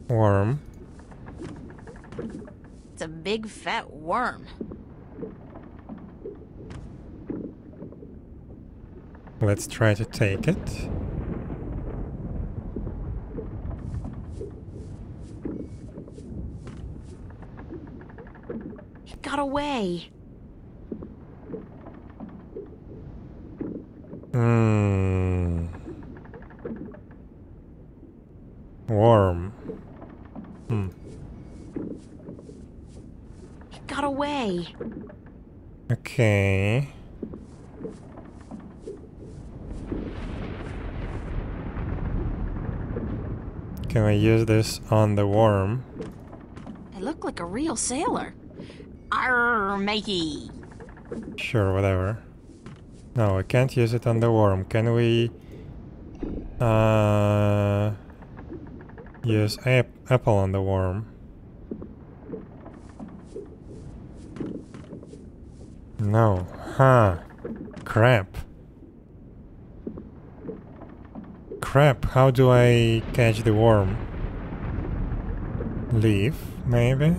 Worm. It's a big fat worm. Let's try to take it. It got away. Hmm. Warm. Hmm. It got away. Okay. Can I use this on the worm? I look like a real sailor. Arr, matey. Sure, whatever. No, I can't use it on the worm. Can we uh, use ap apple on the worm? No. Huh. Crap. Crap, how do I catch the worm? Leaf, maybe?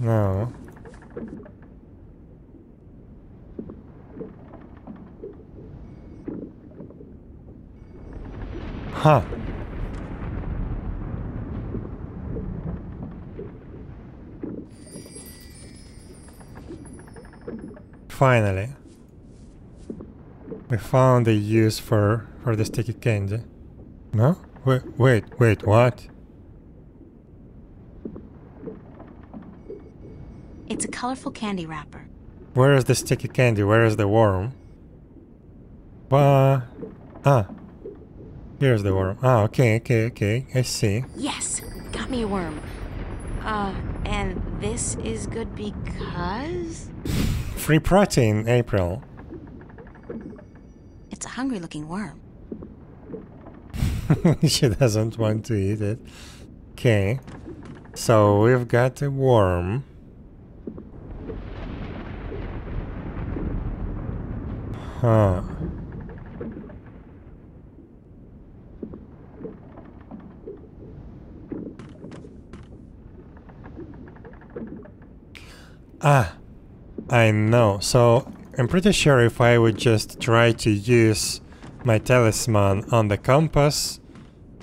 No. Huh. Finally. We found a use for, for the sticky candy. No? Wait, wait, wait, what? It's a colorful candy wrapper. Where is the sticky candy? Where is the worm? What? Ah. Here's the worm. Ah, okay, okay, okay. I see. Yes, got me a worm. Uh, and this is good because Free protein, April. It's a hungry looking worm. [LAUGHS] she doesn't want to eat it. Okay. So we've got a worm. Huh. Ah, I know. So I'm pretty sure if I would just try to use my talisman on the compass,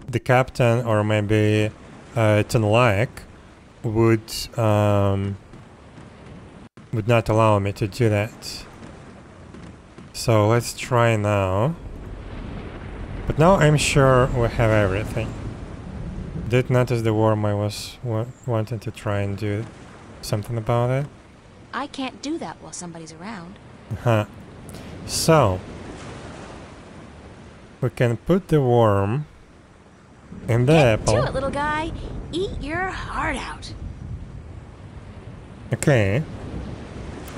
the captain or maybe uh, Tunlaek would um, would not allow me to do that. So let's try now. But now I'm sure we have everything. Did not notice the worm I was wa wanting to try and do something about it. I can't do that while somebody's around. Huh. So we can put the worm in the apple. Do it, little guy. Eat your heart out. Okay.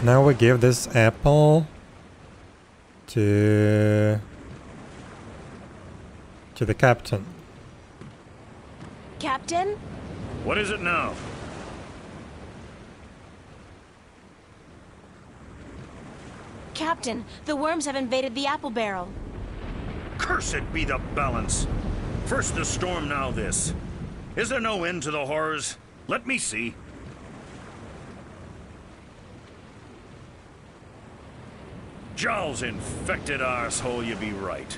Now we give this apple to to the captain. Captain? What is it now? Captain, the worms have invaded the apple barrel. Cursed be the balance. First the storm, now this. Is there no end to the horrors? Let me see. Jowl's infected arsehole, you be right.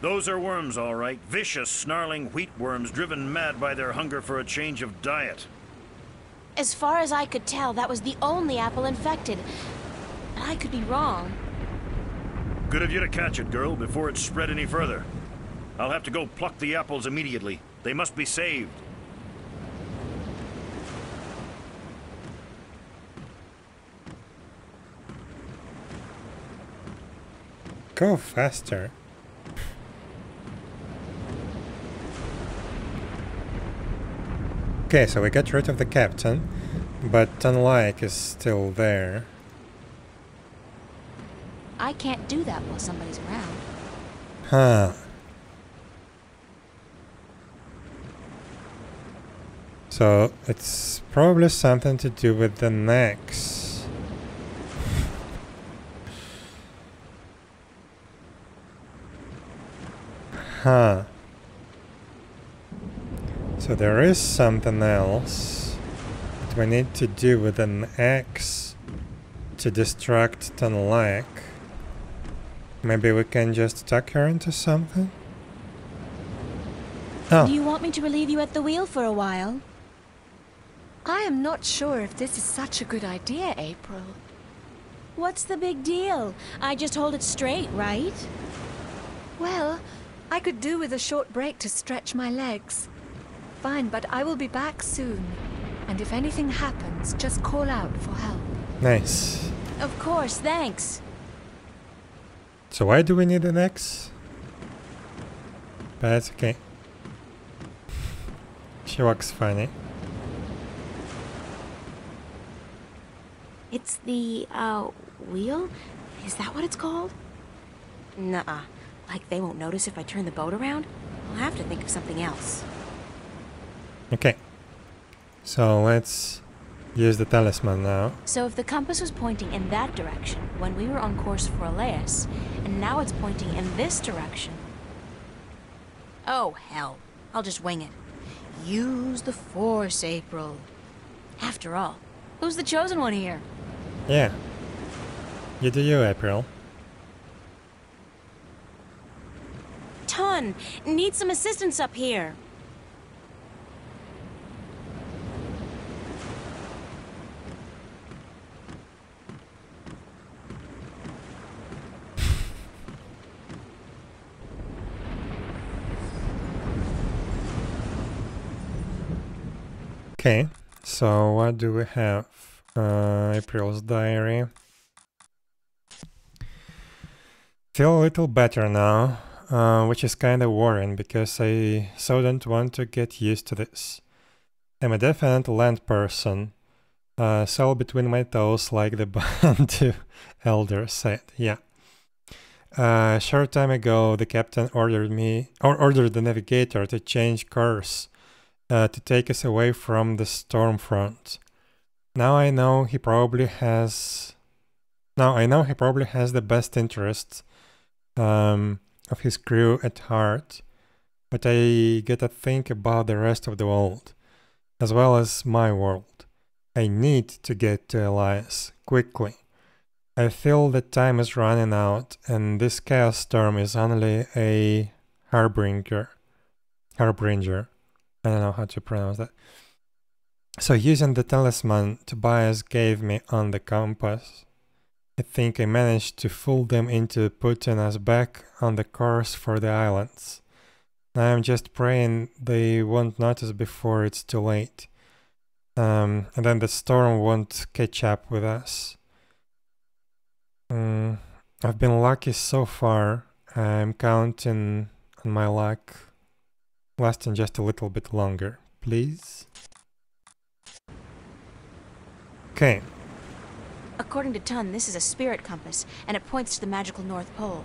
Those are worms, all right. Vicious, snarling wheat worms driven mad by their hunger for a change of diet. As far as I could tell, that was the only apple infected. But I could be wrong. Good of you to catch it, girl, before it spread any further. I'll have to go pluck the apples immediately. They must be saved. Go faster. Okay, so we got rid of the captain, but Tunlaek is still there. I can't do that while somebody's around. Huh. So it's probably something to do with the necks. Huh. So there is something else that we need to do with an axe to distract Tunlack. Maybe we can just tuck her into something? Oh. Do you want me to relieve you at the wheel for a while? I am not sure if this is such a good idea, April. What's the big deal? I just hold it straight, right? Well, I could do with a short break to stretch my legs. Fine, but I will be back soon. And if anything happens, just call out for help. Nice. Of course, thanks. So why do we need an X? But it's okay. She walks funny. It's the, uh, wheel? Is that what it's called? Nuh-uh. Like they won't notice if I turn the boat around? I'll have to think of something else. Okay. So let's use the talisman now. So if the compass was pointing in that direction when we were on course for Alais, and now it's pointing in this direction... Oh, hell. I'll just wing it. Use the Force, April. After all, who's the chosen one here? Yeah. You do you, April. Ton, need some assistance up here. Okay, so what do we have? Uh, April's diary. Feel a little better now, uh, which is kinda worrying because I so don't want to get used to this. I'm a definite land person. Uh, cell between my toes like the [LAUGHS] Bandu elder said, yeah. Uh, a short time ago, the captain ordered me, or ordered the navigator to change course uh, to take us away from the storm front. Now I know he probably has. Now I know he probably has the best interests um, of his crew at heart, but I get to think about the rest of the world, as well as my world. I need to get to Alais quickly. I feel that time is running out, and this chaos storm is only a harbinger. Harbinger. I don't know how to pronounce that. So using the talisman Tobias gave me on the compass, I think I managed to fool them into putting us back on the course for the islands. I am just praying they won't notice before it's too late. Um, and then the storm won't catch up with us. Mm, I've been lucky so far. I'm counting on my luck lasting just a little bit longer, please. Okay. According to Tun, this is a spirit compass, and it points to the magical North Pole.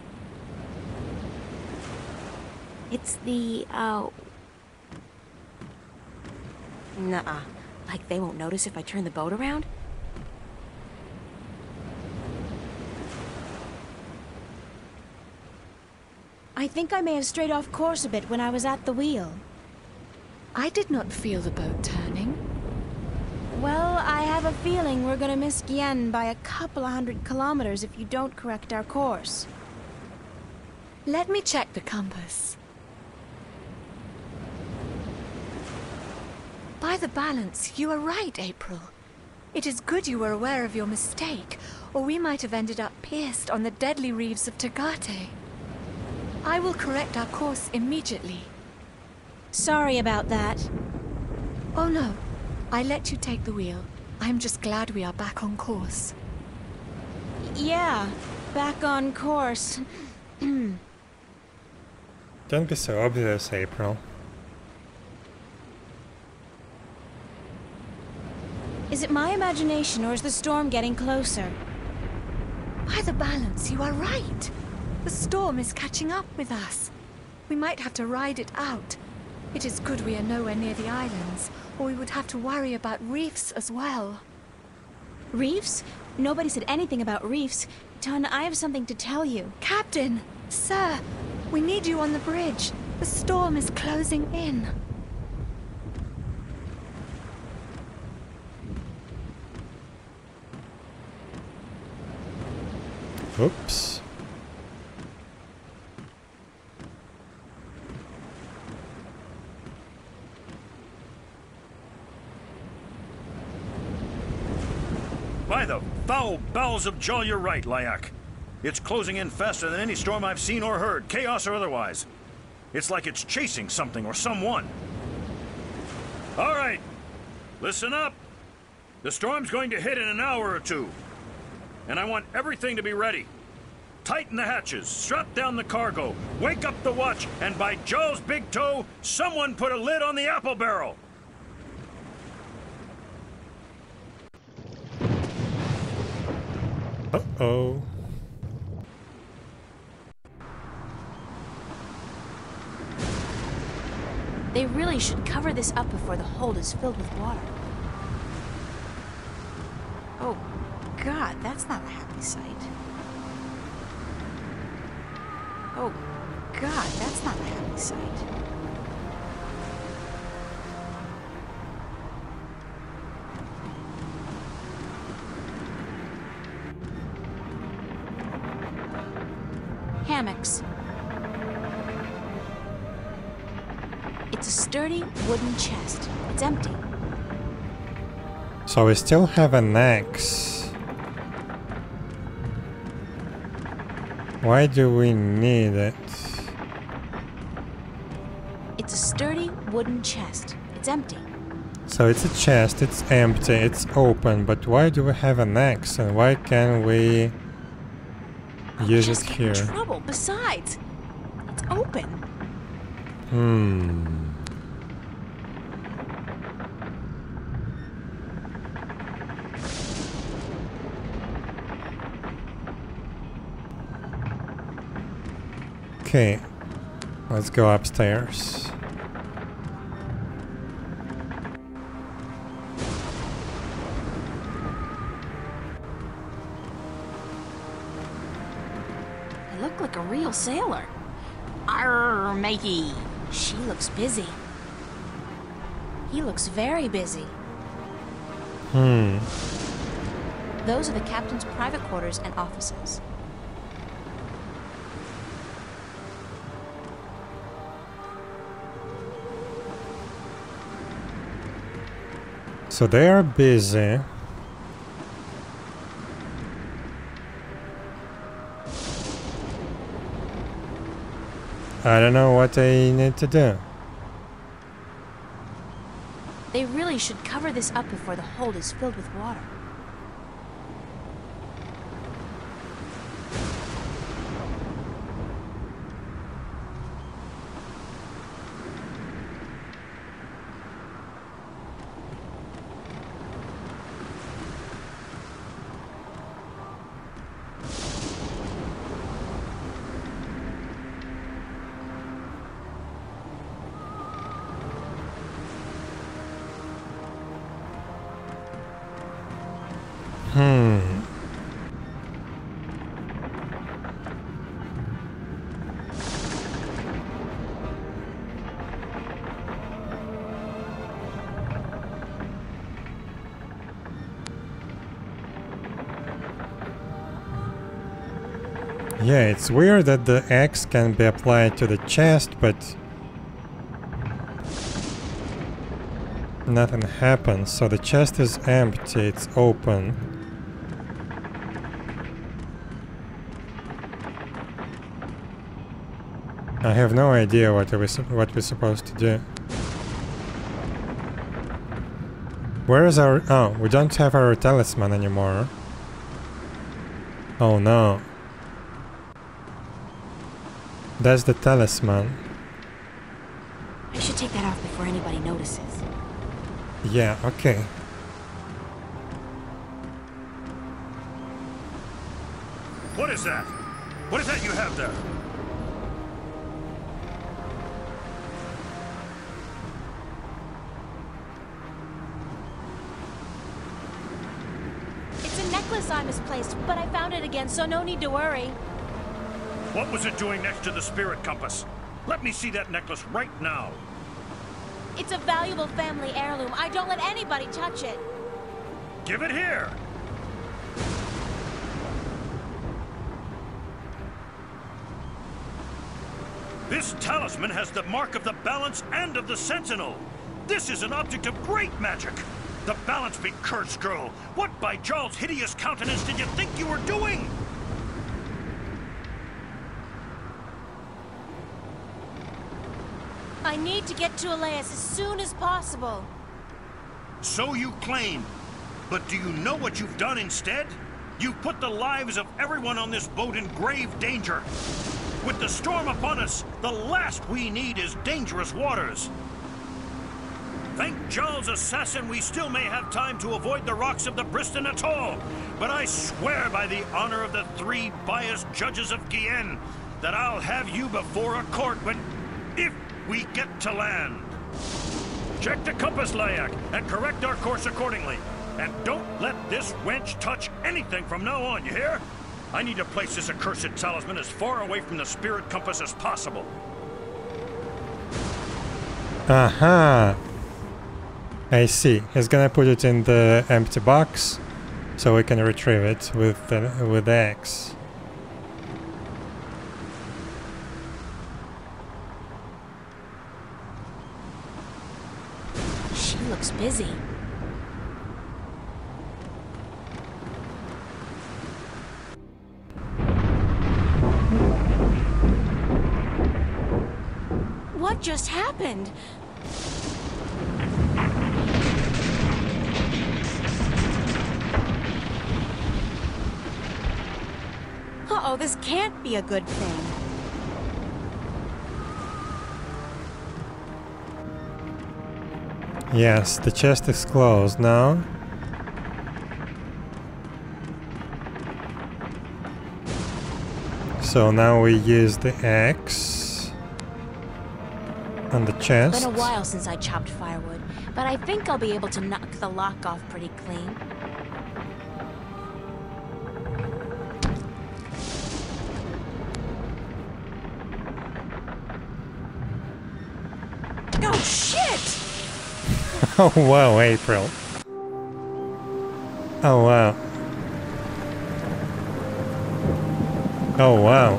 It's the, uh... Nuh-uh. Like they won't notice if I turn the boat around? I think I may have strayed off course a bit when I was at the wheel. I did not feel the boat turning. Well, I have a feeling we're gonna miss Gien by a couple of hundred kilometers if you don't correct our course. Let me check the compass. By the balance, you are right, April. It is good you were aware of your mistake, or we might have ended up pierced on the deadly reefs of Tagate. I will correct our course immediately. Sorry about that. Oh no, I let you take the wheel. I'm just glad we are back on course. Yeah, back on course. [CLEARS THROAT] Don't be so obvious, April. Is it my imagination or is the storm getting closer? By the balance, you are right. The storm is catching up with us. We might have to ride it out. It is good we are nowhere near the islands, or we would have to worry about reefs as well. Reefs? Nobody said anything about reefs. Ton, I have something to tell you. Captain! Sir! We need you on the bridge. The storm is closing in. Oops. By the foul bowels of Jaw, you're right, Lyak. It's closing in faster than any storm I've seen or heard, chaos or otherwise. It's like it's chasing something or someone. All right, listen up. The storm's going to hit in an hour or two. And I want everything to be ready. Tighten the hatches, strap down the cargo, wake up the watch, and by Jaw's big toe, someone put a lid on the apple barrel. Uh-oh. They really should cover this up before the hold is filled with water. Oh, God, that's not a happy sight. Oh, God, that's not a happy sight. Hammocks. It's a sturdy wooden chest. It's empty. So we still have an axe. Why do we need it? It's a sturdy wooden chest. It's empty. So it's a chest, it's empty, it's open, but why do we have an axe and why can't we it Just in here? trouble. Besides, it's open. Hmm. Okay, let's go upstairs. Real sailor. Arr, matey. She looks busy. He looks very busy. Hmm. Those are the captain's private quarters and offices. So they are busy. I don't know what they need to do. They really should cover this up before the hold is filled with water. It's weird that the X can be applied to the chest, but nothing happens. So the chest is empty, it's open. I have no idea what we what we're supposed to do. Where is our oh, we don't have our talisman anymore. Oh no. That's the talisman. I should take that off before anybody notices. Yeah, okay. What is that? What is that you have there? It's a necklace I misplaced, but I found it again, so no need to worry. What was it doing next to the spirit compass? Let me see that necklace right now. It's a valuable family heirloom. I don't let anybody touch it. Give it here. This talisman has the mark of the balance and of the sentinel. This is an object of great magic. The balance be cursed, girl. What by Jarl's hideous countenance did you think you were doing? Need to get to Alais as soon as possible. So you claim. But do you know what you've done instead? You've put the lives of everyone on this boat in grave danger. With the storm upon us, the last we need is dangerous waters. Thank Jarl's assassin we still may have time to avoid the rocks of the Briston Atoll. But I swear by the honor of the three biased judges of Gien that I'll have you before a court when... if we get to land. Check the compass, Lyak, and correct our course accordingly. And don't let this wench touch anything from now on, you hear? I need to place this accursed talisman as far away from the spirit compass as possible. Aha! I see. He's gonna put it in the empty box so we can retrieve it with the, with X. She busy. What just happened? Uh-oh, this can't be a good thing. Yes, the chest is closed now. So now we use the axe on the chest. It's been a while since I chopped firewood, but I think I'll be able to knock the lock off pretty clean. [LAUGHS] Oh wow, April. Oh wow. Oh wow.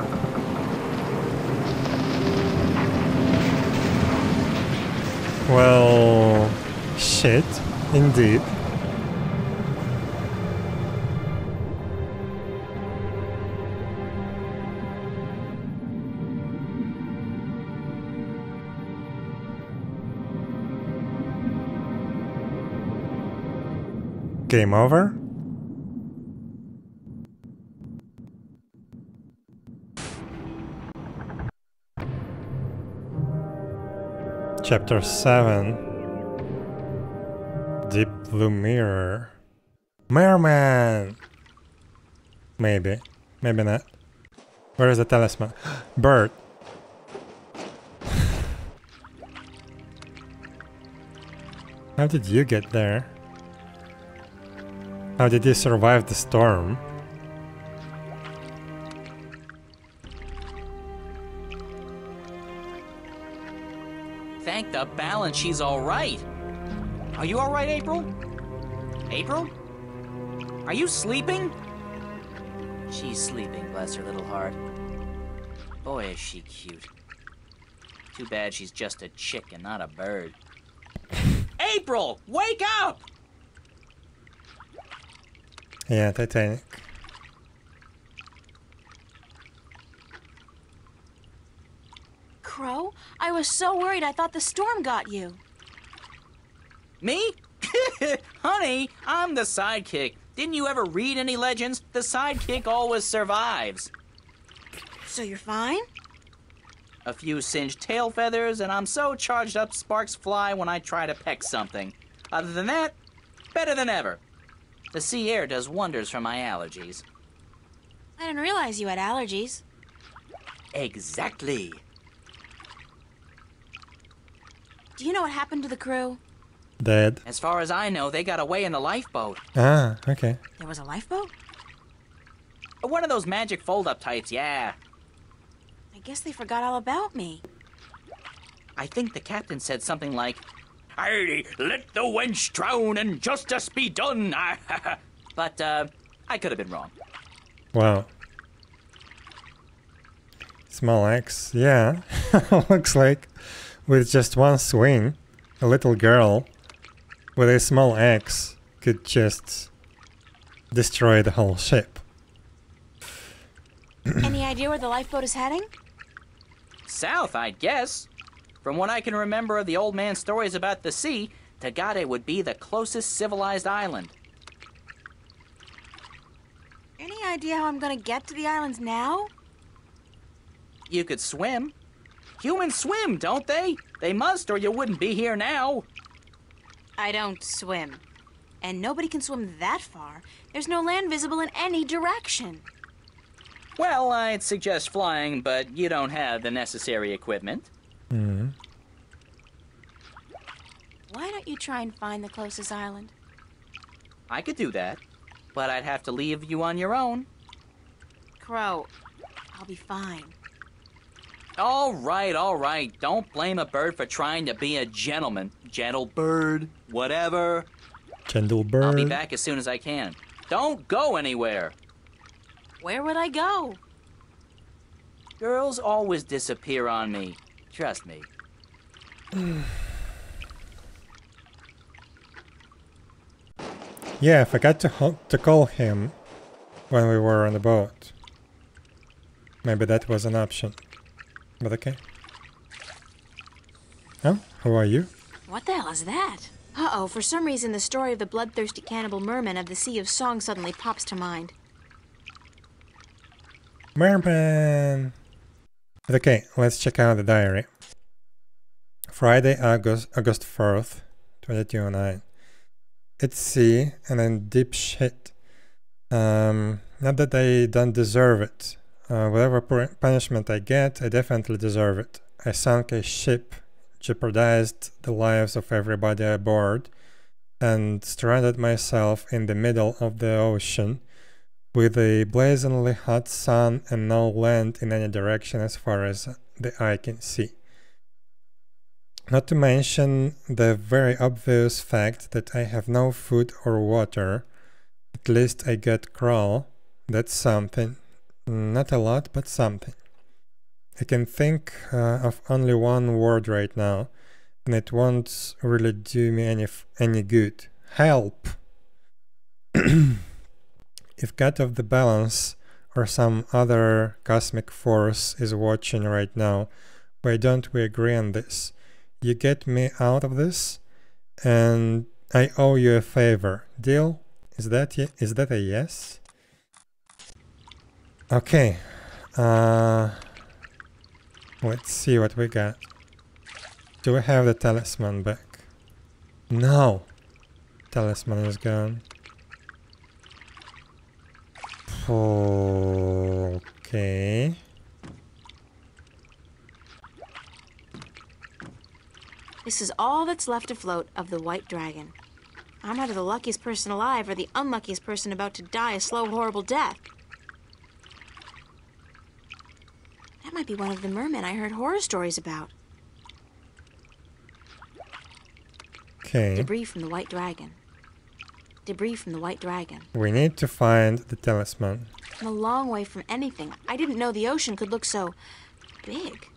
Well, shit, indeed. Game over? Chapter 7 Deep Blue Mirror Merman! Maybe. Maybe not. Where is the talisman? [GASPS] Bird! How did you get there? How did you survive the storm? Thank the balance she's all right. Are you all right, April? April? Are you sleeping? She's sleeping, bless her little heart. Boy, is she cute. Too bad she's just a chick and not a bird. [LAUGHS] April, wake up! Yeah, Titanic. Crow, I was so worried I thought the storm got you. Me? [LAUGHS] Honey, I'm the sidekick. Didn't you ever read any legends? The sidekick always survives. So you're fine? A few singed tail feathers, and I'm so charged up sparks fly when I try to peck something. Other than that, better than ever. The sea air does wonders for my allergies. I didn't realize you had allergies. Exactly. Do you know what happened to the crew? Dead. As far as I know, they got away in the lifeboat. Ah, okay. There was a lifeboat? One of those magic fold up types, yeah. I guess they forgot all about me. I think the captain said something like, Aye, let the wench drown and justice be done. [LAUGHS] but uh, I could have been wrong. Wow. Small axe, yeah. [LAUGHS] Looks like with just one swing, a little girl with a small axe could just destroy the whole ship. Any idea where the lifeboat is heading? South, I'd guess. From what I can remember of the old man's stories about the sea, Tagade would be the closest civilized island. Any idea how I'm gonna get to the islands now? You could swim. Humans swim, don't they? They must, or you wouldn't be here now. I don't swim. And nobody can swim that far. There's no land visible in any direction. Well, I'd suggest flying, but you don't have the necessary equipment. Mm. Why don't you try and find the closest island? I could do that, but I'd have to leave you on your own. Crow, I'll be fine. All right, all right. Don't blame a bird for trying to be a gentleman. Gentle bird, whatever. Gentle bird. I'll be back as soon as I can. Don't go anywhere. Where would I go? Girls always disappear on me. Trust me. [SIGHS] yeah, I forgot to to call him when we were on the boat. Maybe that was an option. But okay. Oh, who are you? What the hell is that? Uh-oh, for some reason the story of the bloodthirsty cannibal merman of the Sea of Song suddenly pops to mind. Merman! Okay, let's check out the diary. Friday, August, August 4th, 2209. It's sea and then deep shit. Um, not that I don't deserve it. Uh, whatever punishment I get, I definitely deserve it. I sunk a ship, jeopardized the lives of everybody aboard, and stranded myself in the middle of the ocean with a blazingly hot sun and no land in any direction as far as the eye can see. Not to mention the very obvious fact that I have no food or water. At least I get Crow. That's something. Not a lot, but something. I can think uh, of only one word right now, and it won't really do me any any good. Help! [CLEARS THROAT] if God of the Balance or some other cosmic force is watching right now, why don't we agree on this? You get me out of this, and I owe you a favor. Deal? Is that is that a yes? Okay. Uh, let's see what we got. Do we have the talisman back? No. Talisman is gone. Okay. This is all that's left afloat of the White Dragon. I'm either the luckiest person alive or the unluckiest person about to die a slow, horrible death. That might be one of the mermen I heard horror stories about. Okay. Debris from the White Dragon. Debris from the White Dragon. We need to find the talisman. I'm a long way from anything. I didn't know the ocean could look so big.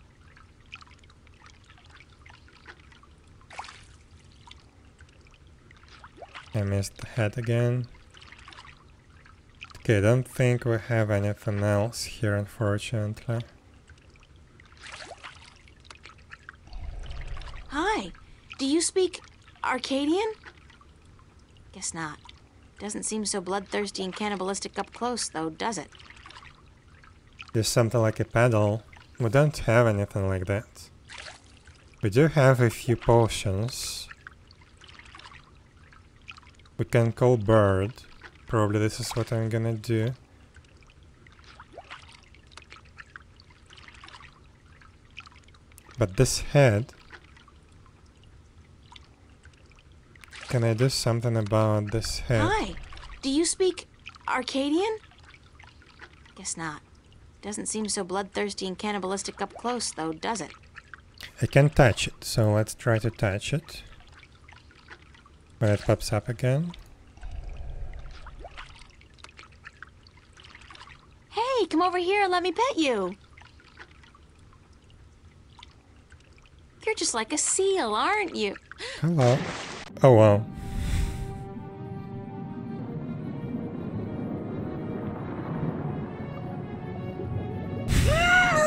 I missed the head again. Okay, I don't think we have anything else here, unfortunately. Hi. Do you speak Arcadian? Guess not. Doesn't seem so bloodthirsty and cannibalistic up close, though, does it? There's something like a paddle. We don't have anything like that. We do have a few potions. We can call bird. Probably this is what I'm gonna do. But this head Can I do something about this head? Hi. Do you speak Arcadian? Guess not. Doesn't seem so bloodthirsty and cannibalistic up close, though, does it? I can touch it, so let's try to touch it. When it pops up again. Hey, come over here and let me pet you. You're just like a seal, aren't you? Hello. Oh wow.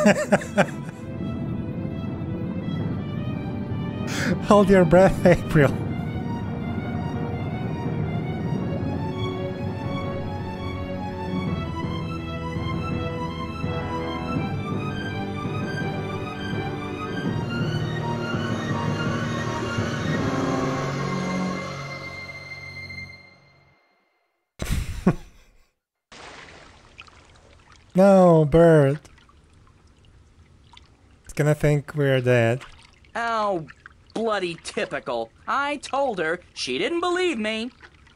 [LAUGHS] Hold your breath, April. No, bird. It's gonna think we're dead. Oh, bloody typical. I told her. She didn't believe me.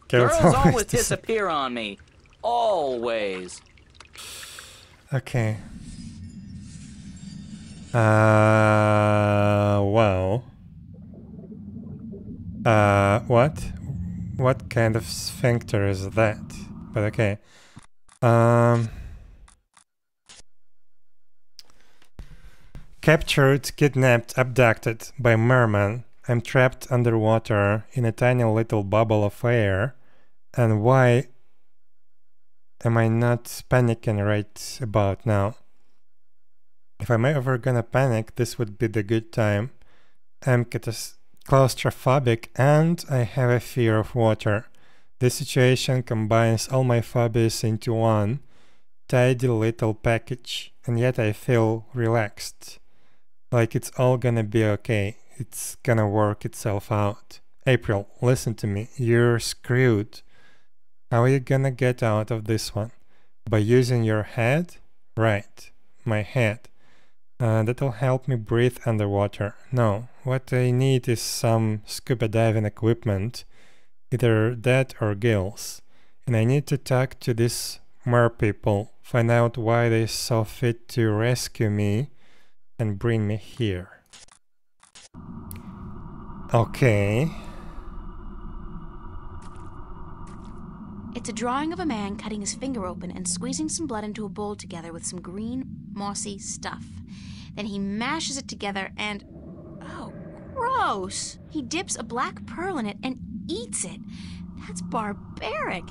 Girls Girls always always disappear on me. Always. Okay. Uh, well. Uh, what? What kind of sphincter is that? But okay. Um. Captured, kidnapped, abducted by merman. I'm trapped underwater in a tiny little bubble of air. And why am I not panicking right about now? If I'm ever gonna panic, this would be the good time. I'm claustrophobic and I have a fear of water. This situation combines all my phobias into one tidy little package, and yet I feel relaxed. Like it's all gonna be okay. It's gonna work itself out. April, listen to me. You're screwed. How are you gonna get out of this one? By using your head? Right, my head. Uh, that'll help me breathe underwater. No, what I need is some scuba diving equipment, either that or gills. And I need to talk to these mer people, find out why they saw fit to rescue me and bring me here. Okay. It's a drawing of a man cutting his finger open and squeezing some blood into a bowl together with some green, mossy stuff. Then he mashes it together and. Oh, gross! He dips a black pearl in it and eats it. That's barbaric.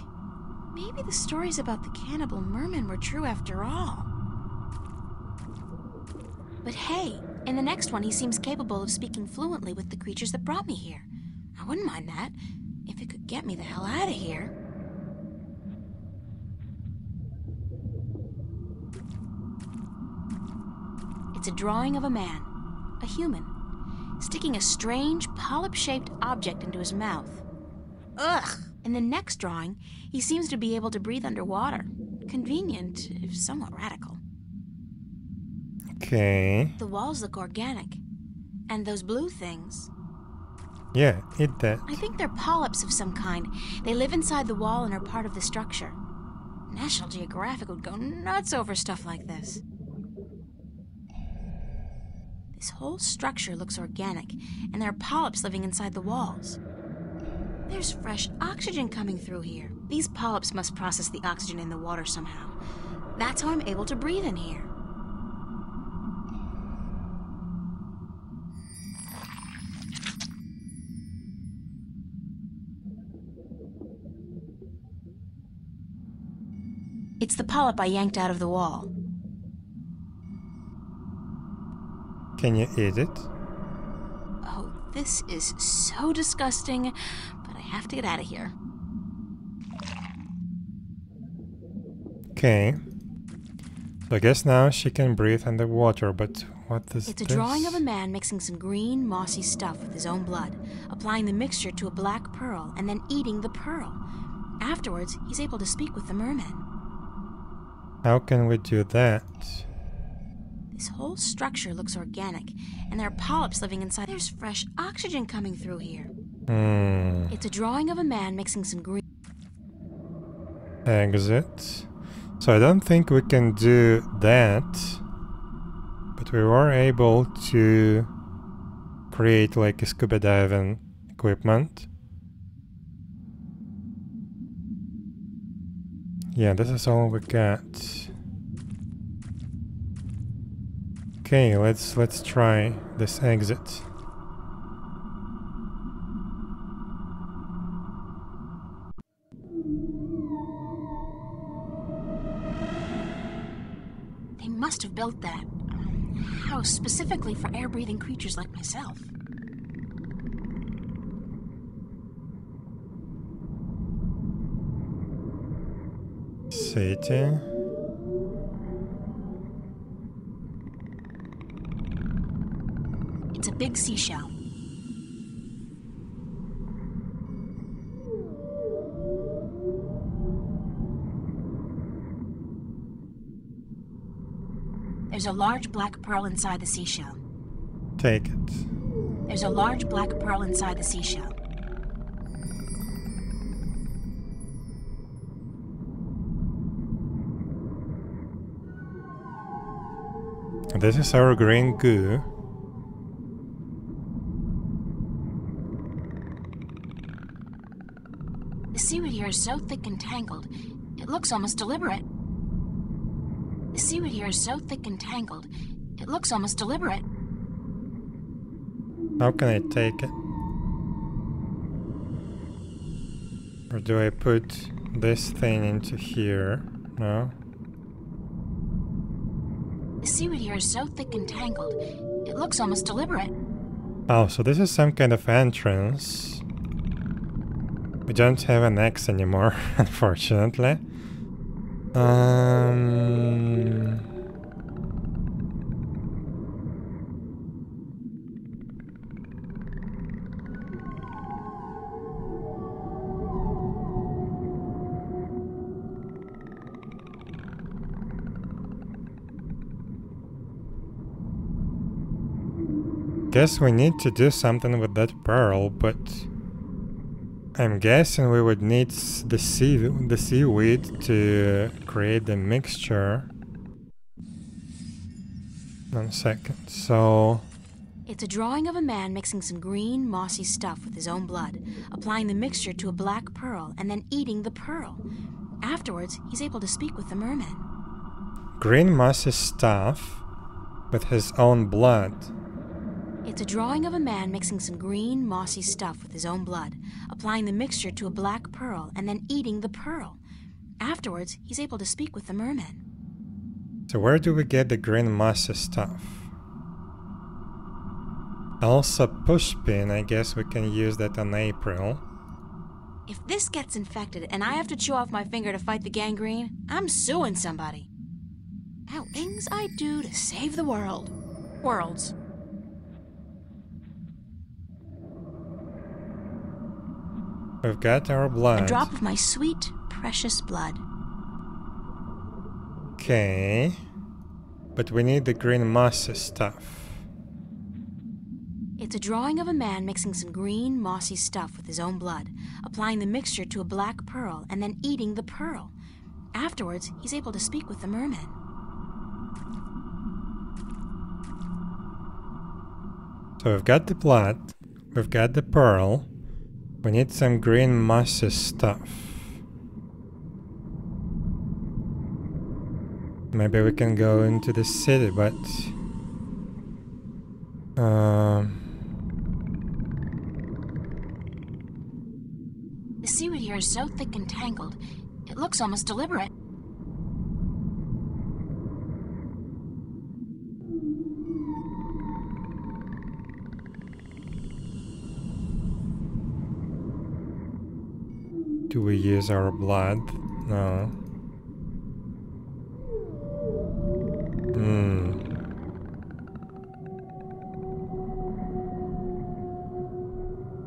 Maybe the stories about the cannibal merman were true after all. But hey, in the next one, he seems capable of speaking fluently with the creatures that brought me here. I wouldn't mind that, if it could get me the hell out of here. It's a drawing of a man, a human, sticking a strange polyp shaped object into his mouth. Ugh! In the next drawing, he seems to be able to breathe underwater. Convenient, if somewhat radical. Okay. The walls look organic. And those blue things, Yeah, eat that. I think they're polyps of some kind. They live inside the wall and are part of the structure. National Geographic would go nuts over stuff like this. This whole structure looks organic, and there are polyps living inside the walls. There's fresh oxygen coming through here. These polyps must process the oxygen in the water somehow. That's how I'm able to breathe in here. It's the polyp I yanked out of the wall. Can you eat it? Oh, this is so disgusting, but I have to get out of here. Okay. So I guess now she can breathe underwater, but what is this? It's a this? drawing of a man mixing some green, mossy stuff with his own blood, applying the mixture to a black pearl, and then eating the pearl. Afterwards, he's able to speak with the merman. How can we do that? This whole structure looks organic, and there are polyps living inside. There's fresh oxygen coming through here. Hmm. It's a drawing of a man mixing some green. Exit. So I don't think we can do that. But we were able to create like a scuba diving equipment. Yeah, this is all we got. Okay, let's let's try this exit. They must have built that house specifically for air breathing creatures like myself. It's a big seashell. There's a large black pearl inside the seashell. Take it. There's a large black pearl inside the seashell. This is our green goo. The seaweed here is so thick and tangled, it looks almost deliberate. The seaweed here is so thick and tangled, it looks almost deliberate. How can I take it? Or do I put this thing into here? No? The seaweed here is so thick and tangled, it looks almost deliberate. Oh, so this is some kind of entrance. We don't have an X anymore, [LAUGHS] unfortunately. Um... Guess we need to do something with that pearl, but I'm guessing we would need the sea the seaweed to create the mixture. One second. So It's a drawing of a man mixing some green, mossy stuff with his own blood, applying the mixture to a black pearl, and then eating the pearl. Afterwards, he's able to speak with the merman. green mossy stuff with his own blood. It's a drawing of a man mixing some green, mossy stuff with his own blood, applying the mixture to a black pearl, and then eating the pearl. Afterwards, he's able to speak with the merman. So where do we get the green mossy stuff? Also pushpin, I guess we can use that on April. If this gets infected and I have to chew off my finger to fight the gangrene, I'm suing somebody. How things I do to save the world. Worlds. We've got our blood. A drop of my sweet, precious blood. Okay. But we need the green mossy stuff. It's a drawing of a man mixing some green, mossy stuff with his own blood, applying the mixture to a black pearl, and then eating the pearl. Afterwards, he's able to speak with the merman. So we've got the blood, we've got the pearl, we need some green mossy stuff. Maybe we can go into the city, but... Um, The seaweed here is so thick and tangled, it looks almost deliberate. Do we use our blood? No. Hmm.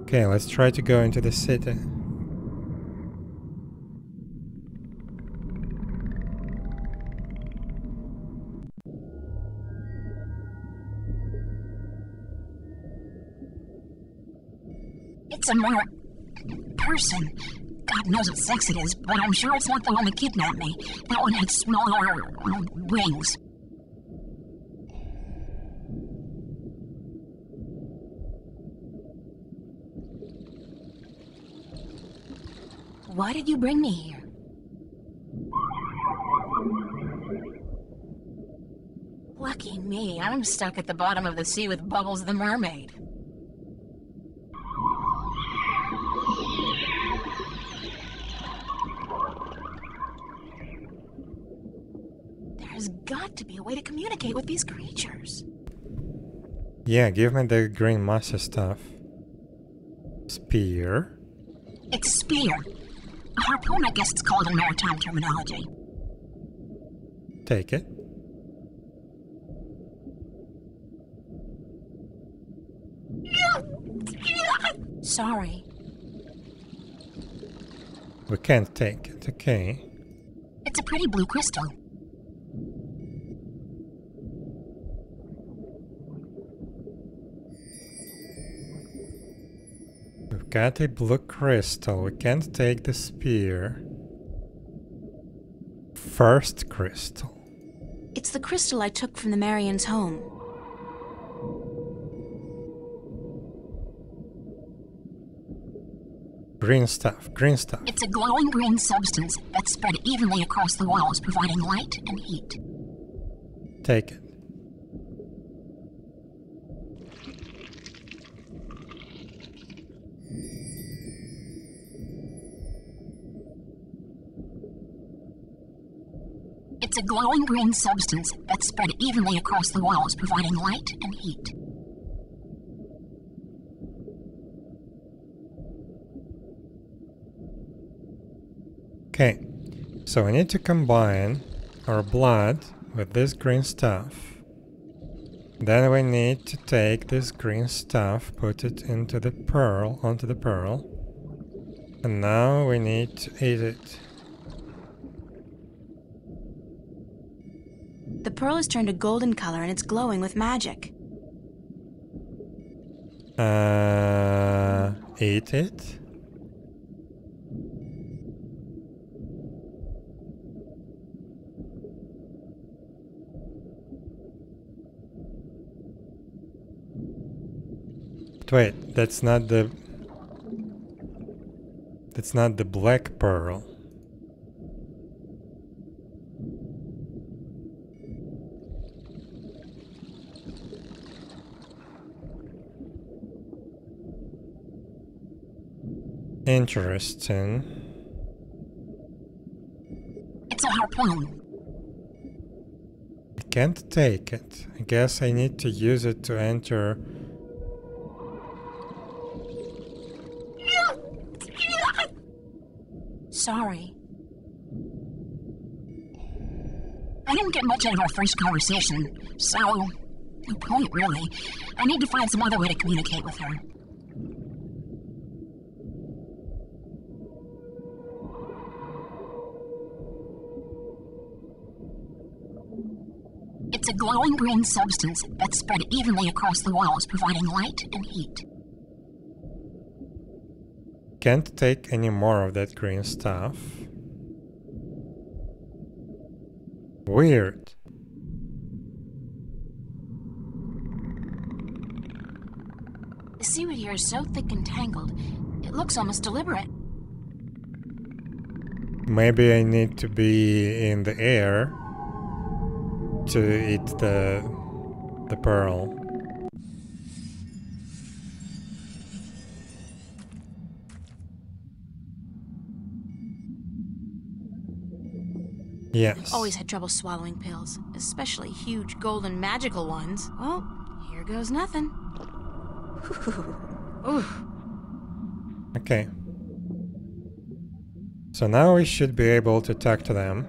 Okay, let's try to go into the city. It's a mer... person. God knows what sex it is, but I'm sure it's not the one that kidnapped me. That one had smaller um, wings. Why did you bring me here? Lucky me, I'm stuck at the bottom of the sea with Bubbles the mermaid. There's got to be a way to communicate with these creatures. Yeah, give me the green master stuff. Spear. It's spear. A harpoon, I guess it's called in maritime terminology. Take it. Sorry. We can't take it, okay. It's a pretty blue crystal. Got a blue crystal. We can't take the spear. First crystal. It's the crystal I took from the Maerum's home. Green stuff, green stuff. It's a glowing green substance that's spread evenly across the walls, providing light and heat. Take it. It's a glowing green substance that's spread evenly across the walls, providing light and heat. Okay, so we need to combine our blood with this green stuff. Then we need to take this green stuff, put it into the pearl, onto the pearl. And now we need to eat it. The pearl has turned a golden color and it's glowing with magic. Uh, eat it? Wait, that's not the... That's not the black pearl. Interesting. It's a harpoon. I can't take it. I guess I need to use it to enter Sorry. I didn't get much out of our first conversation, so no point really. I need to find some other way to communicate with her. It's a glowing green substance that's spread evenly across the walls, providing light and heat. Can't take any more of that green stuff. Weird. The seaweed here is so thick and tangled, it looks almost deliberate. Maybe I need to be in the air to eat the the pearl. Yes. Always had trouble swallowing pills, especially huge golden magical ones. Well, here goes nothing. [LAUGHS] Okay. So now we should be able to talk to them.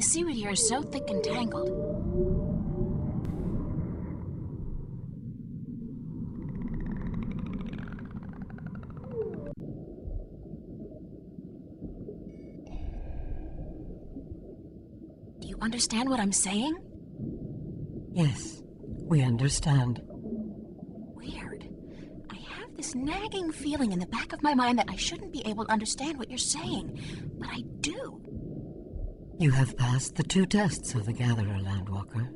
The seaweed here is so thick and tangled. Do you understand what I'm saying? Yes, we understand. Weird. I have this nagging feeling in the back of my mind that I shouldn't be able to understand what you're saying, but I do. You have passed the two tests of the Gatherer, Landwalker.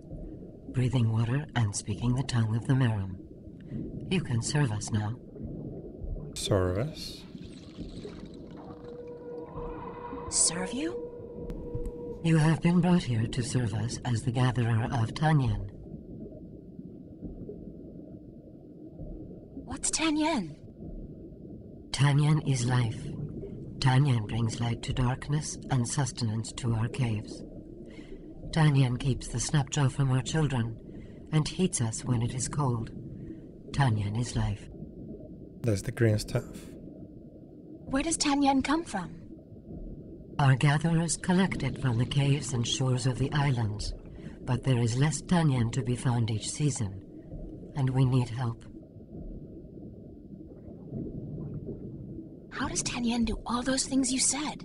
breathing water and speaking the tongue of the Maerum. You can serve us now. Serve us? Serve you? You have been brought here to serve us as the gatherer of Tanyan. What's Tanyan? Tanyan is life. Tanyan brings light to darkness and sustenance to our caves. Tanyan keeps the snapjaw from our children and heats us when it is cold. Tanyan is life. That's the green stuff. Where does Tanyan come from? Our gatherers collect it from the caves and shores of the islands, but there is less Tanyan to be found each season, and we need help. How does Tanyan do all those things you said?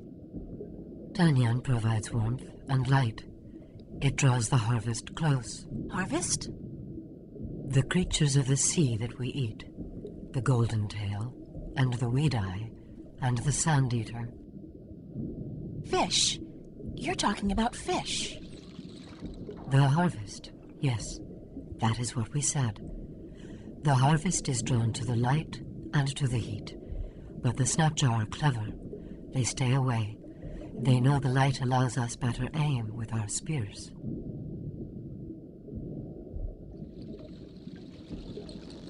Tanyan provides warmth and light. It draws the harvest close. Harvest? The creatures of the sea that we eat the golden tail, and the weed eye, and the sand eater. Fish. You're talking about fish. The harvest, yes, that is what we said. The harvest is drawn to the light and to the heat. But the Snapjaw are clever. They stay away. They know the light allows us better aim with our spears.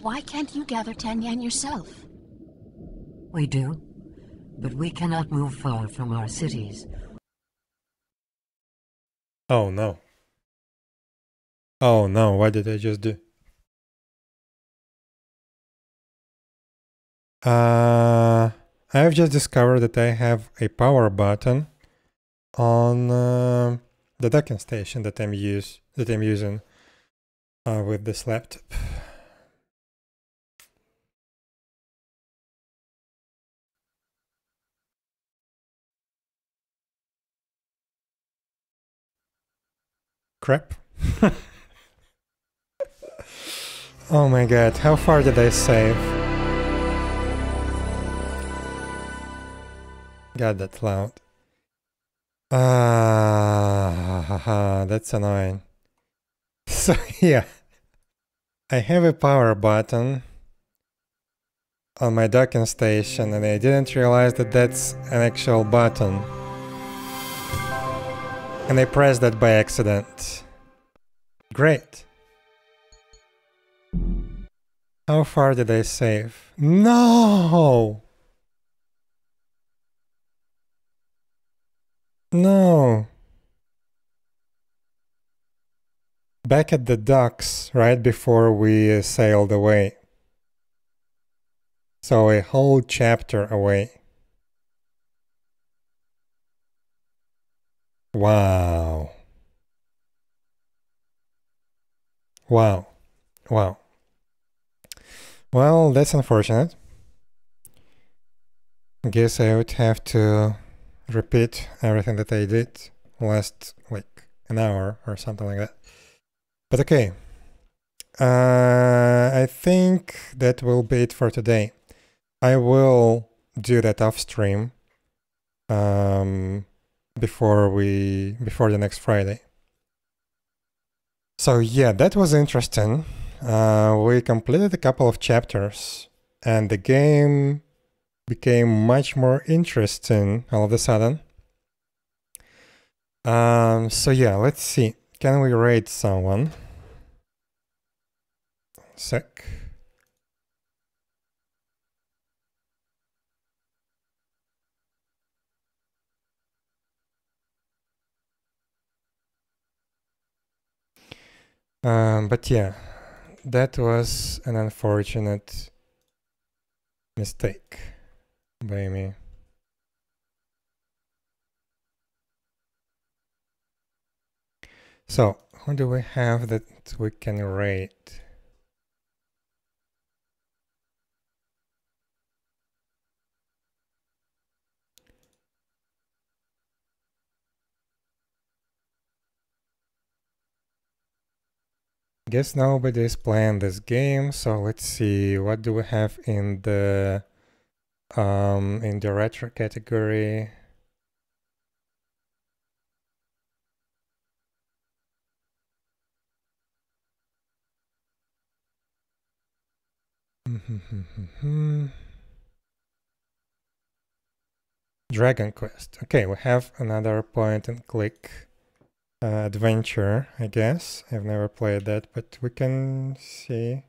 Why can't you gather Tanyan yourself? We do, but we cannot move far from our cities. Oh no. Oh no, what did I just do? Uh, I've just discovered that I have a power button on uh, the docking station that I'm use that I'm using uh, with this laptop. Crap. [LAUGHS] oh my god, how far did I save? God, that's loud. Ah, [LAUGHS] that's annoying. [LAUGHS] So, yeah. I have a power button on my docking station and I didn't realize that that's an actual button. And I pressed that by accident. Great. How far did I save? No! No. Back at the docks, right before we sailed away. So a whole chapter away. Wow. Wow. Wow. Well, that's unfortunate. I guess I would have to repeat everything that I did last like an hour or something like that. But okay. Uh, I think that will be it for today. I will do that off stream. Um, before we before the next Friday. So yeah, that was interesting. Uh, we completed a couple of chapters, and the game became much more interesting all of a sudden. Um, so yeah, let's see. Can we rate someone? Sec. Um, but yeah, that was an unfortunate mistake by me. So, who do we have that we can rate? Guess nobody is playing this game, so let's see what do we have in the um, in the retro category. [LAUGHS] Dragon Quest. Okay, we have another point and click uh, adventure, I guess. I've never played that, but we can see.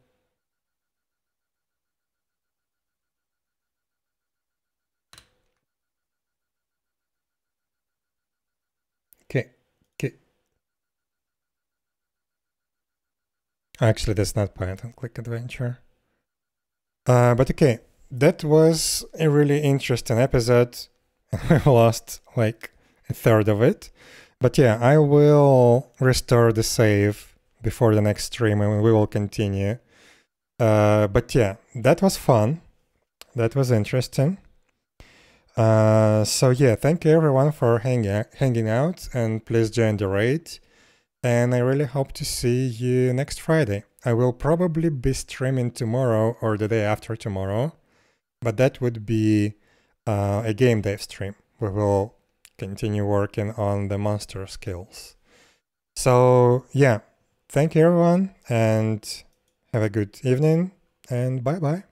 Actually, that's not and click adventure. Uh, but okay, that was a really interesting episode. [LAUGHS] I lost like a third of it. But yeah, I will restore the save before the next stream and we will continue. Uh, but yeah, that was fun. That was interesting. Uh, so yeah, thank you everyone for hanging hanging out and please join the raid. And I really hope to see you next Friday. I will probably be streaming tomorrow or the day after tomorrow, but that would be uh, a game dev stream. We will continue working on the monster skills. So yeah, thank you everyone and have a good evening and bye bye.